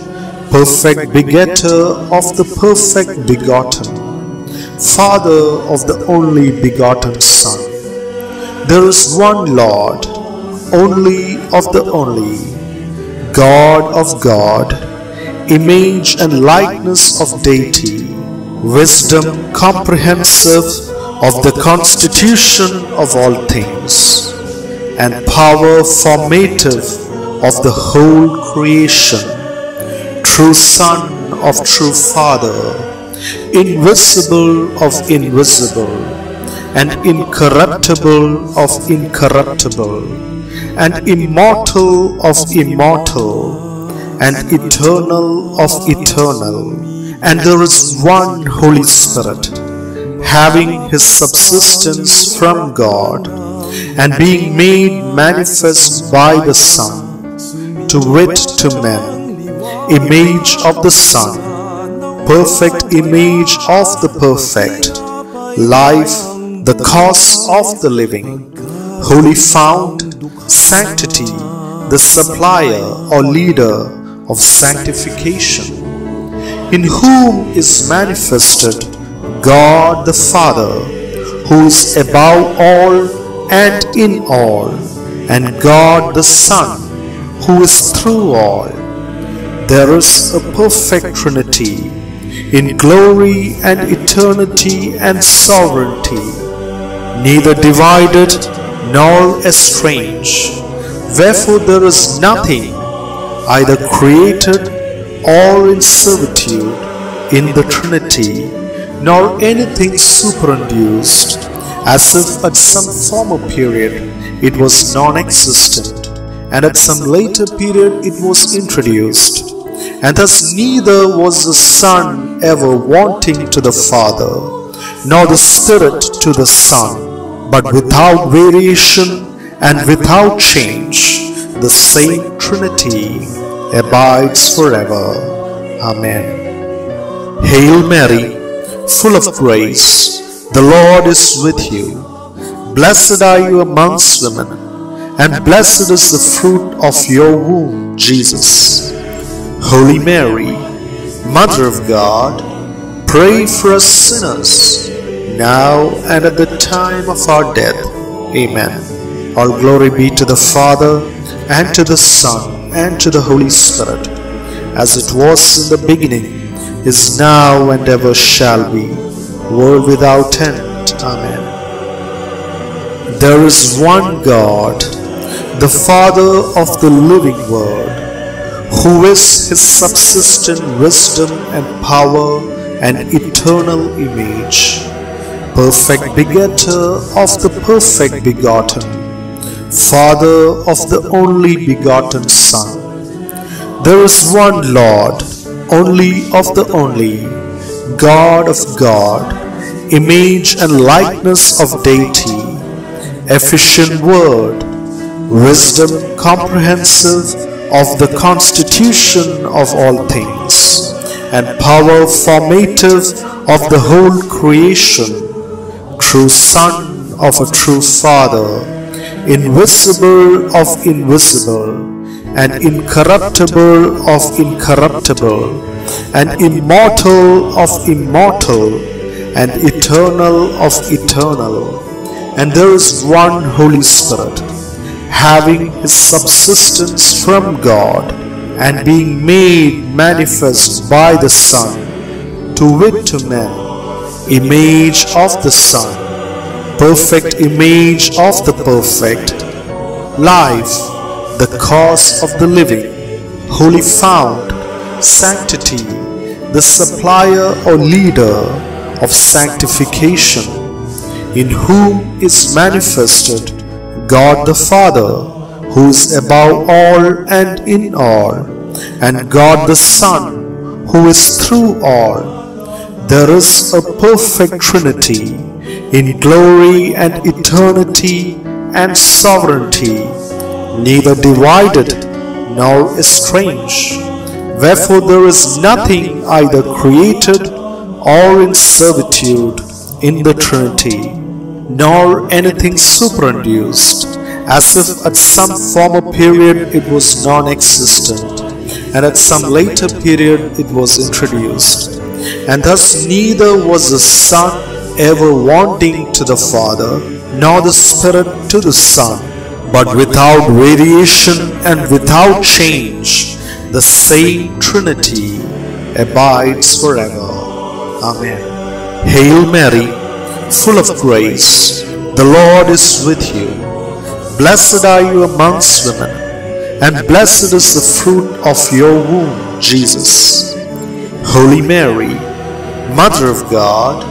perfect begetter of the perfect begotten, Father of the only begotten Son. There is one Lord, only of the only, God of God, image and likeness of deity, wisdom comprehensive of the constitution of all things, and power formative of the whole creation, true Son of true Father, invisible of invisible, and incorruptible of incorruptible, and immortal of immortal, and eternal of eternal. And there is one Holy Spirit having his subsistence from God, and being made manifest by the Son, to wit to men, image of the Son, perfect image of the perfect, life, the cause of the living, holy fount, sanctity, the supplier or leader of sanctification, in whom is manifested God the Father, who is above all and in all, and God the Son, who is through all. There is a perfect Trinity in glory and eternity and sovereignty, neither divided nor estranged. Wherefore there is nothing either created or in servitude in the Trinity, nor anything superinduced, as if at some former period it was non existent, and at some later period it was introduced. And thus neither was the Son ever wanting to the Father, nor the Spirit to the Son, but without variation and without change, the same Trinity abides forever. Amen. Hail Mary, full of grace, the Lord is with you. Blessed are you amongst women, and blessed is the fruit of your womb, Jesus. Holy Mary, Mother of God, pray for us sinners, now and at the time of our death. Amen. All glory be to the Father, and to the Son, and to the Holy Spirit, as it was in the beginning, is now, and ever shall be, world without end. Amen. There is one God, the Father of the living Word, who is his subsistent wisdom and power and eternal image, perfect begetter of the perfect begotten, Father of the only begotten Son. There is one Lord, only of the only, God of God, image and likeness of deity, efficient word, wisdom comprehensive of the constitution of all things, and power formative of the whole creation, true Son of a true Father, invisible of invisible, and incorruptible of incorruptible, and immortal of immortal, and eternal of eternal. And there is one Holy Spirit, having his subsistence from God, and being made manifest by the Son, to wit to men, image of the Son, perfect image of the perfect, life, the cause of the living, holy fount, sanctity, the supplier or leader of sanctification, in whom is manifested God the Father, who is above all and in all, and God the Son, who is through all. There is a perfect Trinity in glory and eternity and sovereignty, neither divided nor estranged. Wherefore there is nothing either created or in servitude in the Trinity, nor anything superinduced, as if at some former period it was non existent, and at some later period it was introduced. And thus neither was the Son ever wanting to the Father, nor the Spirit to the Son, but without variation and without change, the same Trinity abides forever. Amen. Hail Mary, full of grace, the Lord is with you. Blessed are you amongst women, and blessed is the fruit of your womb, Jesus. Holy Mary, Mother of God,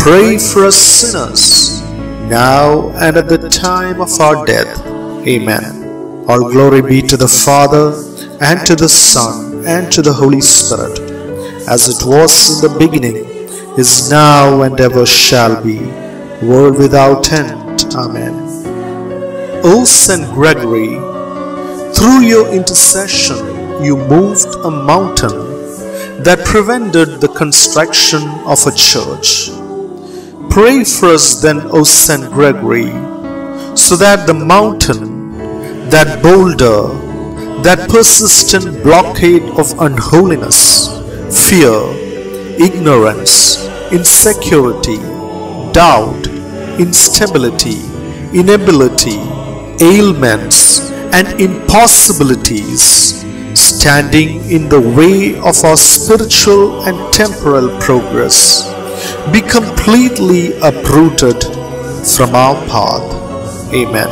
pray for us sinners, now and at the time of our death. Amen. All glory be to the Father, and to the Son, and to the Holy Spirit, as it was in the beginning, is now, and ever shall be, world without end. Amen. O Saint Gregory, through your intercession you moved a mountain that prevented the construction of a church. Pray for us then, O Saint Gregory, so that the mountain, that boulder, that persistent blockade of unholiness, fear, ignorance, insecurity, doubt, instability, inability, ailments, and impossibilities standing in the way of our spiritual and temporal progress be completely uprooted from our path. Amen.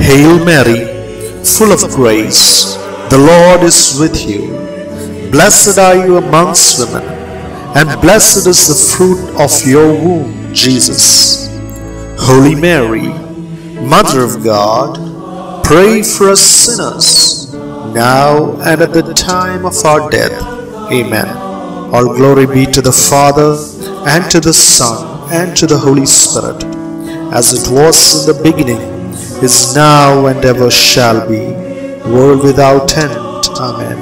Hail Mary, full of grace, the Lord is with you. Blessed are you amongst women, and blessed is the fruit of your womb, Jesus. Holy Mary, Mother of God, pray for us sinners, now and at the time of our death. Amen. All glory be to the Father, and to the Son, and to the Holy Spirit, as it was in the beginning, is now, and ever shall be, world without end. Amen.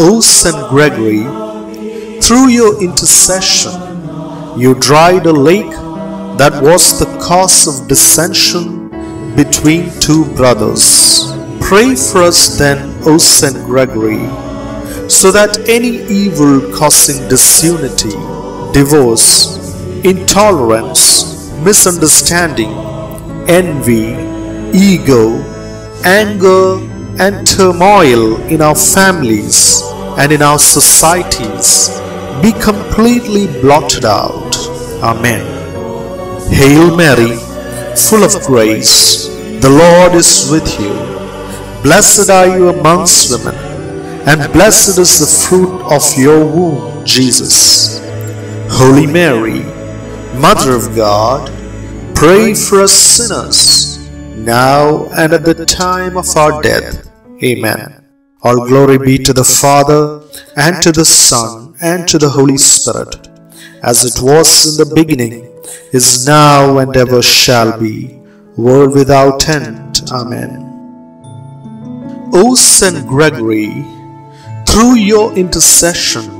O Saint Gregory, through your intercession, you dried a lake that was the cause of dissension between two brothers. Pray for us then, O Saint Gregory, so that any evil causing disunity, divorce, intolerance, misunderstanding, envy, ego, anger, and turmoil in our families and in our societies be completely blotted out. Amen. Hail Mary, full of grace, the Lord is with you. Blessed are you amongst women, and blessed is the fruit of your womb, Jesus. Holy Mary, Mother of God, pray for us sinners, now and at the time of our death. Amen. All glory be to the Father, and to the Son, and to the Holy Spirit, as it was in the beginning, is now, and ever shall be, world without end. Amen. O Saint Gregory, through your intercession,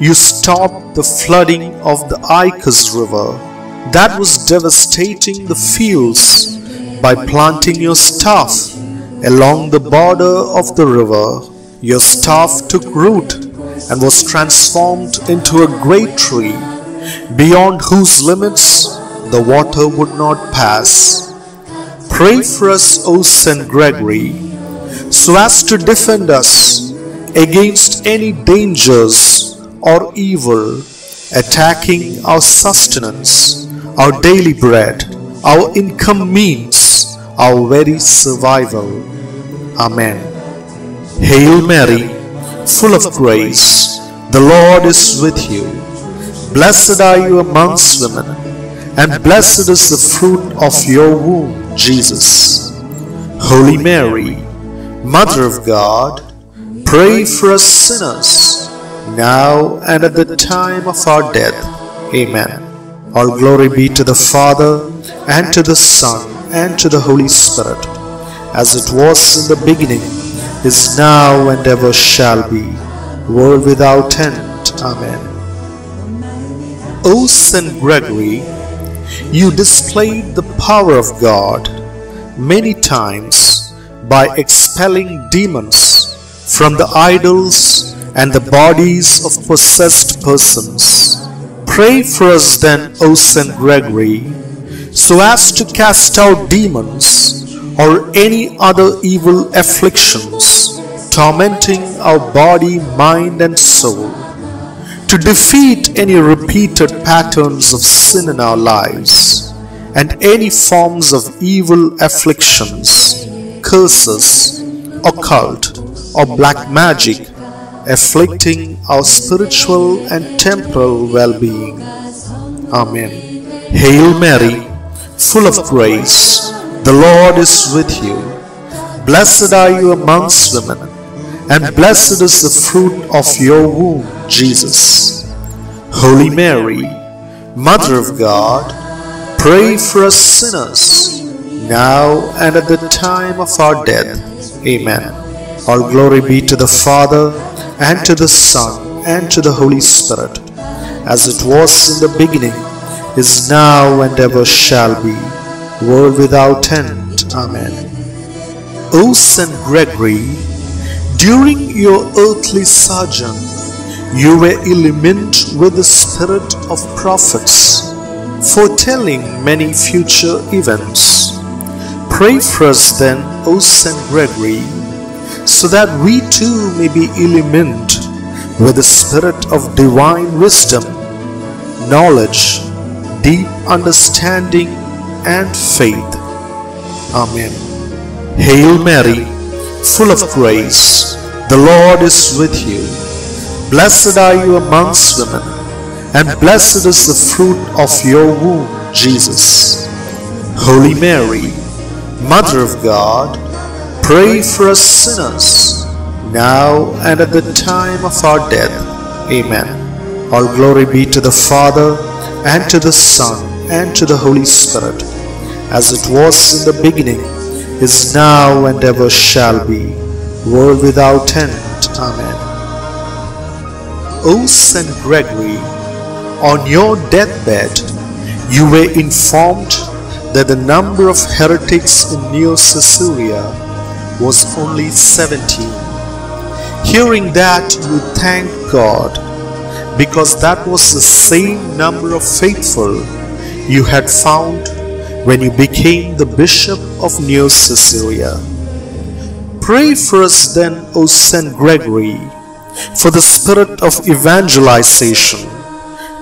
you stopped the flooding of the Icus River that was devastating the fields by planting your staff along the border of the river. Your staff took root and was transformed into a great tree, beyond whose limits the water would not pass. Pray for us, O Saint Gregory, so as to defend us against any dangers or evil attacking our sustenance, our daily bread, our income means, our very survival. Amen. Hail Mary, full of grace, the Lord is with you. Blessed are you amongst women, and blessed is the fruit of your womb, Jesus. Holy Mary, Mother of God, pray for us sinners, now and at the time of our death. Amen. All glory be to the Father, and to the Son, and to the Holy Spirit, as it was in the beginning, is now, and ever shall be, world without end. Amen. O Saint Gregory, you displayed the power of God many times by expelling demons from the idols and the bodies of possessed persons. Pray for us then, O Saint Gregory, so as to cast out demons or any other evil afflictions tormenting our body, mind, and soul, to defeat any repeated patterns of sin in our lives and any forms of evil afflictions, curses, occult, or black magic afflicting our spiritual and temporal well being. Amen. Hail Mary, full of grace, the Lord is with you. Blessed are you amongst women, and blessed is the fruit of your womb, Jesus. Holy Mary, Mother of God, pray for us sinners, now and at the time of our death. Amen. All glory be to the Father, and to the Son, and to the Holy Spirit, as it was in the beginning, is now, and ever shall be, world without end. Amen. O Saint Gregory, during your earthly sojourn, you were illumined with the spirit of prophets, foretelling many future events. Pray for us then, O Saint Gregory, so that we too may be illumined with the spirit of divine wisdom, knowledge, deep understanding and faith. Amen. Hail Mary, full of grace, the Lord is with you. Blessed are you amongst women, and blessed is the fruit of your womb, Jesus. Holy Mary, Mother of God, pray for us sinners, now and at the time of our death. Amen. All glory be to the Father, and to the Son, and to the Holy Spirit, as it was in the beginning, is now, and ever shall be, world without end. Amen. O Saint Gregory, on your deathbed, you were informed that the number of heretics in Neocaesarea was only 17. Hearing that, you thank God because that was the same number of faithful you had found when you became the Bishop of Neocaesarea. Pray for us then, O Saint Gregory, for the spirit of evangelization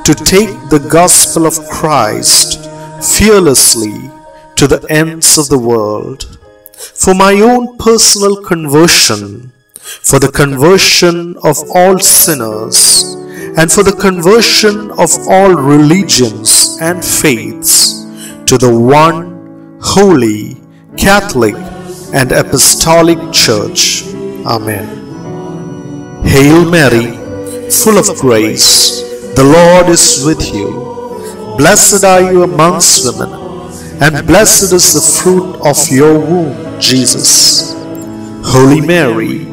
to take the gospel of Christ fearlessly to the ends of the world. For my own personal conversion, for the conversion of all sinners, and for the conversion of all religions and faiths to the one holy, Catholic, and Apostolic Church. Amen. Hail Mary, full of grace, the Lord is with you. Blessed are you amongst women, and blessed is the fruit of your womb, Jesus. Holy Mary,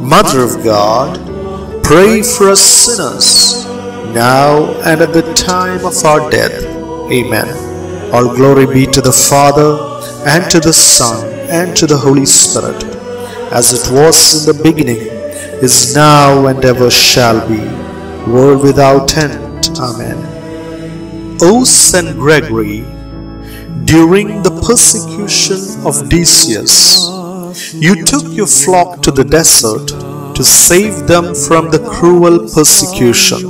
Mother of God, pray for us sinners, now and at the time of our death. Amen. All glory be to the Father, and to the Son, and to the Holy Spirit, as it was in the beginning, is now, and ever shall be, world without end. Amen. O Saint Gregory, during the persecution of Decius, you took your flock to the desert to save them from the cruel persecution.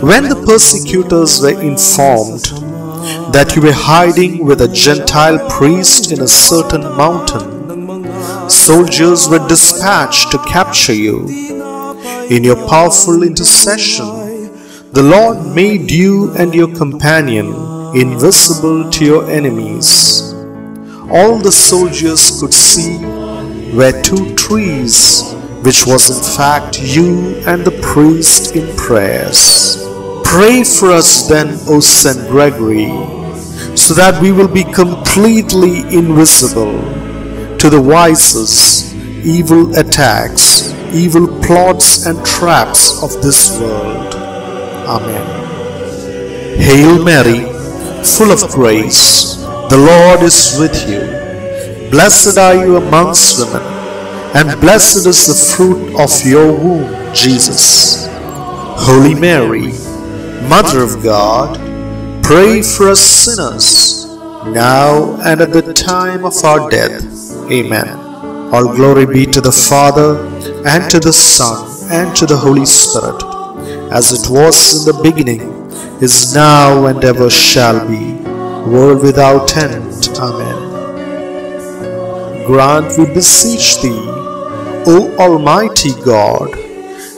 When the persecutors were informed that you were hiding with a Gentile priest in a certain mountain, soldiers were dispatched to capture you. In your powerful intercession, the Lord made you and your companion invisible to your enemies. All the soldiers could see were two trees, which was in fact you and the priest in prayers. Pray for us then, O Saint Gregory, so that we will be completely invisible to the vices, evil attacks, evil plots and traps of this world. Amen. Hail Mary, full of grace, the Lord is with you. Blessed are you amongst women, and blessed is the fruit of your womb, Jesus. Holy Mary, Mother of God, pray for us sinners, now and at the time of our death. Amen. All glory be to the Father, and to the Son, and to the Holy Spirit as it was in the beginning, is now, and ever shall be, world without end. Amen. Grant, we beseech thee, O Almighty God,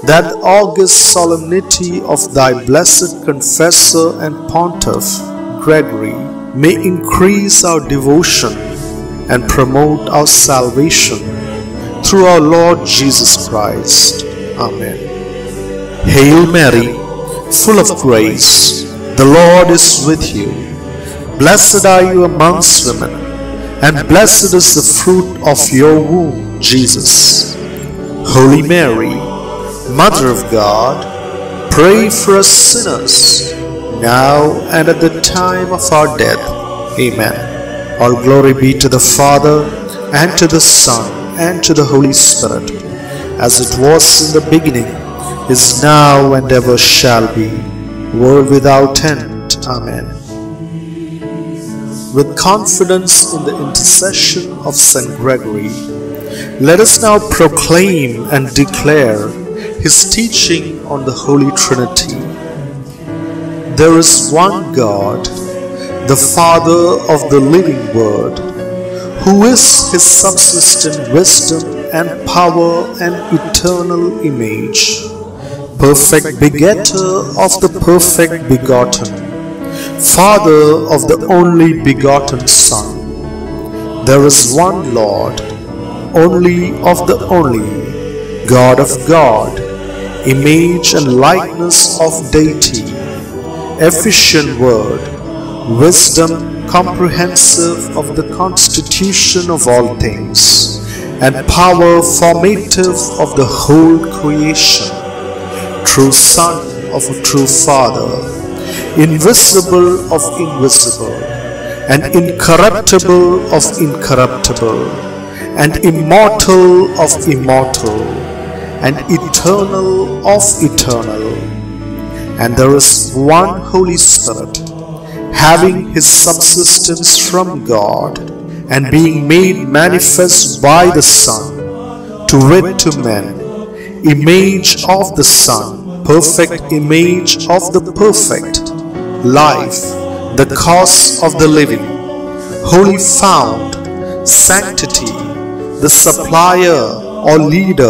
that the august solemnity of thy blessed confessor and pontiff, Gregory, may increase our devotion and promote our salvation through our Lord Jesus Christ. Amen. Hail Mary, full of grace, the Lord is with you. Blessed are you amongst women, and blessed is the fruit of your womb, Jesus. Holy Mary, Mother of God, pray for us sinners, now and at the time of our death. Amen. All glory be to the Father, and to the Son, and to the Holy Spirit, as it was in the beginning, is now and ever shall be, world without end. Amen. With confidence in the intercession of St. Gregory, let us now proclaim and declare his teaching on the Holy Trinity. there is one God, the Father of the living Word, who is his subsistent wisdom and power and eternal image, perfect begetter of the perfect begotten, Father of the only begotten Son. There is one Lord, only of the only, God of God, image and likeness of deity, efficient word, wisdom comprehensive of the constitution of all things, and power formative of the whole creation, true Son of a true Father, invisible of invisible, and incorruptible of incorruptible, and immortal of immortal, and eternal of eternal. And there is one Holy Spirit, having his subsistence from God, and being made manifest by the Son, to wit to men, image of the Son, perfect image of the perfect, life, the cause of the living, holy fount, sanctity, the supplier or leader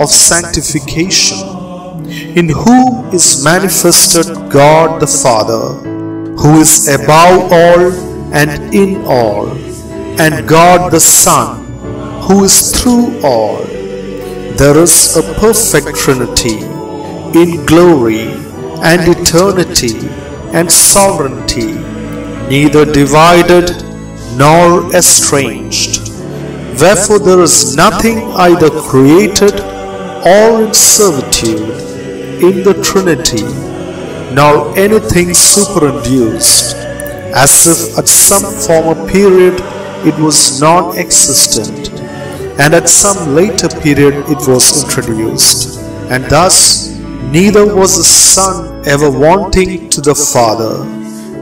of sanctification, in whom is manifested God the Father, who is above all and in all, and God the Son, who is through all. There is a perfect Trinity in glory and eternity and sovereignty, neither divided nor estranged. Wherefore there is nothing either created or in servitude in the Trinity, nor anything superinduced, as if at some former period it was non-existent, and at some later period it was introduced, and thus neither was the Son ever wanting to the Father,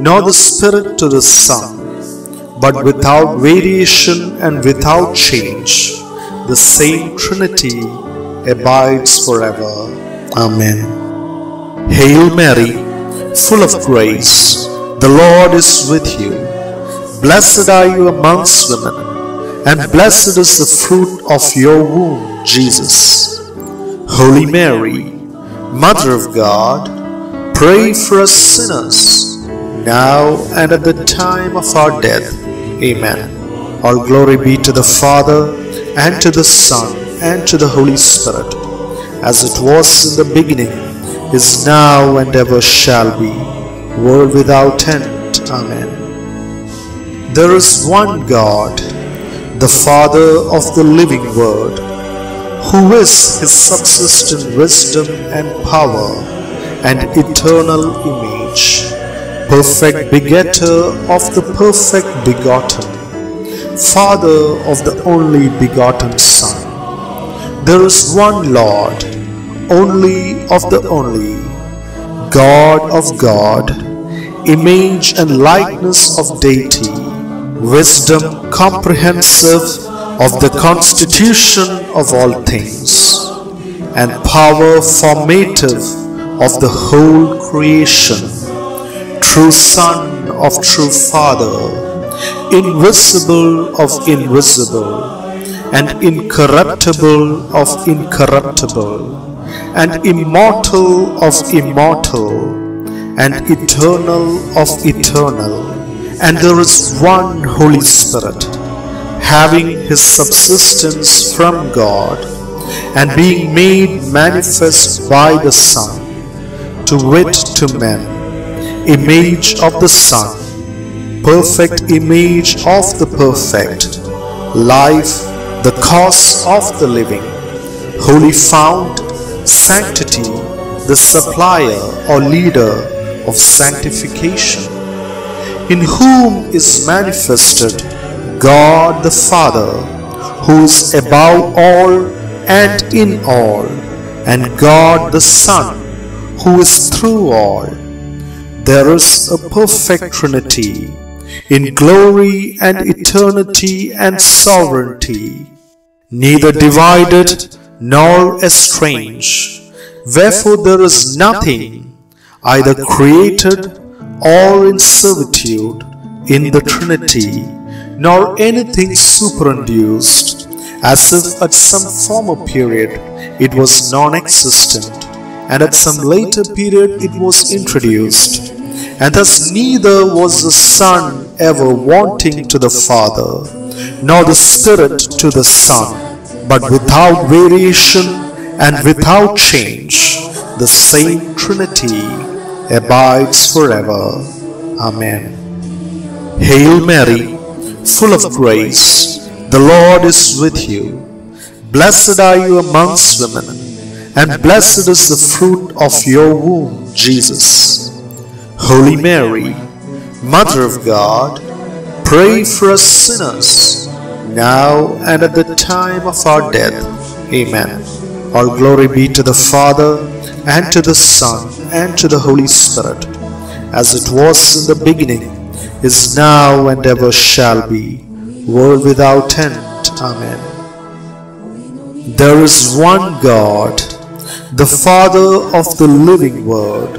nor the Spirit to the Son, but without variation and without change, the same Trinity abides forever. Amen. Hail Mary, full of grace, the Lord is with you. Blessed are you amongst women, and blessed is the fruit of your womb, Jesus. Holy Mary, Mother of God, pray for us sinners, now and at the time of our death. Amen. All glory be to the Father, and to the Son, and to the Holy Spirit, as it was in the beginning, is now, and ever shall be, world without end. Amen. There is one God, the Father of the living Word, who is his subsistent wisdom and power and eternal image, perfect begetter of the perfect begotten, Father of the only begotten Son. There is one Lord, only of the only, God of God, image and likeness of deity, wisdom comprehensive of the constitution of all things, and power formative of the whole creation, true Son of true Father, invisible of invisible, and incorruptible of incorruptible, and immortal of immortal, and eternal of eternal. And there is one Holy Spirit, having his subsistence from God, and being made manifest by the Son, to wit to men, image of the Son, perfect image of the perfect, life, the cause of the living, holy fount, sanctity, the supplier or leader of sanctification, in whom is manifested God the Father, who is above all and in all, and God the Son, who is through all. There is a perfect Trinity in glory and eternity and sovereignty, neither divided nor estranged. Wherefore there is nothing either created or in servitude in the Trinity, nor anything superinduced, as if at some former period it was non existent, and at some later period it was introduced. And thus neither was the Son ever wanting to the Father, nor the Spirit to the Son, but without variation and without change, the same Trinity abides forever. Amen. Hail Mary, full of grace, the Lord is with you. Blessed are you amongst women, and blessed is the fruit of your womb, Jesus. Holy Mary, Mother of God, pray for us sinners, now and at the time of our death. Amen. All glory be to the Father, and to the Son, and to the Holy Spirit, as it was in the beginning, is now, and ever shall be, world without end. Amen. There is one God, the Father of the living Word,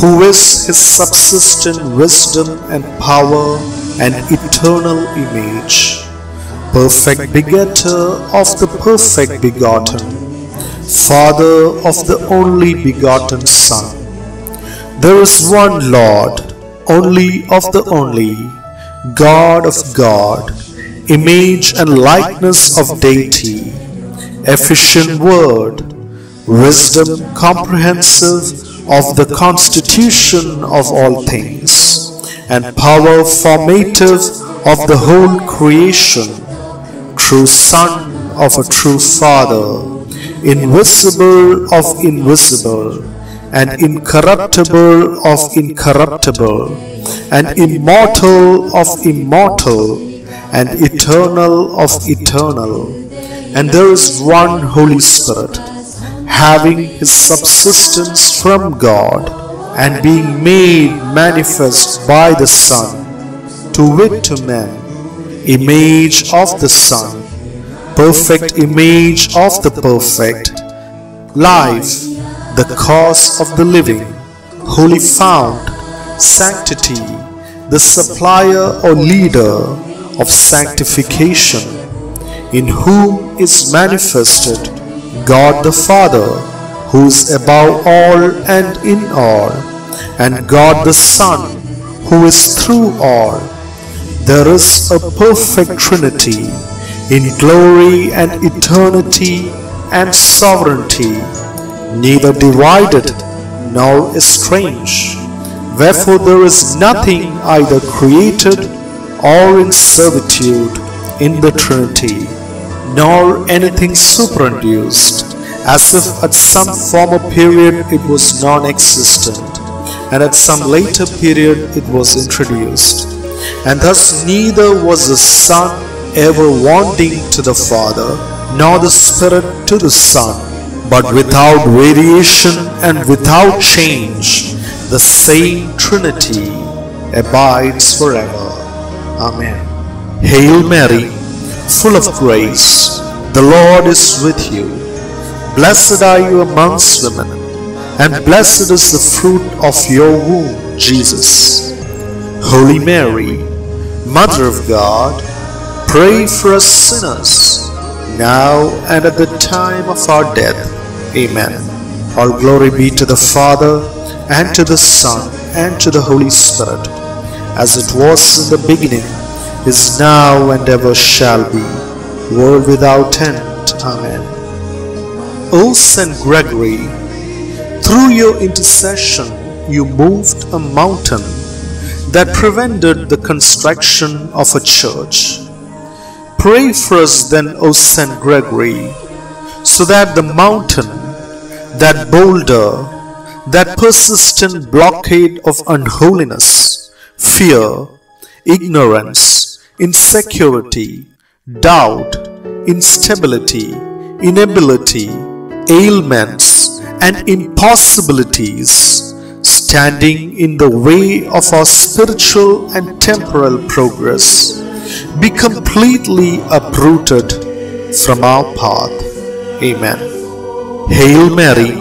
who is his subsistent wisdom and power and eternal image, perfect begetter of the perfect begotten, Father of the only begotten Son. There is one Lord, only of the only, God of God, image and likeness of deity, efficient word, wisdom comprehensive of the constitution of all things, and power formative of the whole creation, true Son of a true Father, invisible of invisible, and incorruptible of incorruptible, and immortal of immortal, and eternal of eternal. And there is one Holy Spirit having his subsistence from God and being made manifest by the Son, to wit to men, image of the Son, perfect image of the perfect, life, the cause of the living, holy fount, sanctity, the supplier or leader of sanctification, in whom is manifested God the Father, who is above all and in all, and God the Son, who is through all. There is a perfect Trinity in glory and eternity and sovereignty, neither divided nor estranged. Wherefore there is nothing either created or in servitude in the Trinity nor anything superinduced, as if at some former period it was non-existent, and at some later period it was introduced. And thus neither was the Son ever wanting to the Father, nor the Spirit to the Son, but without variation and without change, the same Trinity abides forever. Amen. Hail Mary, full of grace, the Lord is with you. Blessed are you amongst women, and blessed is the fruit of your womb, Jesus. Holy Mary, Mother of God, pray for us sinners, now and at the time of our death. Amen. All glory be to the Father, and to the Son, and to the Holy Spirit, as it was in the beginning, is now and ever shall be, world without end. Amen. O Saint Gregory, through your intercession you moved a mountain that prevented the construction of a church. Pray for us then, O Saint Gregory, so that the mountain, that boulder, that persistent blockade of unholiness, fear, ignorance, insecurity, doubt, instability, inability, ailments, and impossibilities standing in the way of our spiritual and temporal progress be completely uprooted from our path. Amen. Hail Mary,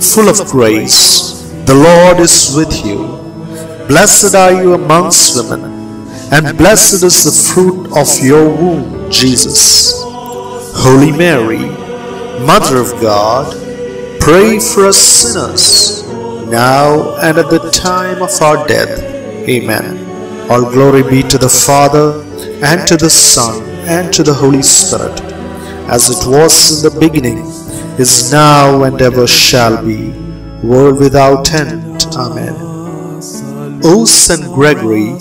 full of grace, The Lord is with you. Blessed are you amongst women, and blessed is the fruit of your womb, Jesus. Holy Mary, Mother of God, pray for us sinners, now and at the time of our death. Amen. All glory be to the Father, and to the Son, and to the Holy Spirit, as it was in the beginning, is now, and ever shall be, world without end. Amen. O Saint Gregory,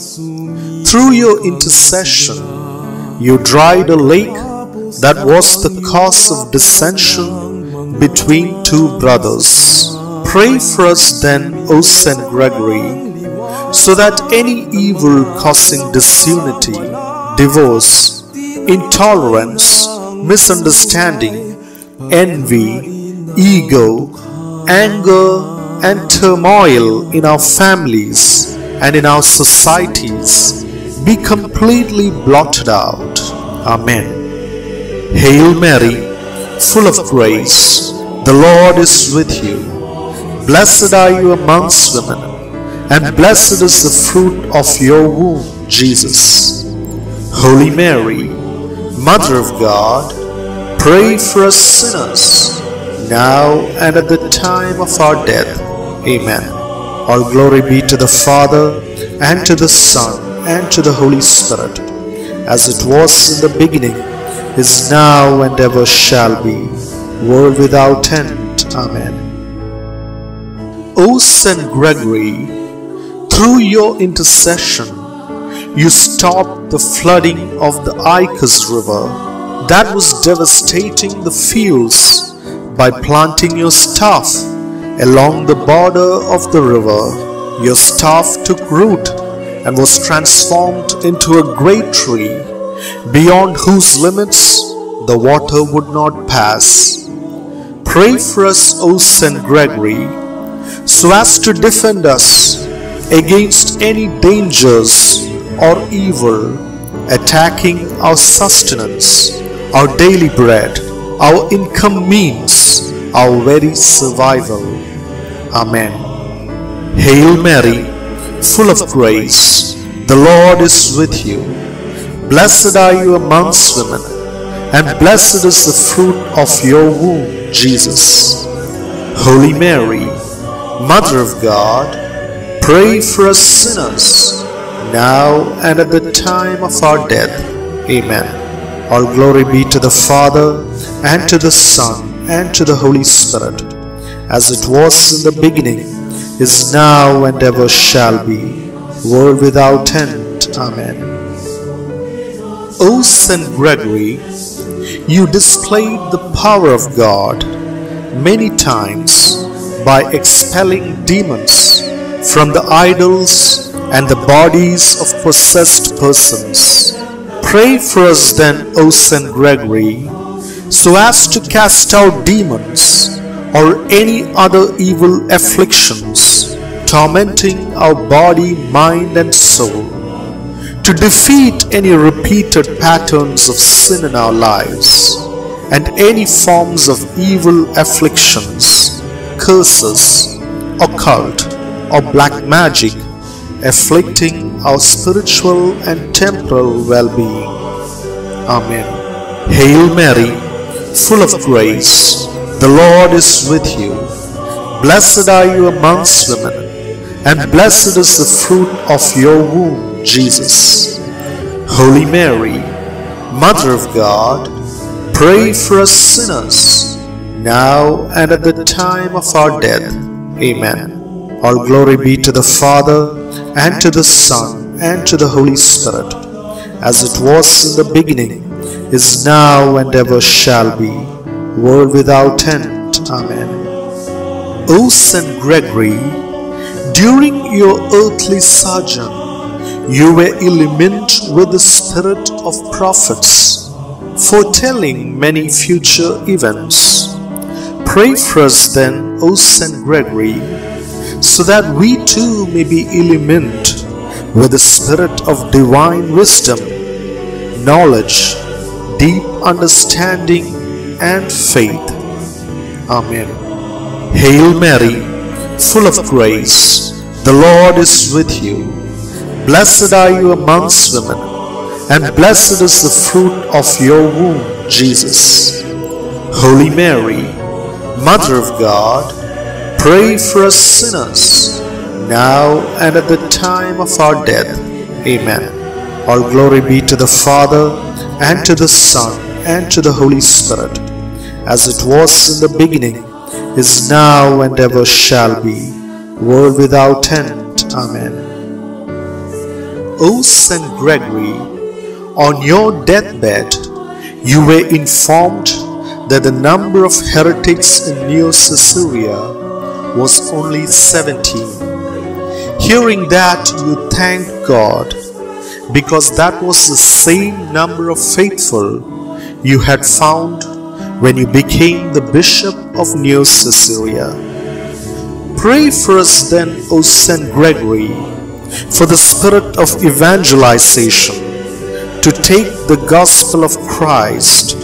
through your intercession, you dried a lake that was the cause of dissension between two brothers. Pray for us then, O Saint Gregory, so that any evil causing disunity, divorce, intolerance, misunderstanding, envy, ego, anger, and turmoil in our families and in our societies be completely blotted out. Amen. Hail Mary, full of grace, the Lord is with you. Blessed are you amongst women, and blessed is the fruit of your womb, Jesus. Holy Mary, Mother of God, pray for us sinners, now and at the time of our death. Amen. All glory be to the Father, and to the Son, and to the Holy Spirit, as it was in the beginning, is now, and ever shall be, world without end. Amen. O Saint Gregory, through your intercession, you stopped the flooding of the Icus River that was devastating the fields by planting your staff along the border of the river. Your staff took root and was transformed into a great tree, beyond whose limits the water would not pass. Pray for us, O Saint Gregory, so as to defend us against any dangers or evil attacking our sustenance, our daily bread, our income means, our very survival. Amen. Hail Mary, full of grace, the Lord is with you. Blessed are you amongst women, and blessed is the fruit of your womb, Jesus. Holy Mary, Mother of God, pray for us sinners, now and at the time of our death. Amen. All glory be to the Father, and to the Son, and to the Holy Spirit, as it was in the beginning, is now, and ever shall be, world without end. Amen. O Saint Gregory, you displayed the power of God many times by expelling demons from the idols and the bodies of possessed persons. Pray for us then, O Saint Gregory, so as to cast out demons or any other evil afflictions tormenting our body, mind, and soul, to defeat any repeated patterns of sin in our lives and any forms of evil afflictions, curses, occult, or black magic afflicting our spiritual and temporal well-being. Amen. Hail Mary, full of grace, the Lord is with you. Blessed are you amongst women, and blessed is the fruit of your womb, Jesus. Holy Mary, Mother of God, pray for us sinners, now and at the time of our death. Amen. All glory be to the Father, and to the Son, and to the Holy Spirit, as it was in the beginning, is now, and ever shall be, world without end. Amen. O Saint Gregory, during your earthly sojourn, you were illumined with the spirit of prophets, foretelling many future events. Pray for us then, O Saint Gregory, so that we too may be illumined with the spirit of divine wisdom, knowledge, deep understanding, and faith. Amen. Hail Mary, full of grace, the Lord is with you. Blessed are you amongst women, and blessed is the fruit of your womb, Jesus. Holy Mary, Mother of God, pray for us sinners, now and at the time of our death. Amen. All glory be to the Father, and to the Son, and to the Holy Spirit, as it was in the beginning, is now, and ever shall be, world without end. Amen. O Saint Gregory, on your deathbed, you were informed that the number of heretics in Neocaesarea was only 17. Hearing that, you thanked God because that was the same number of faithful you had found when you became the Bishop of Neocaesarea. Pray for us then, O Saint Gregory, for the spirit of evangelization to take the gospel of Christ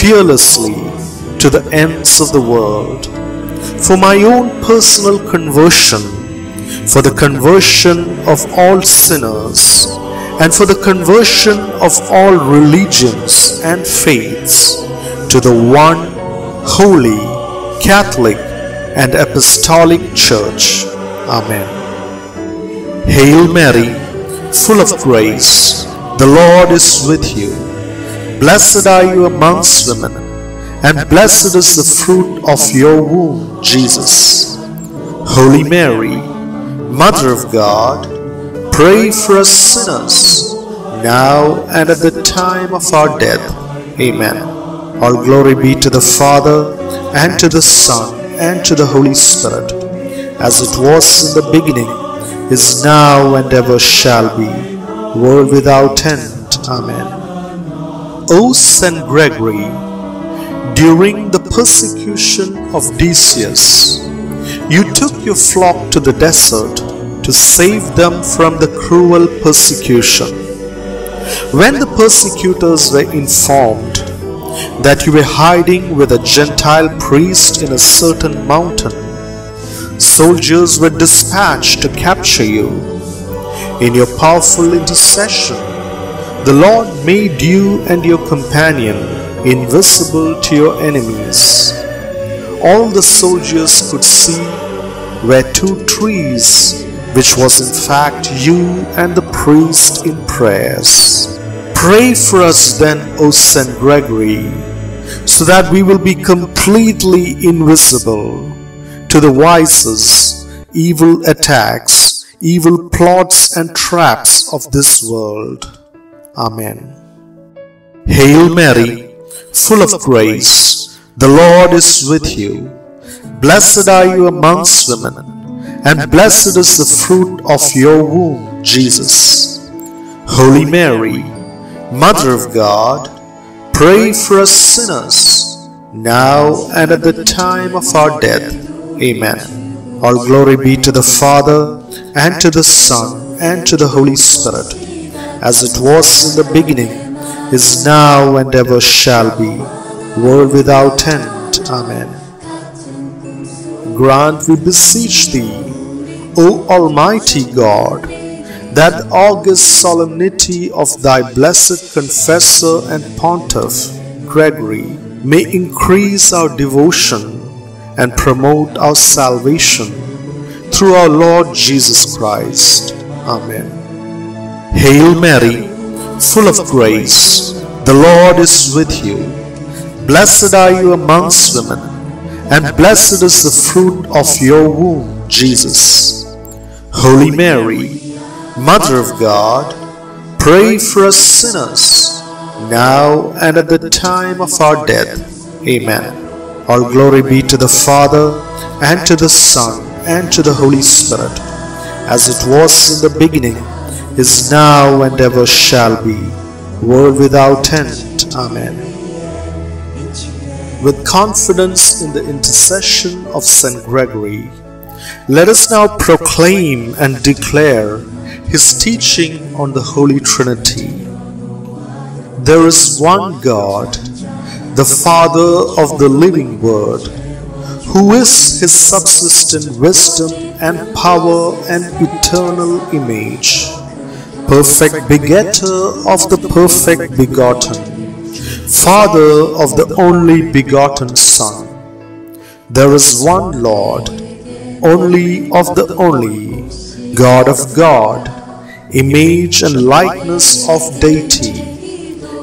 fearlessly to the ends of the world. For my own personal conversion, for the conversion of all sinners, and for the conversion of all religions and faiths to the one holy, Catholic, and Apostolic Church. Amen. Hail Mary, full of grace, the Lord is with you. Blessed are you amongst women, and blessed is the fruit of your womb, Jesus. Holy Mary, Mother of God, pray for us sinners, now and at the time of our death. Amen. All glory be to the Father, and to the Son, and to the Holy Spirit, as it was in the beginning, is now, and ever shall be, world without end. Amen. O Saint Gregory, during the persecution of Decius, you took your flock to the desert to save them from the cruel persecution. When the persecutors were informed that you were hiding with a Gentile priest in a certain mountain, soldiers were dispatched to capture you. In your powerful intercession, the Lord made you and your companion invisible to your enemies. All the soldiers could see were two trees, which was in fact you and the priest in prayers. Pray for us then, O Saint Gregory, so that we will be completely invisible to the vices, evil attacks, evil plots and traps of this world. Amen. Hail Mary, full of grace, the Lord is with you. Blessed are you amongst women, and blessed is the fruit of your womb, Jesus. Holy Mary, Mother of God, pray for us sinners, now and at the time of our death. Amen. All glory be to the Father, and to the Son, and to the Holy Spirit, as it was in the beginning, is now, and ever shall be, world without end. Amen. Grant, we beseech thee, O Almighty God, that august solemnity of thy blessed confessor and pontiff, Gregory, may increase our devotion and promote our salvation through our Lord Jesus Christ. Amen. Hail Mary, full of grace, the Lord is with you. Blessed are you amongst women, and blessed is the fruit of your womb, Jesus. Holy Mary, Mother of God, pray for us sinners, now and at the time of our death. Amen. All glory be to the Father, and to the Son, and to the Holy Spirit, as it was in the beginning, is now, and ever shall be, world without end. Amen. With confidence in the intercession of St. Gregory, let us now proclaim and declare his teaching on the Holy Trinity. There is one God, the Father of the living Word, who is his subsistent wisdom and power and eternal image, perfect begetter of the perfect begotten, Father of the only begotten Son. There is one Lord, only of the only, God of God, image and likeness of deity,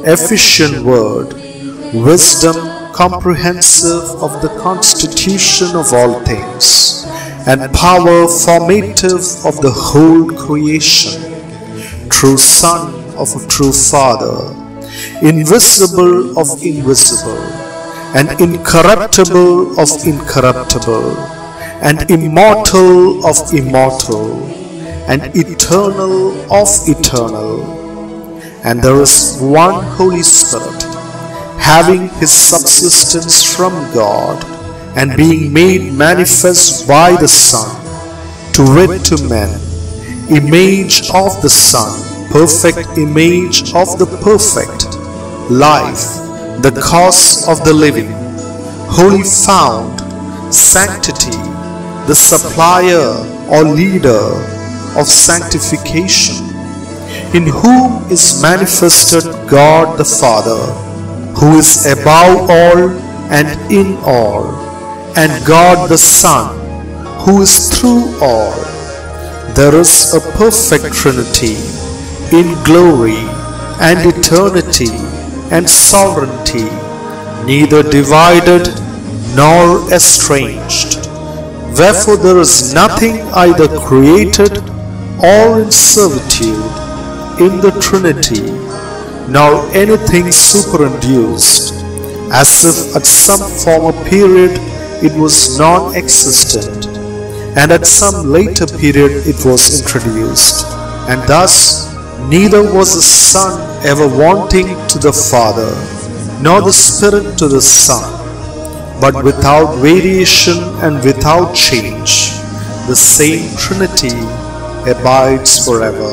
efficient word, wisdom comprehensive of the constitution of all things, and power formative of the whole creation, true Son of a true Father, invisible of invisible, and incorruptible of incorruptible, and immortal of immortal, and eternal of eternal. And there is one Holy Spirit, having his subsistence from God, and being made manifest by the Son, to wit to men, image of the Son, perfect image of the perfect, life, the cause of the living, holy fount, sanctity, the supplier or leader of sanctification, in whom is manifested God the Father, who is above all and in all, and God the Son, who is through all. There is a perfect Trinity in glory and eternity and sovereignty, neither divided nor estranged. Wherefore there is nothing either created or in servitude in the Trinity nor anything superinduced, as if at some former period it was non existent, and at some later period it was introduced. And thus, neither was the Son ever wanting to the Father, nor the Spirit to the Son, but without variation and without change, the same Trinity abides forever.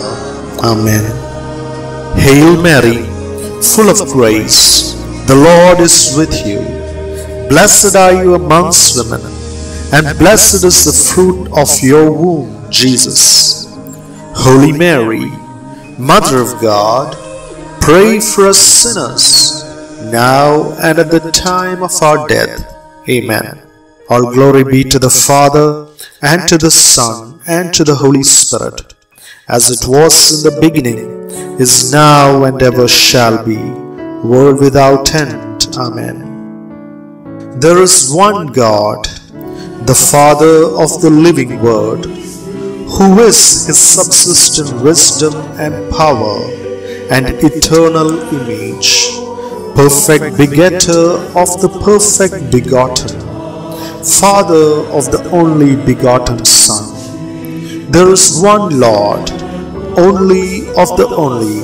Amen. Hail Mary, full of grace, the Lord is with you. Blessed are you amongst women, and blessed is the fruit of your womb, Jesus. Holy Mary, Mother of God, pray for us sinners, now and at the time of our death. Amen. All glory be to the Father, and to the Son, and to the Holy Spirit, as it was in the beginning is now and ever shall be, world without end. Amen. There is one God, the Father of the living Word, who is his subsistent wisdom and power and eternal image, perfect begetter of the perfect begotten, Father of the only begotten Son. There is one Lord, only of the only,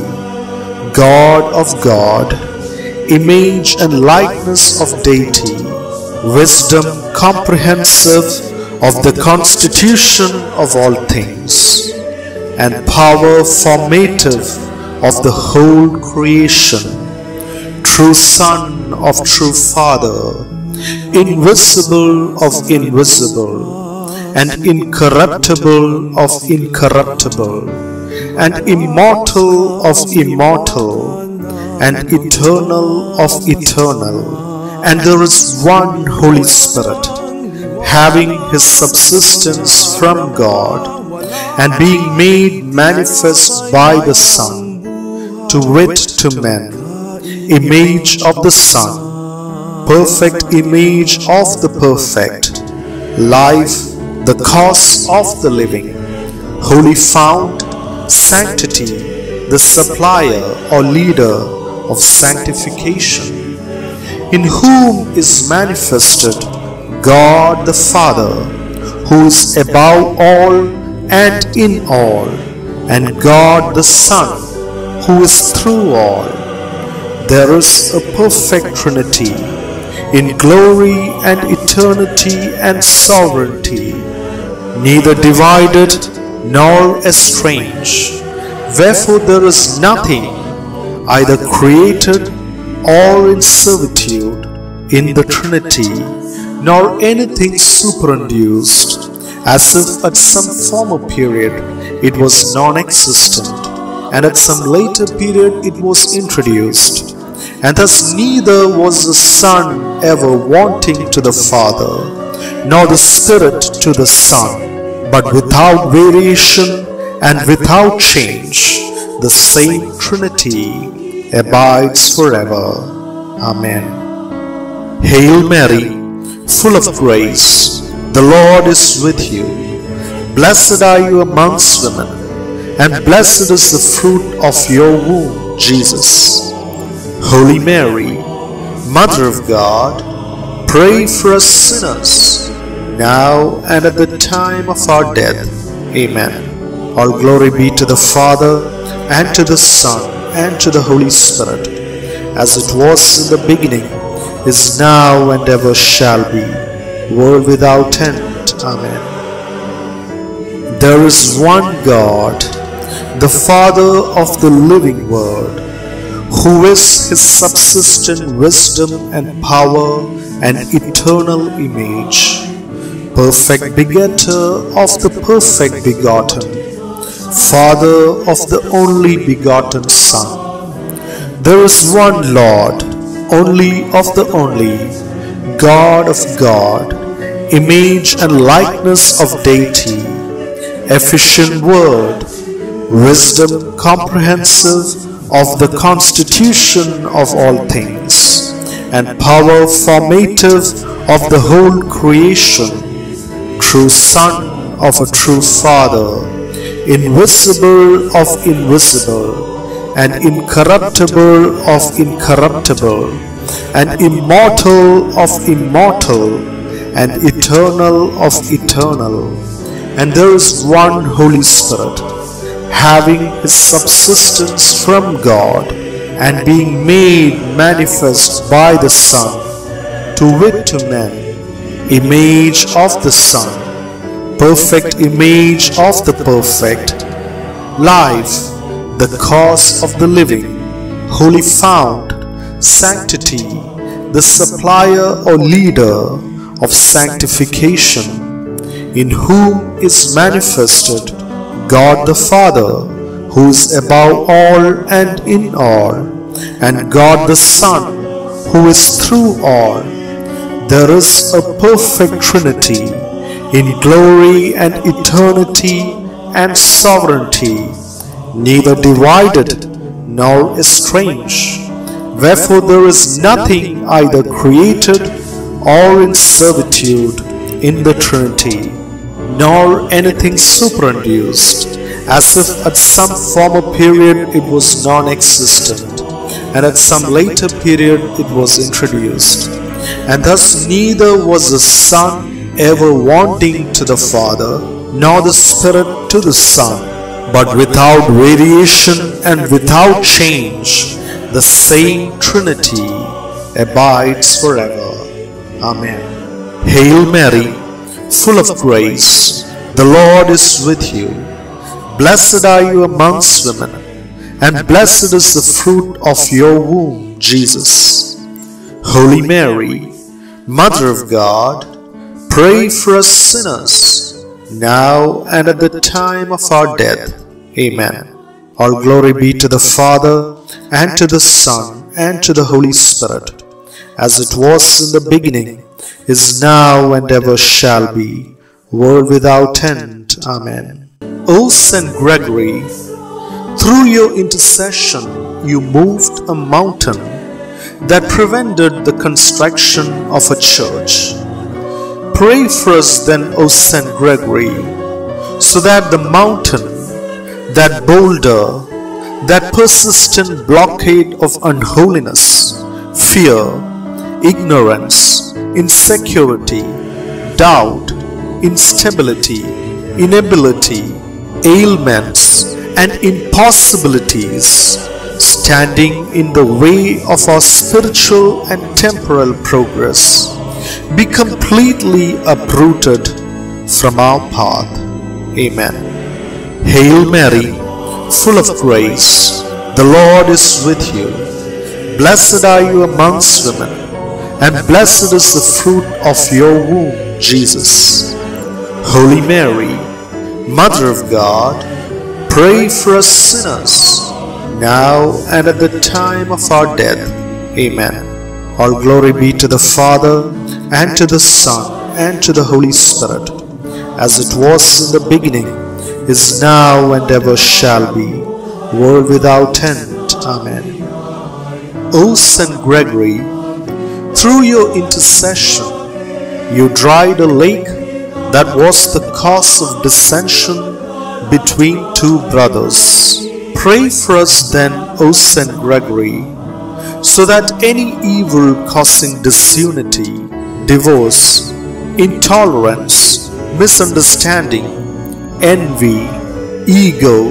God of God, image and likeness of deity, wisdom comprehensive of the constitution of all things, and power formative of the whole creation, true Son of true Father, invisible of invisible, and incorruptible of incorruptible and immortal of immortal, and eternal of eternal. And there is one Holy Spirit, having his subsistence from God, and being made manifest by the Son, to wit to men, image of the Son, perfect image of the perfect, life, the cause of the living, holy fount, sanctity, the supplier or leader of sanctification, in whom is manifested God the Father, who is above all and in all, and God the Son, who is through all. There is a perfect Trinity in glory and eternity and sovereignty, neither divided nor estranged. Wherefore there is nothing either created or in servitude in the Trinity, nor anything superinduced, as if at some former period it was non existent, and at some later period it was introduced. And thus neither was the Son ever wanting to the Father, nor the Spirit to the Son, but without variation and without change, the same Trinity abides forever. Amen. Hail Mary, full of grace, the Lord is with you. Blessed are you amongst women, and blessed is the fruit of your womb, Jesus. Holy Mary, Mother of God, pray for us sinners, now and at the time of our death. Amen. All glory be to the Father, and to the Son, and to the Holy Spirit, as it was in the beginning, is now, and ever shall be, world without end. Amen. There is one God, the Father of the living Word, who is his subsistent wisdom and power and eternal image, perfect begetter of the perfect begotten, Father of the only begotten Son. There is one Lord, only of the only, God of God, image and likeness of deity, efficient word, wisdom comprehensive of the constitution of all things, and power formative of the whole creation, true Son of a true Father, invisible of invisible, and incorruptible of incorruptible, and immortal of immortal, and eternal of eternal. And there is one Holy Spirit, having his subsistence from God, and being made manifest by the Son, to wit to men, image of the Son, perfect image of the perfect, life, the cause of the living, holy fount, sanctity, the supplier or leader of sanctification, in whom is manifested God the Father, who is above all and in all, and God the Son, who is through all. There is a perfect Trinity in glory and eternity and sovereignty, neither divided nor estranged. Wherefore there is nothing either created or in servitude in the Trinity, nor anything superinduced, as if at some former period it was non-existent, and at some later period it was introduced. And thus neither was the Son ever wanting to the Father, nor the Spirit to the Son, but without variation and without change, the same Trinity abides forever. Amen. Hail Mary, full of grace, the Lord is with you. Blessed are you amongst women, and blessed is the fruit of your womb, Jesus. Holy Mary, Mother of God, pray for us sinners, now and at the time of our death. Amen. All glory be to the Father, and to the Son, and to the Holy Spirit, as it was in the beginning, is now, and ever shall be, world without end. Amen. O Saint Gregory, through your intercession you moved a mountain that prevented the construction of a church. Pray for us then, O Saint Gregory, so that the mountain, that boulder, that persistent blockade of unholiness, fear, ignorance, insecurity, doubt, instability, inability, ailments, and impossibilities standing in the way of our spiritual and temporal progress be completely uprooted from our path. Amen. Hail Mary, full of grace, the Lord is with you. Blessed are you amongst women, and blessed is the fruit of your womb, Jesus. Holy Mary, Mother of God, pray for us sinners, now and at the time of our death. Amen. All glory be to the Father, and to the Son, and to the Holy Spirit, as it was in the beginning, is now, and ever shall be, world without end. Amen. O Saint Gregory, through your intercession, you dried a lake that was the cause of dissension between two brothers. Pray for us then, O Saint Gregory, so that any evil causing disunity, divorce, intolerance, misunderstanding, envy, ego,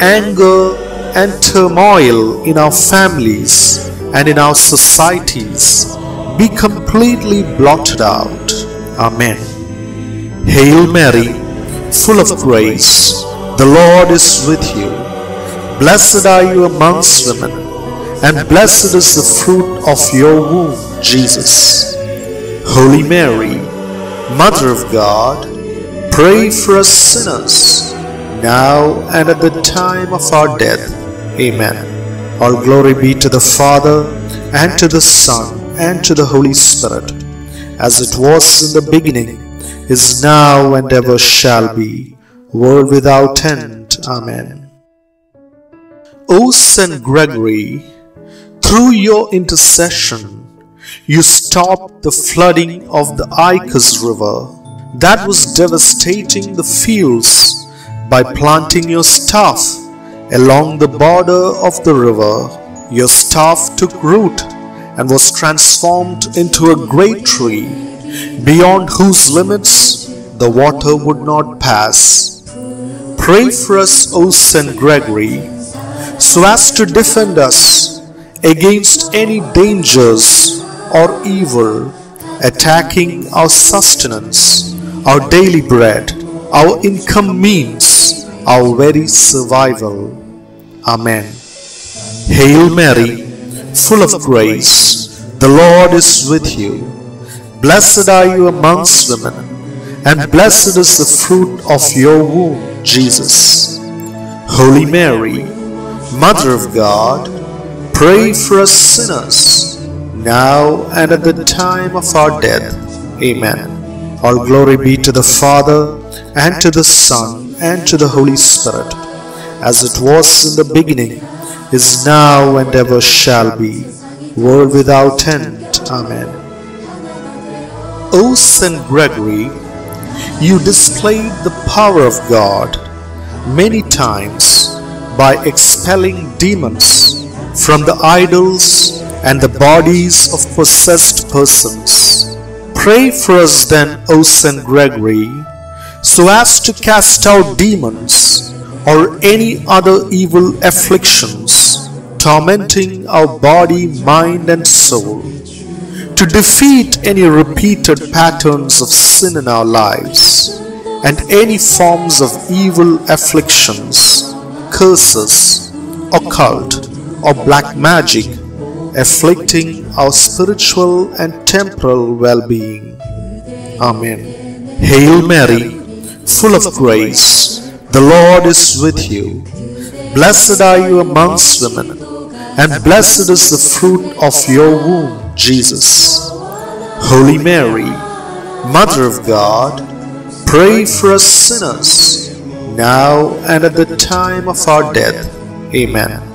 anger, and turmoil in our families and in our societies be completely blotted out. Amen. Hail Mary, full of grace, the Lord is with you. Blessed are you amongst women, and blessed is the fruit of your womb, Jesus. Holy Mary, Mother of God, pray for us sinners, now and at the time of our death. Amen. All glory be to the Father, and to the Son, and to the Holy Spirit, as it was in the beginning, is now, and ever shall be, world without end. Amen. O Saint Gregory, through your intercession, you stopped the flooding of the Icus River that was devastating the fields by planting your staff along the border of the river. Your staff took root and was transformed into a great tree, beyond whose limits the water would not pass. Pray for us, O Saint Gregory, so as to defend us against any dangers or evil attacking our sustenance, our daily bread, our income means, our very survival. Amen. Hail Mary, full of grace, the Lord is with you. Blessed are you amongst women, and blessed is the fruit of your womb, Jesus. Holy Mary, Mother of God, pray for us sinners, now and at the time of our death. Amen. All glory be to the Father, and to the Son, and to the Holy Spirit, as it was in the beginning, is now, and ever shall be, world without end. Amen. O Saint Gregory, you displayed the power of God many times by expelling demons from the idols and the bodies of possessed persons. Pray for us then, O Saint Gregory, so as to cast out demons or any other evil afflictions tormenting our body, mind, and soul, to defeat any repeated patterns of sin in our lives and any forms of evil afflictions, curses, occult, or black magic afflicting our spiritual and temporal well-being. Amen. Hail Mary, full of grace, the Lord is with you. Blessed are you amongst women, and blessed is the fruit of your womb, Jesus. Holy Mary, Mother of God, pray for us sinners, now and at the time of our death. Amen.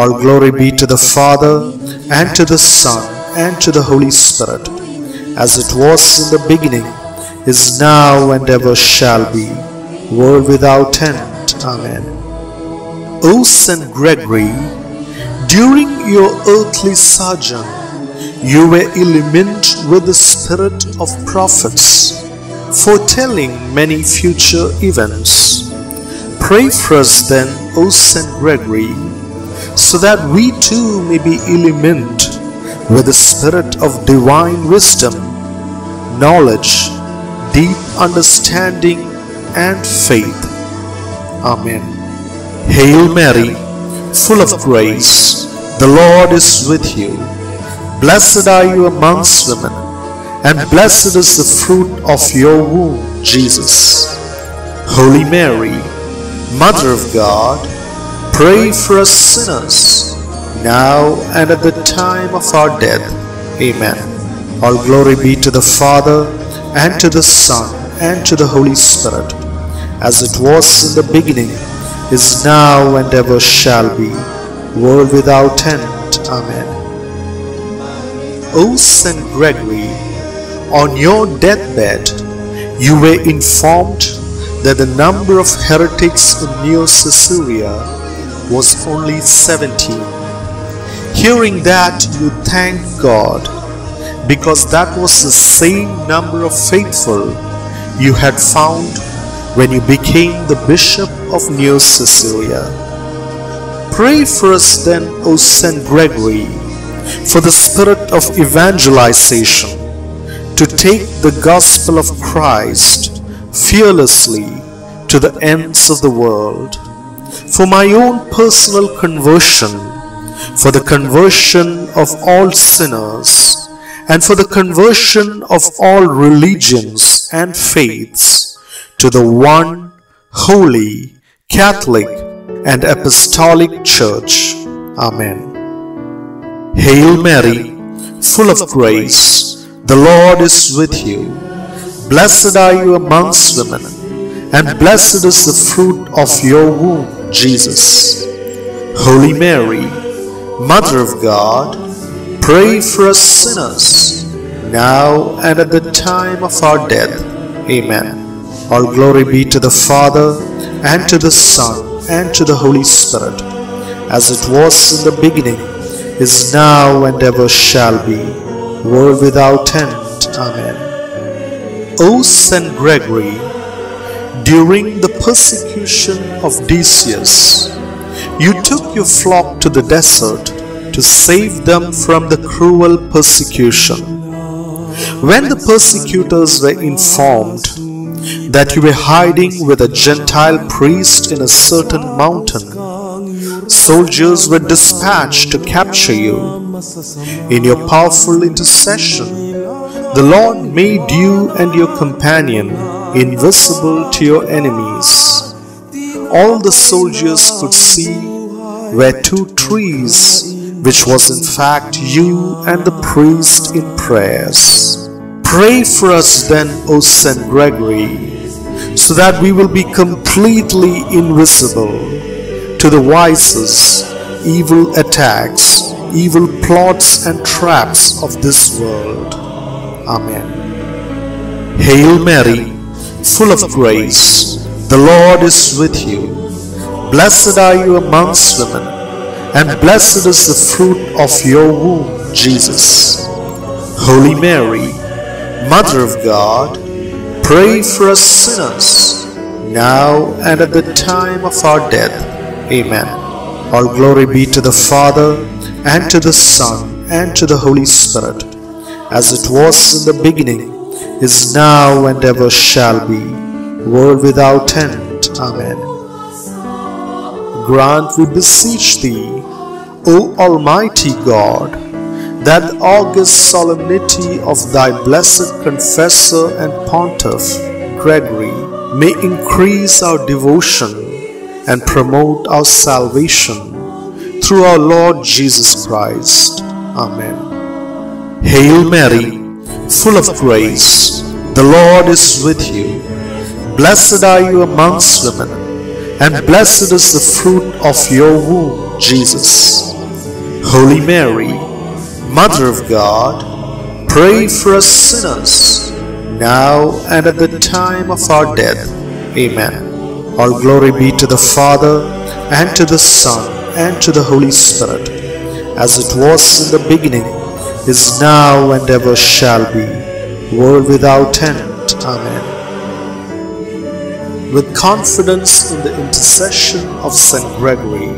All glory be to the Father, and to the Son, and to the Holy Spirit, as it was in the beginning, is now, and ever shall be, world without end. Amen. O Saint Gregory, during your earthly sojourn, you were illumined with the spirit of prophets, foretelling many future events. Pray for us then, O Saint Gregory, so that we too may be illumined with the spirit of divine wisdom, knowledge, deep understanding, and faith. Amen. Hail Mary, full of grace, the Lord is with you. Blessed are you amongst women, and blessed is the fruit of your womb, Jesus. Holy Mary, Mother of God, pray for us sinners, now and at the time of our death. Amen. All glory be to the Father, and to the Son, and to the Holy Spirit, as it was in the beginning, is now, and ever shall be, world without end. Amen. O Saint Gregory, on your deathbed, you were informed that the number of heretics in Neocaesarea was only 17. Hearing that, you thanked God because that was the same number of faithful you had found when you became the Bishop of Neocaesarea. Pray for us then, O Saint Gregory, for the spirit of evangelization to take the gospel of Christ fearlessly to the ends of the world. For my own personal conversion, for the conversion of all sinners, and for the conversion of all religions and faiths to the one holy, Catholic, and Apostolic Church. Amen. Hail Mary, full of grace, the Lord is with you. Blessed are you amongst women, and blessed is the fruit of your womb, Jesus. Holy Mary, Mother of God, pray for us sinners, now and at the time of our death. Amen. All glory be to the Father, and to the Son, and to the Holy Spirit, as it was in the beginning, is now, and ever shall be, world without end. Amen. O Saint Gregory, during the persecution of Decius, you took your flock to the desert to save them from the cruel persecution. When the persecutors were informed that you were hiding with a Gentile priest in a certain mountain, soldiers were dispatched to capture you. In your powerful intercession, the Lord made you and your companion invisible to your enemies. All the soldiers could see were two trees, which was in fact you and the priest in prayers. Pray for us then, O Saint Gregory, so that we will be completely invisible to the vices, evil attacks, evil plots and traps of this world. Amen. Hail Mary, full of grace, the Lord is with you. Blessed are you amongst women, and blessed is the fruit of your womb, Jesus. Holy Mary, Mother of God, pray for us sinners, now and at the time of our death. Amen. All glory be to the Father, and to the Son, and to the Holy Spirit, as it was in the beginning, is now, and ever shall be, world without end. Amen. Grant, we beseech thee, O Almighty God, that the august solemnity of thy blessed confessor and pontiff, Gregory, may increase our devotion and promote our salvation through our Lord Jesus Christ. Amen. Hail Mary, full of grace, the Lord is with you. Blessed are you amongst women, and blessed is the fruit of your womb, Jesus. Holy Mary, Mother of God, pray for us sinners, now and at the time of our death. Amen. All glory be to the Father, and to the Son, and to the Holy Spirit, as it was in the beginning, is now, and ever shall be, world without end. Amen. With confidence in the intercession of Saint Gregory,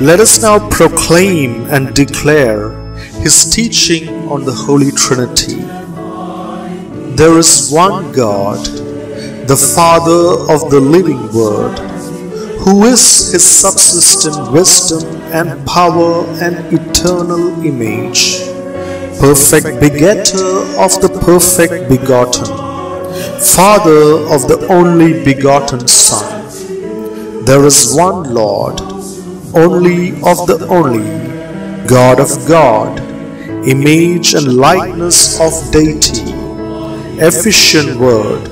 let us now proclaim and declare his teaching on the Holy Trinity. There is one God, the Father of the living Word, who is his subsistent wisdom and power and eternal image, perfect begetter of the perfect begotten, Father of the only begotten Son. There is one Lord, only of the only, God of God, image and likeness of deity, efficient word,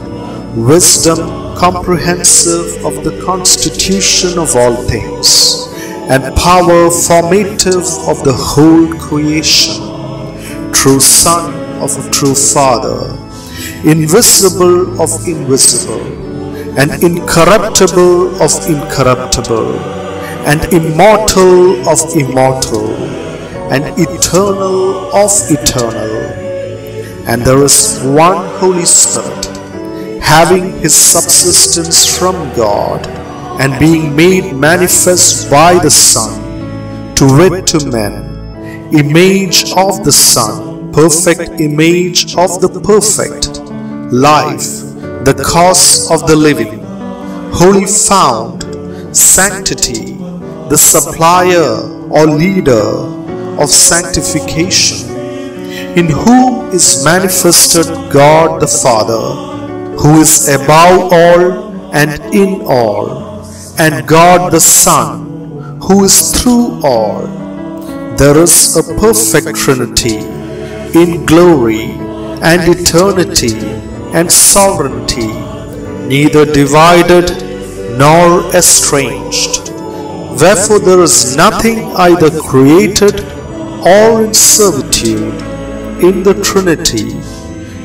wisdom comprehensive of the constitution of all things, and power formative of the whole creation, true Son of a true Father, invisible of invisible, and incorruptible of incorruptible, and immortal of immortal, and eternal of eternal. And there is one Holy Spirit, having his subsistence from God, and being made manifest by the Son, to wit to men, image of the Son, perfect image of the perfect, life, the cause of the living, holy fount, sanctity, the supplier or leader of sanctification, in whom is manifested God the Father, who is above all and in all, and God the Son, who is through all. There is a perfect Trinity in glory and eternity and sovereignty, neither divided nor estranged. Wherefore there is nothing either created or in servitude in the Trinity,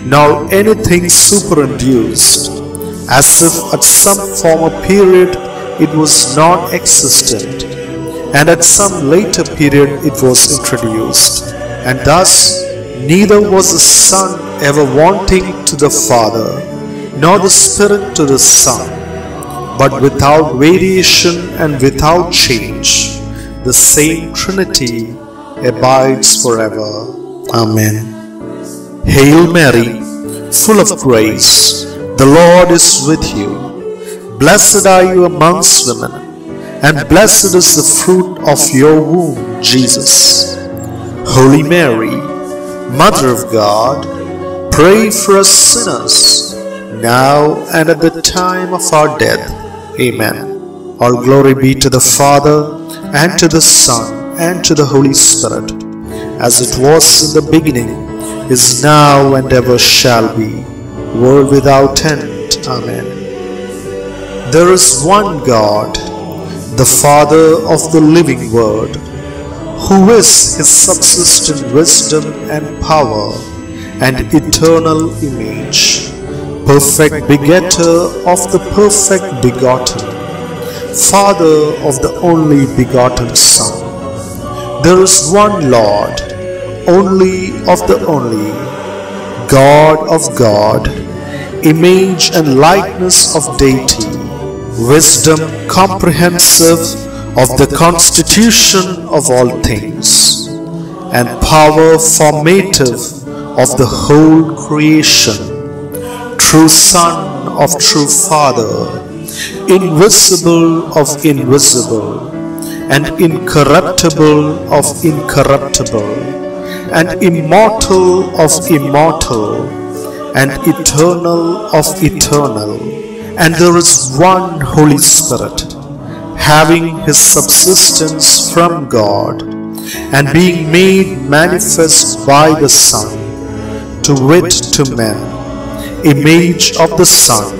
nor anything superinduced, as if at some former period it was not existent, and at some later period it was introduced. And thus neither was the Son ever wanting to the Father, nor the Spirit to the Son, but without variation and without change, the same Trinity abides forever. Amen. Hail Mary, full of grace, the Lord is with you. Blessed are you amongst women, and blessed is the fruit of your womb, Jesus. Holy Mary, Mother of God, pray for us sinners, now and at the time of our death. Amen. All glory be to the Father, and to the Son, and to the Holy Spirit, as it was in the beginning, is now, and ever shall be, world without end. Amen. There is one God, the Father of the living Word, who is his subsistent wisdom and power and eternal image, perfect begetter of the perfect begotten, Father of the only begotten Son. There is one Lord, only of the only, God of God, image and likeness of deity, wisdom comprehensive of the constitution of all things, and power formative of the whole creation, true Son of true Father, invisible of invisible, and incorruptible of incorruptible, and immortal of immortal, and eternal of eternal. And there is one Holy Spirit, having his subsistence from God, and being made manifest by the Son, to wit to men, image of the Son,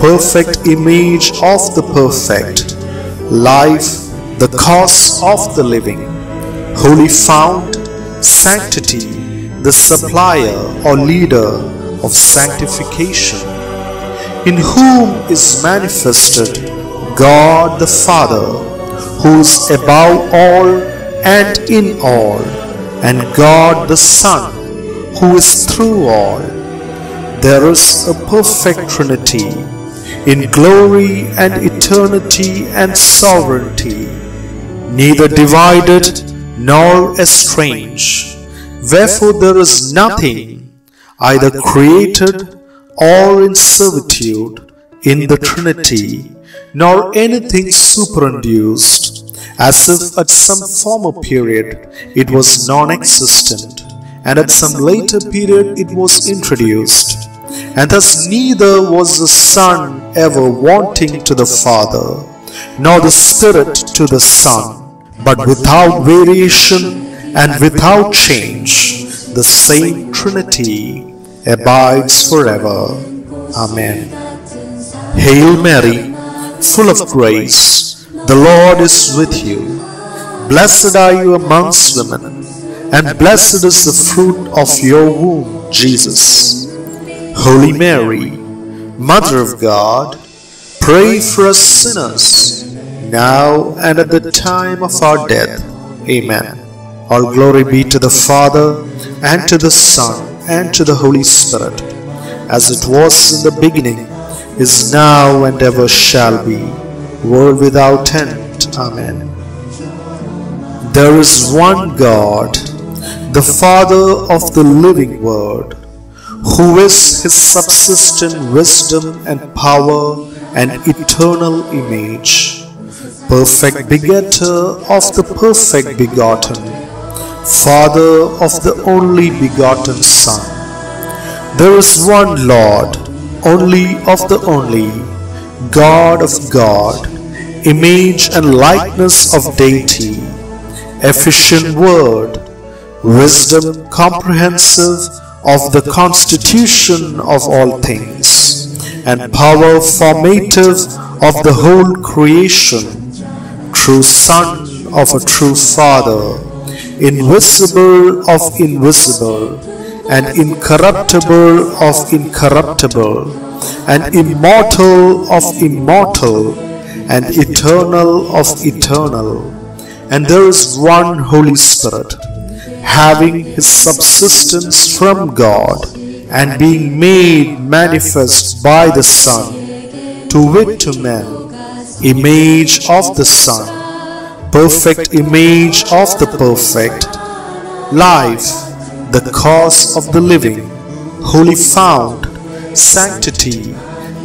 perfect image of the perfect, life, the cause of the living, holy fount, sanctity, the supplier or leader of sanctification, in whom is manifested God the Father, who is above all and in all, and God the Son, who is through all. There is a perfect Trinity in glory and eternity and sovereignty, neither divided nor estranged. Wherefore there is nothing either created or in servitude in the Trinity, nor anything superinduced, as if at some former period it was non existent, and at some later period it was introduced. And thus neither was the Son ever wanting to the Father, nor the Spirit to the Son, but without variation and without change, the same Trinity abides forever. Amen. Hail Mary, full of grace, the Lord is with you. Blessed are you amongst women, and blessed is the fruit of your womb, Jesus. Holy Mary, Mother of God, pray for us sinners, now and at the time of our death. Amen. All glory be to the Father, and to the Son, and to the Holy Spirit, as it was in the beginning, is now, and ever shall be, world without end. Amen. There is one God, the Father of the living Word, who is his subsistent wisdom and power and eternal image, perfect begetter of the perfect begotten, Father of the only begotten Son. There is one Lord, only of the only, God of God, image and likeness of deity, efficient word, wisdom comprehensive of the constitution of all things, and power formative of the whole creation, true Son of a true Father, invisible of invisible, and incorruptible of incorruptible, and immortal of immortal, and eternal of eternal. And there is one Holy Spirit, having his subsistence from God, and being made manifest by the Son, to wit to men, image of the Son, perfect image of the perfect, life, the cause of the living, holy fount, sanctity,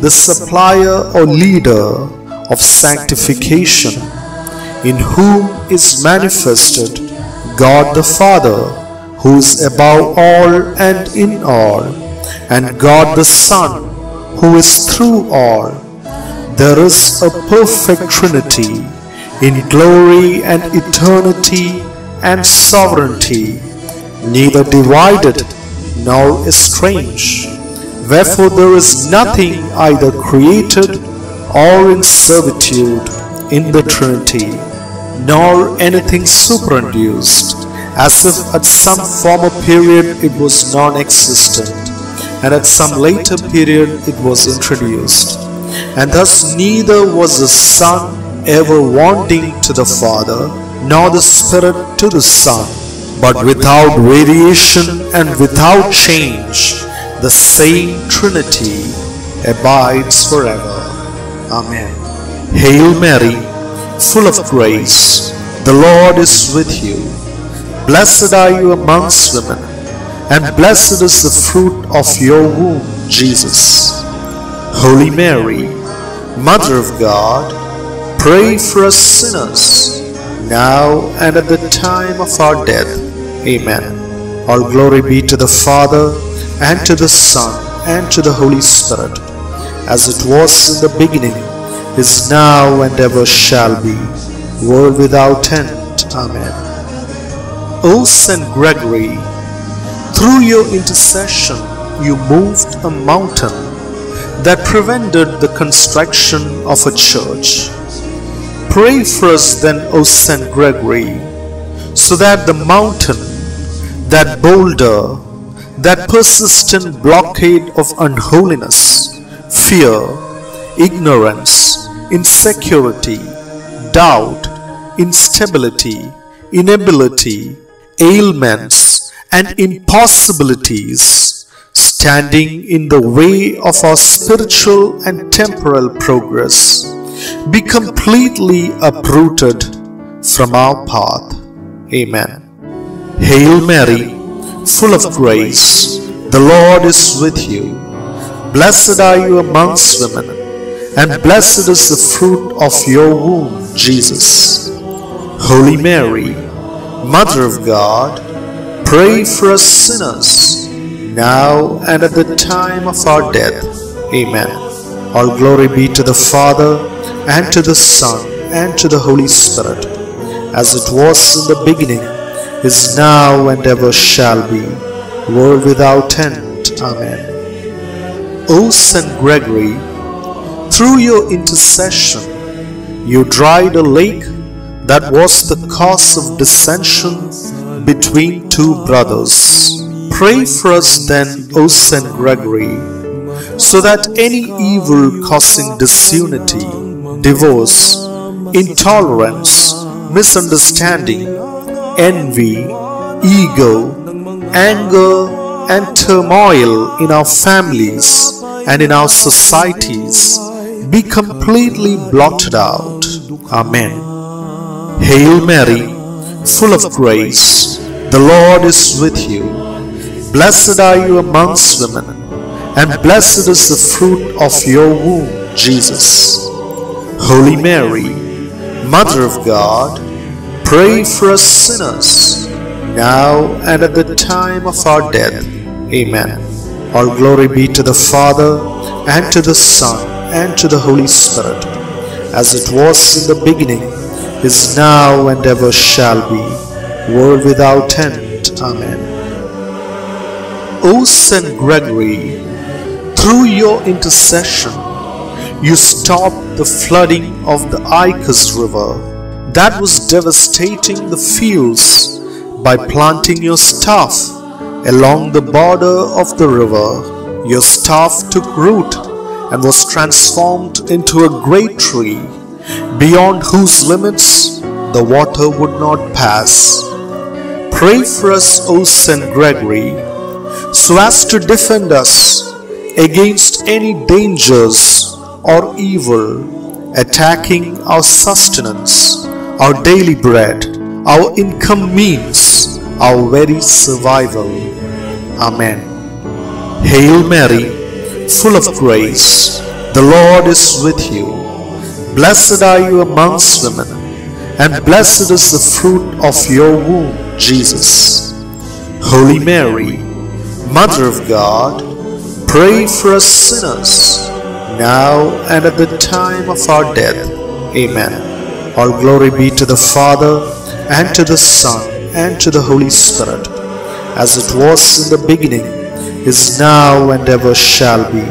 the supplier or leader of sanctification, in whom is manifested God the Father, who is above all and in all, and God the Son, who is through all. There is a perfect Trinity in glory and eternity and sovereignty, neither divided nor estranged. Wherefore there is nothing either created or in servitude in the Trinity, nor anything superinduced, as if at some former period it was non-existent, and at some later period it was introduced. And thus neither was the Son ever wanting to the Father, nor the Spirit to the Son, but without variation and without change, the same Trinity abides forever. Amen. Hail Mary, full of grace, the Lord is with you. Blessed are you amongst women, and blessed is the fruit of your womb, Jesus. Holy Mary, Mother of God, pray for us sinners, now and at the time of our death. Amen. All glory be to the Father, and to the Son, and to the Holy Spirit, as it was in the beginning, is now, and ever shall be, world without end. Amen. O Saint Gregory, through your intercession you moved a mountain that prevented the construction of a church. Pray for us then, O Saint Gregory, so that the mountain, that boulder, that persistent blockade of unholiness, fear, ignorance, insecurity, doubt, instability, inability, ailments, and impossibilities standing in the way of our spiritual and temporal progress be completely uprooted from our path. Amen. Hail Mary, full of grace, the Lord is with you. Blessed are you amongst women, and blessed is the fruit of your womb, Jesus. Holy Mary, Mother of God, Pray for us sinners, now and at the time of our death. Amen. All glory be to the Father, and to the Son, and to the Holy Spirit, as it was in the beginning, is now, and ever shall be, world without end. Amen. O Saint Gregory, through your intercession, you dried a lake that was the cause of dissension between two brothers. Pray for us then, O Saint Gregory, so that any evil causing disunity, divorce, intolerance, misunderstanding, envy, ego, anger, and turmoil in our families and in our societies be completely blotted out. Amen. Hail Mary, full of grace, the Lord is with you. Blessed are you amongst women, and blessed is the fruit of your womb, Jesus. Holy Mary, Mother of God, pray for us sinners, now and at the time of our death. Amen. All glory be to the Father, and to the Son, and to the Holy Spirit, as it was in the beginning, is now, and ever shall be, world without end. Amen. O Saint Gregory, through your intercession, you stopped the flooding of the Icus River that was devastating the fields by planting your staff along the border of the river. Your staff took root and was transformed into a great tree, beyond whose limits the water would not pass. Pray for us, O Saint Gregory, so as to defend us against any dangers or evil attacking our sustenance, our daily bread, our income means, our very survival. Amen. Hail Mary, full of grace, the Lord is with you. Blessed are you amongst women, and blessed is the fruit of your womb, Jesus. Holy Mary, Mother of God, pray for us sinners, now and at the time of our death. Amen. All glory be to the Father, and to the Son, and to the Holy Spirit, as it was in the beginning, is now, and ever shall be,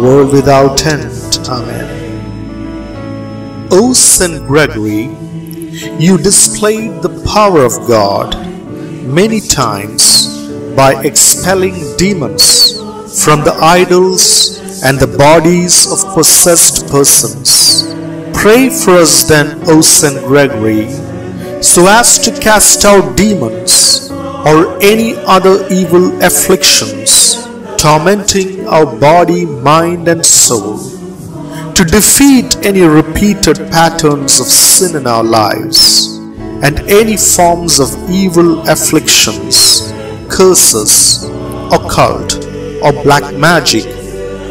world without end. Amen. O Saint Gregory, you displayed the power of God many times by expelling demons from the idols and the bodies of possessed persons. Pray for us then, O Saint Gregory, so as to cast out demons or any other evil afflictions tormenting our body, mind, and soul, to defeat any repeated patterns of sin in our lives and any forms of evil afflictions, curses, occult, or black magic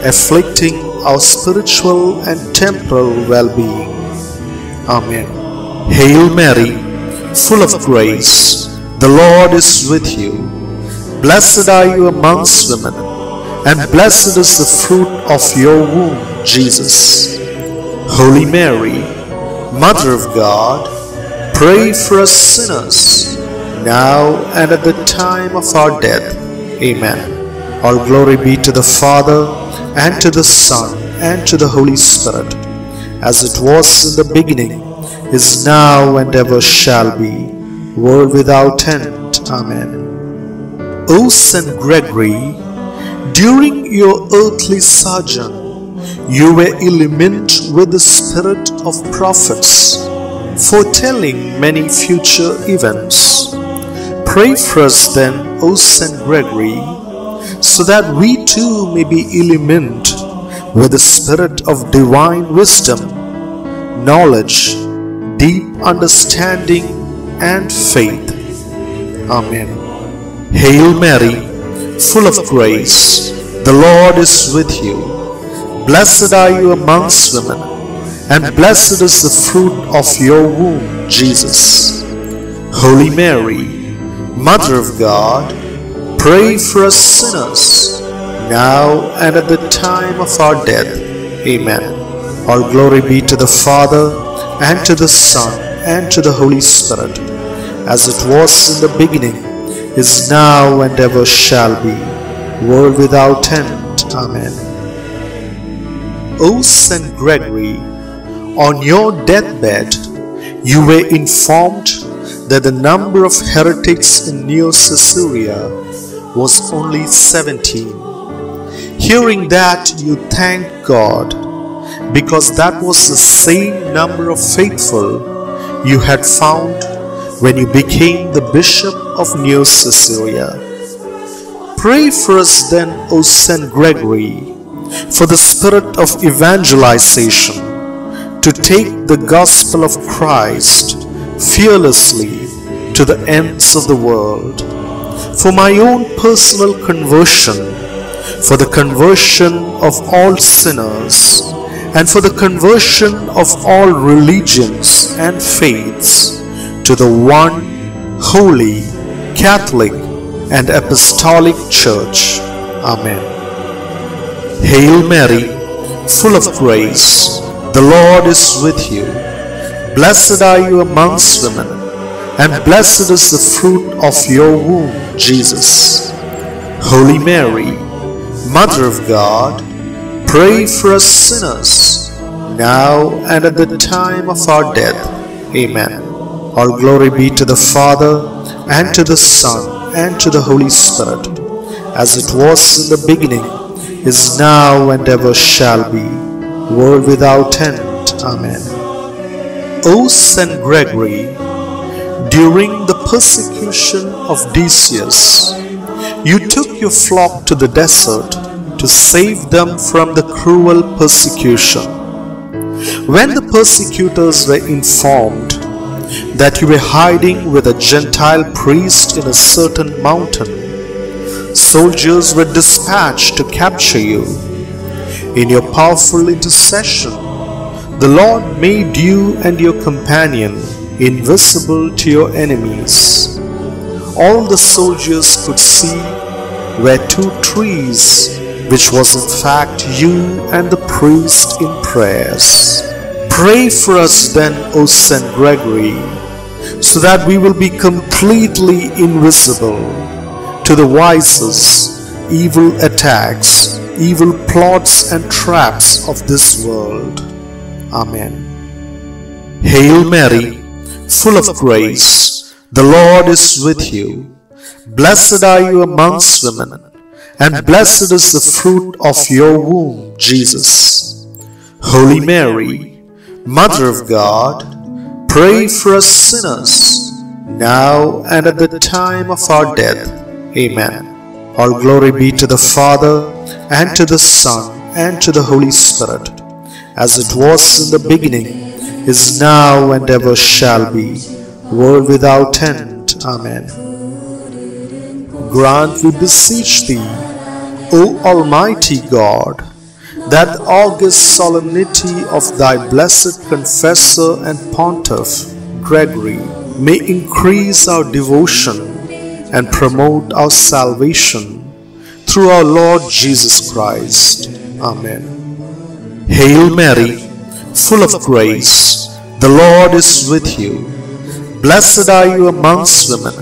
afflicting our spiritual and temporal well being. Amen. Hail Mary, full of grace, the Lord is with you. Blessed are you amongst women, and blessed is the fruit of your womb, Jesus. Holy Mary, Mother of God, pray for us sinners, now and at the time of our death. Amen. All glory be to the Father, and to the Son, and to the Holy Spirit, as it was in the beginning, is now, and ever shall be, world without end. Amen. O Saint Gregory, during your earthly sojourn, you were illumined with the spirit of prophets, foretelling many future events. Pray for us then, O Saint Gregory, so that we too may be illumined with the spirit of divine wisdom, knowledge, deep understanding, and faith. Amen. Hail Mary, full of grace, the Lord is with you. Blessed are you amongst women, and blessed is the fruit of your womb, Jesus. Holy Mary, Mother of God, pray for us sinners, now and at the time of our death. Amen. All glory be to the Father, and to the Son, and to the Holy Spirit, as it was in the beginning, is now, and ever shall be, world without end. Amen. O Saint Gregory, on your deathbed, you were informed that the number of heretics in Neocaesarea was only 17. Hearing that, you thanked God because that was the same number of faithful you had found when you became the Bishop of Neocaesarea. Pray for us then, O Saint Gregory, for the spirit of evangelization to take the gospel of Christ fearlessly to the ends of the world. For my own personal conversion, for the conversion of all sinners, and for the conversion of all religions and faiths to the one holy, Catholic, and Apostolic Church. Amen. Hail Mary, full of grace, the Lord is with you. Blessed are you amongst women, and blessed is the fruit of your womb, Jesus. Holy Mary, Mother of God, pray for us sinners, now and at the time of our death. Amen. All glory be to the Father, and to the Son, and to the Holy Spirit, as it was in the beginning, is now, and ever shall be, world without end. Amen. O Saint Gregory, during the persecution of Decius, you took your flock to the desert to save them from the cruel persecution. When the persecutors were informed that you were hiding with a Gentile priest in a certain mountain, soldiers were dispatched to capture you. In your powerful intercession, the Lord made you and your companion invisible to your enemies. All the soldiers could see were two trees, which was in fact you and the priest in prayers. Pray for us then, O Saint Gregory, so that we will be completely invisible to the vices, evil attacks, evil plots and traps of this world. Amen. Hail Mary, full of grace, the Lord is with you. Blessed are you amongst women, and blessed is the fruit of your womb, Jesus. Holy Mary, Mother of God, pray for us sinners, now and at the time of our death. Amen. All glory be to the Father, and to the Son, and to the Holy Spirit, as it was in the beginning, is now, and ever shall be, world without end. Amen. Grant, we beseech thee, O Almighty God, that the august solemnity of thy blessed confessor and pontiff, Gregory, may increase our devotion and promote our salvation through our Lord Jesus Christ. Amen. Hail Mary, full of grace, the Lord is with you. Blessed are you amongst women,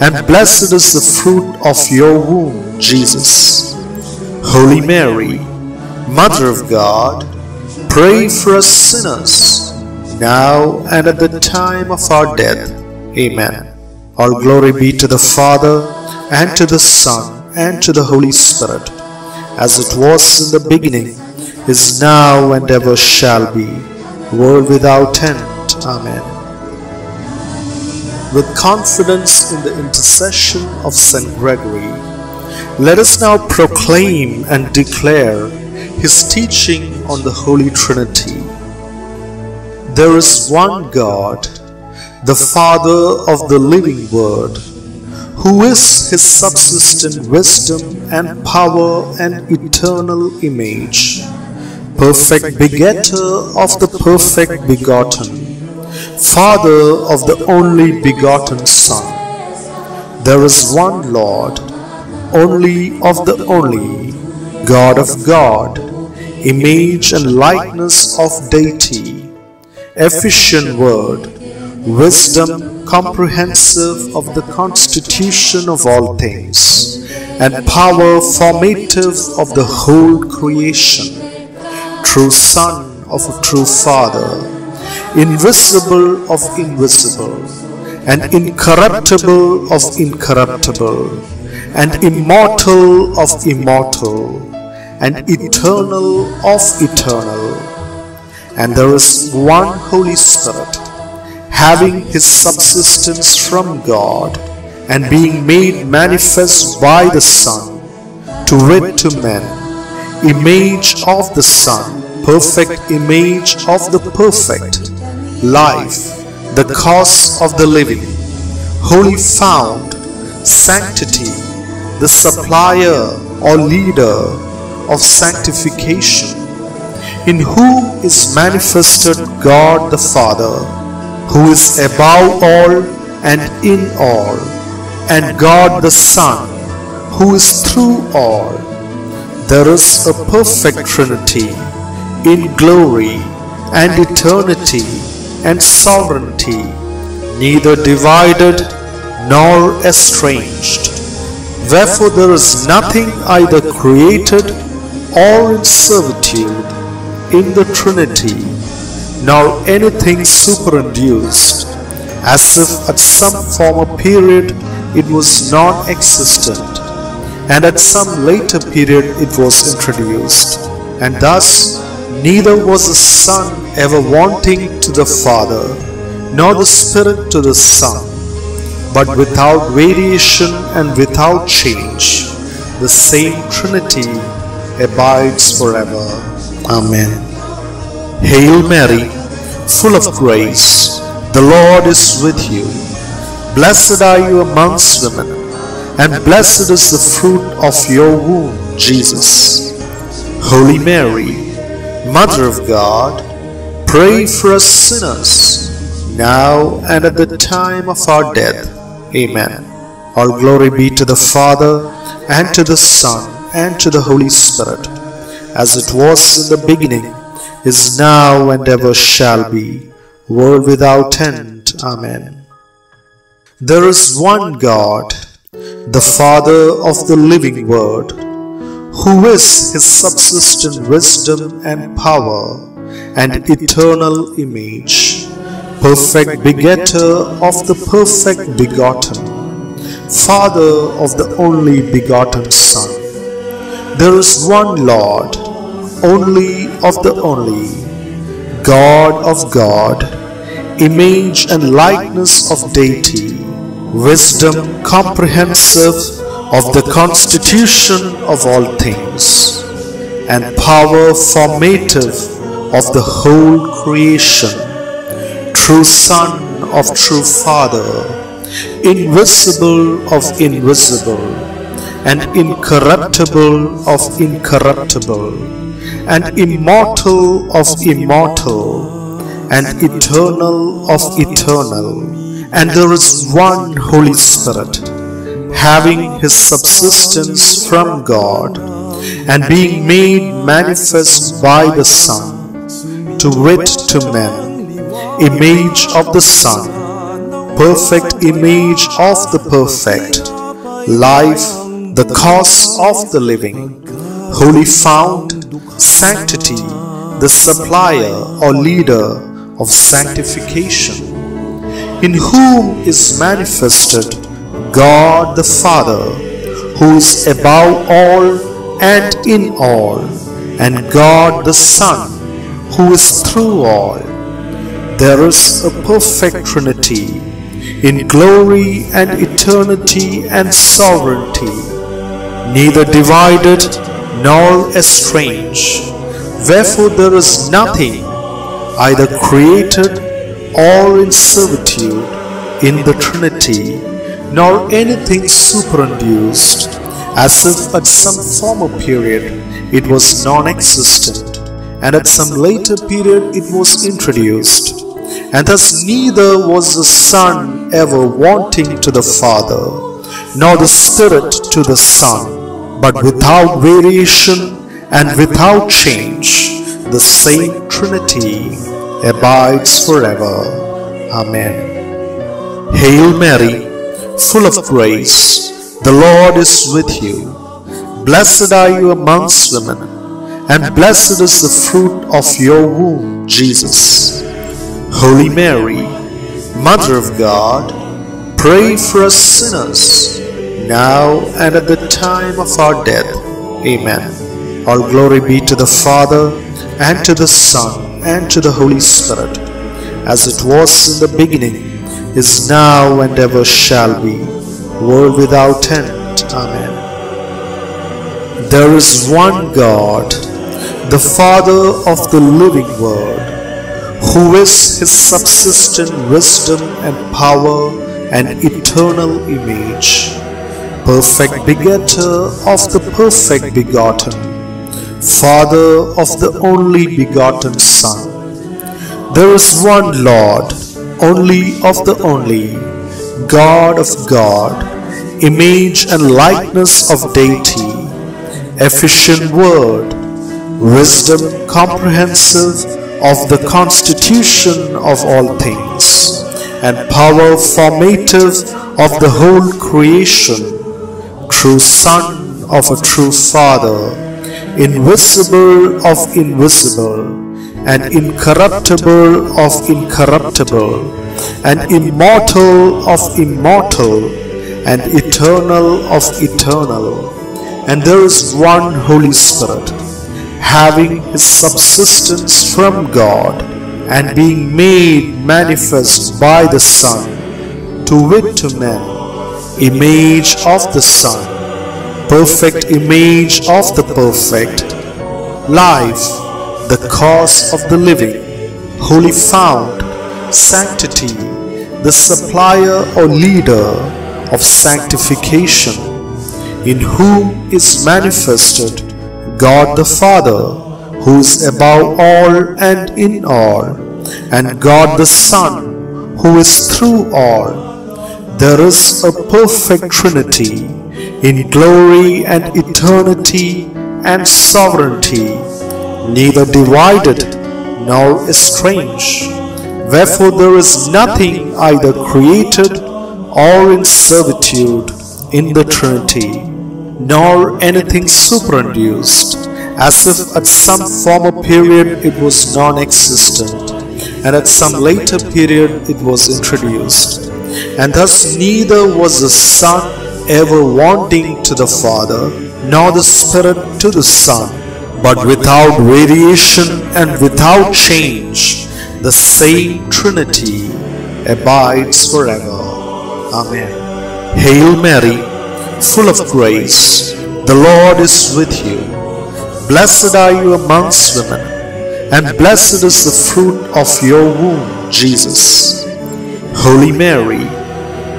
and blessed is the fruit of your womb, Jesus. Holy Mary, Mother of God, pray for us sinners, now and at the time of our death. Amen. All glory be to the Father, and to the Son, and to the Holy Spirit, as it was in the beginning, is now, and ever shall be, world without end. Amen. With confidence in the intercession of St. Gregory, let us now proclaim and declare his teaching on the Holy Trinity. There is one God, the Father of the living Word, who is his subsistent wisdom and power and eternal image, perfect begetter of the perfect begotten, Father of the only begotten Son, There is one Lord, only of the only, God of God, image and likeness of deity, efficient word, wisdom comprehensive of the constitution of all things, and power formative of the whole creation, true Son of a true Father, invisible of invisible, and incorruptible of incorruptible, and immortal of immortal, and eternal of eternal. And there is one Holy Spirit, having his subsistence from God, and being made manifest by the Son, to wit to men, image of the Son, perfect image of the perfect, life, the cause of the living, holy fount, sanctity, the supplier or leader of sanctification, in whom is manifested God the Father, who is above all and in all, and God the Son, who is through all. There is a perfect Trinity in glory and eternity and sovereignty, neither divided nor estranged. Wherefore there is nothing either created or in servitude in the Trinity, nor anything superinduced, as if at some former period it was non existent, and at some later period it was introduced, and thus neither was the Son ever wanting to the Father, nor the Spirit to the Son, but without variation and without change, the same Trinity abides forever. Amen. Hail Mary, full of grace, the Lord is with you. Blessed are you amongst women, and blessed is the fruit of your womb, Jesus. Holy Mary, Mother of God, pray for us sinners, now and at the time of our death. Amen. All glory be to the Father, and to the Son, and to the Holy Spirit, as it was in the beginning, is now, and ever shall be, world without end. Amen. There is one God, the Father of the living Word, who is his subsistent wisdom and power and eternal image, perfect begetter of the perfect begotten, Father of the only begotten Son. There is one Lord, only of the only, God of God, image and likeness of deity, wisdom comprehensive of the constitution of all things, and power formative of the whole creation, true Son of true Father, invisible of invisible, and incorruptible of incorruptible, and immortal of immortal, and eternal of eternal. And there is one Holy Spirit, having his subsistence from God, and being made manifest by the Son, to wit to men, image of the Son, perfect image of the perfect, life, the cause of the living, holy fount, sanctity, the supplier or leader of sanctification, in whom is manifested God the Father, who is above all and in all, and God the Son, who is through all. There is a perfect Trinity in glory and eternity and sovereignty, neither divided nor estranged. Wherefore there is nothing either created or in servitude in the Trinity, nor anything superinduced, as if at some former period it was non-existent, and at some later period it was introduced. And thus neither was the Son ever wanting to the Father, nor the Spirit to the Son, but without variation and without change, the same Trinity abides forever. Amen. Hail Mary, full of grace, the Lord is with you. Blessed are you amongst women, and blessed is the fruit of your womb, Jesus. Holy Mary, Mother of God, pray for us sinners, now and at the time of our death. Amen. All glory be to the Father, and to the Son, and to the Holy Spirit, as it was in the beginning, is now, and ever shall be, world without end. Amen. There is one God, the Father of the living Word, who is his subsistent wisdom and power and eternal image, perfect begetter of the perfect begotten, Father of the only begotten Son. There is one Lord, only of the only, God of God, image and likeness of deity, efficient word, wisdom comprehensive of the constitution of all things, and power formative of the whole creation, true Son of a true Father, invisible of invisible, and incorruptible of incorruptible, and immortal of immortal, and eternal of eternal. And there is one Holy Spirit, having his subsistence from God, and being made manifest by the Son, to wit to men, image of the Son, perfect image of the perfect, life, the cause of the living, holy fount, sanctity, the supplier or leader of sanctification, in whom is manifested God the Father, who is above all and in all, and God the Son, who is through all. There is a perfect Trinity in glory and eternity and sovereignty, neither divided nor estranged. Wherefore there is nothing either created or in servitude in the Trinity, nor anything superinduced, as if at some former period it was non-existent, and at some later period it was introduced. And thus neither was the Son ever wanting to the Father, nor the Spirit to the Son, but without variation and without change, the same Trinity abides forever. Amen. Hail Mary, full of grace, the Lord is with you. Blessed are you amongst women, and blessed is the fruit of your womb, Jesus. Holy Mary,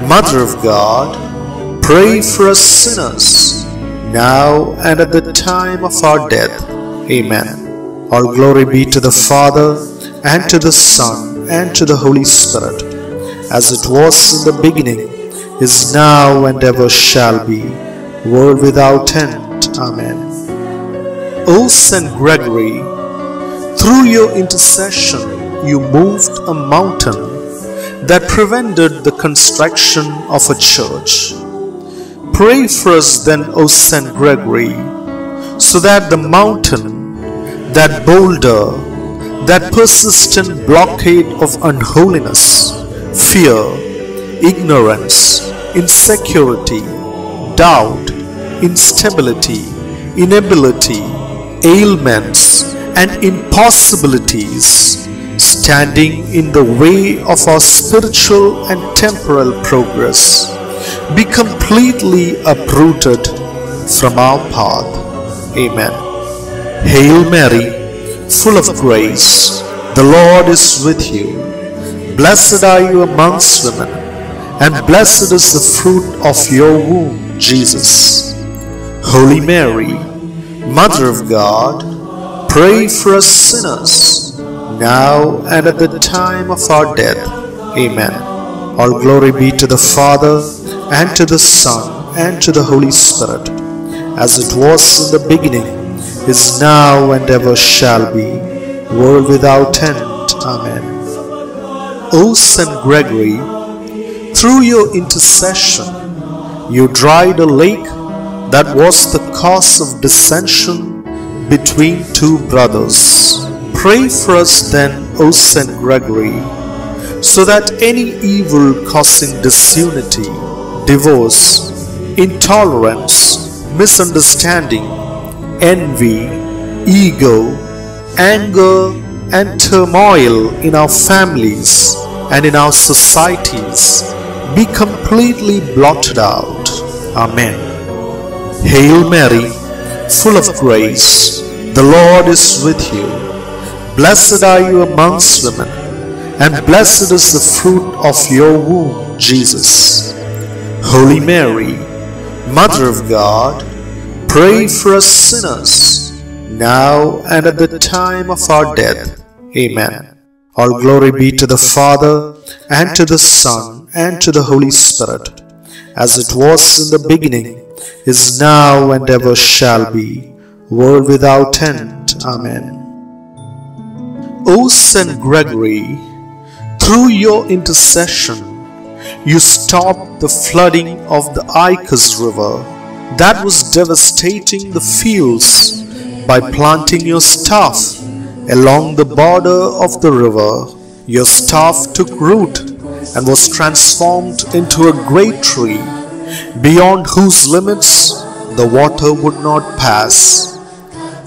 Mother of God, pray for us sinners, now and at the time of our death. Amen. All glory be to the Father, and to the Son, and to the Holy Spirit, as it was in the beginning, is now, and ever shall be, world without end. Amen. O Saint Gregory, through your intercession you moved a mountain that prevented the construction of a church. Pray for us then, O Saint Gregory, so that the mountain, that boulder, that persistent blockade of unholiness, fear, ignorance, insecurity, doubt, instability, inability, ailments, and impossibilities standing in the way of our spiritual and temporal progress be completely uprooted from our path. Amen. Hail Mary, full of grace, the Lord is with you. Blessed are you amongst women, and blessed is the fruit of your womb, Jesus. Holy Mary, Mother of God, pray for us sinners, now and at the time of our death. Amen. All glory be to the Father, and to the Son, and to the Holy Spirit, as it was in the beginning, is now, and ever shall be, world without end. Amen. O Saint Gregory, through your intercession, you dried a lake that was the cause of dissension between two brothers. Pray for us then, O Saint Gregory, so that any evil causing disunity, divorce, intolerance, misunderstanding, envy, ego, anger, and turmoil in our families and in our societies be completely blotted out. Amen. Hail Mary, full of grace, the Lord is with you. Blessed are you amongst women, and blessed is the fruit of your womb, Jesus. Holy Mary, Mother of God, pray for us sinners, now and at the time of our death. Amen. All glory be to the Father, and to the Son, and to the Holy Spirit, as it was in the beginning, is now, and ever shall be, world without end. Amen. O Saint Gregory, through your intercession, you stopped the flooding of the Icus River that was devastating the fields by planting your staff along the border of the river. Your staff took root and was transformed into a great tree, beyond whose limits the water would not pass.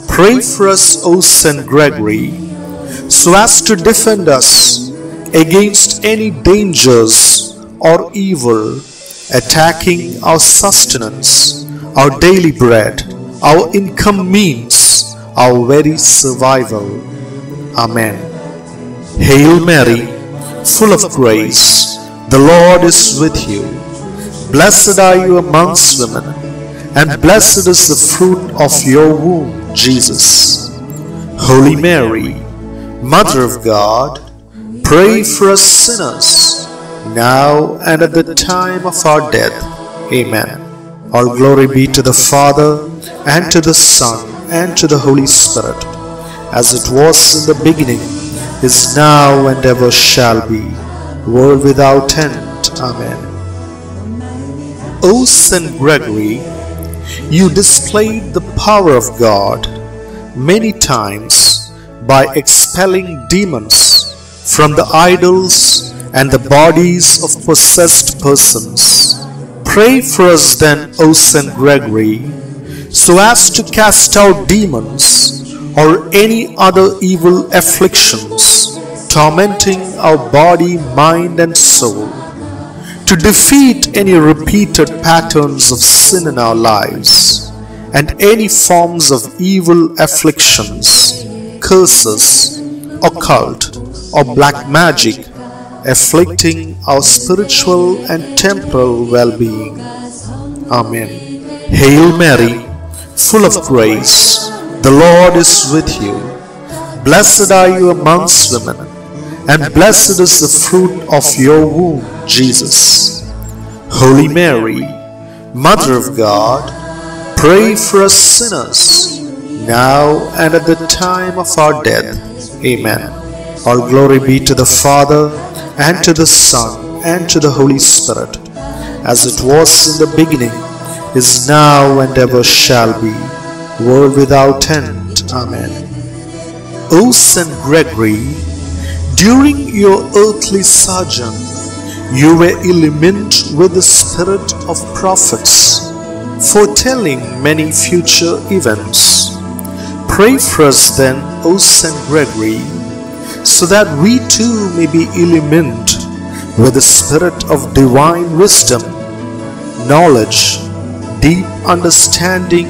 Pray for us, O Saint Gregory, so as to defend us against any dangers or evil attacking our sustenance, our daily bread, our income means, our very survival. Amen. Hail Mary, full of grace, the Lord is with you. Blessed are you amongst women, and blessed is the fruit of your womb, Jesus. Holy Mary, Mother of God, pray for us sinners, now and at the time of our death. Amen. All glory be to the Father, and to the Son, and to the Holy Spirit, as it was in the beginning, is now, and ever shall be, world without end. Amen. O Saint Gregory, you displayed the power of God many times by expelling demons from the idols and the bodies of possessed persons. Pray for us then, O Saint Gregory, so as to cast out demons or any other evil afflictions tormenting our body, mind, and soul, to defeat any repeated patterns of sin in our lives and any forms of evil afflictions, curses, occult, or black magic afflicting our spiritual and temporal well being. Amen. Hail Mary, full of grace, the Lord is with you. Blessed are you amongst women, and blessed is the fruit of your womb, Jesus. Holy Mary, Mother of God, pray for us sinners, now and at the time of our death. Amen. All glory be to the Father, and to the Son, and to the Holy Spirit, as it was in the beginning, is now, and ever shall be, world without end. Amen. O Saint Gregory, during your earthly sojourn, you were illumined with the spirit of prophets, foretelling many future events. Pray for us then, O Saint Gregory, so that we too may be illumined with the spirit of divine wisdom, knowledge, deep understanding,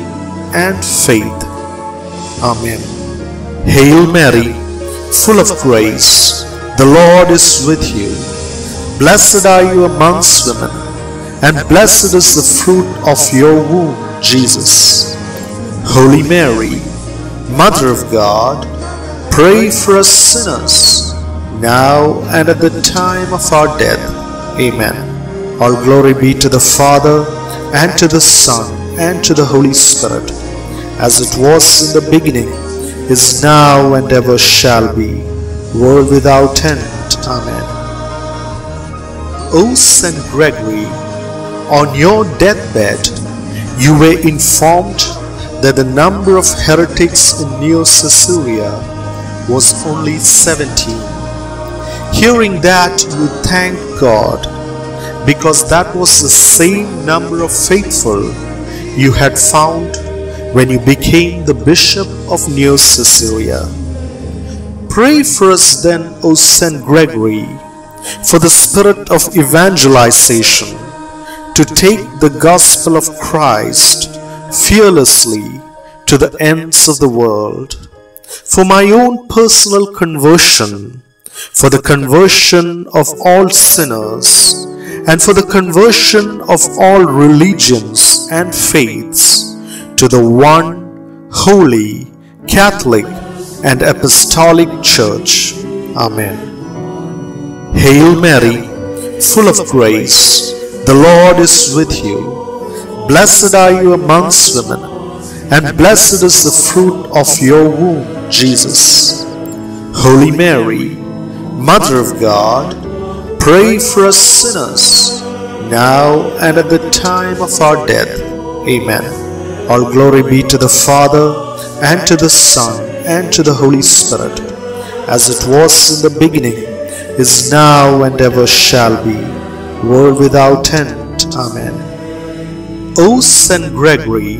and faith. Amen. Hail Mary, full of grace, the Lord is with you. Blessed are you amongst women, and blessed is the fruit of your womb, Jesus. Holy Mary, Mother of God, pray for us sinners, now and at the time of our death. Amen. All glory be to the Father, and to the Son, and to the Holy Spirit, as it was in the beginning, is now, and ever shall be, world without end. Amen. O Saint Gregory, on your deathbed, you were informed that the number of heretics in Neocaesarea was only 17. Hearing that, you thank God because that was the same number of faithful you had found when you became the Bishop of Neocaesarea. Pray for us then, O Saint Gregory, for the spirit of evangelization to take the gospel of Christ fearlessly to the ends of the world, for my own personal conversion, for the conversion of all sinners, and for the conversion of all religions and faiths to the one holy, Catholic, and Apostolic Church. Amen. Hail Mary, full of grace, the Lord is with you. Blessed are you amongst women, and blessed is the fruit of your womb, Jesus. Holy Mary, Mother of God, Pray for us sinners, now and at the time of our death. Amen. All glory be to the Father, and to the Son, and to the Holy Spirit, as it was in the beginning, is now, and ever shall be, world without end. Amen. O Saint Gregory,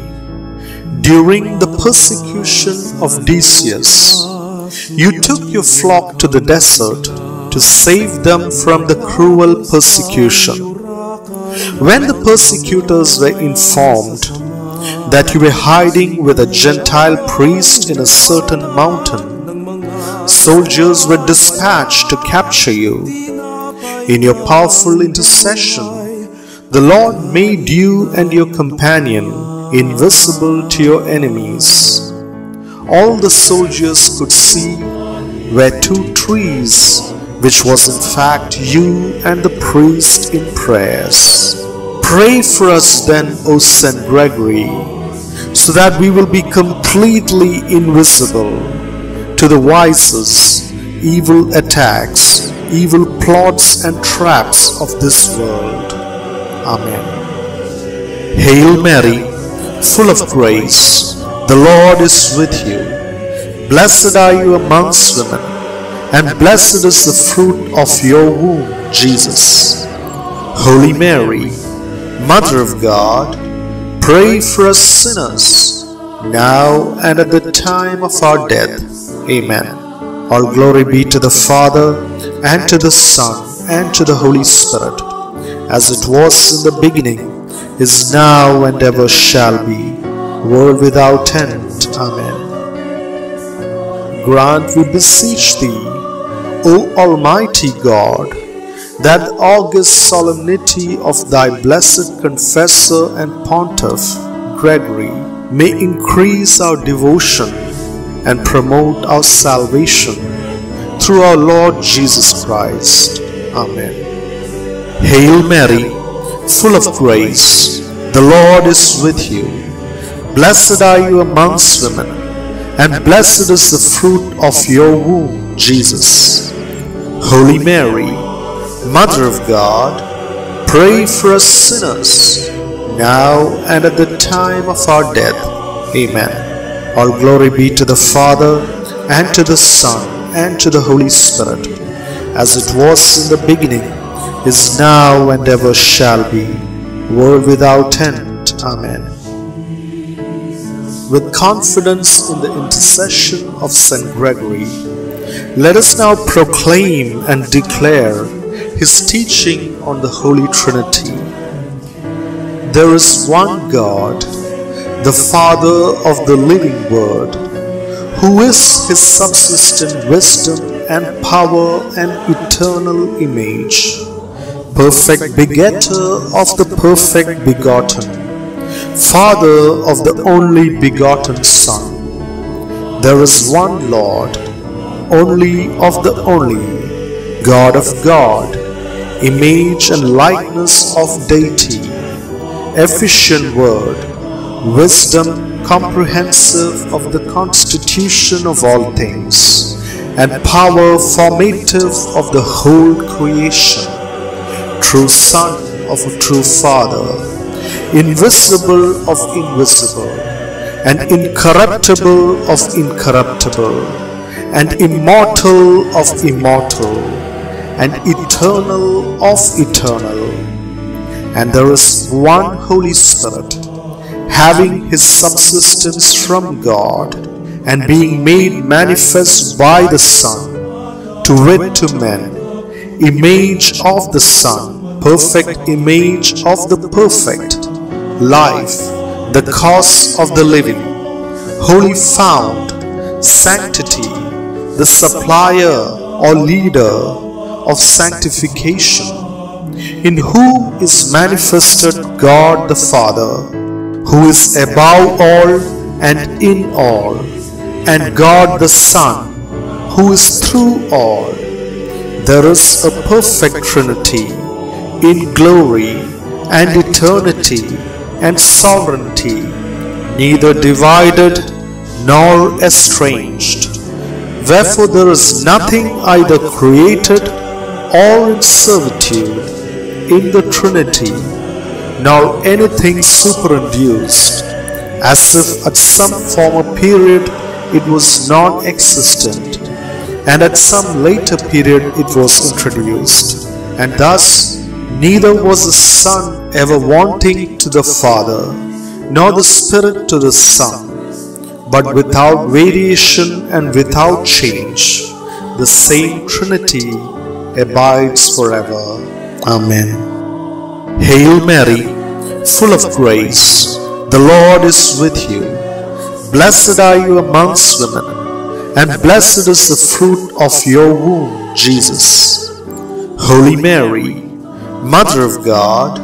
during the persecution of Decius, you took your flock to the desert to save them from the cruel persecution. When the persecutors were informed that you were hiding with a Gentile priest in a certain mountain, soldiers were dispatched to capture you. In your powerful intercession, the Lord made you and your companion invisible to your enemies. All the soldiers could see were two trees which was in fact you and the priest in prayers. Pray for us then, O Saint Gregory, so that we will be completely invisible to the vices, evil attacks, evil plots and traps of this world. Amen. Hail Mary, full of grace, the Lord is with you. Blessed are you amongst women and blessed is the fruit of your womb, Jesus. Holy Mary, Mother of God, pray for us sinners, now and at the time of our death. Amen. All glory be to the Father, and to the Son, and to the Holy Spirit, as it was in the beginning, is now, and ever shall be, world without end. Amen. Grant, we beseech thee, O Almighty God, that the august solemnity of thy blessed confessor and pontiff, Gregory, may increase our devotion and promote our salvation through our Lord Jesus Christ. Amen. Hail Mary, full of grace, the Lord is with you. Blessed are you amongst women, and blessed is the fruit of your womb, Jesus. Holy Mary, Mother of God, pray for us sinners, now and at the time of our death. Amen. All glory be to the Father, and to the Son, and to the Holy Spirit, as it was in the beginning, is now, and ever shall be, world without end. Amen. With confidence in the intercession of Saint Gregory, let us now proclaim and declare his teaching on the Holy Trinity. There is one God, the Father of the living Word, who is his subsistent wisdom and power and eternal image, perfect begetter of the perfect begotten, Father of the only begotten Son. There is one Lord, only of the only, God of God, image and likeness of deity, efficient word, wisdom comprehensive of the constitution of all things, and power formative of the whole creation, true Son of a true Father, invisible of invisible, and incorruptible of incorruptible, and immortal of immortal, and eternal of eternal. And there is one Holy Spirit, having his subsistence from God, and being made manifest by the Son, to wit to men, image of the Son, perfect image of the perfect, life, the cause of the living, holy fount, sanctity, the supplier or leader of sanctification, in whom is manifested God the Father, who is above all and in all, and God the Son, who is through all. There is a perfect Trinity in glory and eternity and sovereignty, neither divided nor estranged. Wherefore there is nothing either created or in servitude in the Trinity, nor anything superinduced, as if at some former period it was non existent, and at some later period it was introduced. And thus, neither was the Son ever wanting to the Father, nor the Spirit to the Son, but without variation and without change, the same Trinity abides forever. Amen. Hail Mary, full of grace, the Lord is with you. Blessed are you amongst women, and blessed is the fruit of your womb, Jesus. Holy Mary, Mother of God,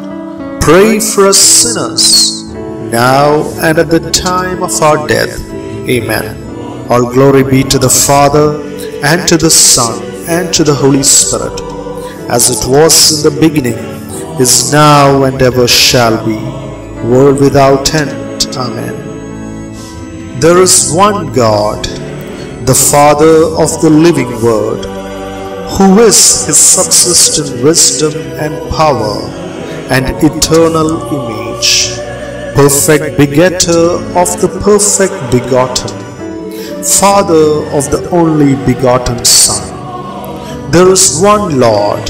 pray for us sinners, now and at the time of our death. Amen. All glory be to the Father, and to the Son, and to the Holy Spirit, as it was in the beginning, is now, and ever shall be, world without end. Amen. There is one God, the Father of the living Word, who is his subsistent wisdom and power and eternal image, perfect begetter of the perfect begotten, Father of the only begotten Son. There is one Lord,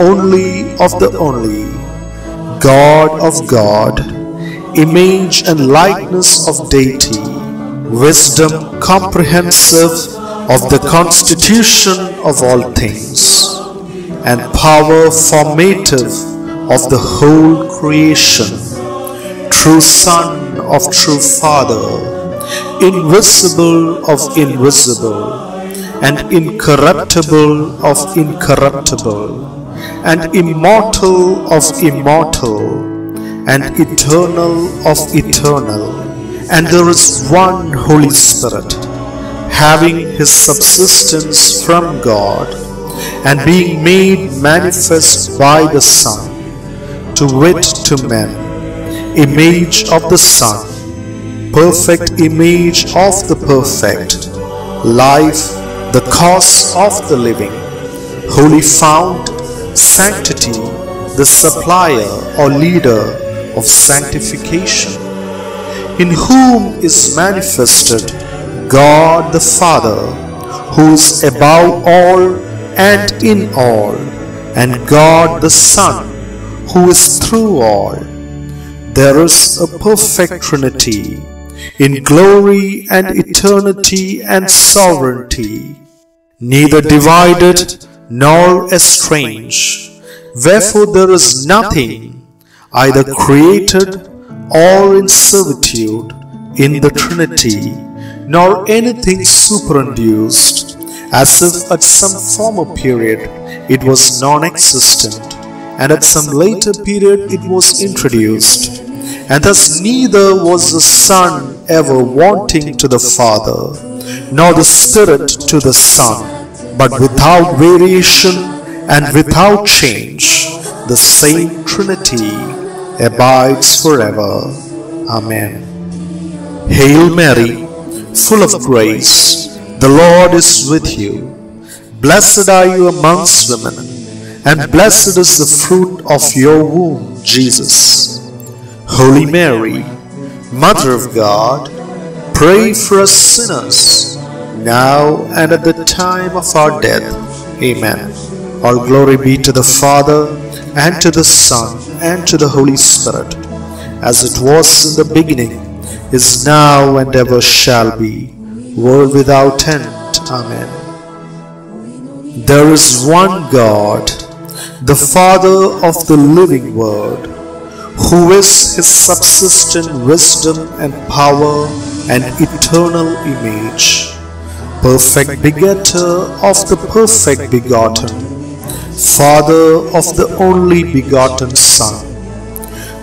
only of the only, God of God, image and likeness of deity, wisdom comprehensive of the constitution of all things, and power formative of the whole creation, true Son of true Father, invisible of invisible, and incorruptible of incorruptible, and immortal of immortal, and eternal of eternal. And there is one Holy Spirit, having his subsistence from God, and being made manifest by the Son, to wit to men, image of the Son, perfect image of the perfect, life, the cause of the living, holy fount, sanctity, the supplier or leader of sanctification, in whom is manifested God the Father, who is above all and in all, and God the Son, who is through all. There is a perfect Trinity in glory and eternity and sovereignty, neither divided nor estranged. Wherefore there is nothing either created or in servitude in the Trinity, nor anything superinduced, as if at some former period it was non existent, and at some later period it was introduced. And thus neither was the Son ever wanting to the Father, nor the Spirit to the Son, but without variation and without change, the same Trinity abides forever. Amen. Hail Mary, full of grace, the Lord is with you. Blessed are you amongst women, and blessed is the fruit of your womb, Jesus. Holy Mary, Mother of God, pray for us sinners, now and at the time of our death. Amen. All glory be to the Father, and to the Son, and to the Holy Spirit, as it was in the beginning, is now, and ever shall be, world without end. Amen. There is one God, the Father of the living Word, who is his subsistent wisdom and power and eternal image, perfect begetter of the perfect begotten, Father of the only begotten Son.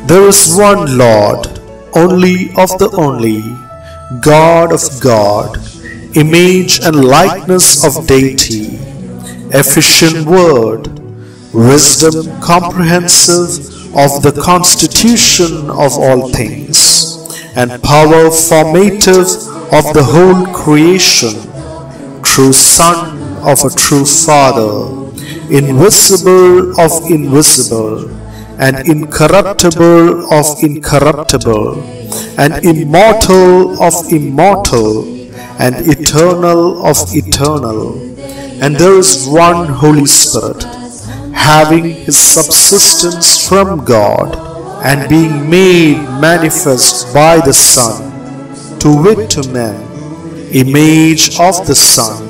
There is one Lord, only of the only, God of God, image and likeness of deity, efficient word, wisdom comprehensive of the constitution of all things, and power formative of the whole creation, true Son of a true Father, invisible of invisible, and incorruptible of incorruptible, and immortal of immortal, and eternal of eternal. And there is one Holy Spirit, having his subsistence from God, and being made manifest by the Son, to wit to men, image of the Son,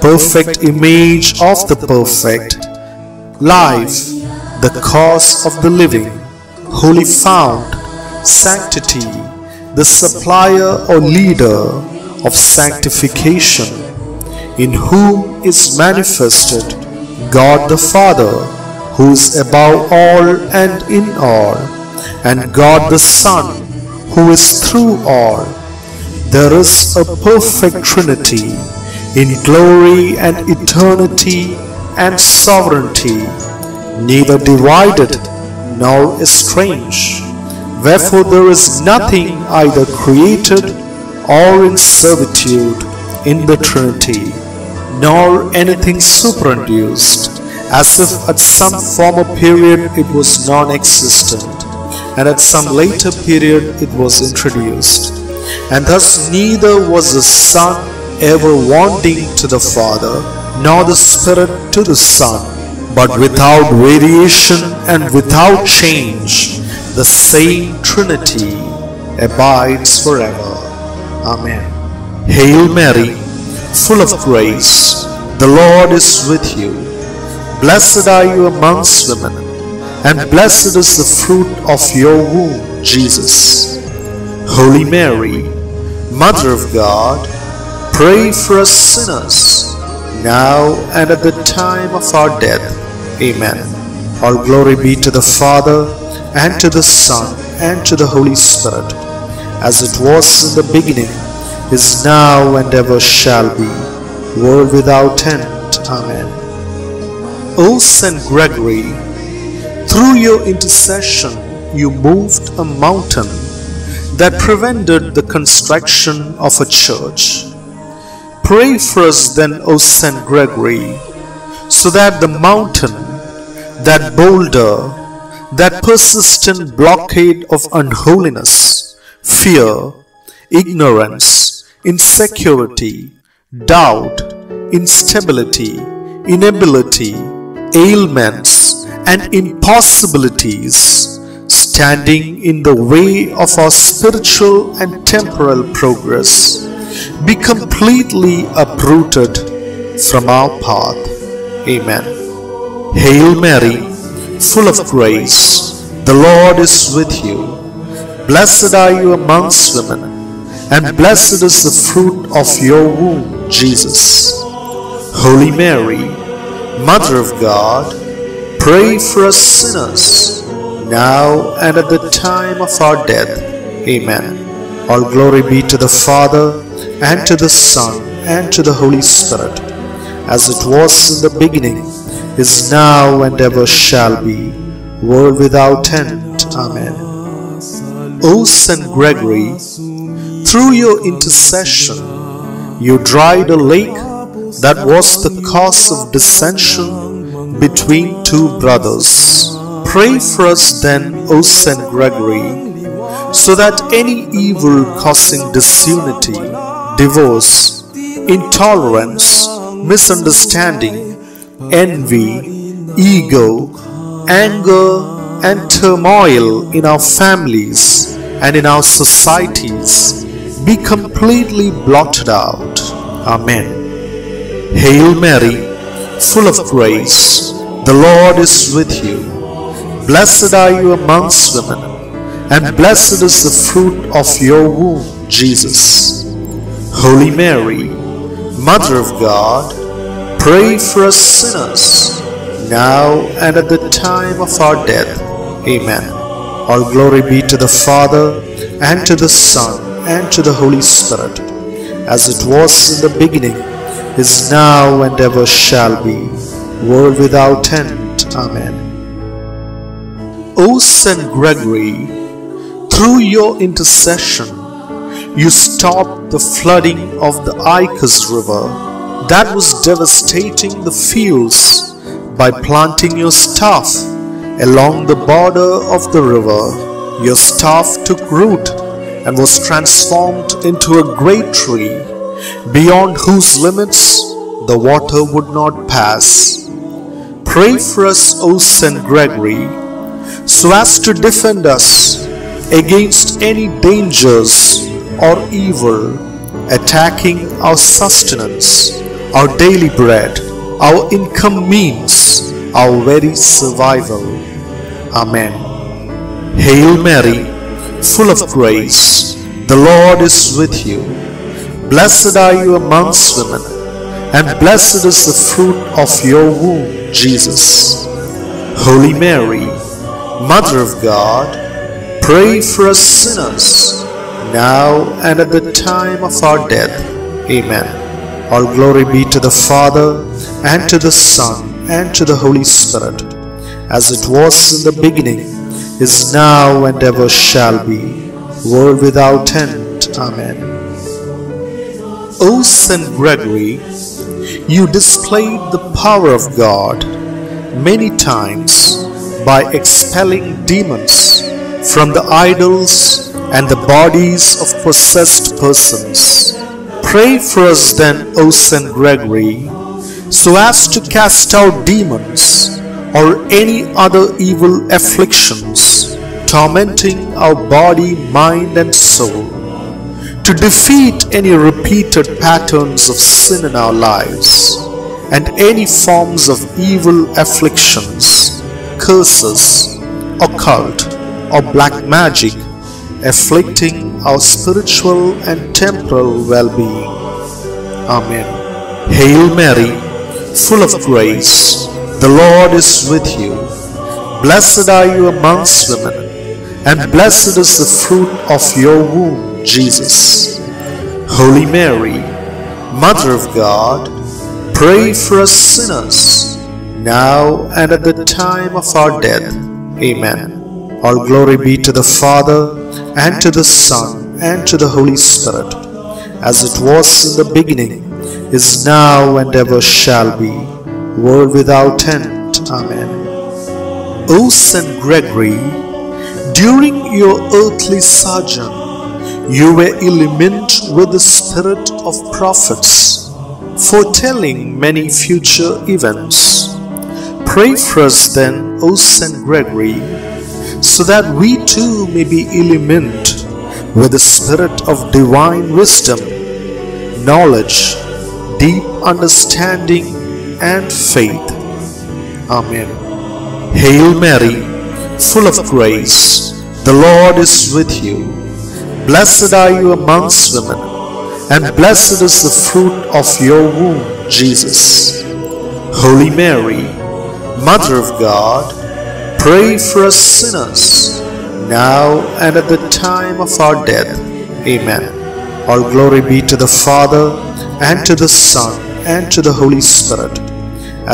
perfect image of the perfect, life, the cause of the living, holy fount, sanctity, the supplier or leader of sanctification, in whom is manifested God the Father, who is above all and in all, and God the Son, who is through all. There is a perfect Trinity in glory and eternity and sovereignty, neither divided nor estranged. Wherefore there is nothing either created or in servitude in the Trinity, nor anything superinduced, as if at some former period it was non-existent, and at some later period it was introduced. And thus neither was the Son ever wanting to the Father, nor the Spirit to the Son, but without variation and without change, the same Trinity abides forever. Amen. Hail Mary, full of grace, the Lord is with you. Blessed are you amongst women, and blessed is the fruit of your womb, Jesus. Holy Mary, Mother of God, pray for us sinners, now and at the time of our death. Amen. All glory be to the Father, and to the Son, and to the Holy Spirit, as it was in the beginning, is now, and ever shall be, world without end. Amen. O Saint Gregory, through your intercession you moved a mountain that prevented the construction of a church. Pray for us then, O Saint Gregory, so that the mountain, that boulder, that persistent blockade of unholiness, fear, ignorance, insecurity, doubt, instability, inability, ailments, and impossibilities standing in the way of our spiritual and temporal progress be completely uprooted from our path. Amen. Hail Mary, full of grace, the Lord is with you. Blessed are you amongst women, and blessed is the fruit of your womb, Jesus. Holy Mary, Mother of God, pray for us sinners, now and at the time of our death. Amen. All glory be to the Father, and to the Son, and to the Holy Spirit, as it was in the beginning, is now, and ever shall be, world without end. Amen. O Saint Gregory, through your intercession, you dried a lake that was the cause of dissension between two brothers. Pray for us then, O Saint Gregory, so that any evil causing disunity, divorce, intolerance, misunderstanding, envy, ego, anger, and turmoil in our families and in our societies be completely blotted out. Amen. Hail Mary, full of grace, the Lord is with you. Blessed are you amongst women, and blessed is the fruit of your womb, Jesus. Holy Mary, Mother of God, pray for us sinners, now and at the time of our death. Amen. All glory be to the Father, and to the Son, and to the Holy Spirit, as it was in the beginning, is now, and ever shall be, world without end. Amen. O Saint Gregory, through your intercession, you stopped the flooding of the Icus River that was devastating the fields by planting your staff along the border of the river. Your staff took root and was transformed into a great tree, beyond whose limits the water would not pass. Pray for us, O Saint Gregory, so as to defend us against any dangers or evil attacking our sustenance, our daily bread, our income means, our very survival. Amen. Hail Mary, full of grace, the Lord is with you. Blessed are you amongst women, and blessed is the fruit of your womb, Jesus. Holy Mary, Mother of God, pray for us sinners, now and at the time of our death. Amen. All glory be to the Father, and to the Son, and to the Holy Spirit, as it was in the beginning, is now, and ever shall be, world without end. Amen. O Saint Gregory, you displayed the power of God many times by expelling demons from the idols and the bodies of possessed persons. Pray for us then, O Saint Gregory, so as to cast out demons or any other evil afflictions tormenting our body, mind, and soul, to defeat any repeated patterns of sin in our lives and any forms of evil afflictions, curses, occult, or black magic afflicting our spiritual and temporal well-being. Amen. Hail Mary, full of grace, the Lord is with you. Blessed are you amongst women, and blessed is the fruit of your womb, Jesus. Holy Mary, Mother of God, pray for us sinners, now and at the time of our death. Amen. All glory be to the Father, and to the Son, and to the Holy Spirit, as it was in the beginning, is now, and ever shall be, world without end. Amen. O Saint Gregory, during your earthly sojourn, you were illumined with the spirit of prophets, foretelling many future events. Pray for us then, O Saint Gregory, so that we too may be illumined with the spirit of divine wisdom, knowledge, deep understanding, and faith. Amen. Hail Mary, full of grace, the Lord is with you. Blessed are you amongst women, and blessed is the fruit of your womb, Jesus. Holy Mary, Mother of God, pray for us sinners, now and at the time of our death. Amen. All glory be to the Father, and to the Son, and to the Holy Spirit,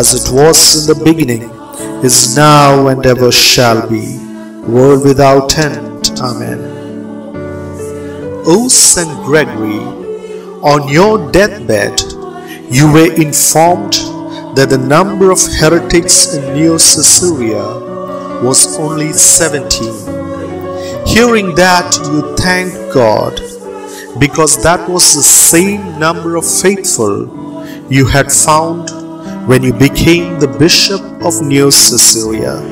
as it was in the beginning, is now and ever shall be, world without end. Amen. O Saint Gregory, on your deathbed, you were informed that the number of heretics in Neocaesarea was only 17. Hearing that, you thanked God because that was the same number of faithful you had found when you became the Bishop of Neocaesarea.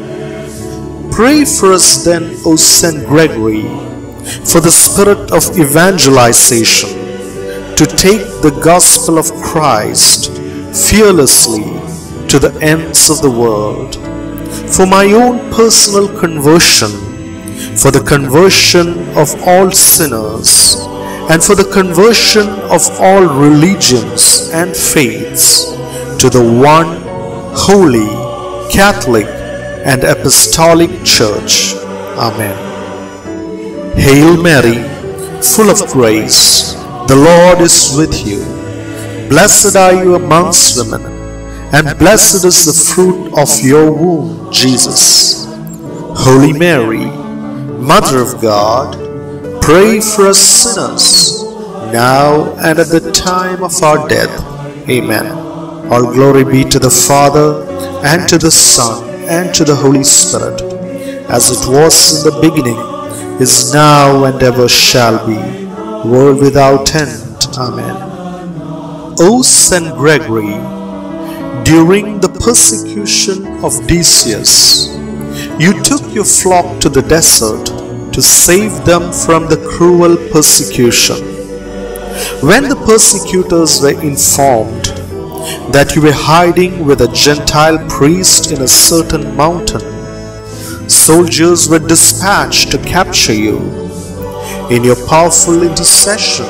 Pray for us then, O Saint Gregory, for the spirit of evangelization to take the gospel of Christ fearlessly to the ends of the world. For my own personal conversion, for the conversion of all sinners, and for the conversion of all religions and faiths to the one holy, Catholic, and Apostolic Church. Amen. Hail Mary, full of grace, the Lord is with you. Blessed are you amongst women, and blessed is the fruit of your womb, Jesus. Holy Mary, Mother of God, pray for us sinners, now and at the time of our death. Amen. All glory be to the Father, and to the Son, and to the Holy Spirit, as it was in the beginning, is now, and ever shall be, world without end. Amen. O Saint Gregory, during the persecution of Decius, you took your flock to the desert to save them from the cruel persecution. When the persecutors were informed that you were hiding with a Gentile priest in a certain mountain. Soldiers were dispatched to capture you. In your powerful intercession,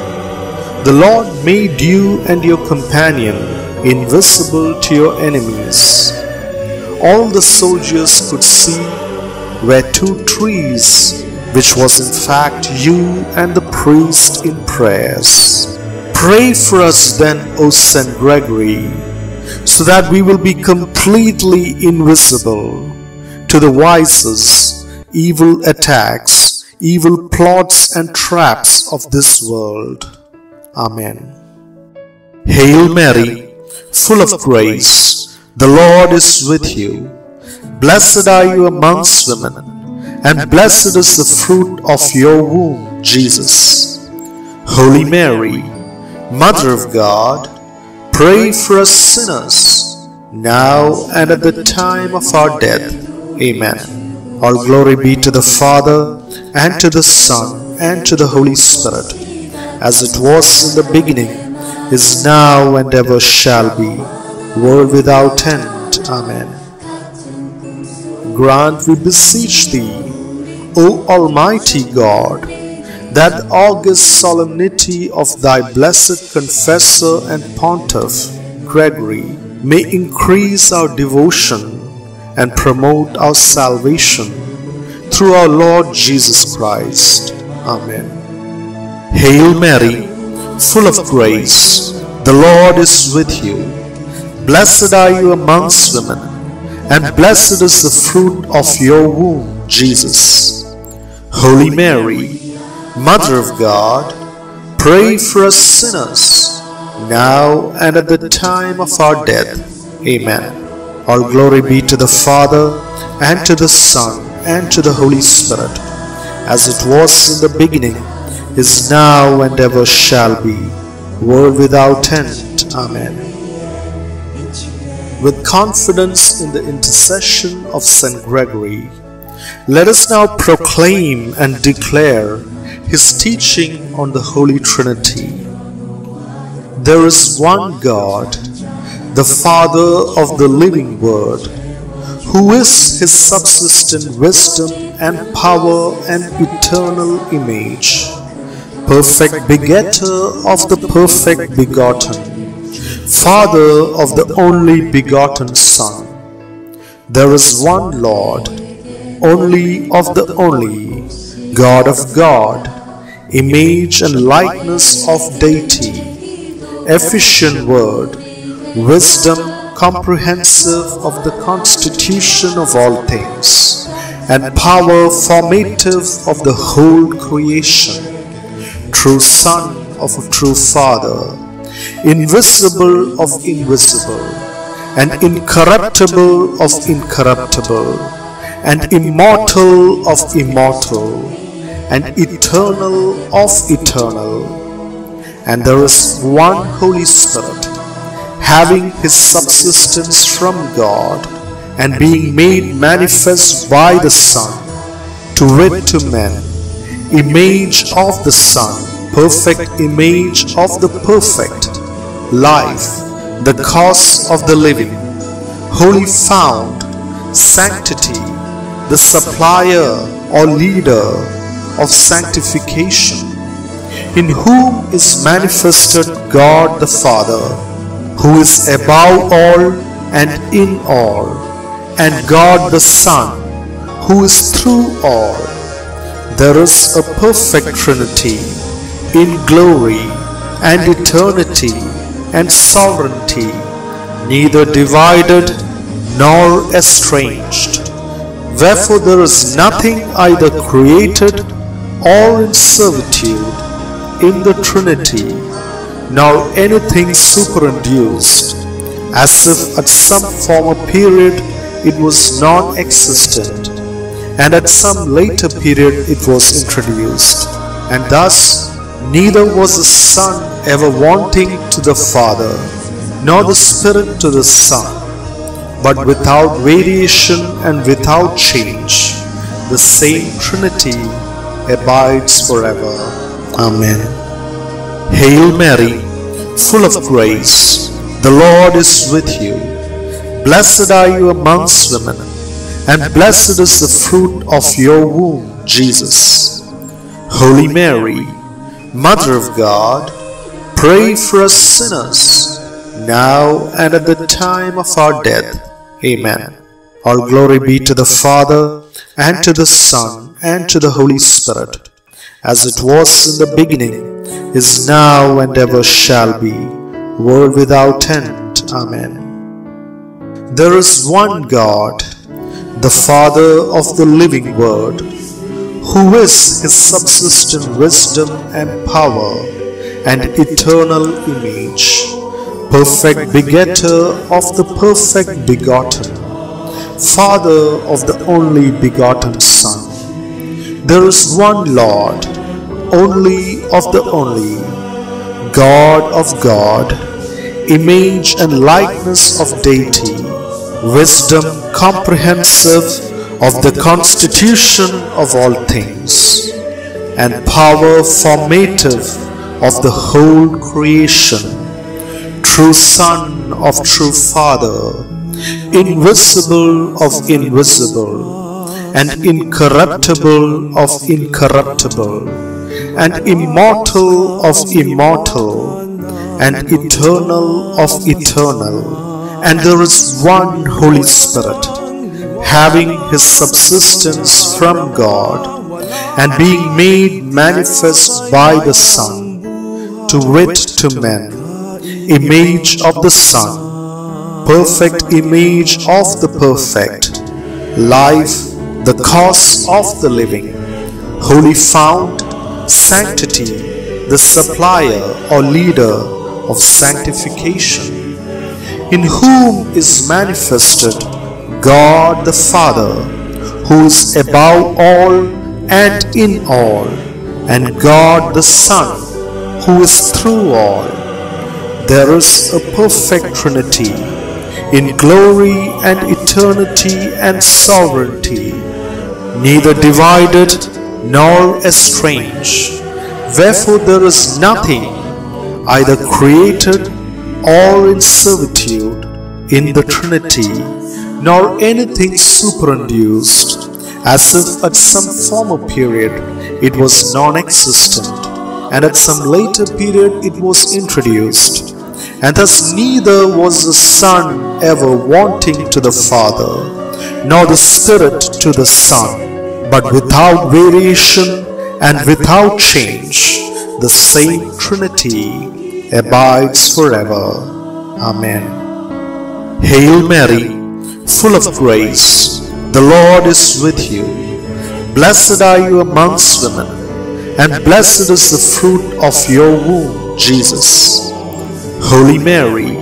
the Lord made you and your companion invisible to your enemies. All the soldiers could see were two trees, which was in fact you and the priest in prayers. Pray for us then, O Saint Gregory, so that we will be completely invisible to the vices, evil attacks, evil plots and traps of this world. Amen. Hail Mary, full of grace, the Lord is with you. Blessed are you amongst women, and blessed is the fruit of your womb, Jesus. Holy Mary, Mother of God, pray for us sinners, now and at the time of our death. Amen. All glory be to the Father, and to the Son, and to the Holy Spirit, as it was in the beginning, is now, and ever shall be, world without end. Amen. Grant, we beseech thee, O Almighty God, that august solemnity of thy blessed confessor and pontiff, Gregory, may increase our devotion and promote our salvation through our Lord Jesus Christ. Amen. Hail Mary, full of grace, the Lord is with you. Blessed are you amongst women, and blessed is the fruit of your womb, Jesus. Holy Mary, Mother of God, pray for us sinners, now and at the time of our death. Amen. All glory be to the Father, and to the Son, and to the Holy Spirit, as it was in the beginning, is now, and ever shall be, world without end. Amen. With confidence in the intercession of St. Gregory, let us now proclaim and declare his teaching on the Holy Trinity. There is one God, the Father of the living Word, who is his subsistent wisdom and power and eternal image, perfect begetter of the perfect begotten, Father of the only begotten Son. There is one Lord, only of the only, God of God, image and likeness of deity, efficient word, wisdom, comprehensive of the constitution of all things, and power formative of the whole creation, true Son of a true Father, invisible of invisible, and incorruptible of incorruptible, and immortal of immortal, and eternal of eternal. And there is one Holy Spirit, having his subsistence from God, and being made manifest by the Son, to wit to men, image of the Son, perfect image of the perfect, life, the cause of the living, holy fount, sanctity, the supplier or leader of sanctification, in whom is manifested God the Father, who is above all and in all, and God the Son, who is through all. There is a perfect Trinity in glory and eternity and sovereignty, neither divided nor estranged. Wherefore there is nothing either created or in servitude in the Trinity, nor anything superinduced, as if at some former period it was non-existent, and at some later period it was introduced, and thus Neither was the Son ever wanting to the Father, nor the Spirit to the Son, but without variation and without change, the same Trinity abides forever. Amen. Hail Mary, full of grace, the Lord is with you. Blessed are you amongst women, and blessed is the fruit of your womb, Jesus. Holy Mary, Mother of God, pray for us sinners, now and at the time of our death. Amen. All glory be to the Father, and to the Son, and to the Holy Spirit, as it was in the beginning, is now, and ever shall be, world without end. Amen. There is one God, the Father of the living Word, who is his subsistent wisdom and power and eternal image, perfect begetter of the perfect begotten, Father of the only begotten Son. There is one Lord, only of the only, God of God, image and likeness of deity, wisdom comprehensive of the constitution of all things, and power formative of the whole creation, true Son of true Father, invisible of invisible, and incorruptible of incorruptible, and immortal of immortal, and eternal of eternal, and there is one Holy Spirit having his subsistence from God, and being made manifest by the Son, to wit to men, image of the Son, perfect image of the perfect, life, the cause of the living, holy fount, sanctity, the supplier or leader of sanctification, in whom is manifested God the Father, who is above all and in all, and God the Son, who is through all. There is a perfect Trinity in glory and eternity and sovereignty, neither divided nor estranged. Wherefore there is nothing either created or in servitude in the Trinity nor anything superinduced, as if at some former period it was non-existent, and at some later period it was introduced. And thus neither was the Son ever wanting to the Father, nor the Spirit to the Son, but without variation and without change, the same Trinity abides forever. Amen. Hail Mary, full of grace, the Lord is with you. Blessed are you amongst women, and blessed is the fruit of your womb, Jesus. Holy Mary,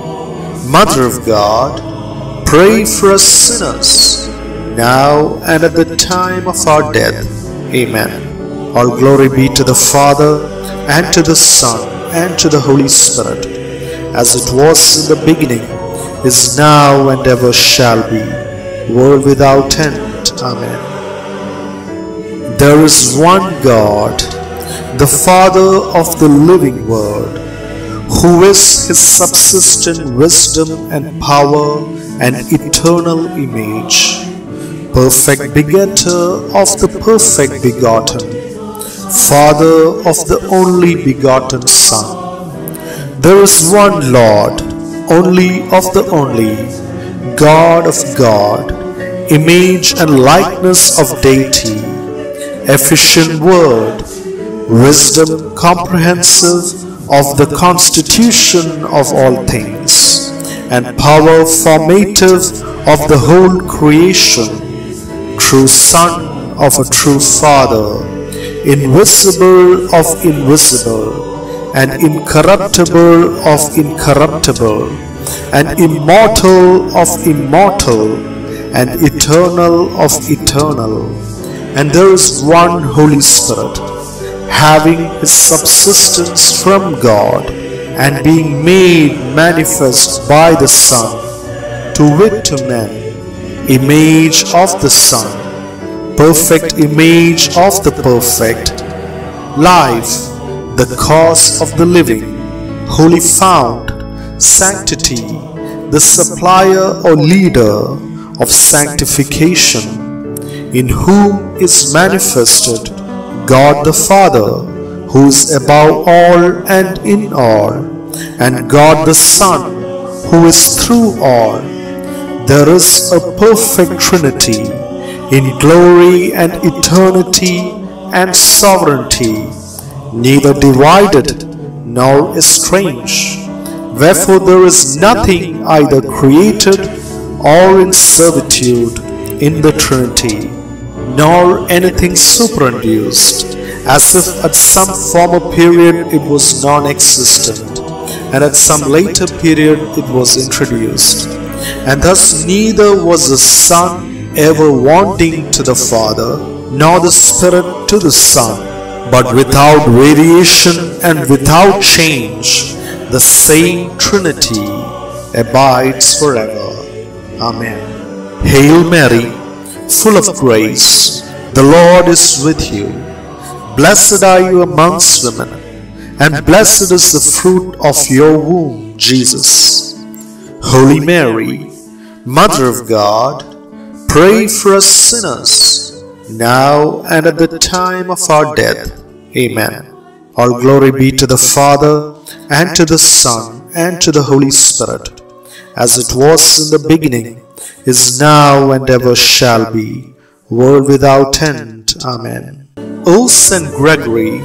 Mother of God, pray for us sinners, now and at the time of our death. Amen. All glory be to the Father, and to the Son, and to the Holy Spirit, as it was in the beginning, is now, and ever shall be, world without end. Amen. There is one God, the Father of the living Word, who is his subsistent wisdom and power and eternal image, perfect begetter of the perfect begotten, Father of the only begotten Son. There is one Lord, only of the only, God of God, image and likeness of deity, efficient word, wisdom comprehensive of the constitution of all things, and power formative of the whole creation, true Son of a true Father, invisible of invisible, and incorruptible of incorruptible, and immortal of immortal, and eternal of eternal. And there is one Holy Spirit, having his subsistence from God, and being made manifest by the Son, to wit to men, image of the Son, perfect image of the perfect, life, the cause of the living, holy fount, sanctity, the supplier or leader of sanctification, in whom is manifested God the Father, who is above all and in all, and God the Son, who is through all. There is a perfect Trinity in glory and eternity and sovereignty, neither divided nor estranged. Wherefore there is nothing either created or in servitude in the Trinity, nor anything superinduced, as if at some former period it was non-existent, and at some later period it was introduced. And thus neither was the Son ever wanting to the Father, nor the Spirit to the Son, but without variation and without change, the same Trinity abides forever. Amen. Hail Mary, full of grace, the Lord is with you. Blessed are you amongst women, and blessed is the fruit of your womb, Jesus. Holy Mary, Mother of God, pray for us sinners, now and at the time of our death. Amen. All glory be to the Father, and to the Son, and to the Holy Spirit, as it was in the beginning, is now, and ever shall be, world without end. Amen. O Saint Gregory,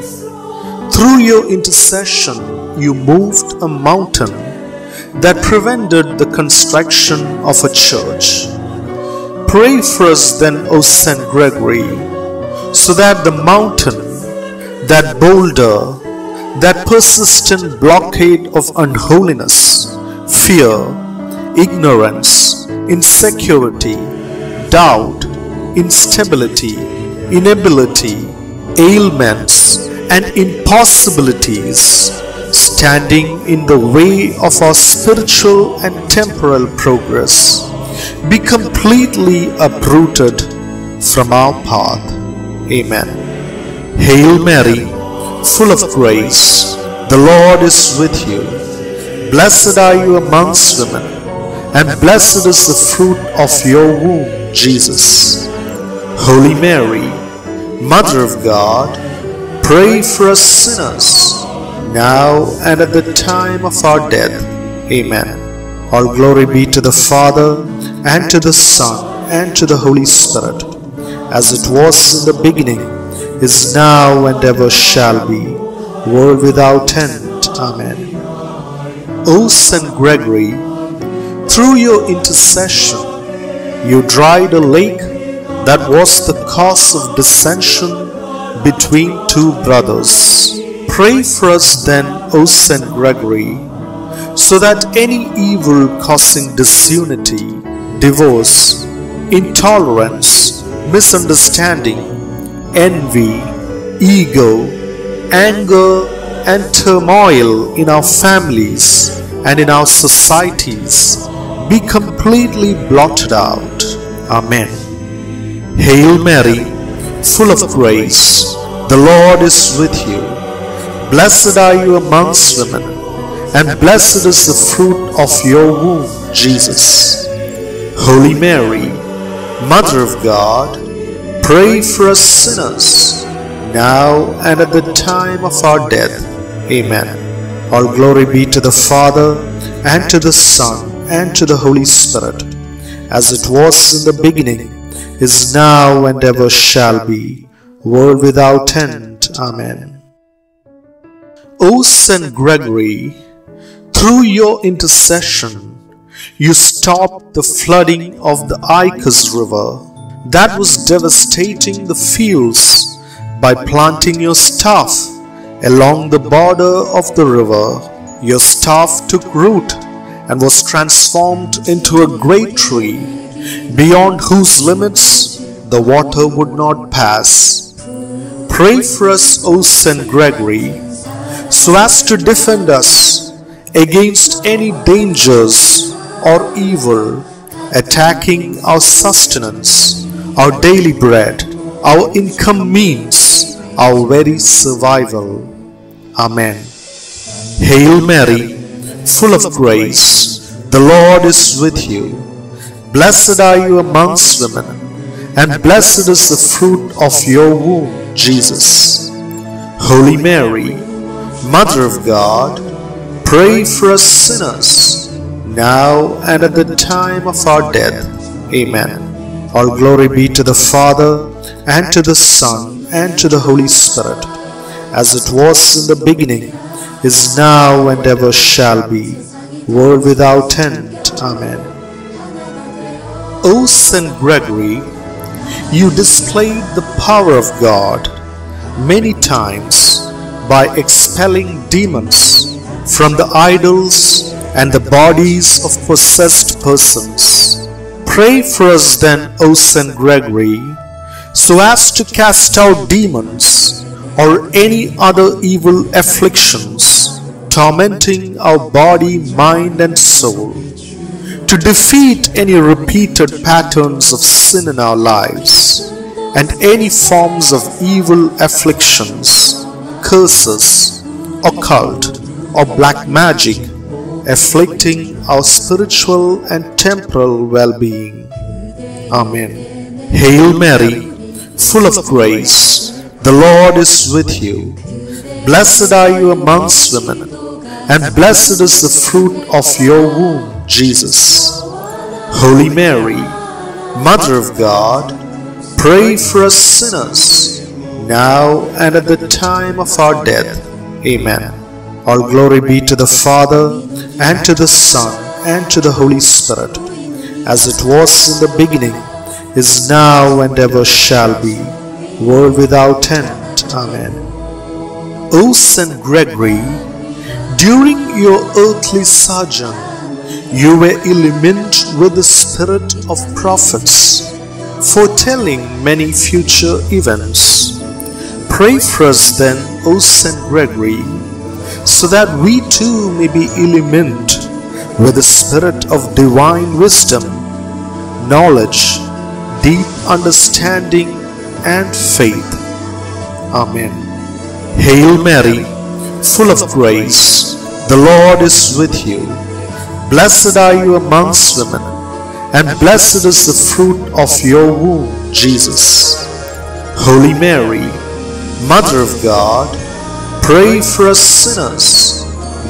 through your intercession you moved a mountain that prevented the construction of a church. Pray for us then, O Saint Gregory, so that the mountain, that boulder, that persistent blockade of unholiness, fear, ignorance, insecurity, doubt, instability, inability, ailments, and impossibilities standing in the way of our spiritual and temporal progress be completely uprooted from our path. Amen. Hail Mary, full of grace, the Lord is with you. Blessed are you amongst women, and blessed is the fruit of your womb, Jesus. Holy Mary, Mother of God, pray for us sinners, now and at the time of our death. Amen. All glory be to the Father, and to the Son, and to the Holy Spirit, as it was in the beginning, is now, and ever shall be, world without end. Amen. O Saint Gregory, Through your intercession, you dried a lake that was the cause of dissension between two brothers. Pray for us then, O Saint Gregory, so that any evil causing disunity, divorce, intolerance, misunderstanding, envy, ego, anger, and turmoil in our families and in our societies be completely blotted out. Amen. Hail Mary, full of grace, the Lord is with you. Blessed are you amongst women, and blessed is the fruit of your womb, Jesus. Holy Mary, Mother of God, pray for us sinners, now and at the time of our death. Amen. All glory be to the Father, and to the Son, and to the Holy Spirit, as it was in the beginning, is now, and ever shall be, world without end. Amen. O Saint Gregory, through your intercession, you stopped the flooding of the Icus River that was devastating the fields by planting your staff along the border of the river. Your staff took root and was transformed into a great tree, beyond whose limits the water would not pass. Pray for us, O Saint Gregory, so as to defend us against any dangers or evil attacking our sustenance, our daily bread, our income means, our very survival. Amen. Hail Mary, full of grace, the Lord is with you. Blessed are you amongst women, and blessed is the fruit of your womb, Jesus. Holy Mary, Mother of God, pray for us sinners, now and at the time of our death. Amen. All glory be to the Father, and to the Son, and to the Holy Spirit, as it was in the beginning, is now, and ever shall be, world without end. Amen. O Saint Gregory, you displayed the power of God many times by expelling demons from the idols and the bodies of possessed persons. Pray for us then, O Saint Gregory, so as to cast out demons or any other evil afflictions tormenting our body, mind, and soul, to defeat any repeated patterns of sin in our lives and any forms of evil afflictions, curses, occult, or black magic afflicting our spiritual and temporal well being. Amen. Hail Mary, full of grace, the Lord is with you. Blessed are you amongst women, and blessed is the fruit of your womb, Jesus. Holy Mary, Mother of God, pray for us sinners, now and at the time of our death. Amen. All glory be to the Father, and to the Son, and to the Holy Spirit, as it was in the beginning, is now, and ever shall be, world without end. Amen. O Saint Gregory, during your earthly sojourn, you were illumined with the spirit of prophets, foretelling many future events. Pray for us then, O Saint Gregory, so that we too may be illumined with the spirit of divine wisdom, knowledge, deep understanding, and faith. Amen. Hail Mary, full of grace, the Lord is with you. Blessed are you amongst women, and blessed is the fruit of your womb, Jesus. Holy Mary, Mother of God, pray for us sinners,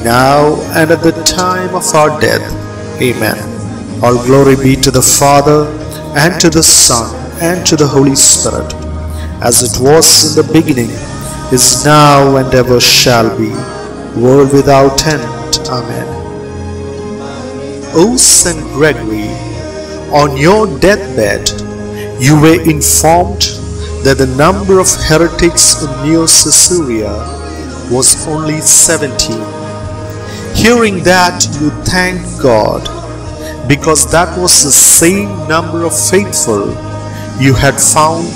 now and at the time of our death. Amen. All glory be to the Father, and to the Son, and to the Holy Spirit, as it was in the beginning, is now, and ever shall be, world without end. Amen. O Saint Gregory, on your deathbed, you were informed that the number of heretics in Neocaesarea was only 17. Hearing that, you thanked God because that was the same number of faithful you had found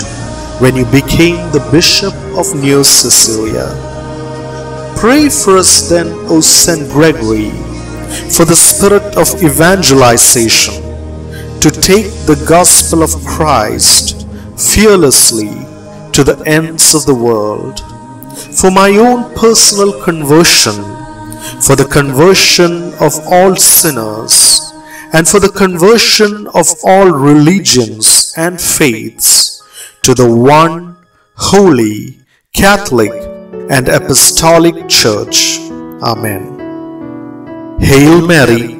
when you became the Bishop of Neocaesarea. Pray for us then, O Saint Gregory, for the spirit of evangelization to take the gospel of Christ fearlessly to the ends of the world. For my own personal conversion, for the conversion of all sinners, and for the conversion of all religions and faiths to the one holy, Catholic, and Apostolic Church. Amen. Hail Mary,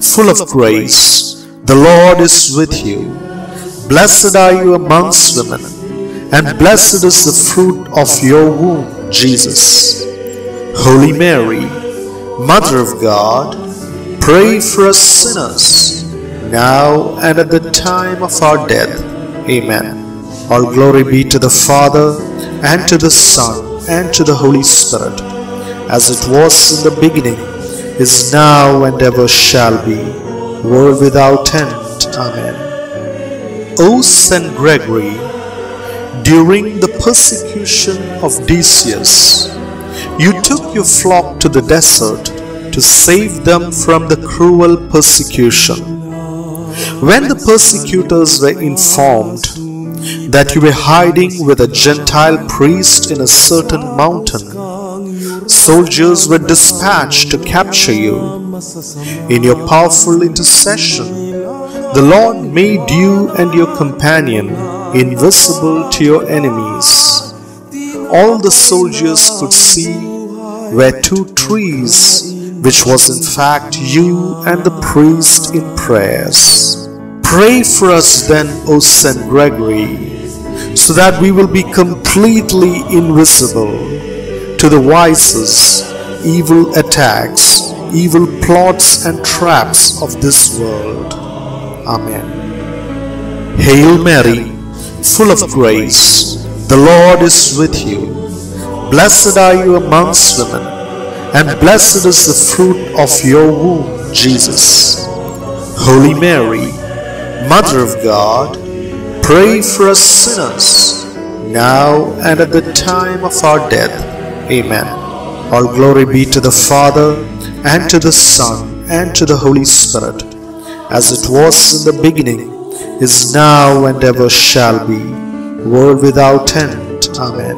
full of grace, the Lord is with you. Blessed are you amongst women, and blessed is the fruit of your womb, Jesus. Holy Mary, Mother of God, pray for us sinners, now and at the time of our death. Amen. All glory be to the Father, and to the Son, and to the Holy Spirit, as it was in the beginning, is now, and ever shall be, world without end. Amen. O Saint Gregory, during the persecution of Decius, you took your flock to the desert to save them from the cruel persecution. When the persecutors were informed that you were hiding with a Gentile priest in a certain mountain, soldiers were dispatched to capture you. In your powerful intercession, the Lord made you and your companion invisible to your enemies. All the soldiers could see were two trees, which was in fact you and the priest in prayers. Pray for us then, O Saint Gregory, so that we will be completely invisible to the vices, evil attacks, evil plots and traps of this world. Amen. Hail Mary, full of grace, the Lord is with you. Blessed are you amongst women, and blessed is the fruit of your womb, Jesus. Holy Mary, Mother of God, pray for us sinners, now and at the time of our death. Amen. All glory be to the Father, and to the Son, and to the Holy Spirit, as it was in the beginning, is now, and ever shall be, world without end. Amen.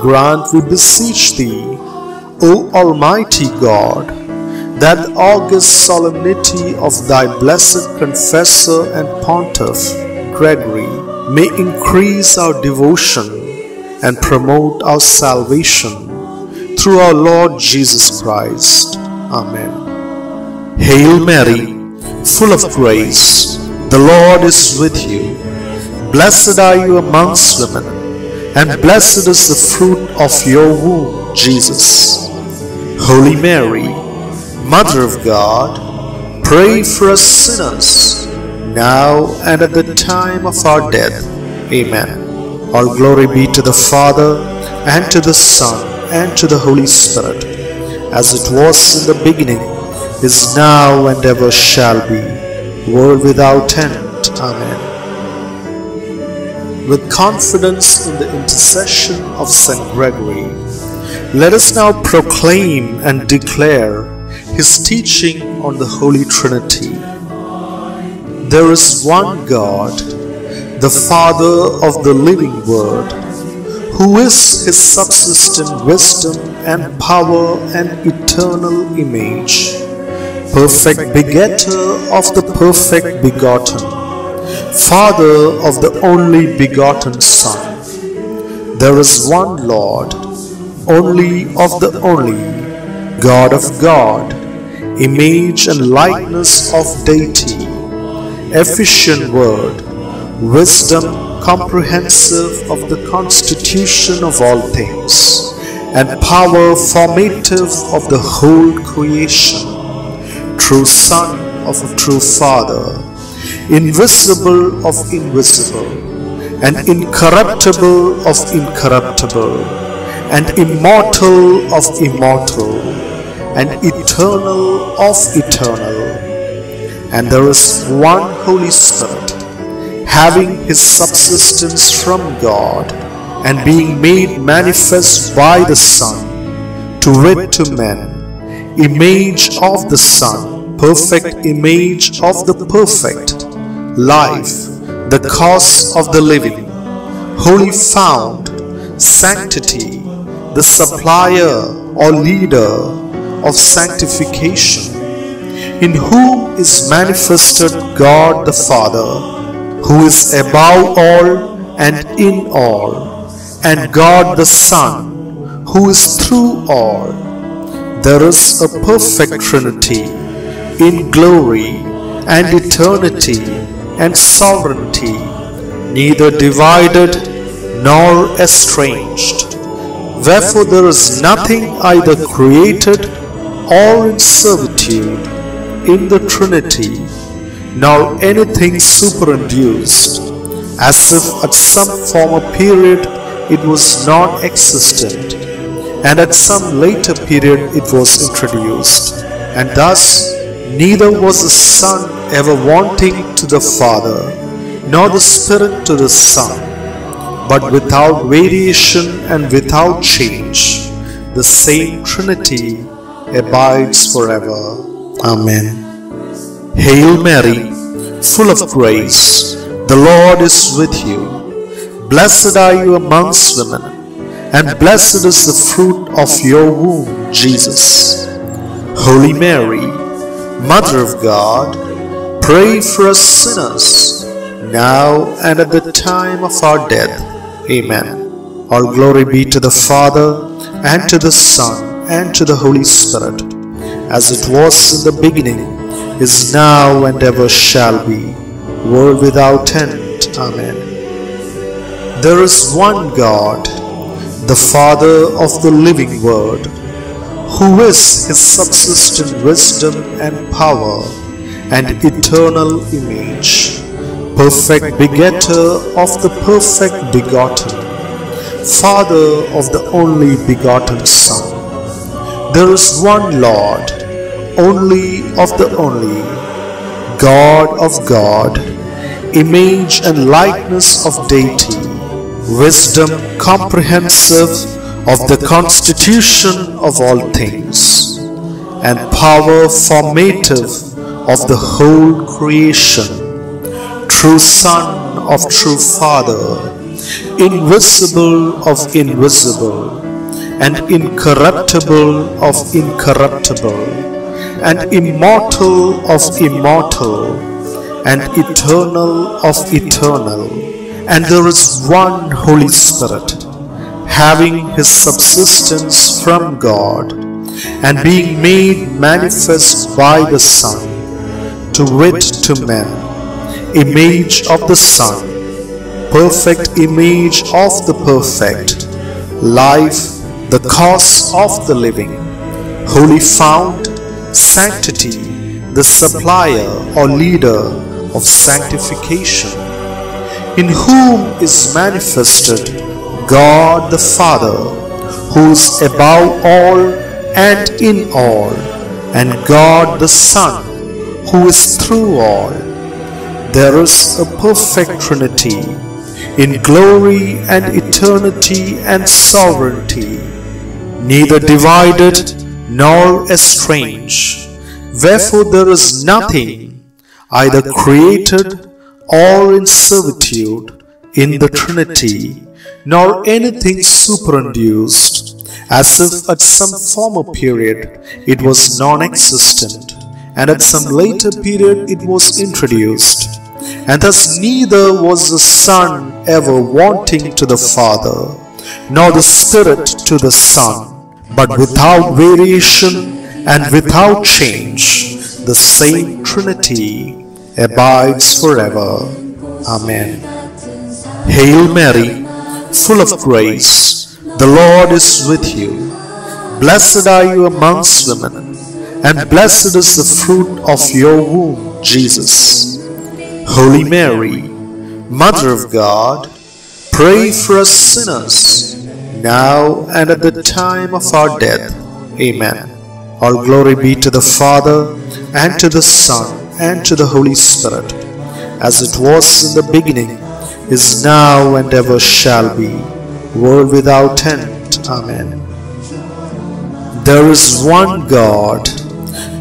Grant, we beseech thee, O Almighty God, that the august solemnity of thy blessed confessor and pontiff, Gregory, may increase our devotion and promote our salvation through our Lord Jesus Christ. Amen. Hail Mary, full of grace, the Lord is with you. Blessed are you amongst women, and blessed is the fruit of your womb, Jesus. Holy Mary, Mother of God, pray for us sinners, now and at the time of our death. Amen. All glory be to the Father, and to the Son, and to the Holy Spirit, as it was in the beginning, is now, and ever shall be, world without end. Amen. With confidence in the intercession of Saint Gregory, let us now proclaim and declare his teaching on the Holy Trinity. There is one God, the Father of the living Word, who is his subsistent wisdom and power and eternal image, perfect begetter of the perfect begotten, Father of the only begotten Son. There is one Lord, only of the only, God of God, image and likeness of deity, efficient word, wisdom comprehensive of the constitution of all things, and power formative of the whole creation, true Son of a true Father, invisible of invisible, and incorruptible of incorruptible, and immortal of immortal, and eternal of eternal. And there is one Holy Spirit, having his subsistence from God, and being made manifest by the Son, to wit to men, image of the Son, perfect image of the perfect, life, the cause of the living, holy fount, sanctity, the supplier or leader of sanctification, in whom is manifested God the Father, who is above all and in all, and God the Son, who is through all. There is a perfect Trinity in glory and eternity and sovereignty, neither divided nor estranged. Wherefore there is nothing either created or in servitude in the Trinity, nor anything superinduced, as if at some former period it was non existent and at some later period it was introduced. And thus, neither was the Son ever wanting to the Father, nor the Spirit to the Son, but without variation and without change, the same Trinity abides forever. Amen. Hail Mary, full of grace, the Lord is with you. Blessed are you amongst women and blessed is the fruit of your womb, Jesus. Holy Mary, Mother of God, pray for us sinners, now and at the time of our death. Amen. All glory be to the Father, and to the Son, and to the Holy Spirit, as it was in the beginning, is now, and ever shall be, world without end. Amen. There is one God, the Father of the living Word, who is his subsistent wisdom and power and eternal image, perfect begetter of the perfect begotten, Father of the only begotten Son. There is one Lord, only of the only, God of God, image and likeness of deity, wisdom comprehensive of the constitution of all things, and power formative of the whole creation, true Son of true Father, invisible of invisible, and incorruptible of incorruptible, and immortal of immortal, and eternal of eternal and there is one Holy Spirit, having his subsistence from God, and being made manifest by the Son, to wit to men, image of the Son, perfect image of the perfect, life, the cause of the living, holy fount, sanctity, the supplier or leader of sanctification in whom is manifested God the Father, who is above all and in all, and God the Son, who is through all. There is a perfect Trinity in glory and eternity and sovereignty, neither divided nor estranged. Wherefore there is nothing either created or in servitude in the Trinity, nor anything superinduced, as if at some former period it was non existent, and at some later period it was introduced. And thus neither was the Son ever wanting to the Father, nor the Spirit to the Son, but without variation and without change, the same Trinity abides forever. Amen. Hail Mary, full of grace, the Lord is with you. Blessed are you amongst women, and blessed is the fruit of your womb, Jesus. Holy Mary, Mother of God, pray for us sinners, now and at the time of our death. Amen. All glory be to the Father, and to the Son, and to the Holy Spirit, as it was in the beginning, is now, and ever shall be, world without end. Amen. There is one God,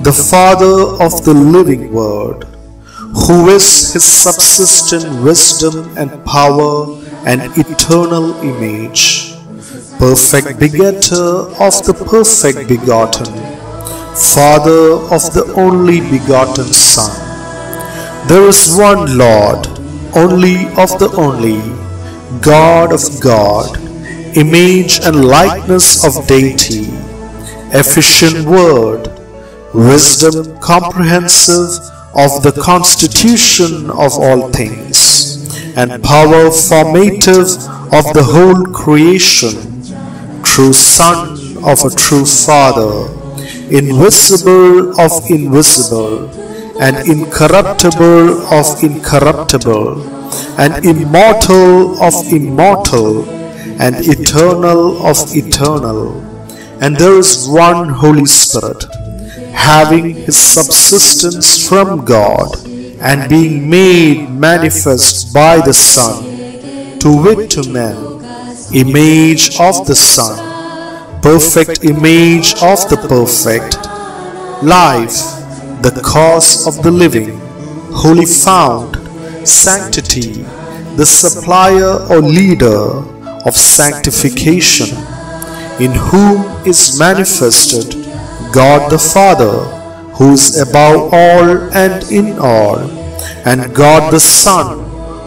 the Father of the living Word, who is his subsistent wisdom and power and eternal image, perfect begetter of the perfect begotten, Father of the only begotten Son. There is one Lord, only of the only, God of God, image and likeness of deity, efficient word, wisdom comprehensive of the constitution of all things, and power formative of the whole creation, true Son of a true Father, invisible of invisible, and incorruptible of incorruptible, and immortal of immortal, and eternal of eternal. And there is one Holy Spirit having his subsistence from God and being made manifest by the Son, to wit to men, image of the Son, perfect image of the perfect, life, the cause of the living, holy fount, sanctity, the supplier or leader of sanctification, in whom is manifested God the Father, who is above all and in all, and God the Son,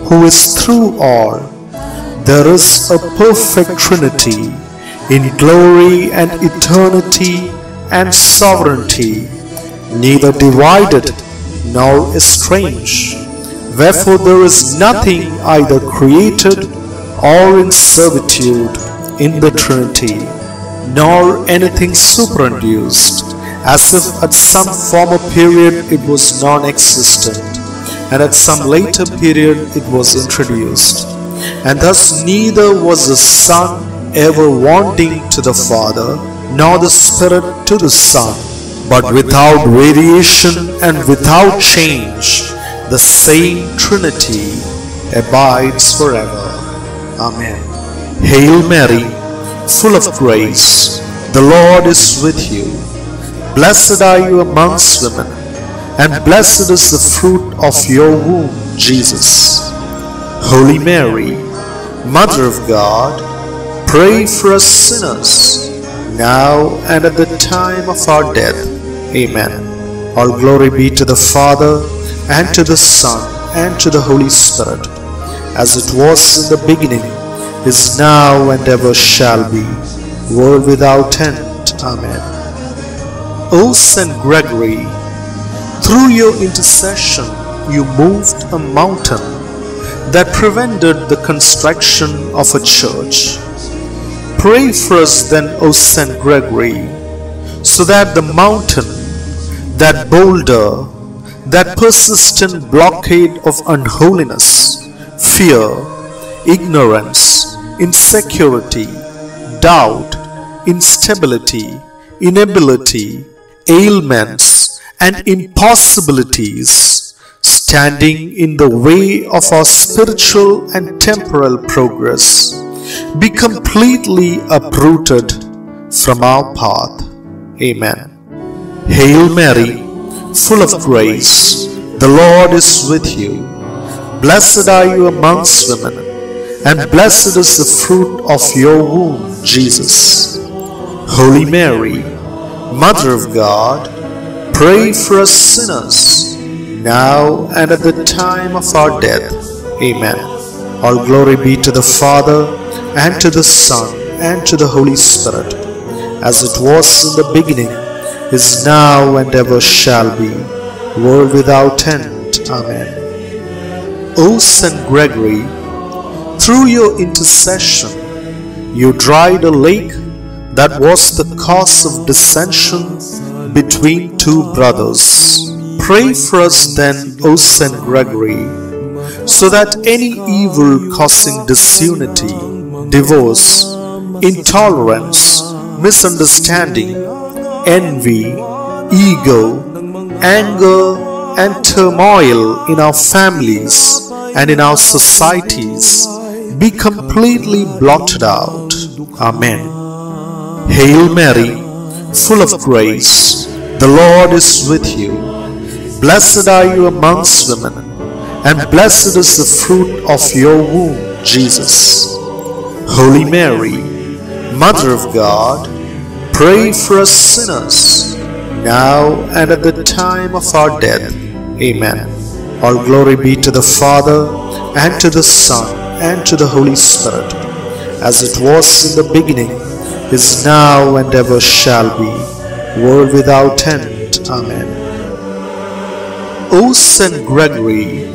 who is through all. There is a perfect Trinity in glory and eternity and sovereignty, neither divided nor estranged. Wherefore there is nothing either created or in servitude in the Trinity nor anything superinduced, as if at some former period it was non-existent, and at some later period it was introduced. And thus neither was the Son ever wanting to the Father, nor the Spirit to the Son, but without variation and without change, the same Trinity abides forever. Amen. Hail Mary, full of grace, the Lord is with you. Blessed are you amongst women, and blessed is the fruit of your womb, Jesus. Holy Mary, Mother of God, pray for us sinners, now and at the time of our death. Amen. All glory be to the Father, and to the Son, and to the Holy Spirit, as it was in the beginning, is now and ever shall be, world without end. Amen. O Saint Gregory, through your intercession you moved a mountain that prevented the construction of a church. Pray for us then, O Saint Gregory, so that the mountain, that boulder, that persistent blockade of unholiness, fear, ignorance, insecurity, doubt, instability, inability, ailments, and impossibilities standing in the way of our spiritual and temporal progress be completely uprooted from our path. Amen. Hail Mary, full of grace, the Lord is with you. Blessed are you amongst women, and blessed is the fruit of your womb, Jesus. Holy Mary, Mother of God, pray for us sinners, now and at the time of our death. Amen. All glory be to the Father, and to the Son, and to the Holy Spirit, as it was in the beginning, is now, and ever shall be, world without end. Amen. O Saint Gregory, through your intercession, you dried a lake that was the cause of dissension between two brothers. Pray for us then, O Saint Gregory, so that any evil causing disunity, divorce, intolerance, misunderstanding, envy, ego, anger, and turmoil in our families and in our societies be completely blotted out. Amen. Hail Mary, full of grace, the Lord is with you. Blessed are you amongst women, and blessed is the fruit of your womb, Jesus. Holy Mary, Mother of God, pray for us sinners, now and at the time of our death. Amen. All glory be to the Father, and to the Son, and to the Holy Spirit, as it was in the beginning, is now, and ever shall be, world without end. Amen. O Saint Gregory,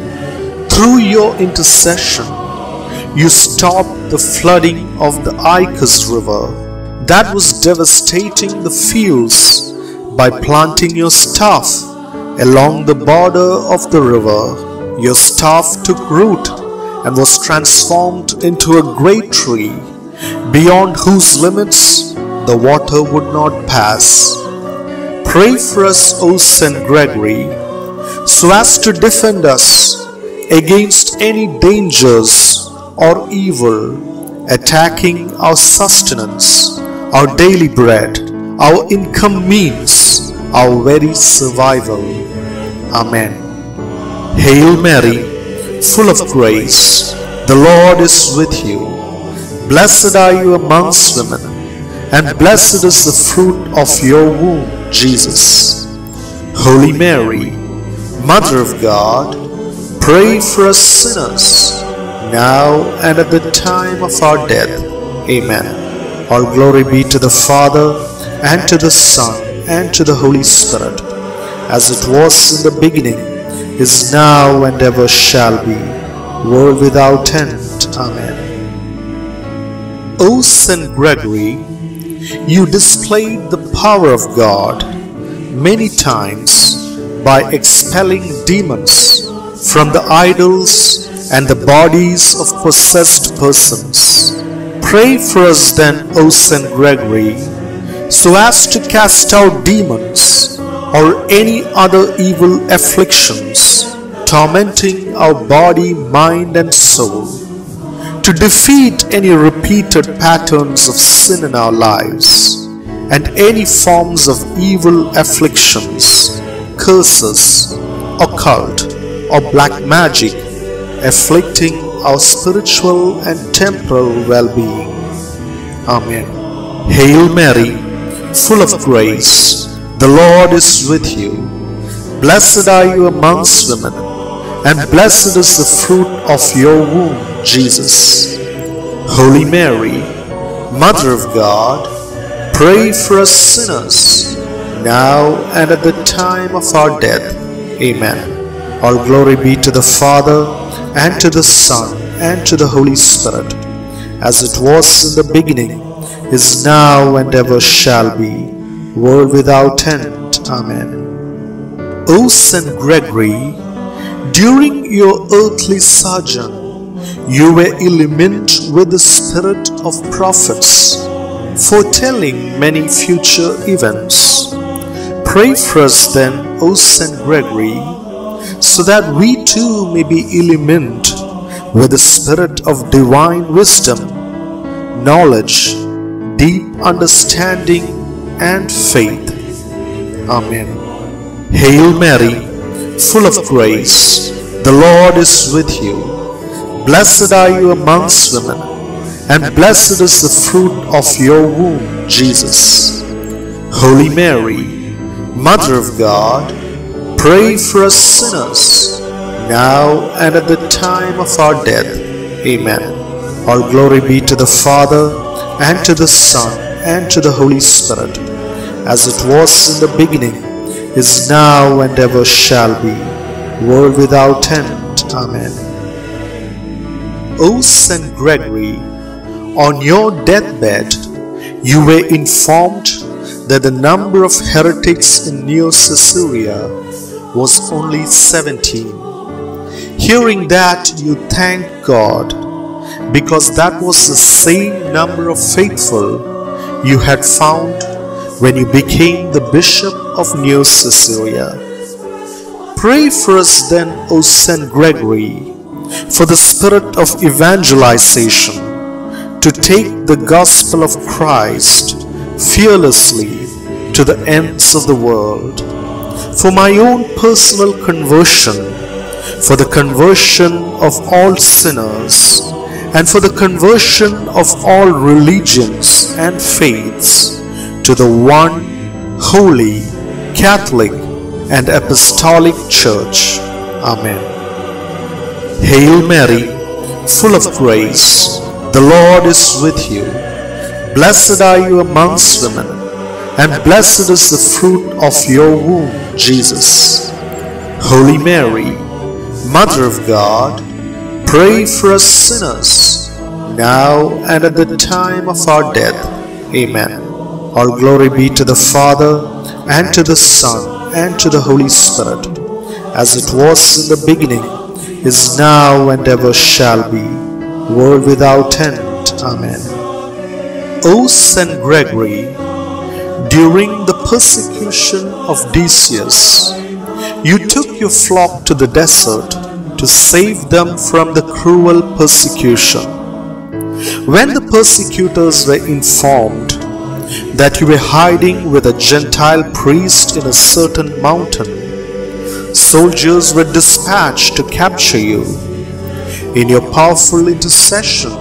through your intercession, you stopped the flooding of the Icus River that was devastating the fields by planting your staff along the border of the river. Your staff took root and was transformed into a great tree, beyond whose limits the water would not pass. Pray for us, O Saint Gregory, so as to defend us against any dangers or evil attacking our sustenance, our daily bread, our income means, our very survival. Amen. Hail Mary, full of grace, the Lord is with you. Blessed are you amongst women, and blessed is the fruit of your womb, Jesus. Holy Mary, Mother of God, pray for us sinners, now and at the time of our death. Amen. All glory be to the Father, and to the Son, and to the Holy Spirit, as it was in the beginning, is now, and ever shall be, world without end. Amen. O Saint Gregory, you displayed the power of God many times by expelling demons from the idols and the bodies of possessed persons. Pray for us then, O Saint Gregory, so as to cast out demons or any other evil afflictions tormenting our body, mind, and soul, to defeat any repeated patterns of sin in our lives and any forms of evil afflictions, curses, occult, or black magic afflicting our spiritual and temporal well-being. Amen. Hail Mary, full of grace, the Lord is with you. Blessed are you amongst women, and blessed is the fruit of your womb, Jesus. Holy Mary, Mother of God, pray for us sinners, now and at the time of our death. Amen. All glory be to the Father, and to the Son, and to the Holy Spirit, as it was in the beginning, is now, and ever shall be, world without end. Amen. O Saint Gregory, during your earthly sojourn, you were illumined with the spirit of prophets, foretelling many future events. Pray for us then, O Saint Gregory, so that we too may be illumined with the spirit of divine wisdom, knowledge, deep understanding, and faith. Amen. Hail Mary, full of grace, the Lord is with you. Blessed are you amongst women, and blessed is the fruit of your womb, Jesus. Holy Mary, Mother of God, pray for us sinners, now and at the time of our death. Amen. All glory be to the Father, and to the Son, and to the Holy Spirit, as it was in the beginning, is now, and ever shall be, world without end. Amen. O Saint Gregory, on your deathbed, you were informed that the number of heretics in Neocaesarea was only 17. Hearing that, you thank God because that was the same number of faithful you had found when you became the bishop of New Caesarea. Pray for us then, O Saint Gregory, for the spirit of evangelization to take the gospel of Christ fearlessly to the ends of the world. For my own personal conversion, for the conversion of all sinners, and for the conversion of all religions and faiths to the one holy, Catholic, and Apostolic Church. Amen. Hail Mary, full of grace, the Lord is with you. Blessed are you amongst women, and blessed is the fruit of your womb, Jesus. Holy Mary, Mother of God, pray for us sinners, now and at the time of our death. Amen. All glory be to the Father, and to the Son, and to the Holy Spirit, as it was in the beginning, is now, and ever shall be, world without end. Amen. O Saint Gregory, during the persecution of Decius, you took your flock to the desert to save them from the cruel persecution. When the persecutors were informed that you were hiding with a Gentile priest in a certain mountain, soldiers were dispatched to capture you. In your powerful intercession,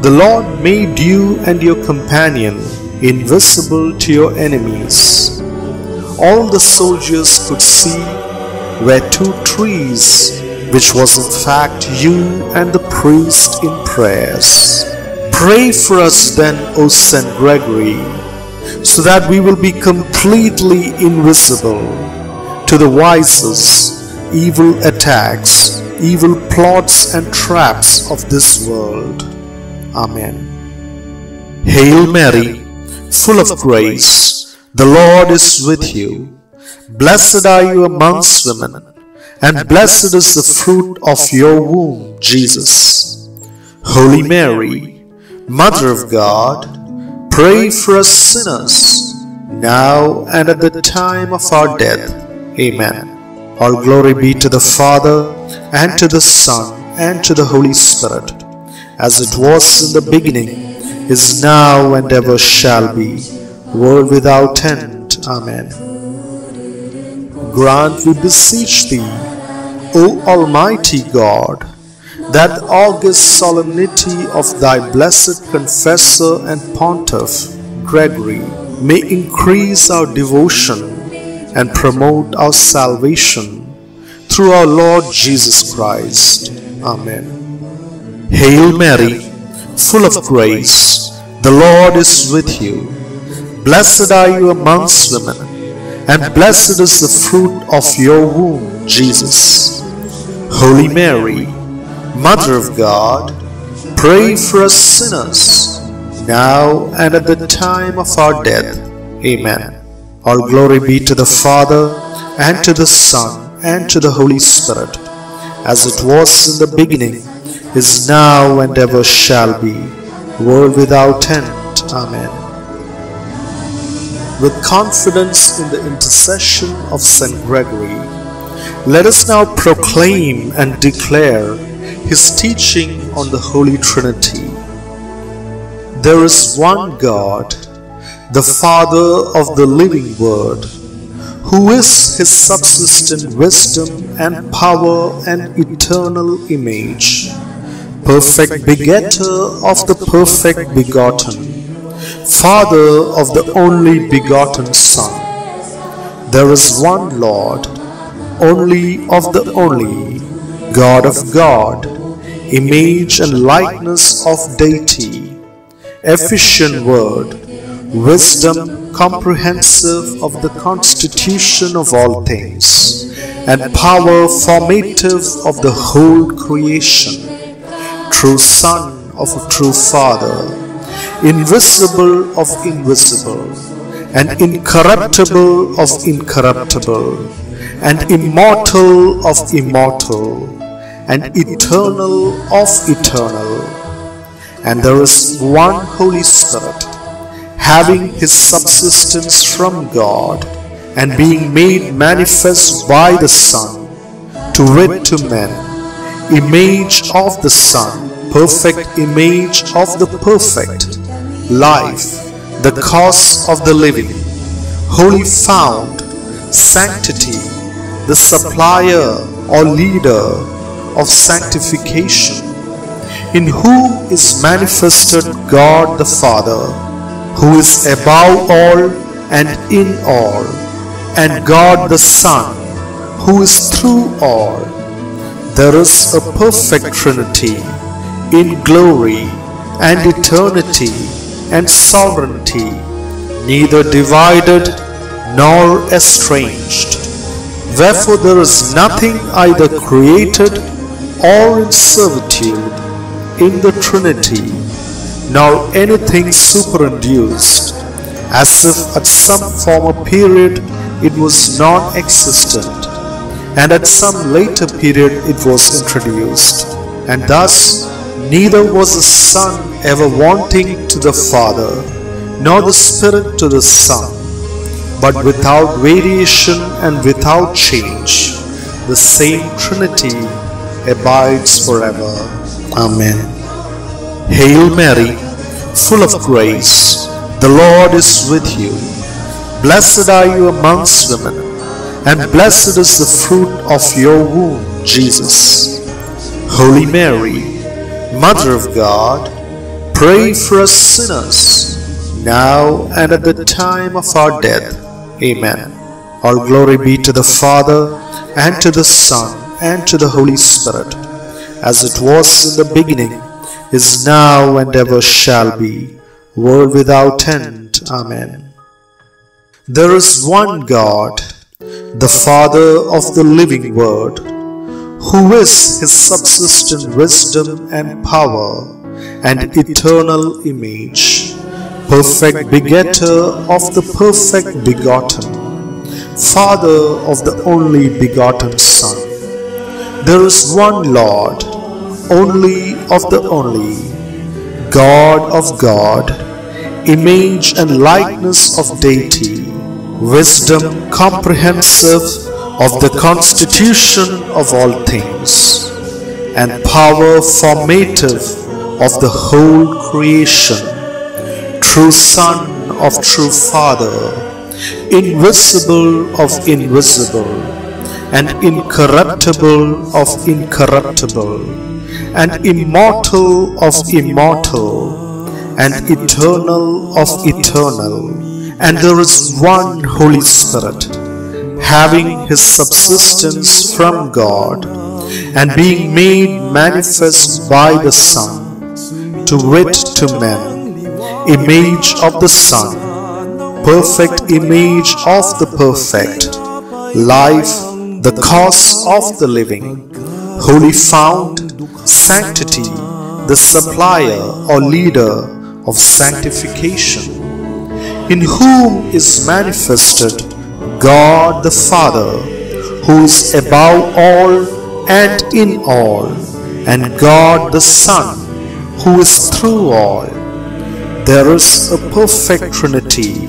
the Lord made you and your companion invisible to your enemies. All the soldiers could see were two trees, which was in fact you and the priest in prayers. Pray for us then, O Saint Gregory, so that we will be completely invisible to the vices, evil attacks, evil plots and traps of this world. Amen. Hail Mary, full of grace, the Lord is with you. Blessed are you amongst women, and blessed is the fruit of your womb, Jesus. Holy Mary, Mother of God, pray for us sinners, now and at the time of our death. Amen. All glory be to the Father, and to the Son, and to the Holy Spirit as it was in the beginning, is now, and ever shall be, world without end. Amen. Grant, we beseech thee, O Almighty God, that the august solemnity of thy blessed confessor and pontiff, Gregory, may increase our devotion and promote our salvation through our Lord Jesus Christ. Amen. Hail Mary, full of grace, the Lord is with you. Blessed are you amongst women, and blessed is the fruit of your womb, Jesus. Holy Mary, Mother of God, pray for us sinners, now and at the time of our death. Amen. All glory be to the Father, and to the Son, and to the Holy Spirit, as it was in the beginning, is now and ever shall be, world without end. Amen. With confidence in the intercession of St. Gregory, let us now proclaim and declare his teaching on the Holy Trinity. There is one God, the Father of the living Word, who is his subsistent wisdom and power and eternal image perfect begetter of the perfect begotten, Father of the only begotten Son. There is one Lord, only of the only, God of God, image and likeness of deity, efficient word, wisdom comprehensive of the constitution of all things, and power formative of the whole creation true Son of a true Father, invisible of invisible, and incorruptible of incorruptible, and immortal of immortal, and eternal of eternal. And there is one Holy Spirit, having his subsistence from God, and being made manifest by the Son, to wit to men, image of the Son, perfect image of the perfect, life, the cause of the living, holy fount, sanctity, the supplier or leader of sanctification, in whom is manifested God the Father, who is above all and in all, and God the Son, who is through all. There is a perfect Trinity in glory and eternity and sovereignty, neither divided nor estranged. Wherefore there is nothing either created or in servitude in the Trinity, nor anything superinduced, as if at some former period it was non existent, and at some later period it was introduced, and thus neither was the Son ever wanting to the Father, nor the Spirit to the Son, but without variation and without change, the same Trinity abides forever. Amen. Hail Mary, full of grace, the Lord is with you. Blessed are you amongst women, and blessed is the fruit of your womb, Jesus. Holy Mary, Mother of God, pray for us sinners, now and at the time of our death. Amen. All glory be to the Father, and to the Son, and to the Holy Spirit, as it was in the beginning, is now, and ever shall be, world without end. Amen. There is one God, the Father of the living Word, who is his subsistent wisdom and power and eternal image, perfect begetter of the perfect begotten, Father of the only begotten Son. There is one Lord, only of the only, God of God, image and likeness of deity, wisdom comprehensive of the constitution of all things, and power formative of the whole creation, true Son of true Father, invisible of invisible, and incorruptible of incorruptible, and immortal of immortal, and eternal of eternal. And there is one Holy Spirit, having his subsistence from God, and being made manifest by the Son, to wit to men, image of the Son, perfect image of the perfect, life, the cause of the living, holy fount, sanctity, the supplier or leader of sanctification, in whom is manifested God the Father, who is above all and in all, and God the Son, who is through all. There is a perfect Trinity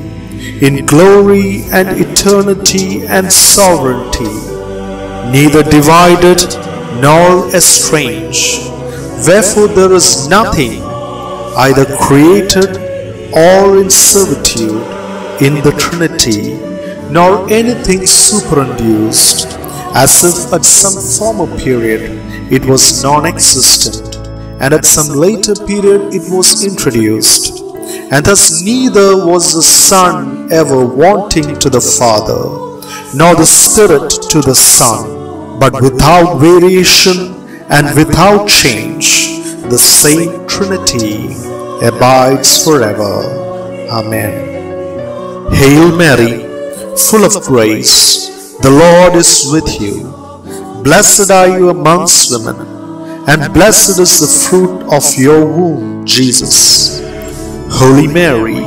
in glory and eternity and sovereignty, neither divided nor estranged. Wherefore there is nothing either created or in servitude in the Trinity, nor anything superinduced, as if at some former period it was non existent, and at some later period it was introduced. And thus neither was the Son ever wanting to the Father, nor the Spirit to the Son, but without variation and without change, the same Trinity abides forever. Amen. Hail Mary, full of grace, the Lord is with you. Blessed are you amongst women, and blessed is the fruit of your womb, Jesus. Holy Mary,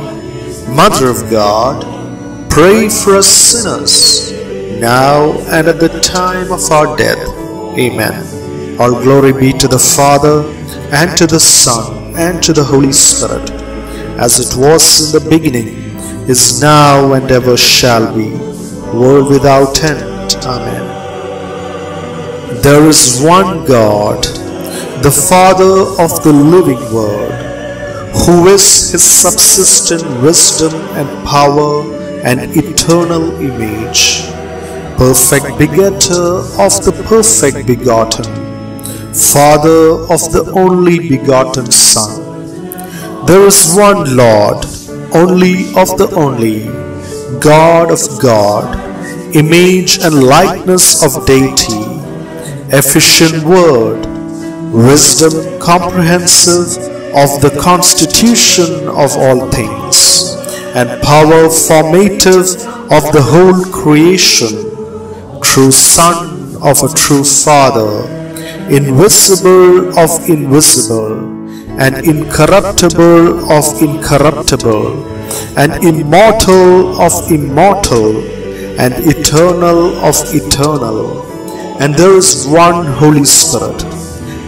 Mother of God, Pray for us sinners, now and at the time of our death. Amen. All glory be to the Father, and to the Son, and to the Holy Spirit, as it was in the beginning, is now, and ever shall be, world without end. Amen. There is one God, the Father of the living Word, who is his subsistent wisdom and power and eternal image, perfect begetter of the perfect begotten, Father of the only begotten Son. There is one Lord, only of the only, God of God, image and likeness of deity, efficient word, wisdom comprehensive of the constitution of all things, and power formative of the whole creation, true Son of a true Father, invisible of invisible, and incorruptible of incorruptible, and immortal of immortal, and eternal of eternal. And there is one Holy Spirit,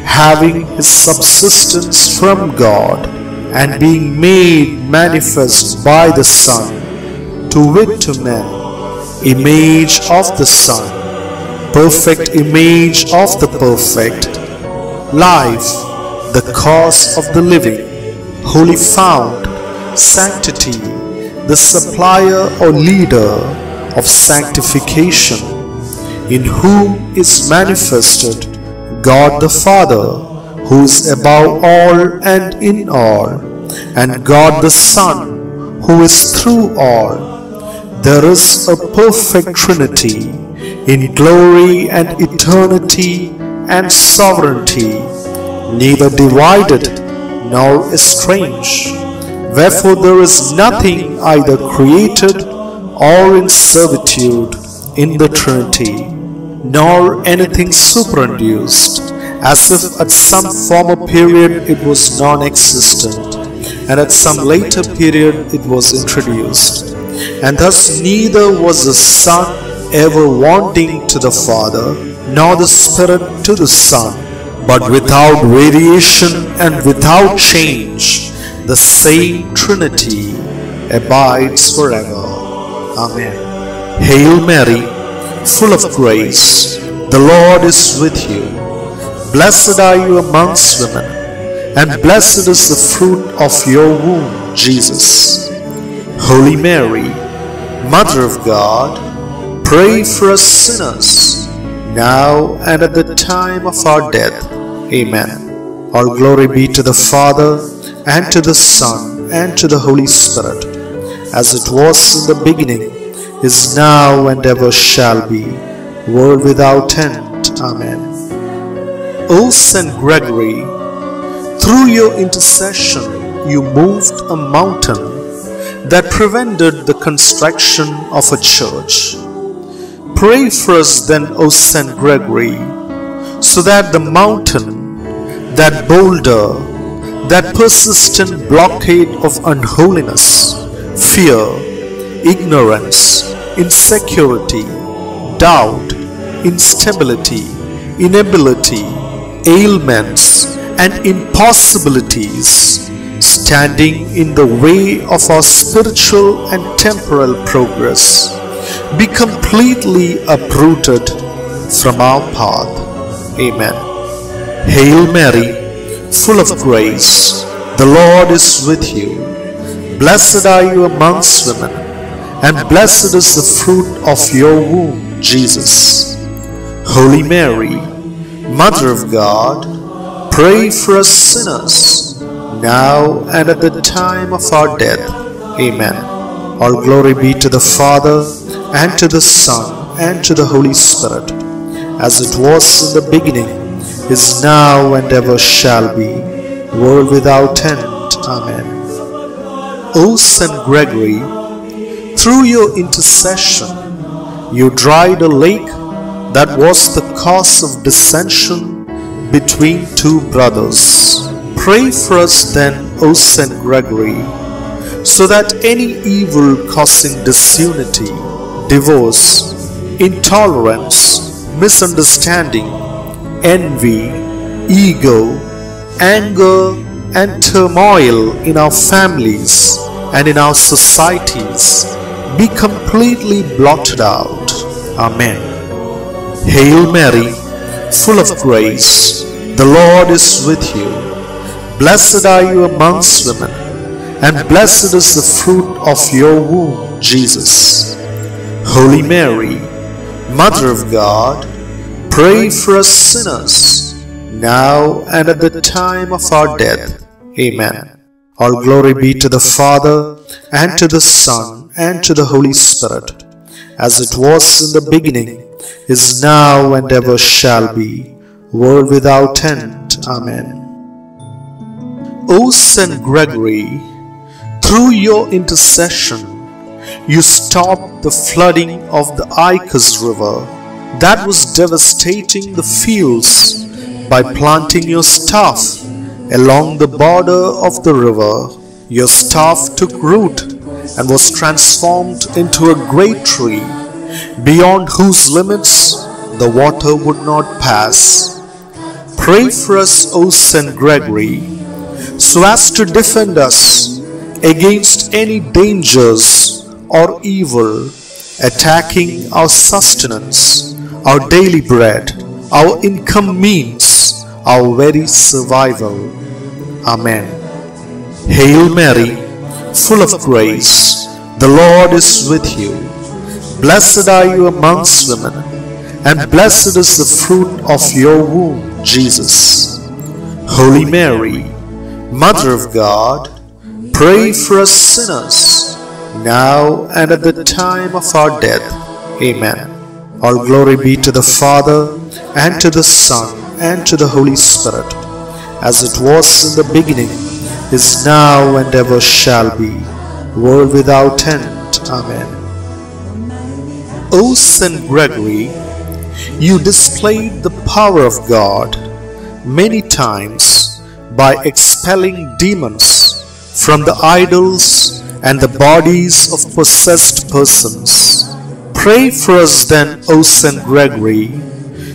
having his subsistence from God, and being made manifest by the Son, to wit to men, image of the Son, perfect image of the perfect, life, the cause of the living, holy fount, sanctity, the supplier or leader of sanctification, in whom is manifested God the Father, who is above all and in all, and God the Son, who is through all. There is a perfect Trinity in glory and eternity and sovereignty, neither divided nor estranged. Wherefore there is nothing either created or in servitude in the Trinity, nor anything superinduced, as if at some former period it was non-existent, and at some later period it was introduced. And thus neither was the Son ever wanting to the Father, nor the Spirit to the Son, but without variation and without change, the same Trinity abides forever. Amen. Hail Mary, full of grace, the Lord is with you. Blessed are you amongst women, and blessed is the fruit of your womb, Jesus. Holy Mary, Mother of God, pray for us sinners, now and at the time of our death. Amen. All glory be to the Father, and to the Son, and to the Holy Spirit, as it was in the beginning, is now, and ever shall be, world without end. Amen. O Saint Gregory, through your intercession you moved a mountain that prevented the construction of a church. Pray for us then, O Saint Gregory, so that the mountain, that boulder, that persistent blockade of unholiness, fear, ignorance, insecurity, doubt, instability, inability, ailments, and impossibilities standing in the way of our spiritual and temporal progress be completely uprooted from our path. Amen. Hail Mary, full of grace, the Lord is with you. Blessed are you amongst women, and blessed is the fruit of your womb, Jesus. Holy Mary, Mother of God, pray for us sinners, now and at the time of our death. Amen. All glory be to the Father, and to the Son, and to the Holy Spirit, as it was in the beginning, is now, and ever shall be, world without end. Amen. O Saint Gregory, through your intercession, you dried a lake that was the cause of dissension between two brothers. Pray for us then, O Saint Gregory, so that any evil causing disunity, divorce, intolerance, misunderstanding, envy, ego, anger, and turmoil in our families and in our societies be completely blotted out. Amen. Hail Mary, full of grace, the Lord is with you. Blessed are you amongst women, and blessed is the fruit of your womb, Jesus. Holy Mary, Mother of God, pray for us sinners, now and at the time of our death. Amen. All glory be to the Father, and to the Son, and to the Holy Spirit, as it was in the beginning, is now, and ever shall be, world without end. Amen. O Saint Gregory, through your intercession, you stopped the flooding of the Icus River that was devastating the fields by planting your staff along the border of the river. Your staff took root and was transformed into a great tree, beyond whose limits the water would not pass. Pray for us, O Saint Gregory, so as to defend us against any dangers or evil attacking our sustenance, our daily bread, our income means, our very survival. Amen. Hail Mary, full of grace, the Lord is with you. Blessed are you amongst women, and blessed is the fruit of your womb, Jesus. Holy Mary, Mother of God, pray for us sinners, now and at the time of our death. Amen. All glory be to the Father, and to the Son, and to the Holy Spirit, as it was in the beginning, is now, and ever shall be, world without end. Amen. O Saint Gregory, you displayed the power of God many times by expelling demons from the idols and the bodies of possessed persons. Pray for us then, O Saint Gregory,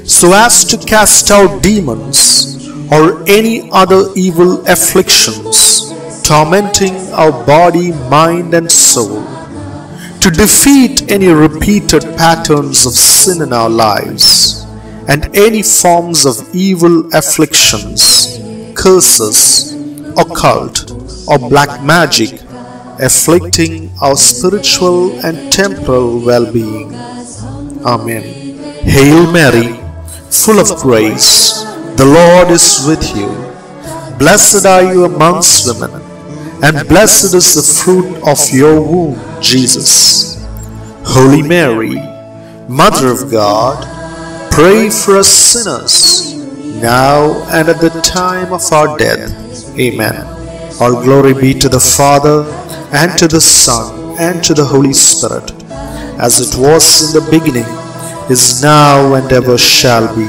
so as to cast out demons or any other evil afflictions tormenting our body, mind, and soul, to defeat any repeated patterns of sin in our lives and any forms of evil afflictions, curses, occult, or black magic afflicting our spiritual and temporal well being. Amen. Hail Mary, full of grace, the Lord is with you. Blessed are you amongst women, and blessed is the fruit of your womb, Jesus. Holy Mary, Mother of God, pray for us sinners, now and at the time of our death. Amen. All glory be to the Father, and to the Son, and to the Holy Spirit, as it was in the beginning, is now, and ever shall be,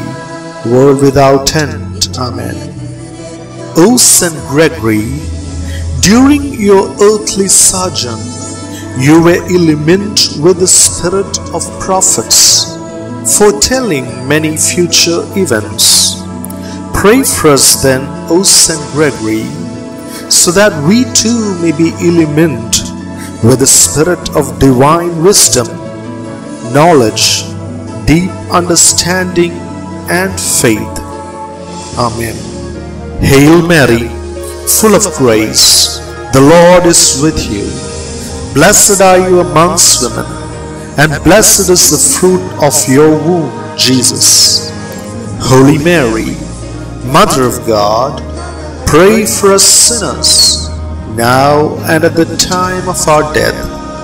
world without end. Amen. O Saint Gregory, during your earthly sojourn, you were illumined with the spirit of prophets, foretelling many future events. Pray for us then, O Saint Gregory, so that we too may be illumined with the spirit of divine wisdom, knowledge, deep understanding, and faith. Amen. Hail Mary, full of grace, the Lord is with you. Blessed are you amongst women, and blessed is the fruit of your womb, Jesus. Holy Mary, Mother of God, pray for us sinners, now and at the time of our death.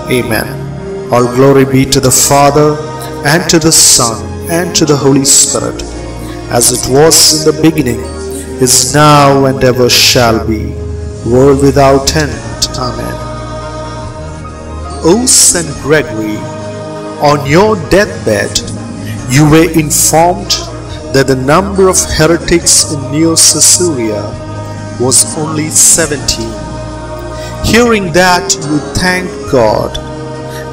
Amen. All glory be to the Father, and to the Son, and to the Holy Spirit, as it was in the beginning, is now, and ever shall be, world without end. Amen. O Saint Gregory, on your deathbed, you were informed that the number of heretics in Neocaesarea was only 17. Hearing that, you thanked God,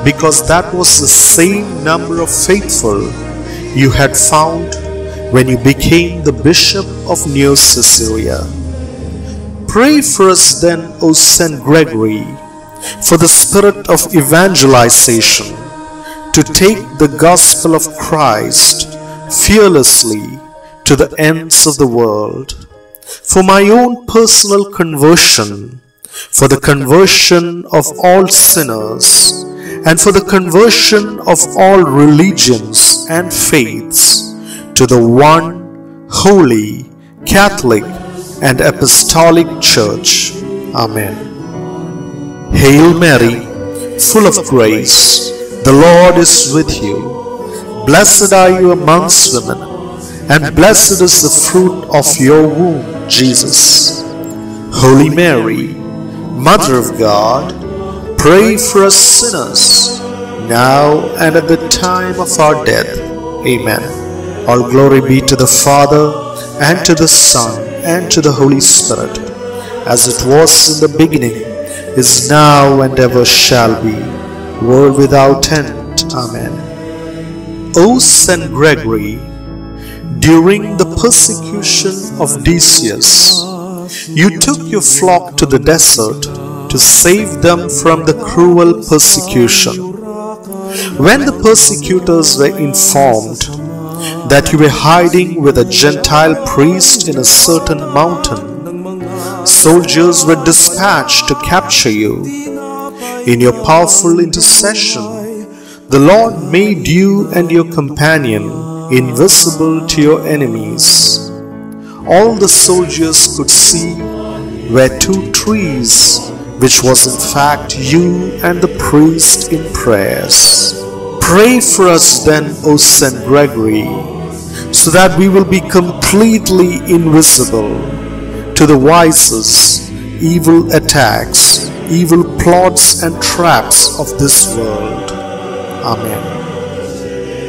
because that was the same number of faithful you had found when you became the Bishop of New Caesarea. Pray for us then, O St. Gregory, for the spirit of evangelization, to take the gospel of Christ fearlessly to the ends of the world, for my own personal conversion, for the conversion of all sinners, and for the conversion of all religions and faiths to the one holy, Catholic, and Apostolic Church. Amen. Hail Mary, full of grace, the Lord is with you. Blessed are you amongst women, and blessed is the fruit of your womb, Jesus. Holy Mary, Mother of God, pray for us sinners, now and at the time of our death. Amen. All glory be to the Father, and to the Son, and to the Holy Spirit, as it was in the beginning, is now, and ever shall be, world without end. Amen. O Saint Gregory, during the persecution of Decius, you took your flock to the desert to save them from the cruel persecution. When the persecutors were informed that you were hiding with a Gentile priest in a certain mountain, soldiers were dispatched to capture you. In your powerful intercession, the Lord made you and your companion invisible to your enemies. All the soldiers could see were two trees, which was in fact you and the priest in prayers. Pray for us then, O Saint Gregory, so that we will be completely invisible to the vices, evil attacks, evil plots and traps of this world. Amen.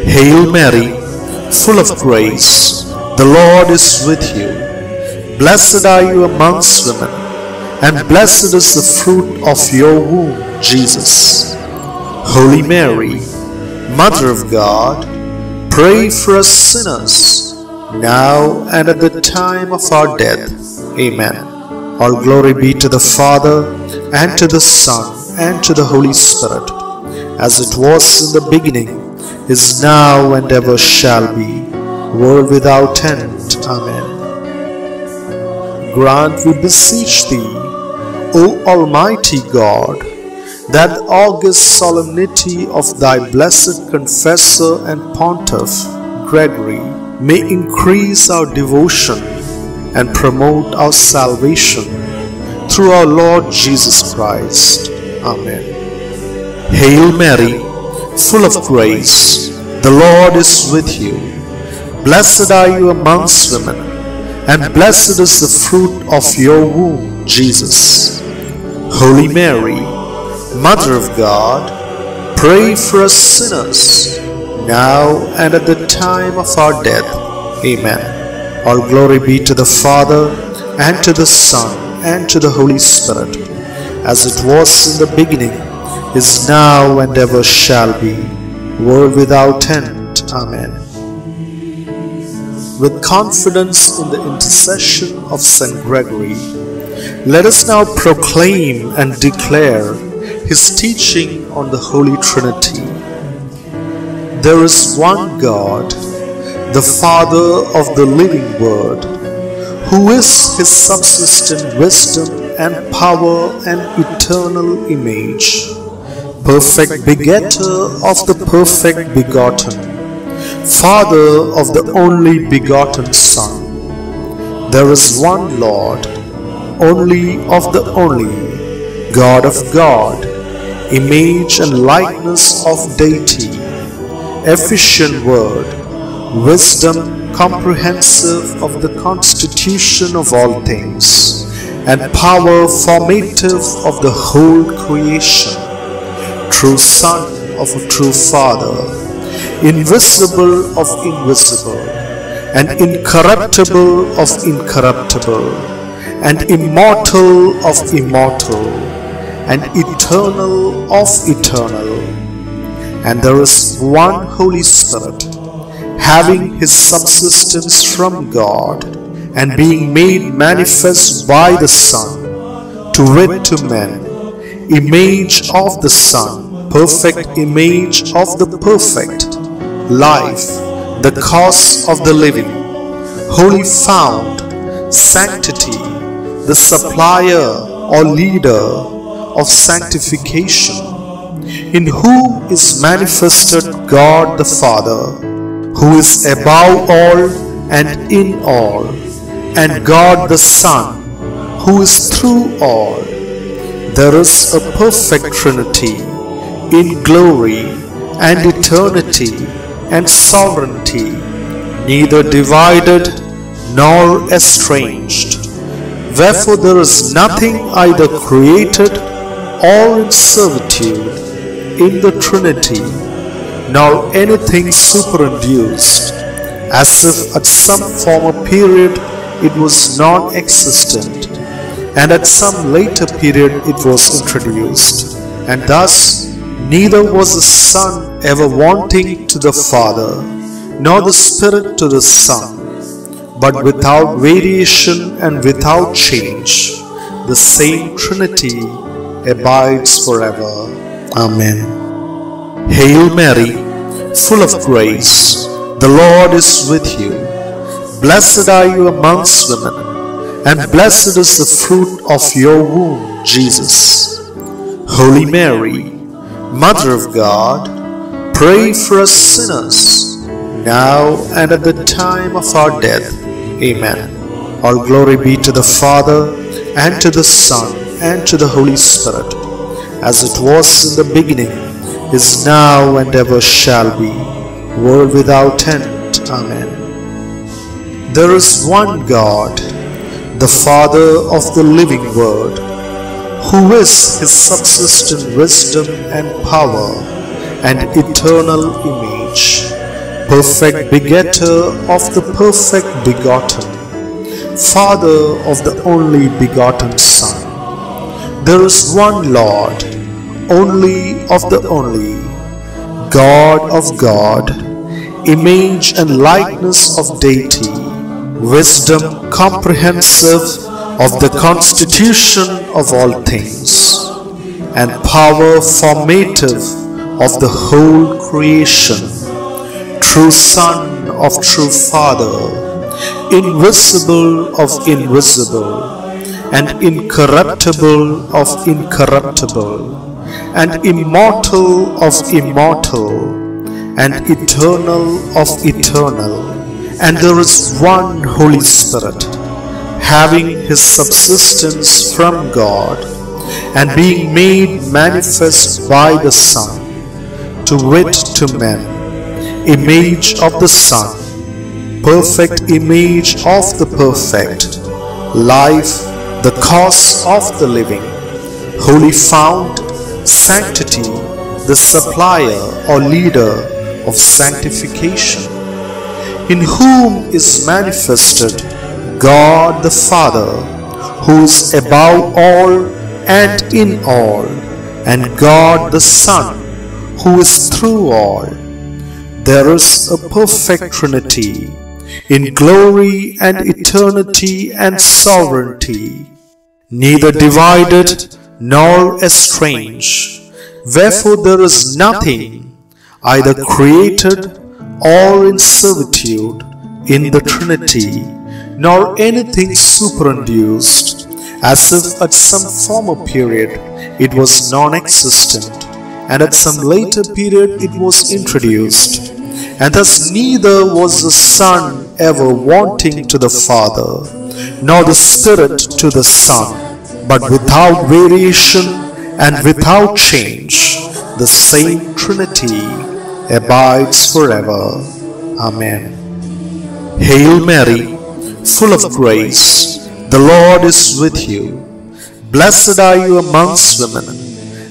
Hail Mary, full of grace, the Lord is with you. Blessed are you amongst women, and blessed is the fruit of your womb, Jesus. Holy Mary, Mother of God, pray for us sinners, now and at the time of our death. Amen. All glory be to the Father, and to the Son, and to the Holy Spirit, as it was in the beginning, is now, and ever shall be, world without end. Amen. Grant, we beseech thee, O Almighty God, that the august solemnity of thy blessed confessor and pontiff, Gregory, may increase our devotion and promote our salvation through our Lord Jesus Christ. Amen. Hail Mary, full of grace, the Lord is with you. Blessed are you amongst women, and blessed is the fruit of your womb, Jesus. Holy Mary, Mother of God, pray for us sinners, now and at the time of our death. Amen. All glory be to the Father, and to the Son, and to the Holy Spirit, as it was in the beginning, is now, and ever shall be, world without end. Amen. With confidence in the intercession of St. Gregory, let us now proclaim and declare his teaching on the Holy Trinity. There is one God, the Father of the living Word, who is his subsistent wisdom and power and eternal image, perfect begetter of the perfect begotten, Father of the only begotten Son. There is one Lord, only of the only, God of God, image and likeness of deity, efficient word, wisdom comprehensive of the constitution of all things, and power formative of the whole creation, true Son of a true Father, invisible of invisible, and incorruptible of incorruptible, and immortal of immortal, and eternal of eternal. And there is one Holy Spirit, having his subsistence from God, and being made manifest by the Son, to wit to men, image of the Son, perfect image of the perfect, life, the cause of the living, holy fount, sanctity, the supplier or leader of sanctification, in whom is manifested God the Father, who is above all and in all, and God the Son, who is through all. There is a perfect Trinity in glory and eternity and sovereignty, neither divided nor estranged. Wherefore there is nothing either created or in servitude in the Trinity, nor anything superinduced, as if at some former period it was non existent, and at some later period it was introduced. And thus, neither was the Son ever wanting to the Father, nor the Spirit to the Son, but without variation and without change, the same Trinity abides forever. Amen. Hail Mary, full of grace, the Lord is with you. Blessed are you amongst women, and blessed is the fruit of your womb, Jesus. Holy Mary, Mother of God, pray for us sinners, now and at the time of our death. Amen. All glory be to the Father, and to the Son, and to the Holy Spirit, as it was in the beginning, is now, and ever shall be, world without end. Amen. There is one God, the Father of the living Word, who is his subsistent wisdom and power and eternal image, perfect begetter of the perfect begotten, Father of the only begotten Son. There is one Lord, only of the only, God of God, image and likeness of deity, wisdom comprehensive of the constitution of all things, and power formative of the whole creation, true Son of true Father, invisible of invisible, and incorruptible of incorruptible, and immortal of immortal, and eternal of eternal. And there is one Holy Spirit, having his subsistence from God, and being made manifest by the Son, to wit to men, image of the Son, perfect image of the perfect, life, the cause of the living, holy fount, sanctity, the supplier or leader of sanctification, in whom is manifested God the Father, who is above all and in all, and God the Son, who is through all. There is a perfect Trinity in glory and eternity and sovereignty, neither divided nor estranged. Wherefore there is nothing either created or in servitude in the Trinity, nor anything superinduced, as if at some former period it was non existent, and at some later period it was introduced. And thus neither was the Son ever wanting to the Father, nor the Spirit to the Son, but without variation and without change, the same Trinity abides forever. Amen. Hail Mary, full of grace, the Lord is with you. Blessed are you amongst women,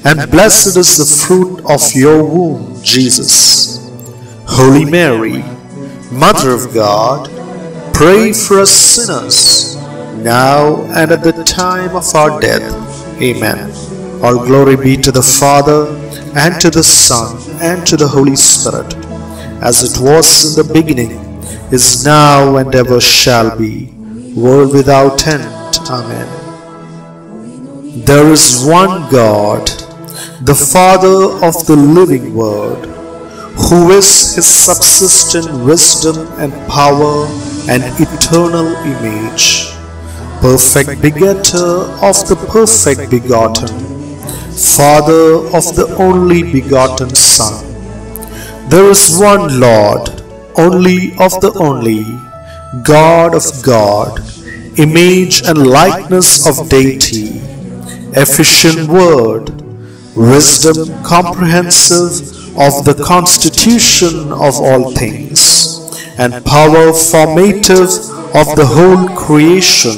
and blessed is the fruit of your womb, Jesus. Holy Mary, Mother of God, pray for us sinners, now and at the time of our death. Amen. All glory be to the Father, and to the Son, and to the Holy Spirit, as it was in the beginning, is now, and ever shall be, world without end. Amen. There is one God, the Father of the living Word, who is his subsistent wisdom and power and eternal image, perfect begetter of the perfect begotten, Father of the only begotten Son. There is one Lord, only of the only, God of God, image and likeness of deity, efficient word, wisdom comprehensive of the constitution of all things, and power formative of the whole creation,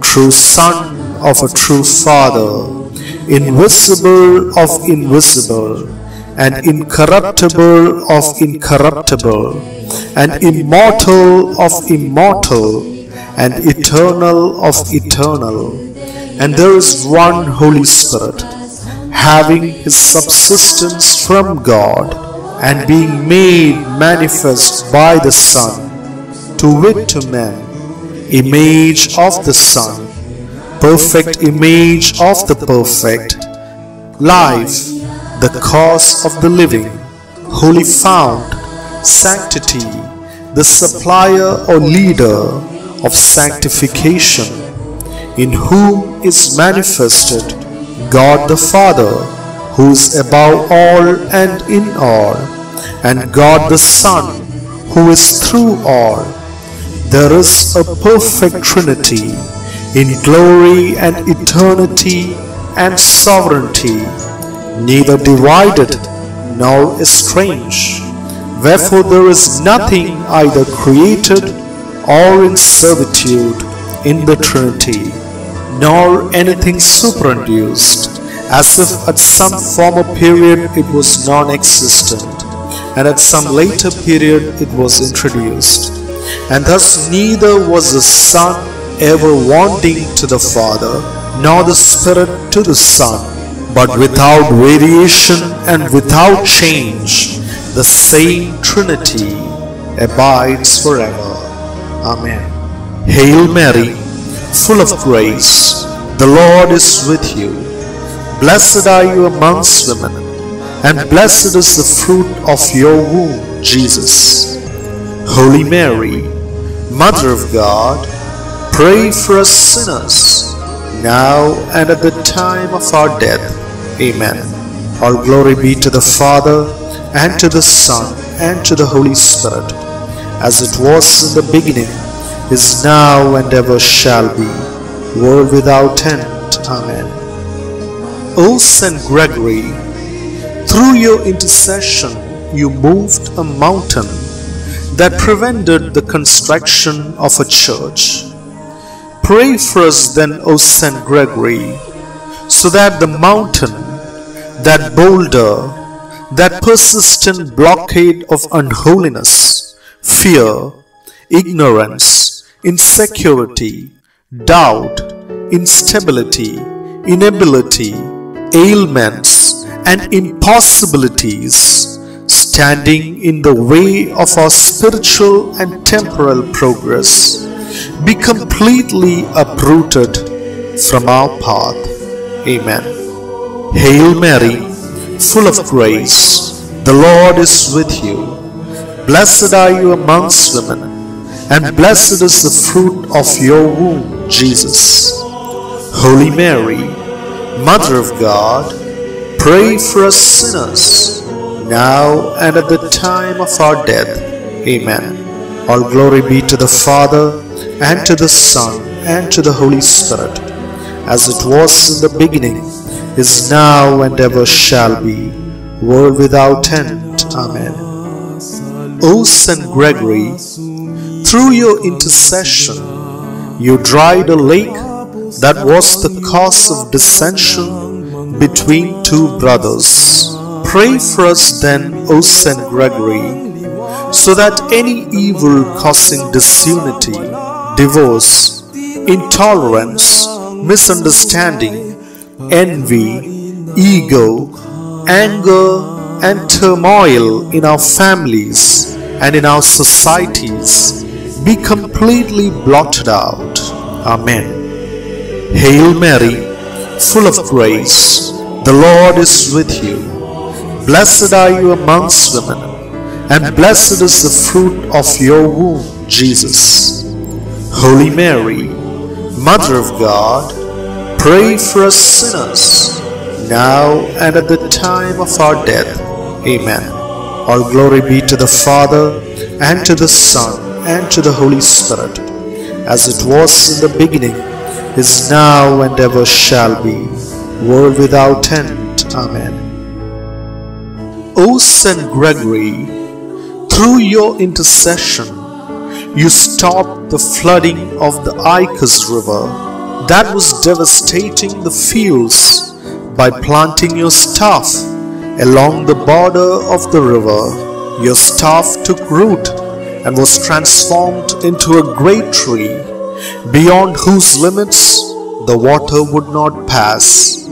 true Son of a true Father, invisible of invisible, and incorruptible of incorruptible, and immortal of immortal, and eternal of eternal. And there is one Holy Spirit, having his subsistence from God, and being made manifest by the Son, to wit to men, image of the Son, perfect image of the perfect, life, the cause of the living, holy fount, sanctity, the supplier or leader of sanctification, in whom is manifested God the Father, who is above all and in all, and God the Son, who is through all. There is a perfect Trinity in glory and eternity and sovereignty, neither divided nor estranged. Wherefore there is nothing either created or in servitude in the Trinity, nor anything superinduced, as if at some former period it was non-existent, and at some later period it was introduced. And thus neither was the Son ever wanting to the Father, nor the Spirit to the Son, but without variation and without change, the same Trinity abides forever. Amen. Hail Mary, full of grace, the Lord is with you. Blessed are you amongst women, and blessed is the fruit of your womb, Jesus. Holy Mary, Mother of God, pray for us sinners, now and at the time of our death. Amen. All glory be to the Father, and to the Son, and to the Holy Spirit, as it was in the beginning, is now, and ever shall be, world without end. Amen. O Saint Gregory, through your intercession you moved a mountain that prevented the construction of a church. Pray for us then, O Saint Gregory, so that the mountain, that boulder, that persistent blockade of unholiness, fear, ignorance, insecurity, doubt, instability, inability, ailments, and impossibilities standing in the way of our spiritual and temporal progress be completely uprooted from our path. Amen. Hail Mary, full of grace, the Lord is with you. Blessed are you amongst women, and blessed is the fruit of your womb, Jesus. Holy Mary, Mother of God, pray for us sinners, now and at the time of our death. Amen. All glory be to the Father, and to the Son, and to the Holy Spirit, as it was in the beginning, is now, and ever shall be, world without end. Amen. O Saint Gregory, through your intercession, you dried a lake that was the cause of dissension between two brothers. Pray for us then, O Saint Gregory, so that any evil causing disunity, divorce, intolerance, misunderstanding, envy, ego, anger, and turmoil in our families and in our societies be completely blotted out. Amen. Hail Mary, full of grace, the Lord is with you. Blessed are you amongst women, and blessed is the fruit of your womb, Jesus. Holy Mary, Mother of God, pray for us sinners, now and at the time of our death. Amen. All glory be to the Father, and to the Son, and to the Holy Spirit, as it was in the beginning, is now, and ever shall be, world without end. Amen. O Saint Gregory, through your intercession, you stopped the flooding of the Icus River that was devastating the fields by planting your staff along the border of the river. Your staff took root and was transformed into a great tree beyond whose limits the water would not pass.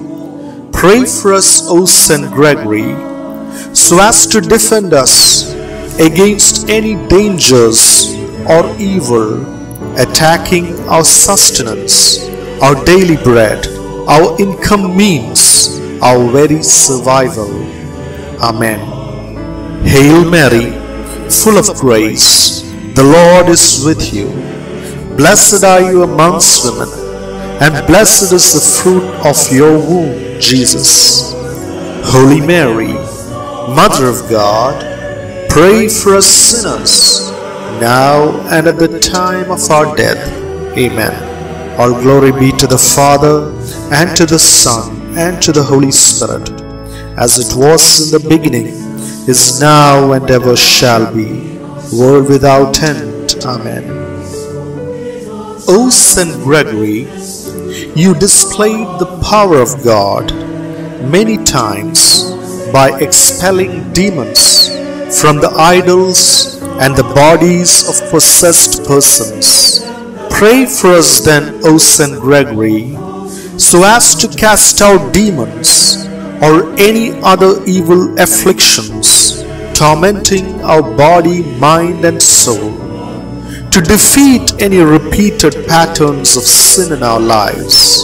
Pray for us, O Saint Gregory, so as to defend us against any dangers or evil attacking our sustenance, our daily bread, our income means, our very survival. Amen. Hail Mary, full of grace, the Lord is with you. Blessed are you amongst women, and blessed is the fruit of your womb, Jesus. Holy Mary, Mother of God, pray for us sinners, now and at the time of our death. Amen. All glory be to the Father, and to the Son, and to the Holy Spirit, as it was in the beginning, is now, and ever shall be, world without end. Amen. O Saint Gregory, you displayed the power of God many times by expelling demons from the idols and the bodies of possessed persons. Pray for us then, O Saint Gregory, so as to cast out demons or any other evil afflictions tormenting our body, mind, and soul, to defeat any repeated patterns of sin in our lives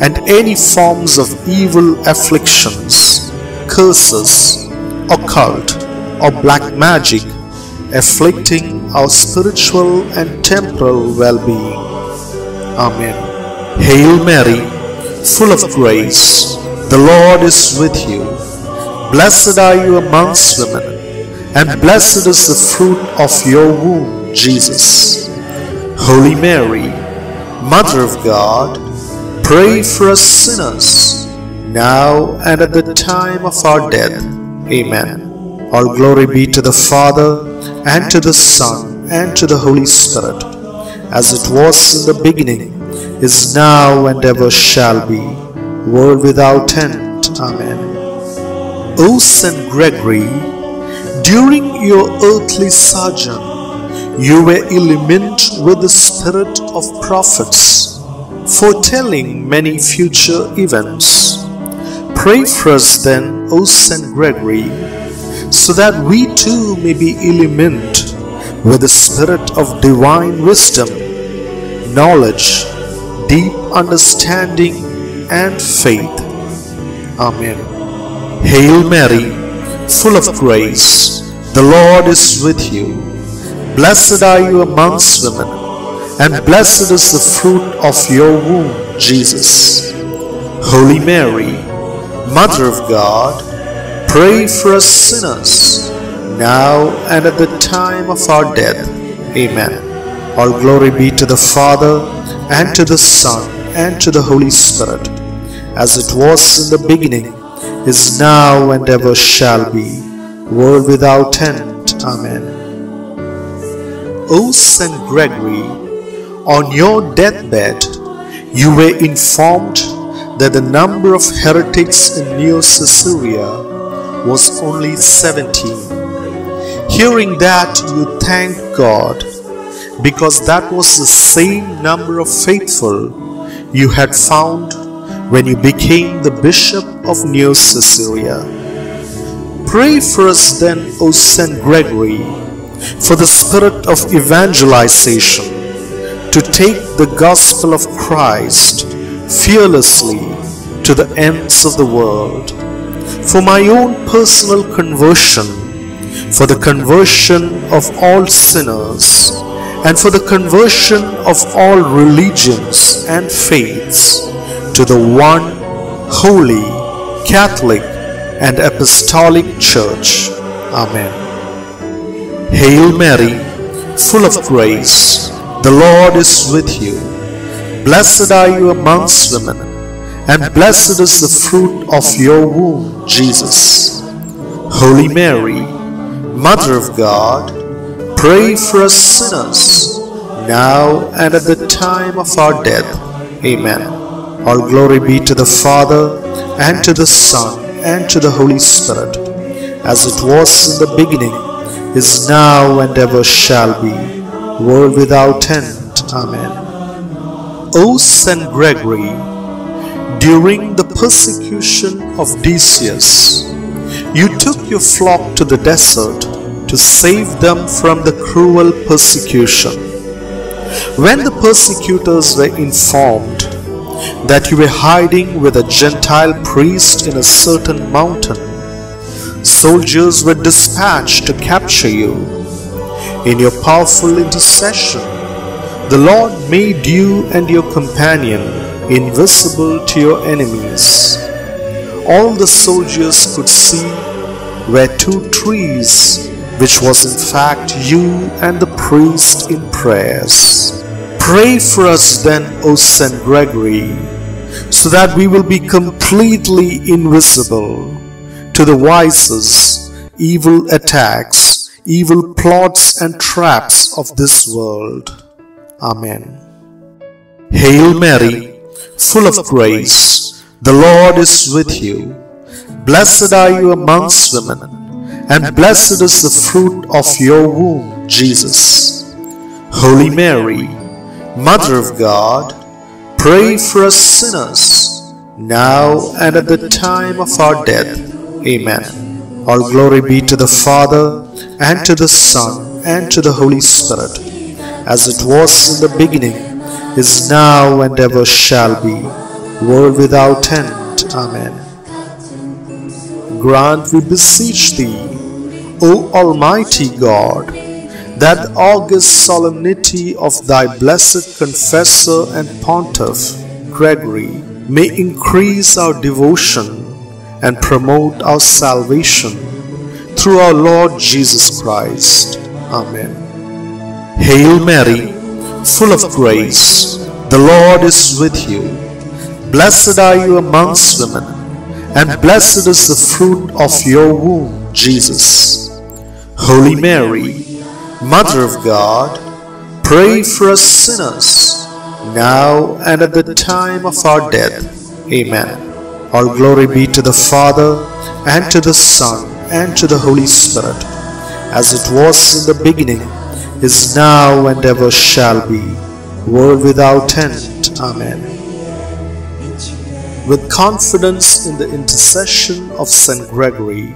and any forms of evil afflictions, curses, occult, or black magic afflicting our spiritual and temporal well-being. Amen. Hail Mary, full of grace, the Lord is with you. Blessed are you amongst women, and blessed is the fruit of your womb, Jesus. Holy Mary, Mother of God, pray for us sinners, now and at the time of our death. Amen. All glory be to the Father, and to the Son, and to the Holy Spirit, as it was in the beginning, is now, and ever shall be, world without end. Amen. O Saint Gregory, during your earthly sojourn, you were illumined with the spirit of prophets, foretelling many future events. Pray for us then, O Saint Gregory, so that we too may be illumined with the spirit of divine wisdom, knowledge, deep understanding, and faith. Amen. Hail Mary, full of grace, the Lord is with you. Blessed are you amongst women, and blessed is the fruit of your womb, Jesus. Holy Mary, Mother of God, pray for us sinners, now and at the time of our death. Amen. All glory be to the Father, and to the Son, and to the Holy Spirit, as it was in the beginning, is now, and ever shall be, world without end. Amen. O Saint Gregory, on your deathbed, you were informed that the number of heretics in Neocaesarea was only 17. Hearing that, you thank God because that was the same number of faithful you had found when you became the Bishop of Neocaesarea. Pray for us then, O Saint Gregory, for the spirit of evangelization to take the gospel of Christ fearlessly to the ends of the world. For my own personal conversion, for the conversion of all sinners, and for the conversion of all religions and faiths to the one holy, Catholic, and Apostolic Church. Amen. Hail Mary, full of grace, the Lord is with you. Blessed are you amongst women, and blessed is the fruit of your womb, Jesus. Holy Mary, Mother of God, pray for us sinners, now and at the time of our death. Amen. All glory be to the Father, and to the Son, and to the Holy Spirit, as it was in the beginning, is now, and ever shall be, world without end. Amen. O Saint Gregory, during the persecution of Decius, you took your flock to the desert to save them from the cruel persecution. When the persecutors were informed that you were hiding with a Gentile priest in a certain mountain, soldiers were dispatched to capture you. In your powerful intercession, the Lord made you and your companion invisible to your enemies. All the soldiers could see were two trees, which was in fact you and the priest in prayers. Pray for us then, O Saint Gregory, so that we will be completely invisible to the vices, evil attacks, evil plots and traps of this world. Amen. Hail Mary, full of grace, the Lord is with you. Blessed are you amongst women, and blessed is the fruit of your womb, Jesus. Holy Mary, Mother of God, pray for us sinners, now and at the time of our death. Amen. All glory be to the Father, and to the Son, and to the Holy Spirit, as it was in the beginning, is now, and ever shall be, world without end. Amen. Grant, we beseech thee, O Almighty God, that august solemnity of thy blessed confessor and pontiff, Gregory, may increase our devotion and promote our salvation through our Lord Jesus Christ. Amen. Hail Mary, full of grace, the Lord is with you. Blessed are you amongst women, and blessed is the fruit of your womb, Jesus. Holy Mary, Mother of God, pray for us sinners, now and at the time of our death. Amen. All glory be to the Father, and to the Son, and to the Holy Spirit, as it was in the beginning, is now, and ever shall be, world without end. Amen. With confidence in the intercession of St. Gregory,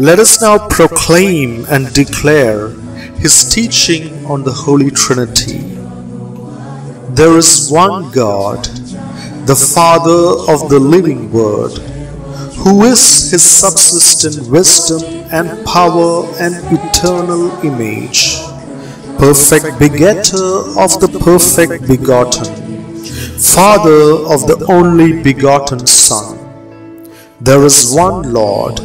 let us now proclaim and declare his teaching on the Holy Trinity. There is one God, the Father of the living Word, who is his subsistent wisdom and power and eternal image, perfect begetter of the perfect begotten, Father of the only begotten Son. There is one Lord,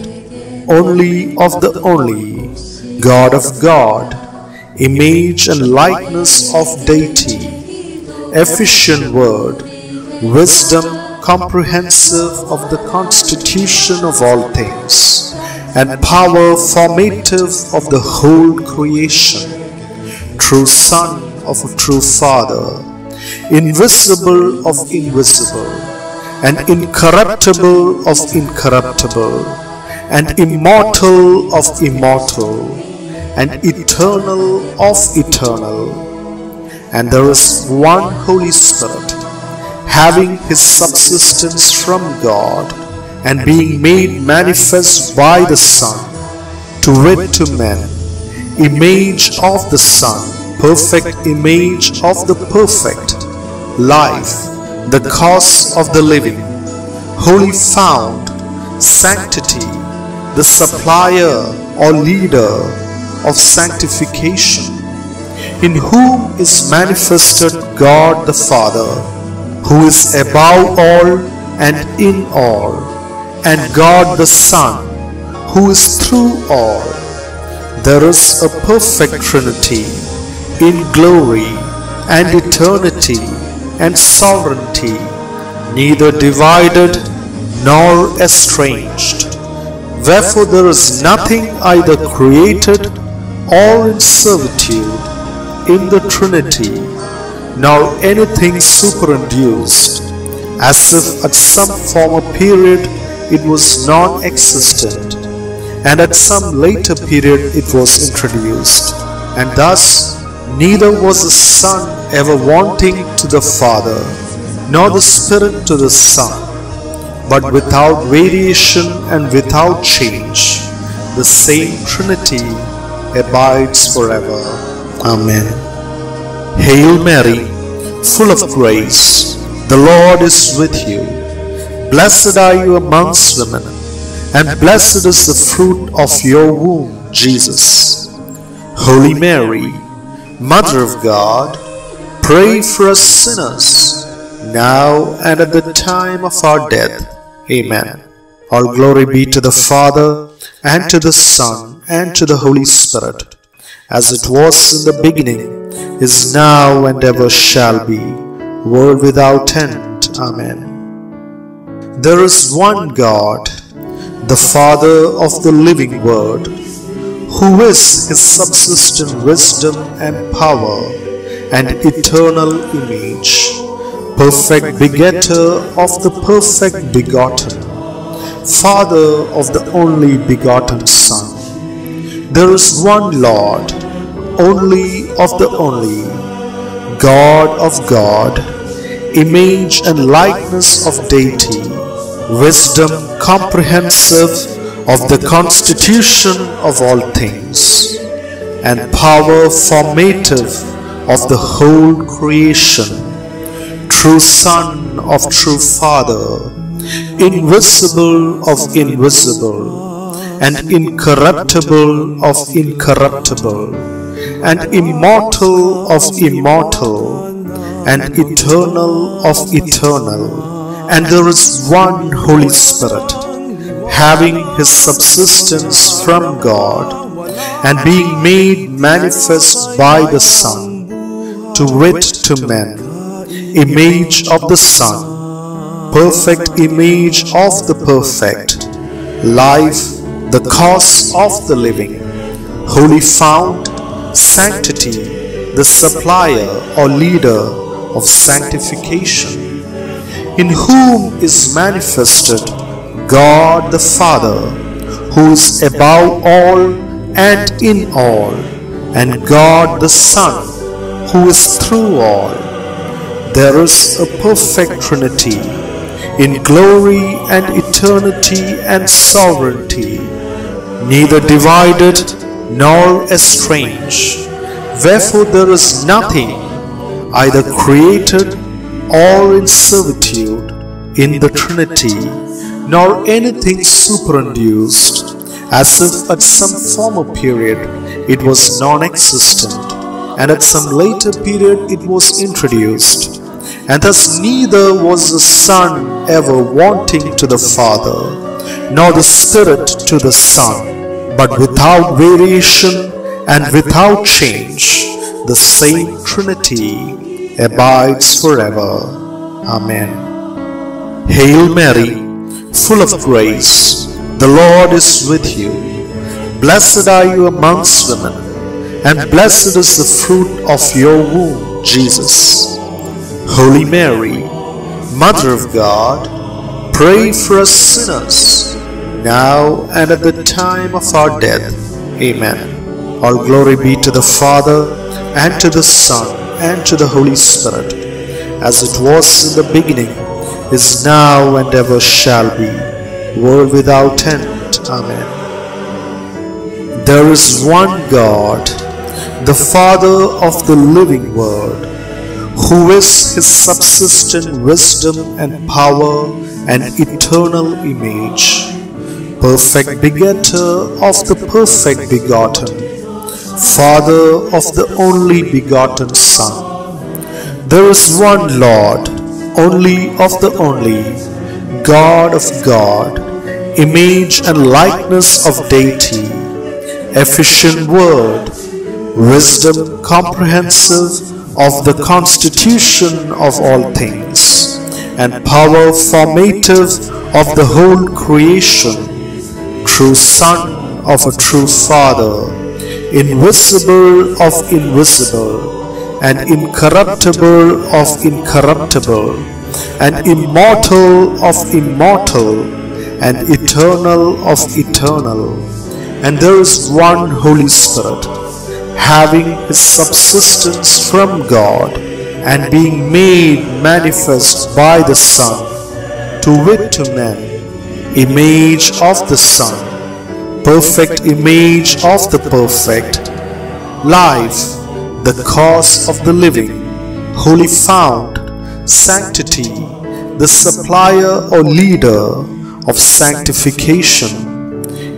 only of the only, God of God, image and likeness of deity, efficient word, wisdom comprehensive of the constitution of all things, and power formative of the whole creation, true Son of a true Father, invisible of invisible, and incorruptible of incorruptible, and immortal of immortal, and eternal of eternal. And there is one Holy Spirit, having his subsistence from God, and being made manifest by the Son, to wit to men, image of the Son, perfect image of the perfect, life, the cause of the living, holy fount, sanctity, the supplier or leader of sanctification, in whom is manifested God the Father, who is above all and in all, and God the Son, who is through all. There is a perfect Trinity in glory and eternity and sovereignty, neither divided nor estranged. Wherefore there is nothing either created or in servitude in the Trinity, nor anything superinduced, as if at some former period it was non-existent, and at some later period it was introduced, and thus neither was the Son ever wanting to the Father, nor the Spirit to the Son, but without variation and without change, the same Trinity abides forever. Amen. Hail Mary, full of grace, the Lord is with you. Blessed are you amongst women, and blessed is the fruit of your womb, Jesus. Holy Mary, Mother of God, pray for us sinners, now and at the time of our death. Amen. All glory be to the Father, and to the Son, and to the Holy Spirit, as it was in the beginning, is now, and ever shall be, world without end. Amen. There is one God, the Father of the living Word, who is his subsistent wisdom and power and eternal image, perfect begetter of the perfect begotten, Father of the only begotten Son. There is one Lord, only of the only, God of God, image and likeness of deity, wisdom comprehensive of the constitution of all things, and power formative of the whole creation, true Son of true Father, invisible of invisible, and incorruptible of incorruptible, and immortal of immortal, and eternal of eternal. And there is one Holy Spirit, having his subsistence from God, and being made manifest by the Son, to wit to men, image of the Son, perfect image of the perfect, life, the cause of the living, holy fount, sanctity, the supplier or leader of sanctification, in whom is manifested God the Father, who is above all and in all, and God the Son, who is through all. There is a perfect Trinity in glory and eternity and sovereignty, neither divided nor estranged. Wherefore there is nothing either created or in servitude in the Trinity, nor anything superinduced, as if at some former period it was non-existent, and at some later period it was introduced, and thus neither was the Son ever wanting to the Father, nor the Spirit to the Son, but without variation and without change, the same Trinity abides forever. Amen. Hail Mary, full of grace, the Lord is with you. Blessed are you amongst women, and blessed is the fruit of your womb, Jesus. Holy Mary, Mother of God, pray for us sinners, now and at the time of our death. Amen. All glory be to the Father, and to the Son, and to the Holy Spirit, as it was in the beginning, is now, and ever shall be, world without end. Amen. There is one God, the Father of the living Word, who is his subsistent wisdom and power and eternal image, perfect begetter of the perfect begotten, Father of the only begotten Son. There is one Lord, only of the only, God of God, image and likeness of deity, efficient word, wisdom comprehensive of the constitution of all things, and power formative of the whole creation, true Son of a true Father, invisible of invisible, and incorruptible of incorruptible, and immortal of immortal, and eternal of eternal. And there is one Holy Spirit, having his subsistence from God, and being made manifest by the Son, to wit to men, image of the Son, perfect image of the perfect, life, the cause of the living, holy fount, sanctity, the supplier or leader of sanctification,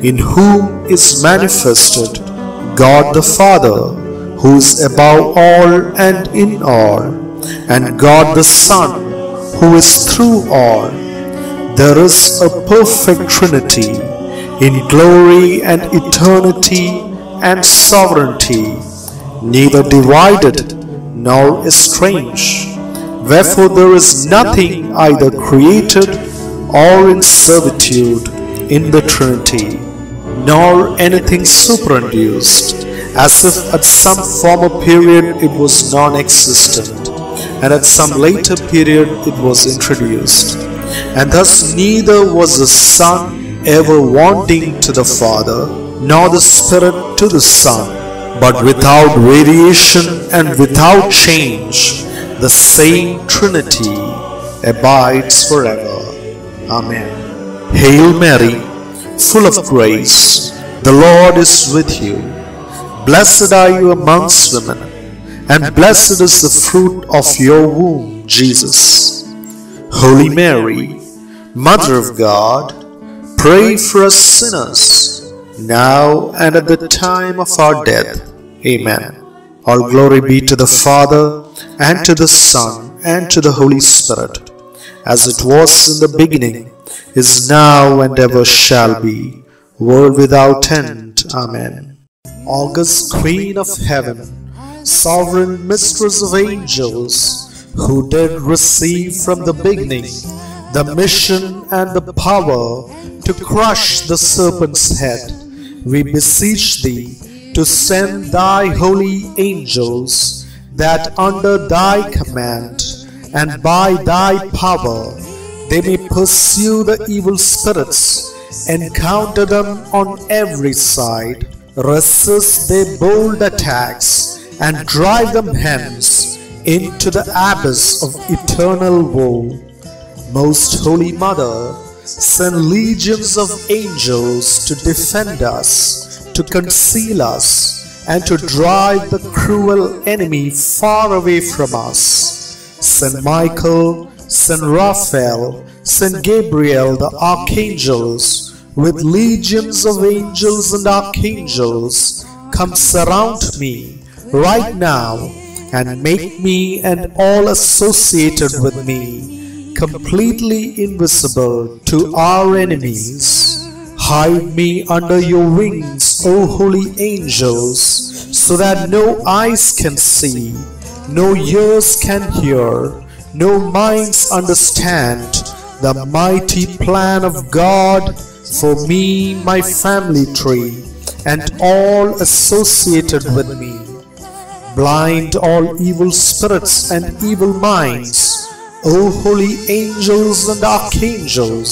in whom is manifested God the Father, who is above all and in all, and God the Son, who is through all. There is a perfect Trinity in glory and eternity and sovereignty, neither divided nor estranged. Wherefore there is nothing either created or in servitude in the Trinity nor anything superinduced, as if at some former period it was non-existent, and at some later period it was introduced. And thus neither was the Son ever wanting to the Father, nor the Spirit to the Son, but without variation and without change, the same Trinity abides forever. Amen. Hail Mary, full of grace, the Lord is with you. Blessed are you amongst women, and blessed is the fruit of your womb, Jesus. Holy Mary, Mother of God, pray for us sinners, now and at the time of our death. Amen. All glory be to the Father, and to the Son, and to the Holy Spirit, as it was in the beginning, is now and ever shall be, world without end. Amen. August Queen of Heaven, Sovereign Mistress of Angels, who did receive from the beginning the mission and the power to crush the serpent's head, we beseech thee to send thy holy angels that under thy command and by thy power they may pursue the evil spirits, encounter them on every side, resist their bold attacks, and drive them hence into the abyss of eternal woe. Most Holy Mother, send legions of angels to defend us, to conceal us, and to drive the cruel enemy far away from us. Saint Michael, Saint Raphael, Saint Gabriel, the archangels, with legions of angels and archangels, come surround me right now and make me and all associated with me completely invisible to our enemies. Hide me under your wings, O holy angels, so that no eyes can see, no ears can hear, no minds understand the mighty plan of God for me, my family tree, and all associated with me. Blind all evil spirits and evil minds, O holy angels and archangels,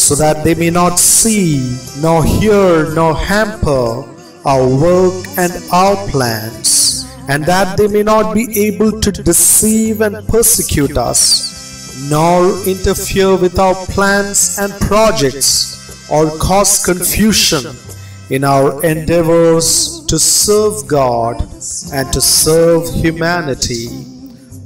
so that they may not see, nor hear, nor hamper our work and our plans and that they may not be able to deceive and persecute us, nor interfere with our plans and projects, or cause confusion in our endeavors to serve God and to serve humanity.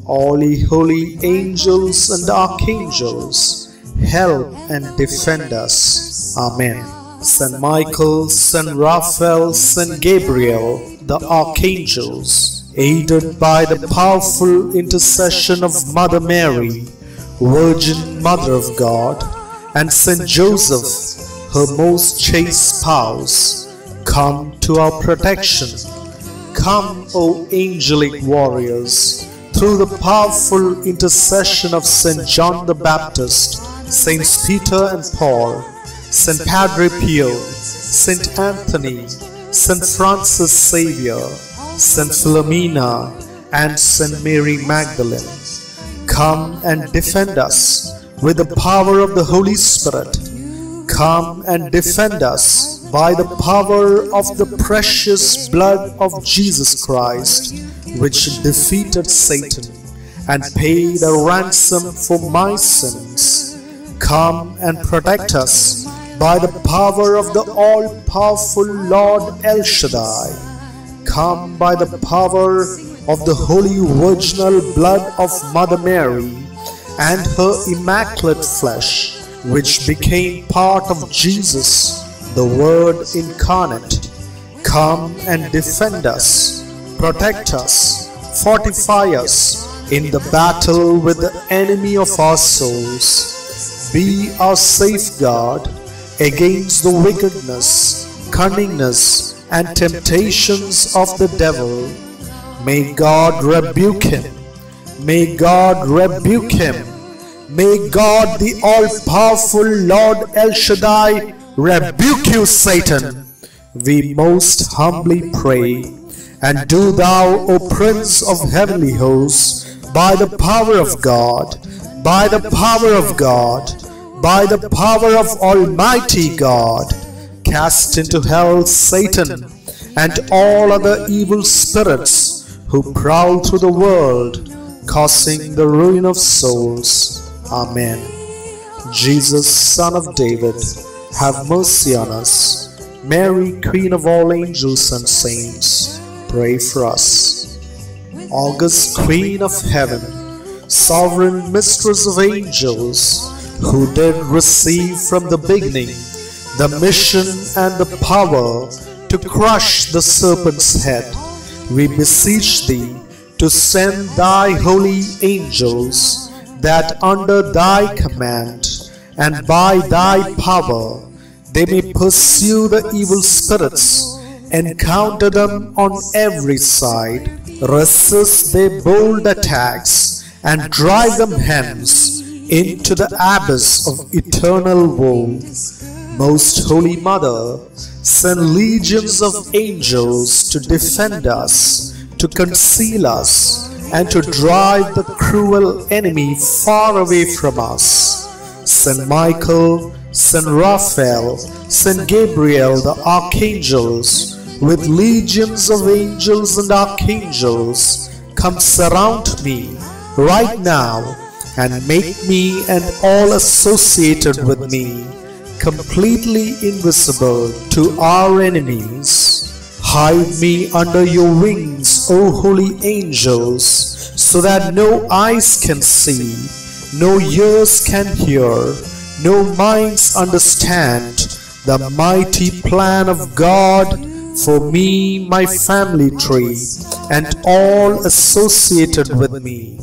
All ye holy angels and archangels, help and defend us. Amen. Saint Michael, Saint Raphael, Saint Gabriel, the archangels, aided by the powerful intercession of Mother Mary, Virgin Mother of God, and Saint Joseph, her most chaste spouse, come to our protection. Come, O angelic warriors, through the powerful intercession of Saint John the Baptist, Saints Peter and Paul, Saint Padre Pio, Saint Anthony, Saint Francis Xavier, Saint Philomena, and Saint Mary Magdalene. Come and defend us with the power of the Holy Spirit. Come and defend us by the power of the precious blood of Jesus Christ, which defeated Satan and paid a ransom for my sins. Come and protect us by the power of the all powerful Lord El Shaddai. Come by the power of the holy virginal blood of Mother Mary and her immaculate flesh, which became part of Jesus, the Word incarnate. Come and defend us, protect us, fortify us in the battle with the enemy of our souls. Be our safeguard against the wickedness, cunningness, and temptations of the devil. May God rebuke him. May God rebuke him. May God, the all powerful Lord El Shaddai, rebuke you, Satan. We most humbly pray. And do thou, O Prince of heavenly hosts, by the power of God, by the power of God, by the power of Almighty God, cast into hell Satan and all other evil spirits who prowl through the world, causing the ruin of souls. Amen. Jesus, Son of David, have mercy on us. Mary, Queen of all angels and saints, pray for us. August Queen of Heaven, Sovereign Mistress of Angels, who did receive from the beginning the mission and the power to crush the serpent's head, we beseech thee to send thy holy angels, that under thy command and by thy power they may pursue the evil spirits, encounter them on every side, resist their bold attacks, and drive them hence into the abyss of eternal woe. Most Holy Mother, send legions of angels to defend us, to conceal us, and to drive the cruel enemy far away from us. Saint Michael, Saint Raphael, Saint Gabriel, the archangels, with legions of angels and archangels, come surround me right now and make me and all associated with me completely invisible to our enemies. Hide me under your wings, O holy angels, so that no eyes can see, no ears can hear, no minds understand the mighty plan of God for me, my family tree, and all associated with me.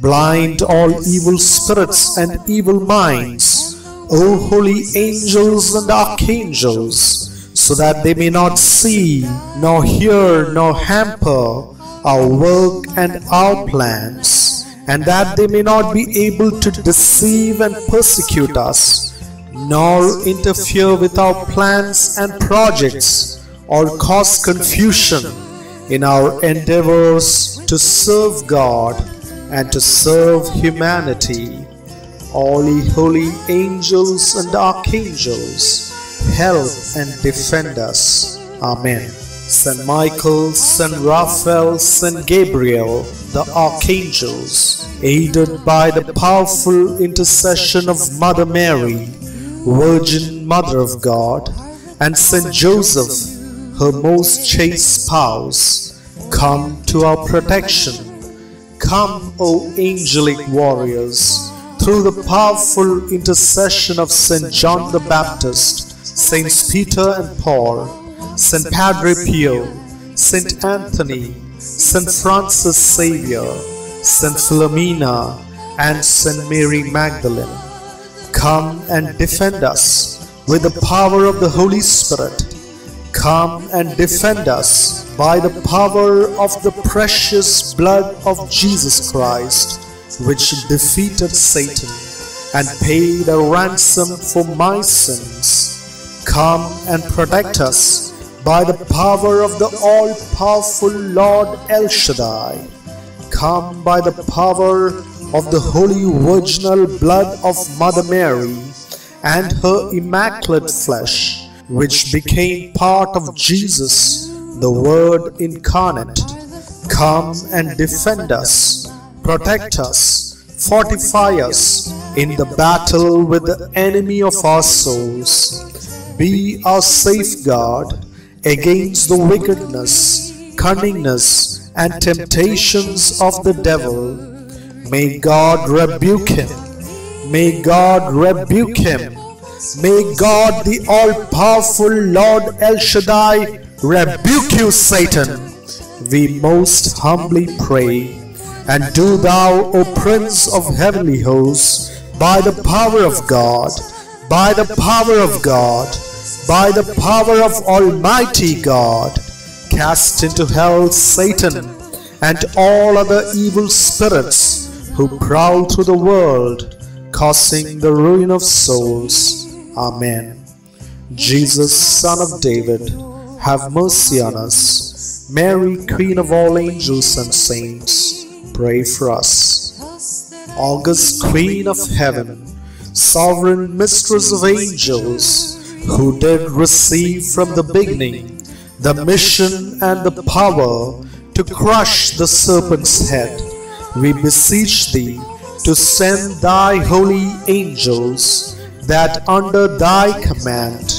Blind all evil spirits and evil minds, O holy angels and archangels, so that they may not see, nor hear, nor hamper our work and our plans, and that they may not be able to deceive and persecute us, nor interfere with our plans and projects, or cause confusion in our endeavors to serve God and to serve humanity. All ye holy angels and archangels, help and defend us. Amen. Saint Michael, Saint Raphael, Saint Gabriel, the archangels, aided by the powerful intercession of Mother Mary, Virgin Mother of God, and Saint Joseph, her most chaste spouse, come to our protection. Come, O angelic warriors, through the powerful intercession of Saint John the Baptist, Saints Peter and Paul, Saint Padre Pio, Saint Anthony, Saint Francis Xavier, Saint Philomena, and Saint Mary Magdalene. Come and defend us with the power of the Holy Spirit. Come and defend us by the power of the precious blood of Jesus Christ, which defeated Satan and paid a ransom for my sins. Come and protect us by the power of the all-powerful Lord El Shaddai. Come by the power of the holy virginal blood of Mother Mary and her immaculate flesh, which became part of Jesus, the Word incarnate. Come and defend us, protect us, fortify us in the battle with the enemy of our souls. Be our safeguard against the wickedness, cunningness, and temptations of the devil. May God rebuke him. May God rebuke him. May God, the all powerful Lord El Shaddai, rebuke you, Satan. We most humbly pray. And do thou, O Prince of heavenly hosts, by the power of God, by the power of God, by the power of Almighty God, cast into hell Satan and all other evil spirits who prowl through the world, causing the ruin of souls. Amen. Jesus, Son of David, have mercy on us. Mary, Queen of all angels and saints, pray for us. August Queen of Heaven, Sovereign Mistress of Angels, who did receive from the beginning the mission and the power to crush the serpent's head, we beseech thee to send thy holy angels that under thy command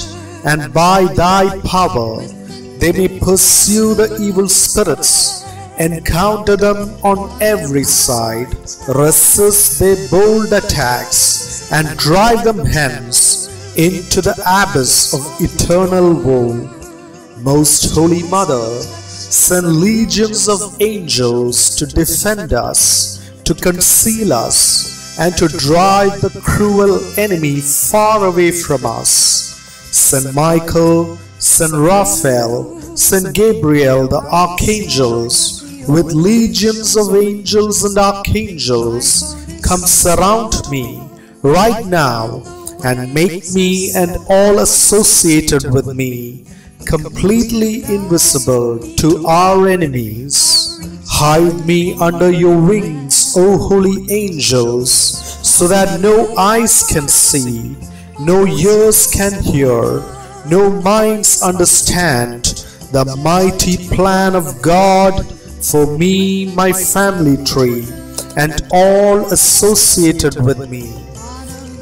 and by thy power they may pursue the evil spirits, encounter them on every side, resist their bold attacks, and drive them hence into the abyss of eternal woe. Most Holy Mother, send legions of angels to defend us, to conceal us, and to drive the cruel enemy far away from us. Saint Michael, Saint Raphael, Saint Gabriel, the archangels, with legions of angels and archangels, come surround me right now and make me and all associated with me completely invisible to our enemies. Hide me under your wings, O holy angels, so that no eyes can see, no ears can hear, no minds understand the mighty plan of God for me, my family tree, and all associated with me.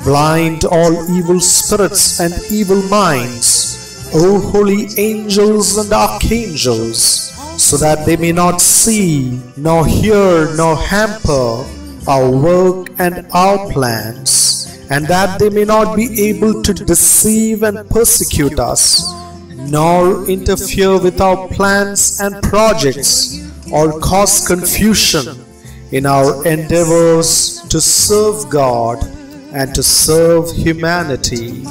Blind all evil spirits and evil minds, O holy angels and archangels, so that they may not see, nor hear, nor hamper our work and our plans, and that they may not be able to deceive and persecute us, nor interfere with our plans and projects, or cause confusion in our endeavors to serve God and to serve humanity.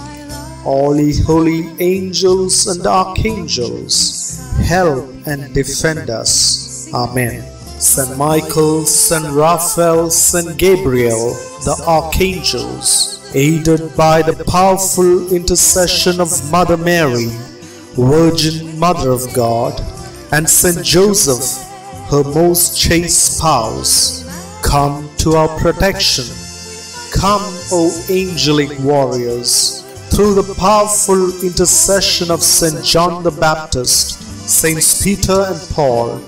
All ye holy angels and archangels, help and defend us. Amen. Saint Michael, Saint Raphael, Saint Gabriel, the archangels, aided by the powerful intercession of Mother Mary, Virgin Mother of God, and Saint Joseph, her most chaste spouse, come to our protection Come, O angelic warriors, through the powerful intercession of St. John the Baptist, Saints Peter and Paul,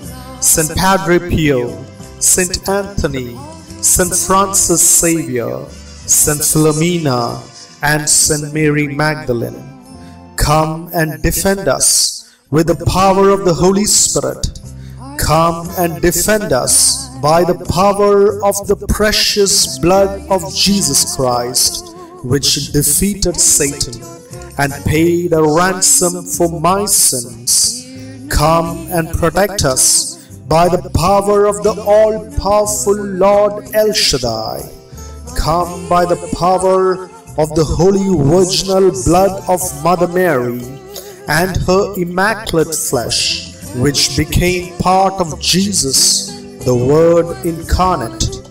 Saint Padre Pio, Saint Anthony, Saint Francis Xavier, Saint Philomena, and Saint Mary Magdalene. Come and defend us with the power of the Holy Spirit. Come and defend us by the power of the precious blood of Jesus Christ, which defeated Satan and paid a ransom for my sins. Come and protect us by the power of the all-powerful Lord El Shaddai. Come by the power of the holy virginal blood of Mother Mary and her immaculate flesh, which became part of Jesus, the Word incarnate.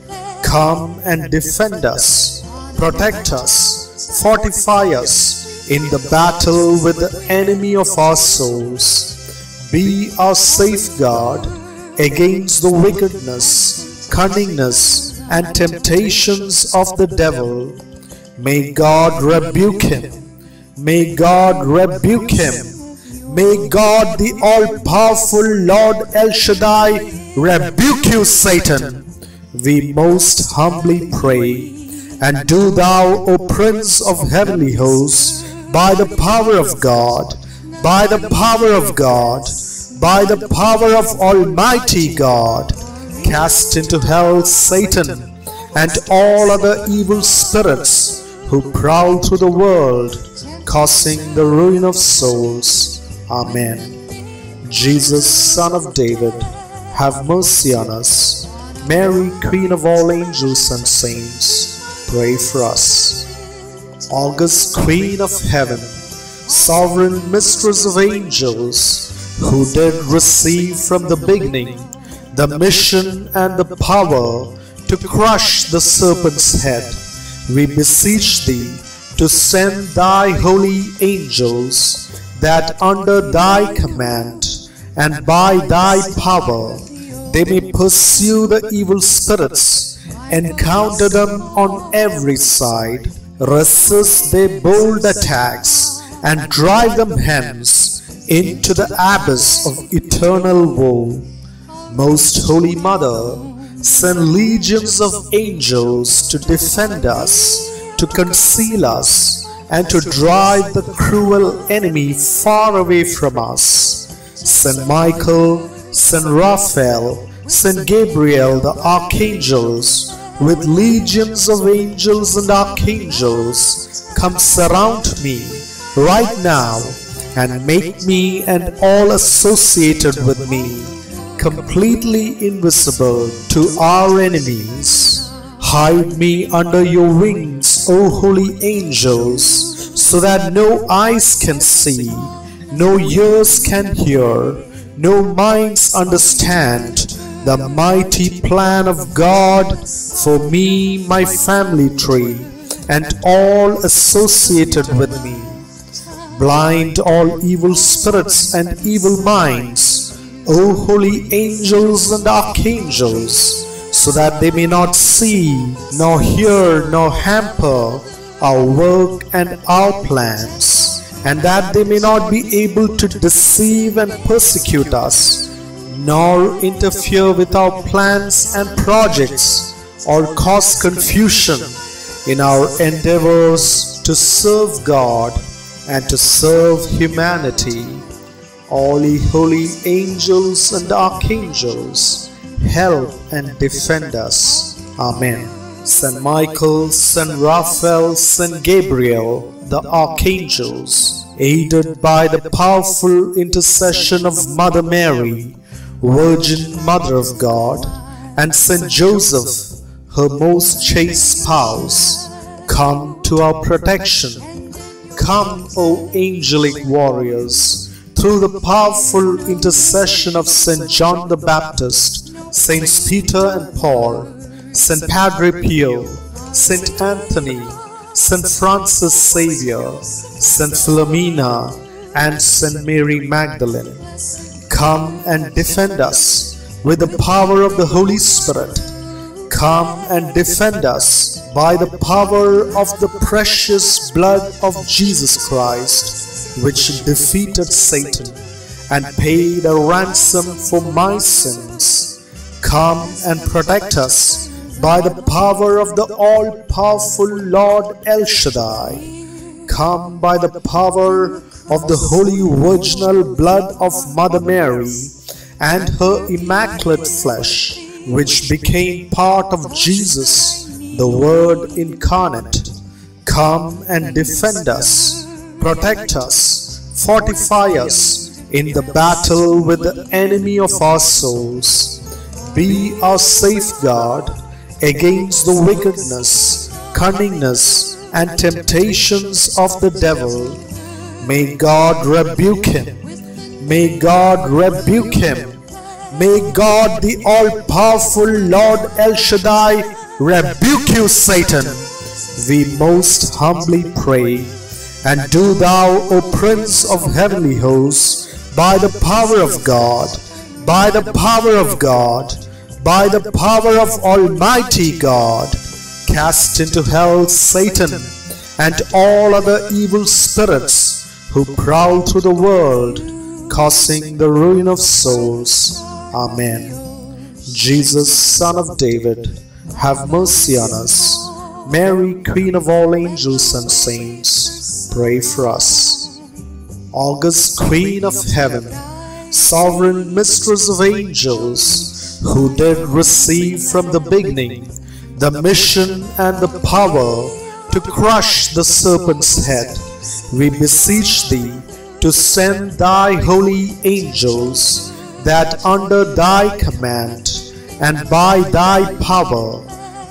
Come and defend us, protect us, fortify us in the battle with the enemy of our souls. Be our safeguard against the wickedness, cunningness, and temptations of the devil May God rebuke him. May God rebuke him. May God, the all powerful Lord El Shaddai, rebuke you, Satan. We most humbly pray. And do thou, O Prince of heavenly hosts, by the power of God, by the power of God, by the power of Almighty God, cast into hell Satan and all other evil spirits who prowl through the world, causing the ruin of souls. Amen. Jesus, Son of David, have mercy on us. Mary, Queen of all angels and saints, pray for us. August Queen of Heaven, Sovereign Mistress of Angels, who did receive from the beginning the mission and the power to crush the serpent's head we beseech thee to send thy holy angels, that under thy command and by thy power they may pursue the evil spirits, encounter them on every side, resist their bold attacks, and drive them hence into the abyss of eternal woe. Most Holy Mother, send legions of angels to defend us, to conceal us, and to drive the cruel enemy far away from us. Saint Michael, Saint Raphael, Saint Gabriel, the archangels, with legions of angels and archangels, come surround me right now and make me and all associated with me completely invisible to our enemies. Hide me under your wings, O holy angels, so that no eyes can see, no ears can hear, no minds understand the mighty plan of God for me, my family tree, and all associated with me. Blind all evil spirits and evil minds. O holy angels and archangels, so that they may not see, nor hear, nor hamper our work and our plans, and that they may not be able to deceive and persecute us, nor interfere with our plans and projects, or cause confusion in our endeavors to serve God and to serve humanity all ye holy angels and archangels, help and defend us. Amen. Saint Michael, Saint Raphael, Saint Gabriel, the archangels, aided by the powerful intercession of Mother Mary, Virgin Mother of God, and Saint Joseph, her most chaste spouse, come to our protection. Come, O angelic warriors, through the powerful intercession of St. John the Baptist, Saints Peter and Paul, St. Padre Pio, St. Anthony, St. Francis Xavier, St. Philomena, and St. Mary Magdalene, come and defend us with the power of the Holy Spirit. Come and defend us by the power of the precious blood of Jesus Christ which defeated Satan and paid a ransom for my sins. Come and protect us by the power of the all powerful Lord El Shaddai. Come by the power of the holy virginal blood of Mother Mary and her immaculate flesh, which became part of Jesus, the Word incarnate. Come and defend us, protect us, fortify us in the battle with the enemy of our souls. Be our safeguard against the wickedness, cunningness, and temptations of the devil. May God rebuke him. May God rebuke him. May God, the all powerful Lord El Shaddai, rebuke you, Satan. We most humbly pray. And do thou, O Prince of heavenly hosts, by the power of God, by the power of God, by the power of Almighty God, cast into hell Satan and all other evil spirits who prowl through the world, causing the ruin of souls. Amen. Jesus, Son of David, have mercy on us. Mary, Queen of all angels and saints, pray for us. August Queen of Heaven, Sovereign Mistress of Angels, who did receive from the beginning the mission and the power to crush the serpent's head, we beseech thee to send thy holy angels, that under thy command and by thy power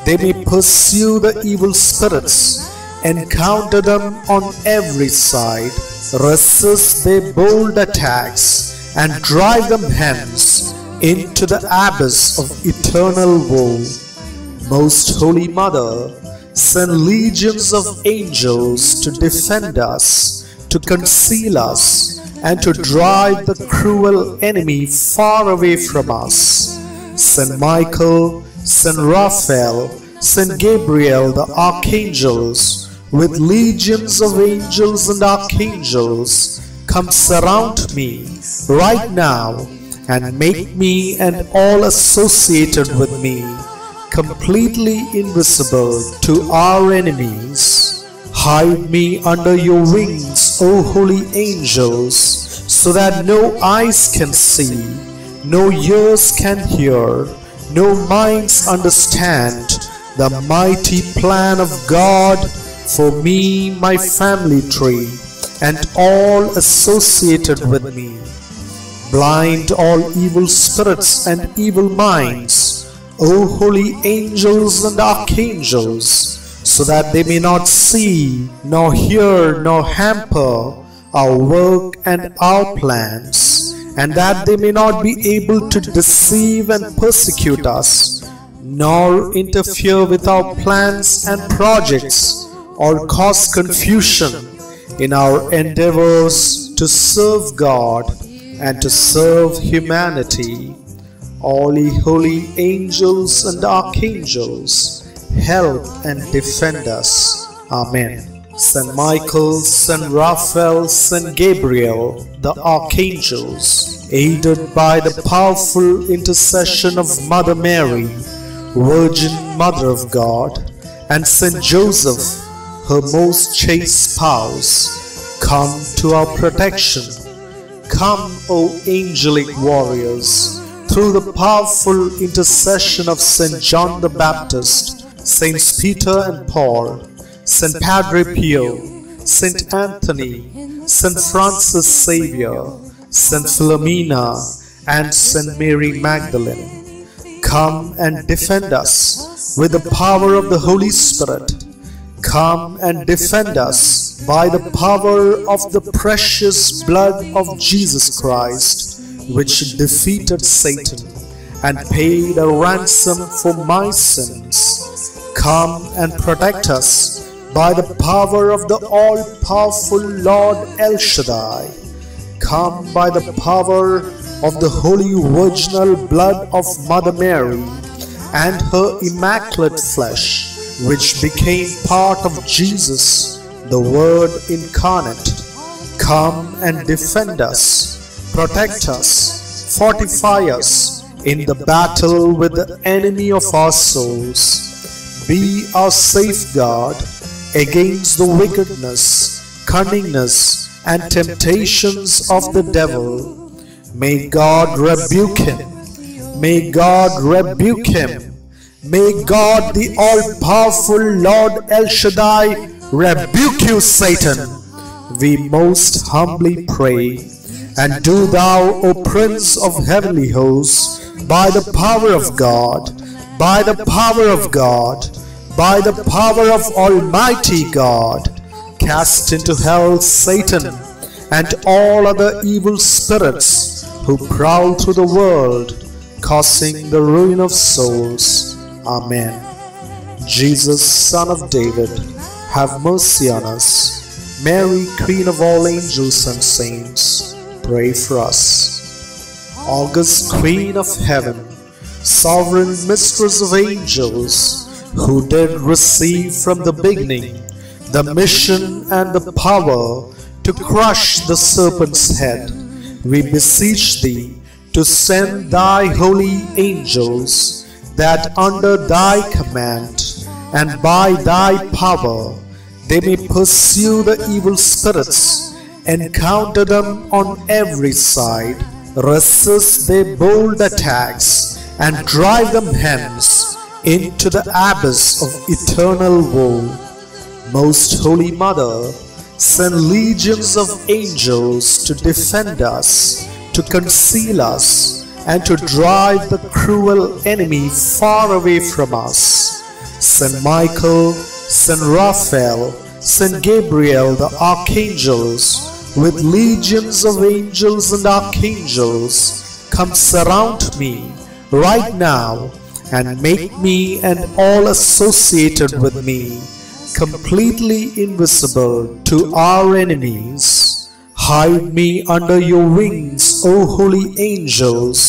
they may pursue the evil spirits, encounter them on every side, resist their bold attacks and drive them hence into the abyss of eternal woe. Most Holy Mother, send legions of angels to defend us, to conceal us, and to drive the cruel enemy far away from us. Saint Michael, Saint Raphael, Saint Gabriel, the archangels, with legions of angels and archangels, come surround me right now and make me and all associated with me completely invisible to our enemies. Hide me under your wings, O holy angels, so that no eyes can see, no ears can hear, no minds understand the mighty plan of God for me, my family tree, and all associated with me. Blind all evil spirits and evil minds, O holy angels and archangels, so that they may not see, nor hear, nor hamper our work and our plans, and that they may not be able to deceive and persecute us, nor interfere with our plans and projects or cause confusion in our endeavors to serve God and to serve humanity. All ye holy angels and archangels, help and defend us. Amen. Saint Michael, Saint Raphael, Saint Gabriel, the archangels, aided by the powerful intercession of Mother Mary, Virgin Mother of God, and Saint Joseph, her most chaste spouse, come to our protection. Come, O angelic warriors, through the powerful intercession of St. John the Baptist, Saints Peter and Paul, St. Padre Pio, St. Anthony, St. Francis Xavier, St. Philomena, and St. Mary Magdalene. Come and defend us with the power of the Holy Spirit Come and defend us by the power of the precious blood of Jesus Christ, which defeated Satan and paid a ransom for my sins. Come and protect us by the power of the all-powerful Lord El Shaddai. Come by the power of the holy virginal blood of Mother Mary and her immaculate flesh which became part of Jesus, the Word incarnate. Come and defend us, protect us, fortify us in the battle with the enemy of our souls. Be our safeguard against the wickedness, cunningness, and temptations of the devil. May God rebuke him. May God rebuke him. May God, the all powerful Lord El Shaddai, rebuke you, Satan. We most humbly pray. And do thou, O Prince of heavenly hosts, by the power of God, by the power of God, by the power of Almighty God, cast into hell Satan and all other evil spirits who prowl through the world, causing the ruin of souls. Amen. Jesus, Son of David, have mercy on us. Mary, Queen of all angels and saints, pray for us. August Queen of heaven, sovereign mistress of angels, who did receive from the beginning the mission and the power to crush the serpent's head, we beseech thee to send thy holy angels, that under thy command and by thy power they may pursue the evil spirits, encounter them on every side, resist their bold attacks, and drive them hence into the abyss of eternal woe. Most Holy Mother, send legions of angels to defend us, to conceal us, and to drive the cruel enemy far away from us. Saint Michael, Saint Raphael, Saint Gabriel, the archangels, with legions of angels and archangels, come surround me right now and make me and all associated with me completely invisible to our enemies. Hide me under your wings, O holy angels,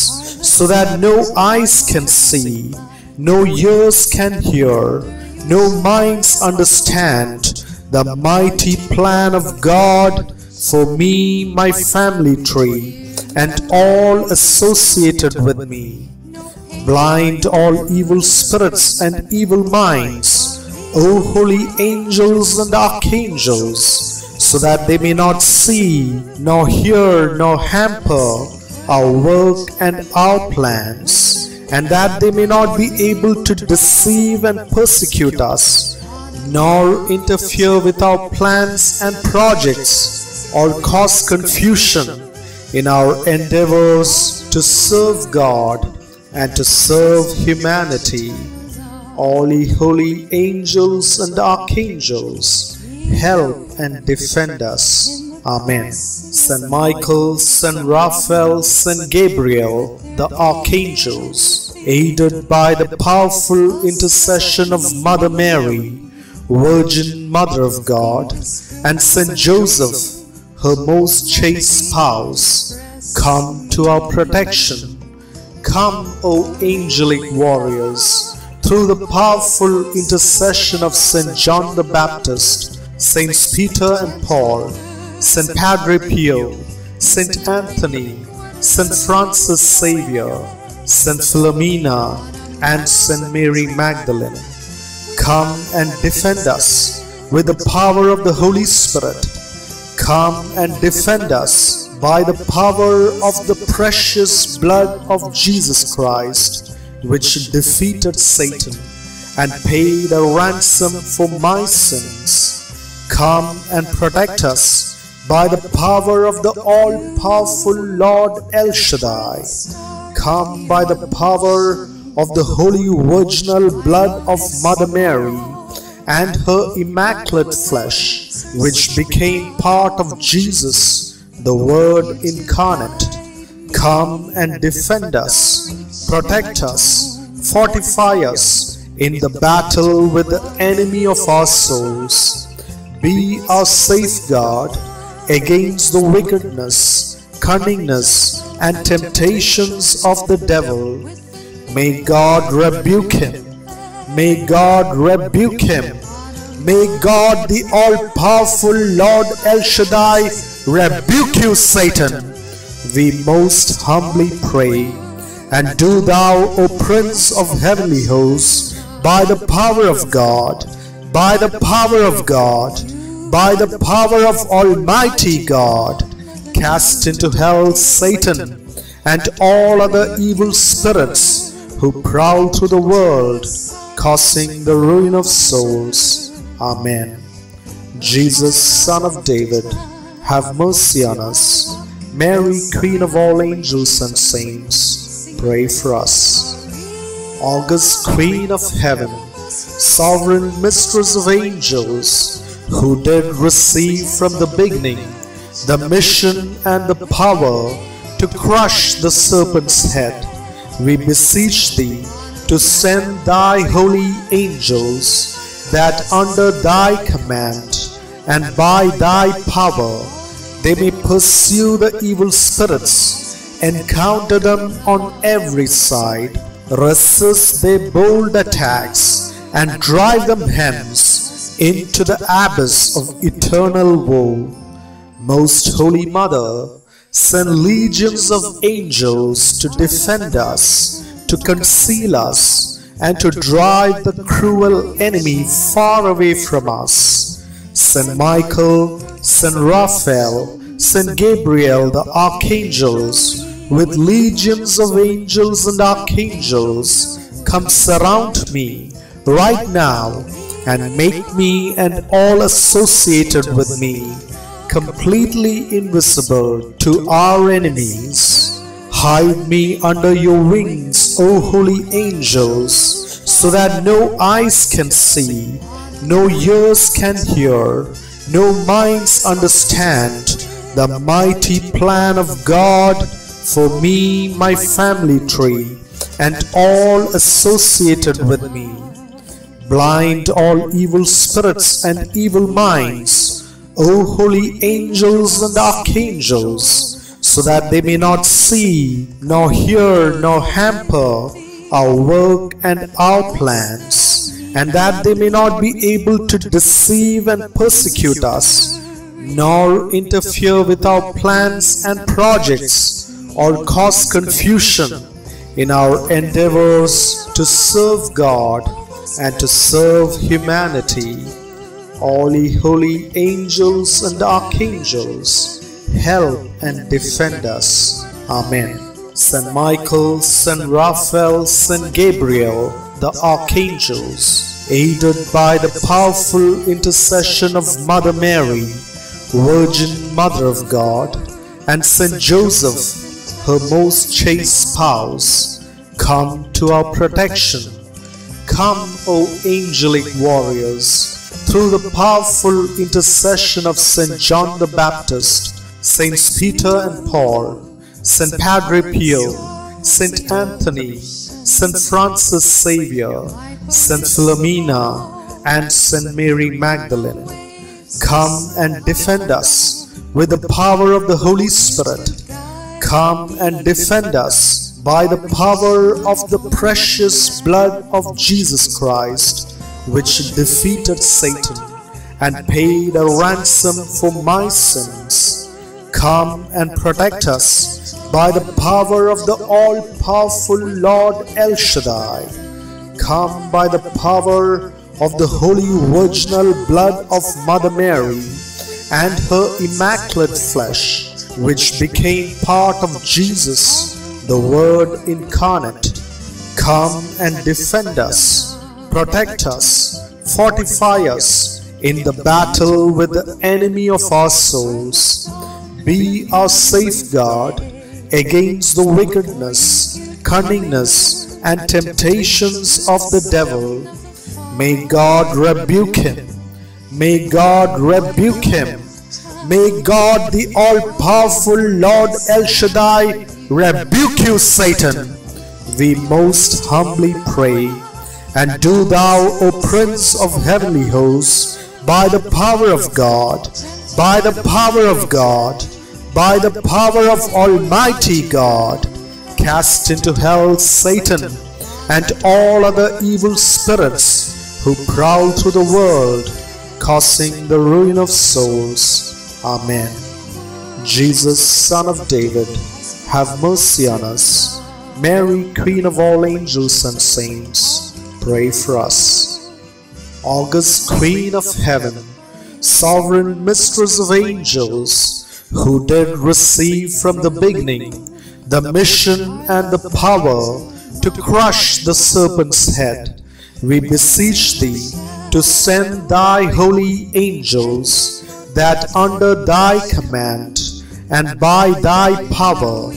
so that no eyes can see, no ears can hear, no minds understand the mighty plan of God for me, my family tree, and all associated with me. Blind all evil spirits and evil minds, O holy angels and archangels, so that they may not see, nor hear, nor hamper our work and our plans, and that they may not be able to deceive and persecute us, nor interfere with our plans and projects, or cause confusion in our endeavors to serve God and to serve humanity. All ye holy angels and archangels, help and defend us. Amen. Saint Michael, Saint Raphael, Saint Gabriel, the archangels, aided by the powerful intercession of Mother Mary, Virgin Mother of God, and Saint Joseph, her most chaste spouse, come to our protection. Come, O angelic warriors, through the powerful intercession of Saint John the Baptist, Saints Peter and Paul, Saint Padre Pio, Saint Anthony, Saint Francis Xavier, Saint Philomena, and Saint Mary Magdalene. Come and defend us with the power of the Holy Spirit. Come and defend us by the power of the precious blood of Jesus Christ, which defeated Satan and paid a ransom for my sins. Come and protect us by the power of the all-powerful Lord El Shaddai. Come by the power of the holy virginal blood of Mother Mary and her immaculate flesh, which became part of Jesus, the Word incarnate. Come and defend us, protect us, fortify us in the battle with the enemy of our souls. Be our safeguard against the wickedness, cunningness, and temptations of the devil. May God rebuke him. May God rebuke him. May God, the all powerful Lord El Shaddai, rebuke you, Satan. we most humbly pray. And do thou, O Prince of heavenly hosts, by the power of God, by the power of God, by the power of Almighty God, cast into hell Satan and all other evil spirits who prowl through the world, causing the ruin of souls. Amen. Jesus, Son of David, have mercy on us. Mary, Queen of all angels and saints, pray for us. August Queen of Heaven, Sovereign Mistress of Angels, who did receive from the beginning the mission and the power to crush the serpent's head, we beseech thee to send thy holy angels that under thy command and by thy power they may pursue the evil spirits, encounter them on every side, resist their bold attacks, and drive them hence into the abyss of eternal woe. Most Holy Mother, send legions of angels to defend us, to conceal us, and to drive the cruel enemy far away from us. Saint Michael, Saint Raphael, Saint Gabriel, the archangels, with legions of angels and archangels, come surround me right now and make me and all associated with me completely invisible to our enemies. Hide me under your wings, O holy angels, so that no eyes can see, no ears can hear, no minds understand the mighty plan of God for me, my family tree, and all associated with me. Blind all evil spirits and evil minds, O holy angels and archangels, so that they may not see, nor hear, nor hamper our work and our plans, and that they may not be able to deceive and persecute us, nor interfere with our plans and projects, or cause confusion in our endeavors to serve God and to serve humanity. All ye holy angels and archangels, help and defend us. Amen. Saint Michael, Saint Raphael, Saint Gabriel, the archangels, aided by the powerful intercession of Mother Mary, Virgin Mother of God, and Saint Joseph, her most chaste spouse, come to our protection. Come, O angelic warriors, through the powerful intercession of Saint John the Baptist, Saints Peter and Paul, Saint Padre Pio, Saint Anthony, Saint Francis Xavier, Saint Philomena, and Saint Mary Magdalene. Come and defend us with the power of the Holy Spirit. Come and defend us by the power of the precious blood of Jesus Christ, which defeated Satan and paid a ransom for my sins. Come and protect us by the power of the all-powerful Lord El Shaddai. Come by the power of the holy virginal blood of Mother Mary and her immaculate flesh, which became part of Jesus, the Word incarnate. Come and defend us, protect us, fortify us in the battle with the enemy of our souls. Be our safeguard against the wickedness, cunningness, and temptations of the devil. May God rebuke him. May God rebuke him. May God, the all powerful Lord El Shaddai, rebuke you, Satan. We most humbly pray. And do thou, O Prince of heavenly hosts, by the power of God, by the power of God, by the power of Almighty God, cast into hell Satan and all other evil spirits who prowl through the world, causing the ruin of souls. Amen. Jesus, Son of David, have mercy on us. Mary, Queen of all angels and saints, pray for us. August Queen of heaven, sovereign mistress of angels, who did receive from the beginning the mission and the power to crush the serpent's head, we beseech thee to send thy holy angels, that under thy command and by thy power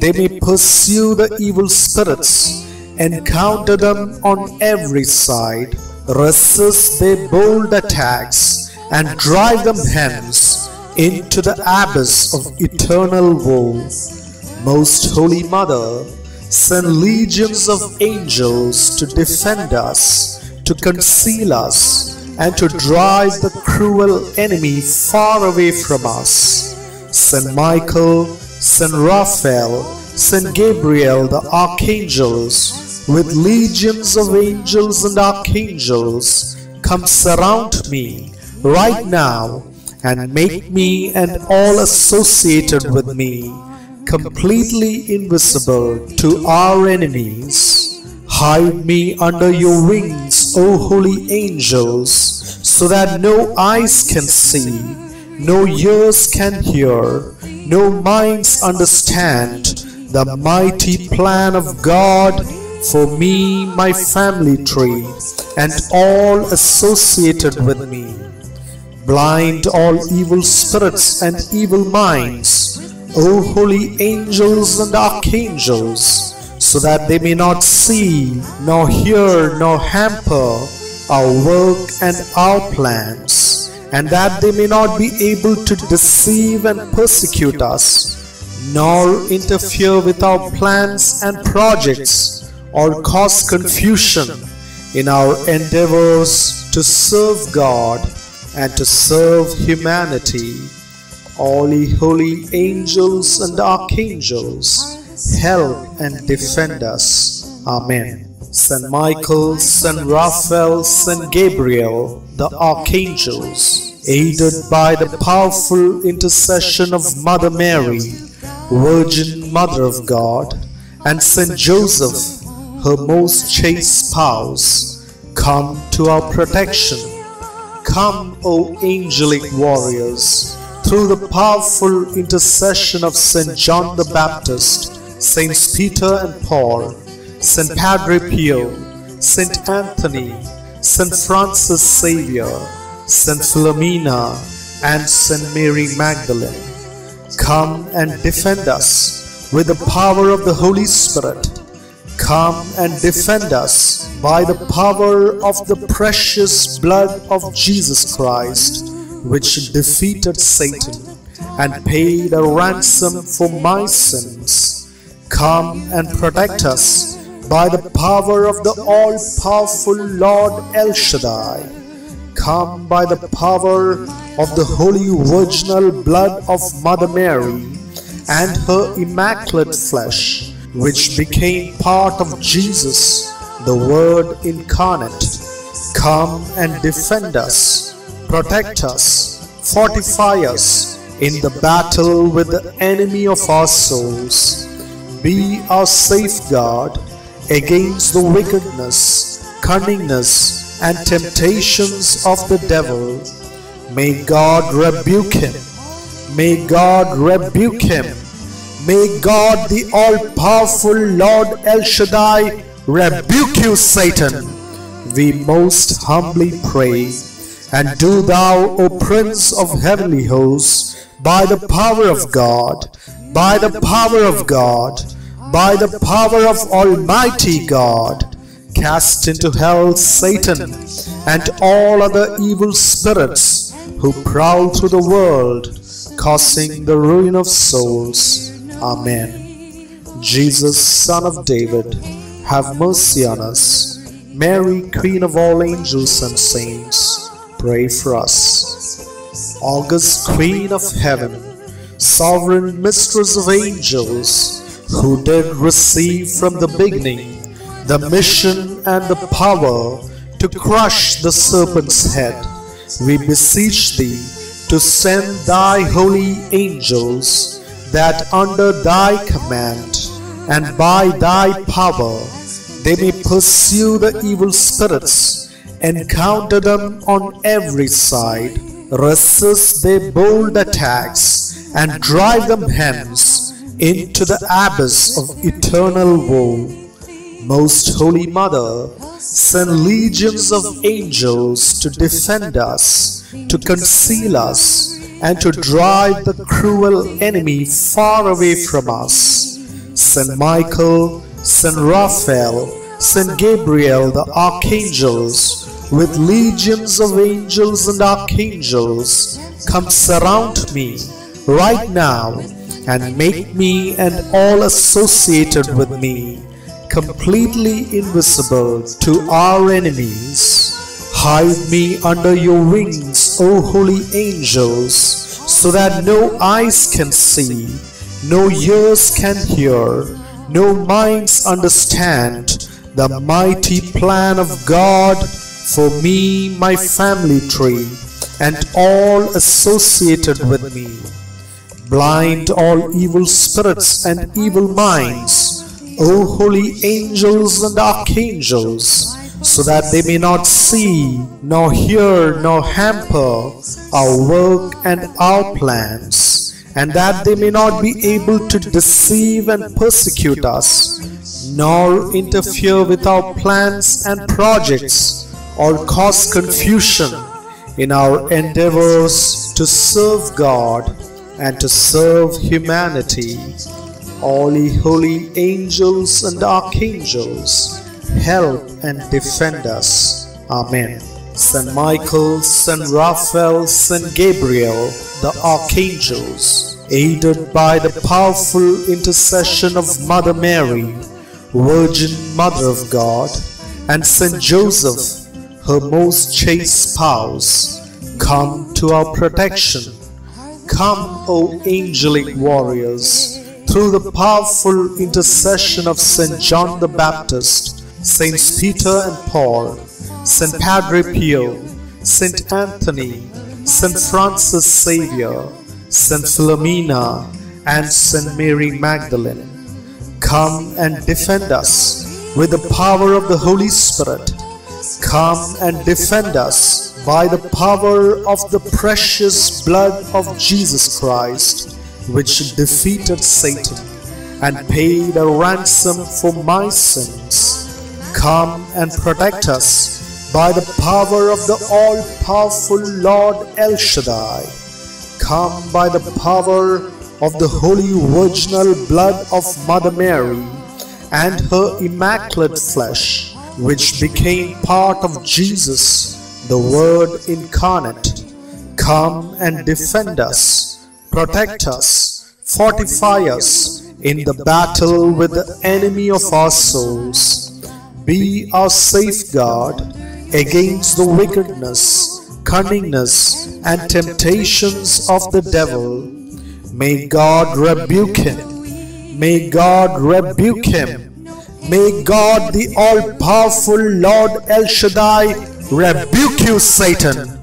they may pursue the evil spirits, encounter them on every side, resist their bold attacks, and drive them hence into the abyss of eternal woe. Most Holy Mother, send legions of angels to defend us, to conceal us, and to drive the cruel enemy far away from us. Saint Michael, Saint Raphael, Saint Gabriel, the archangels, with legions of angels and archangels, come surround me right now and make me and all associated with me completely invisible to our enemies. Hide me under your wings, O holy angels, so that no eyes can see no ears can hear, no minds understand the mighty plan of God for me, my family tree, and all associated with me. Blind all evil spirits and evil minds, O holy angels and archangels, so that they may not see, nor hear, nor hamper our work and our plans and that they may not be able to deceive and persecute us, nor interfere with our plans and projects, or cause confusion in our endeavors to serve God and to serve humanity. All ye holy angels and archangels, help and defend us. Amen. Saint Michael, Saint Raphael, Saint Gabriel, the archangels, aided by the powerful intercession of Mother Mary, Virgin Mother of God, and Saint Joseph, her most chaste spouse, come to our protection. Come, O angelic warriors, through the powerful intercession of Saint John the Baptist, Saints Peter and Paul, St. Padre Pio, St. Anthony, St. Francis Xavier, St. Philomena, and St. Mary Magdalene. Come and defend us with the power of the Holy Spirit. Come and defend us by the power of the precious blood of Jesus Christ, which defeated Satan and paid a ransom for my sins. Come and protect us by the power of the all-powerful Lord El Shaddai, come by the power of the holy virginal blood of Mother Mary and her immaculate flesh, which became part of Jesus, the Word incarnate. Come and defend us, protect us, fortify us in the battle with the enemy of our souls. Be our safeguard against the wickedness, cunningness, and temptations of the devil. May God rebuke him. May God rebuke him. May God, the all-powerful Lord El Shaddai, rebuke you, Satan. We most humbly pray. And do thou, O Prince of heavenly hosts, by the power of God, by the power of God, by the power of Almighty God, cast into hell Satan and all other evil spirits who prowl through the world, causing the ruin of souls. Amen. Jesus, Son of David, have mercy on us. Mary, Queen of all angels and saints, pray for us. August, Queen of heaven, sovereign mistress of angels, who did receive from the beginning the mission and the power to crush the serpent's head, we beseech thee to send thy holy angels, that under thy command and by thy power they may pursue the evil spirits, encounter them on every side, resist their bold attacks, and drive them hence into the abyss of eternal woe. Most Holy Mother, send legions of angels to defend us, to conceal us, and to drive the cruel enemy far away from us. Saint Michael, Saint Raphael, Saint Gabriel, the archangels, with legions of angels and archangels, come surround me right now and make me and all associated with me completely invisible to our enemies. Hide me under your wings, O holy angels, so that no eyes can see, no ears can hear, no minds understand the mighty plan of God for me, my family tree, and all associated with me. Blind all evil spirits and evil minds, O holy angels and archangels, so that they may not see, nor hear, nor hamper our work and our plans, and that they may not be able to deceive and persecute us, nor interfere with our plans and projects, or cause confusion in our endeavors to serve God and to serve humanity. All ye holy angels and archangels, help and defend us. Amen. Saint Michael, Saint Raphael, Saint Gabriel, the archangels, aided by the powerful intercession of Mother Mary, Virgin Mother of God, and Saint Joseph, her most chaste spouse, come to our protection. Come, O angelic warriors, through the powerful intercession of Saint John the Baptist, Saints Peter and Paul, Saint Padre Pio, Saint Anthony, Saint Francis Xavier, Saint Philomena, and Saint Mary Magdalene. Come and defend us with the power of the Holy Spirit. Come and defend us by the power of the precious blood of Jesus Christ, which defeated Satan and paid a ransom for my sins. Come and protect us by the power of the all-powerful Lord El Shaddai. Come by the power of the holy virginal blood of Mother Mary and her immaculate flesh, which became part of Jesus, the Word incarnate. Come and defend us, protect us, fortify us in the battle with the enemy of our souls. Be our safeguard against the wickedness, cunningness, and temptations of the devil. May God rebuke him. May God rebuke him. May God, the all powerful Lord El Shaddai, rebuke you, Satan.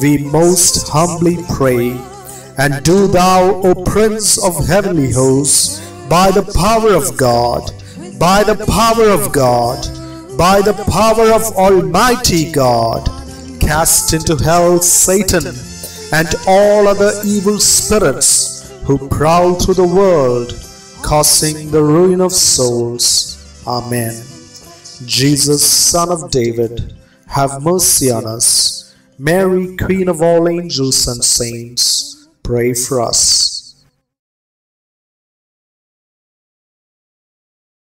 We most humbly pray. And do thou, O Prince of heavenly hosts, by the power of God, by the power of God, by the power of Almighty God, cast into hell Satan and all other evil spirits who prowl through the world, causing the ruin of souls. Amen. Jesus, Son of David, have mercy on us. Mary, Queen of all angels and saints, pray for us.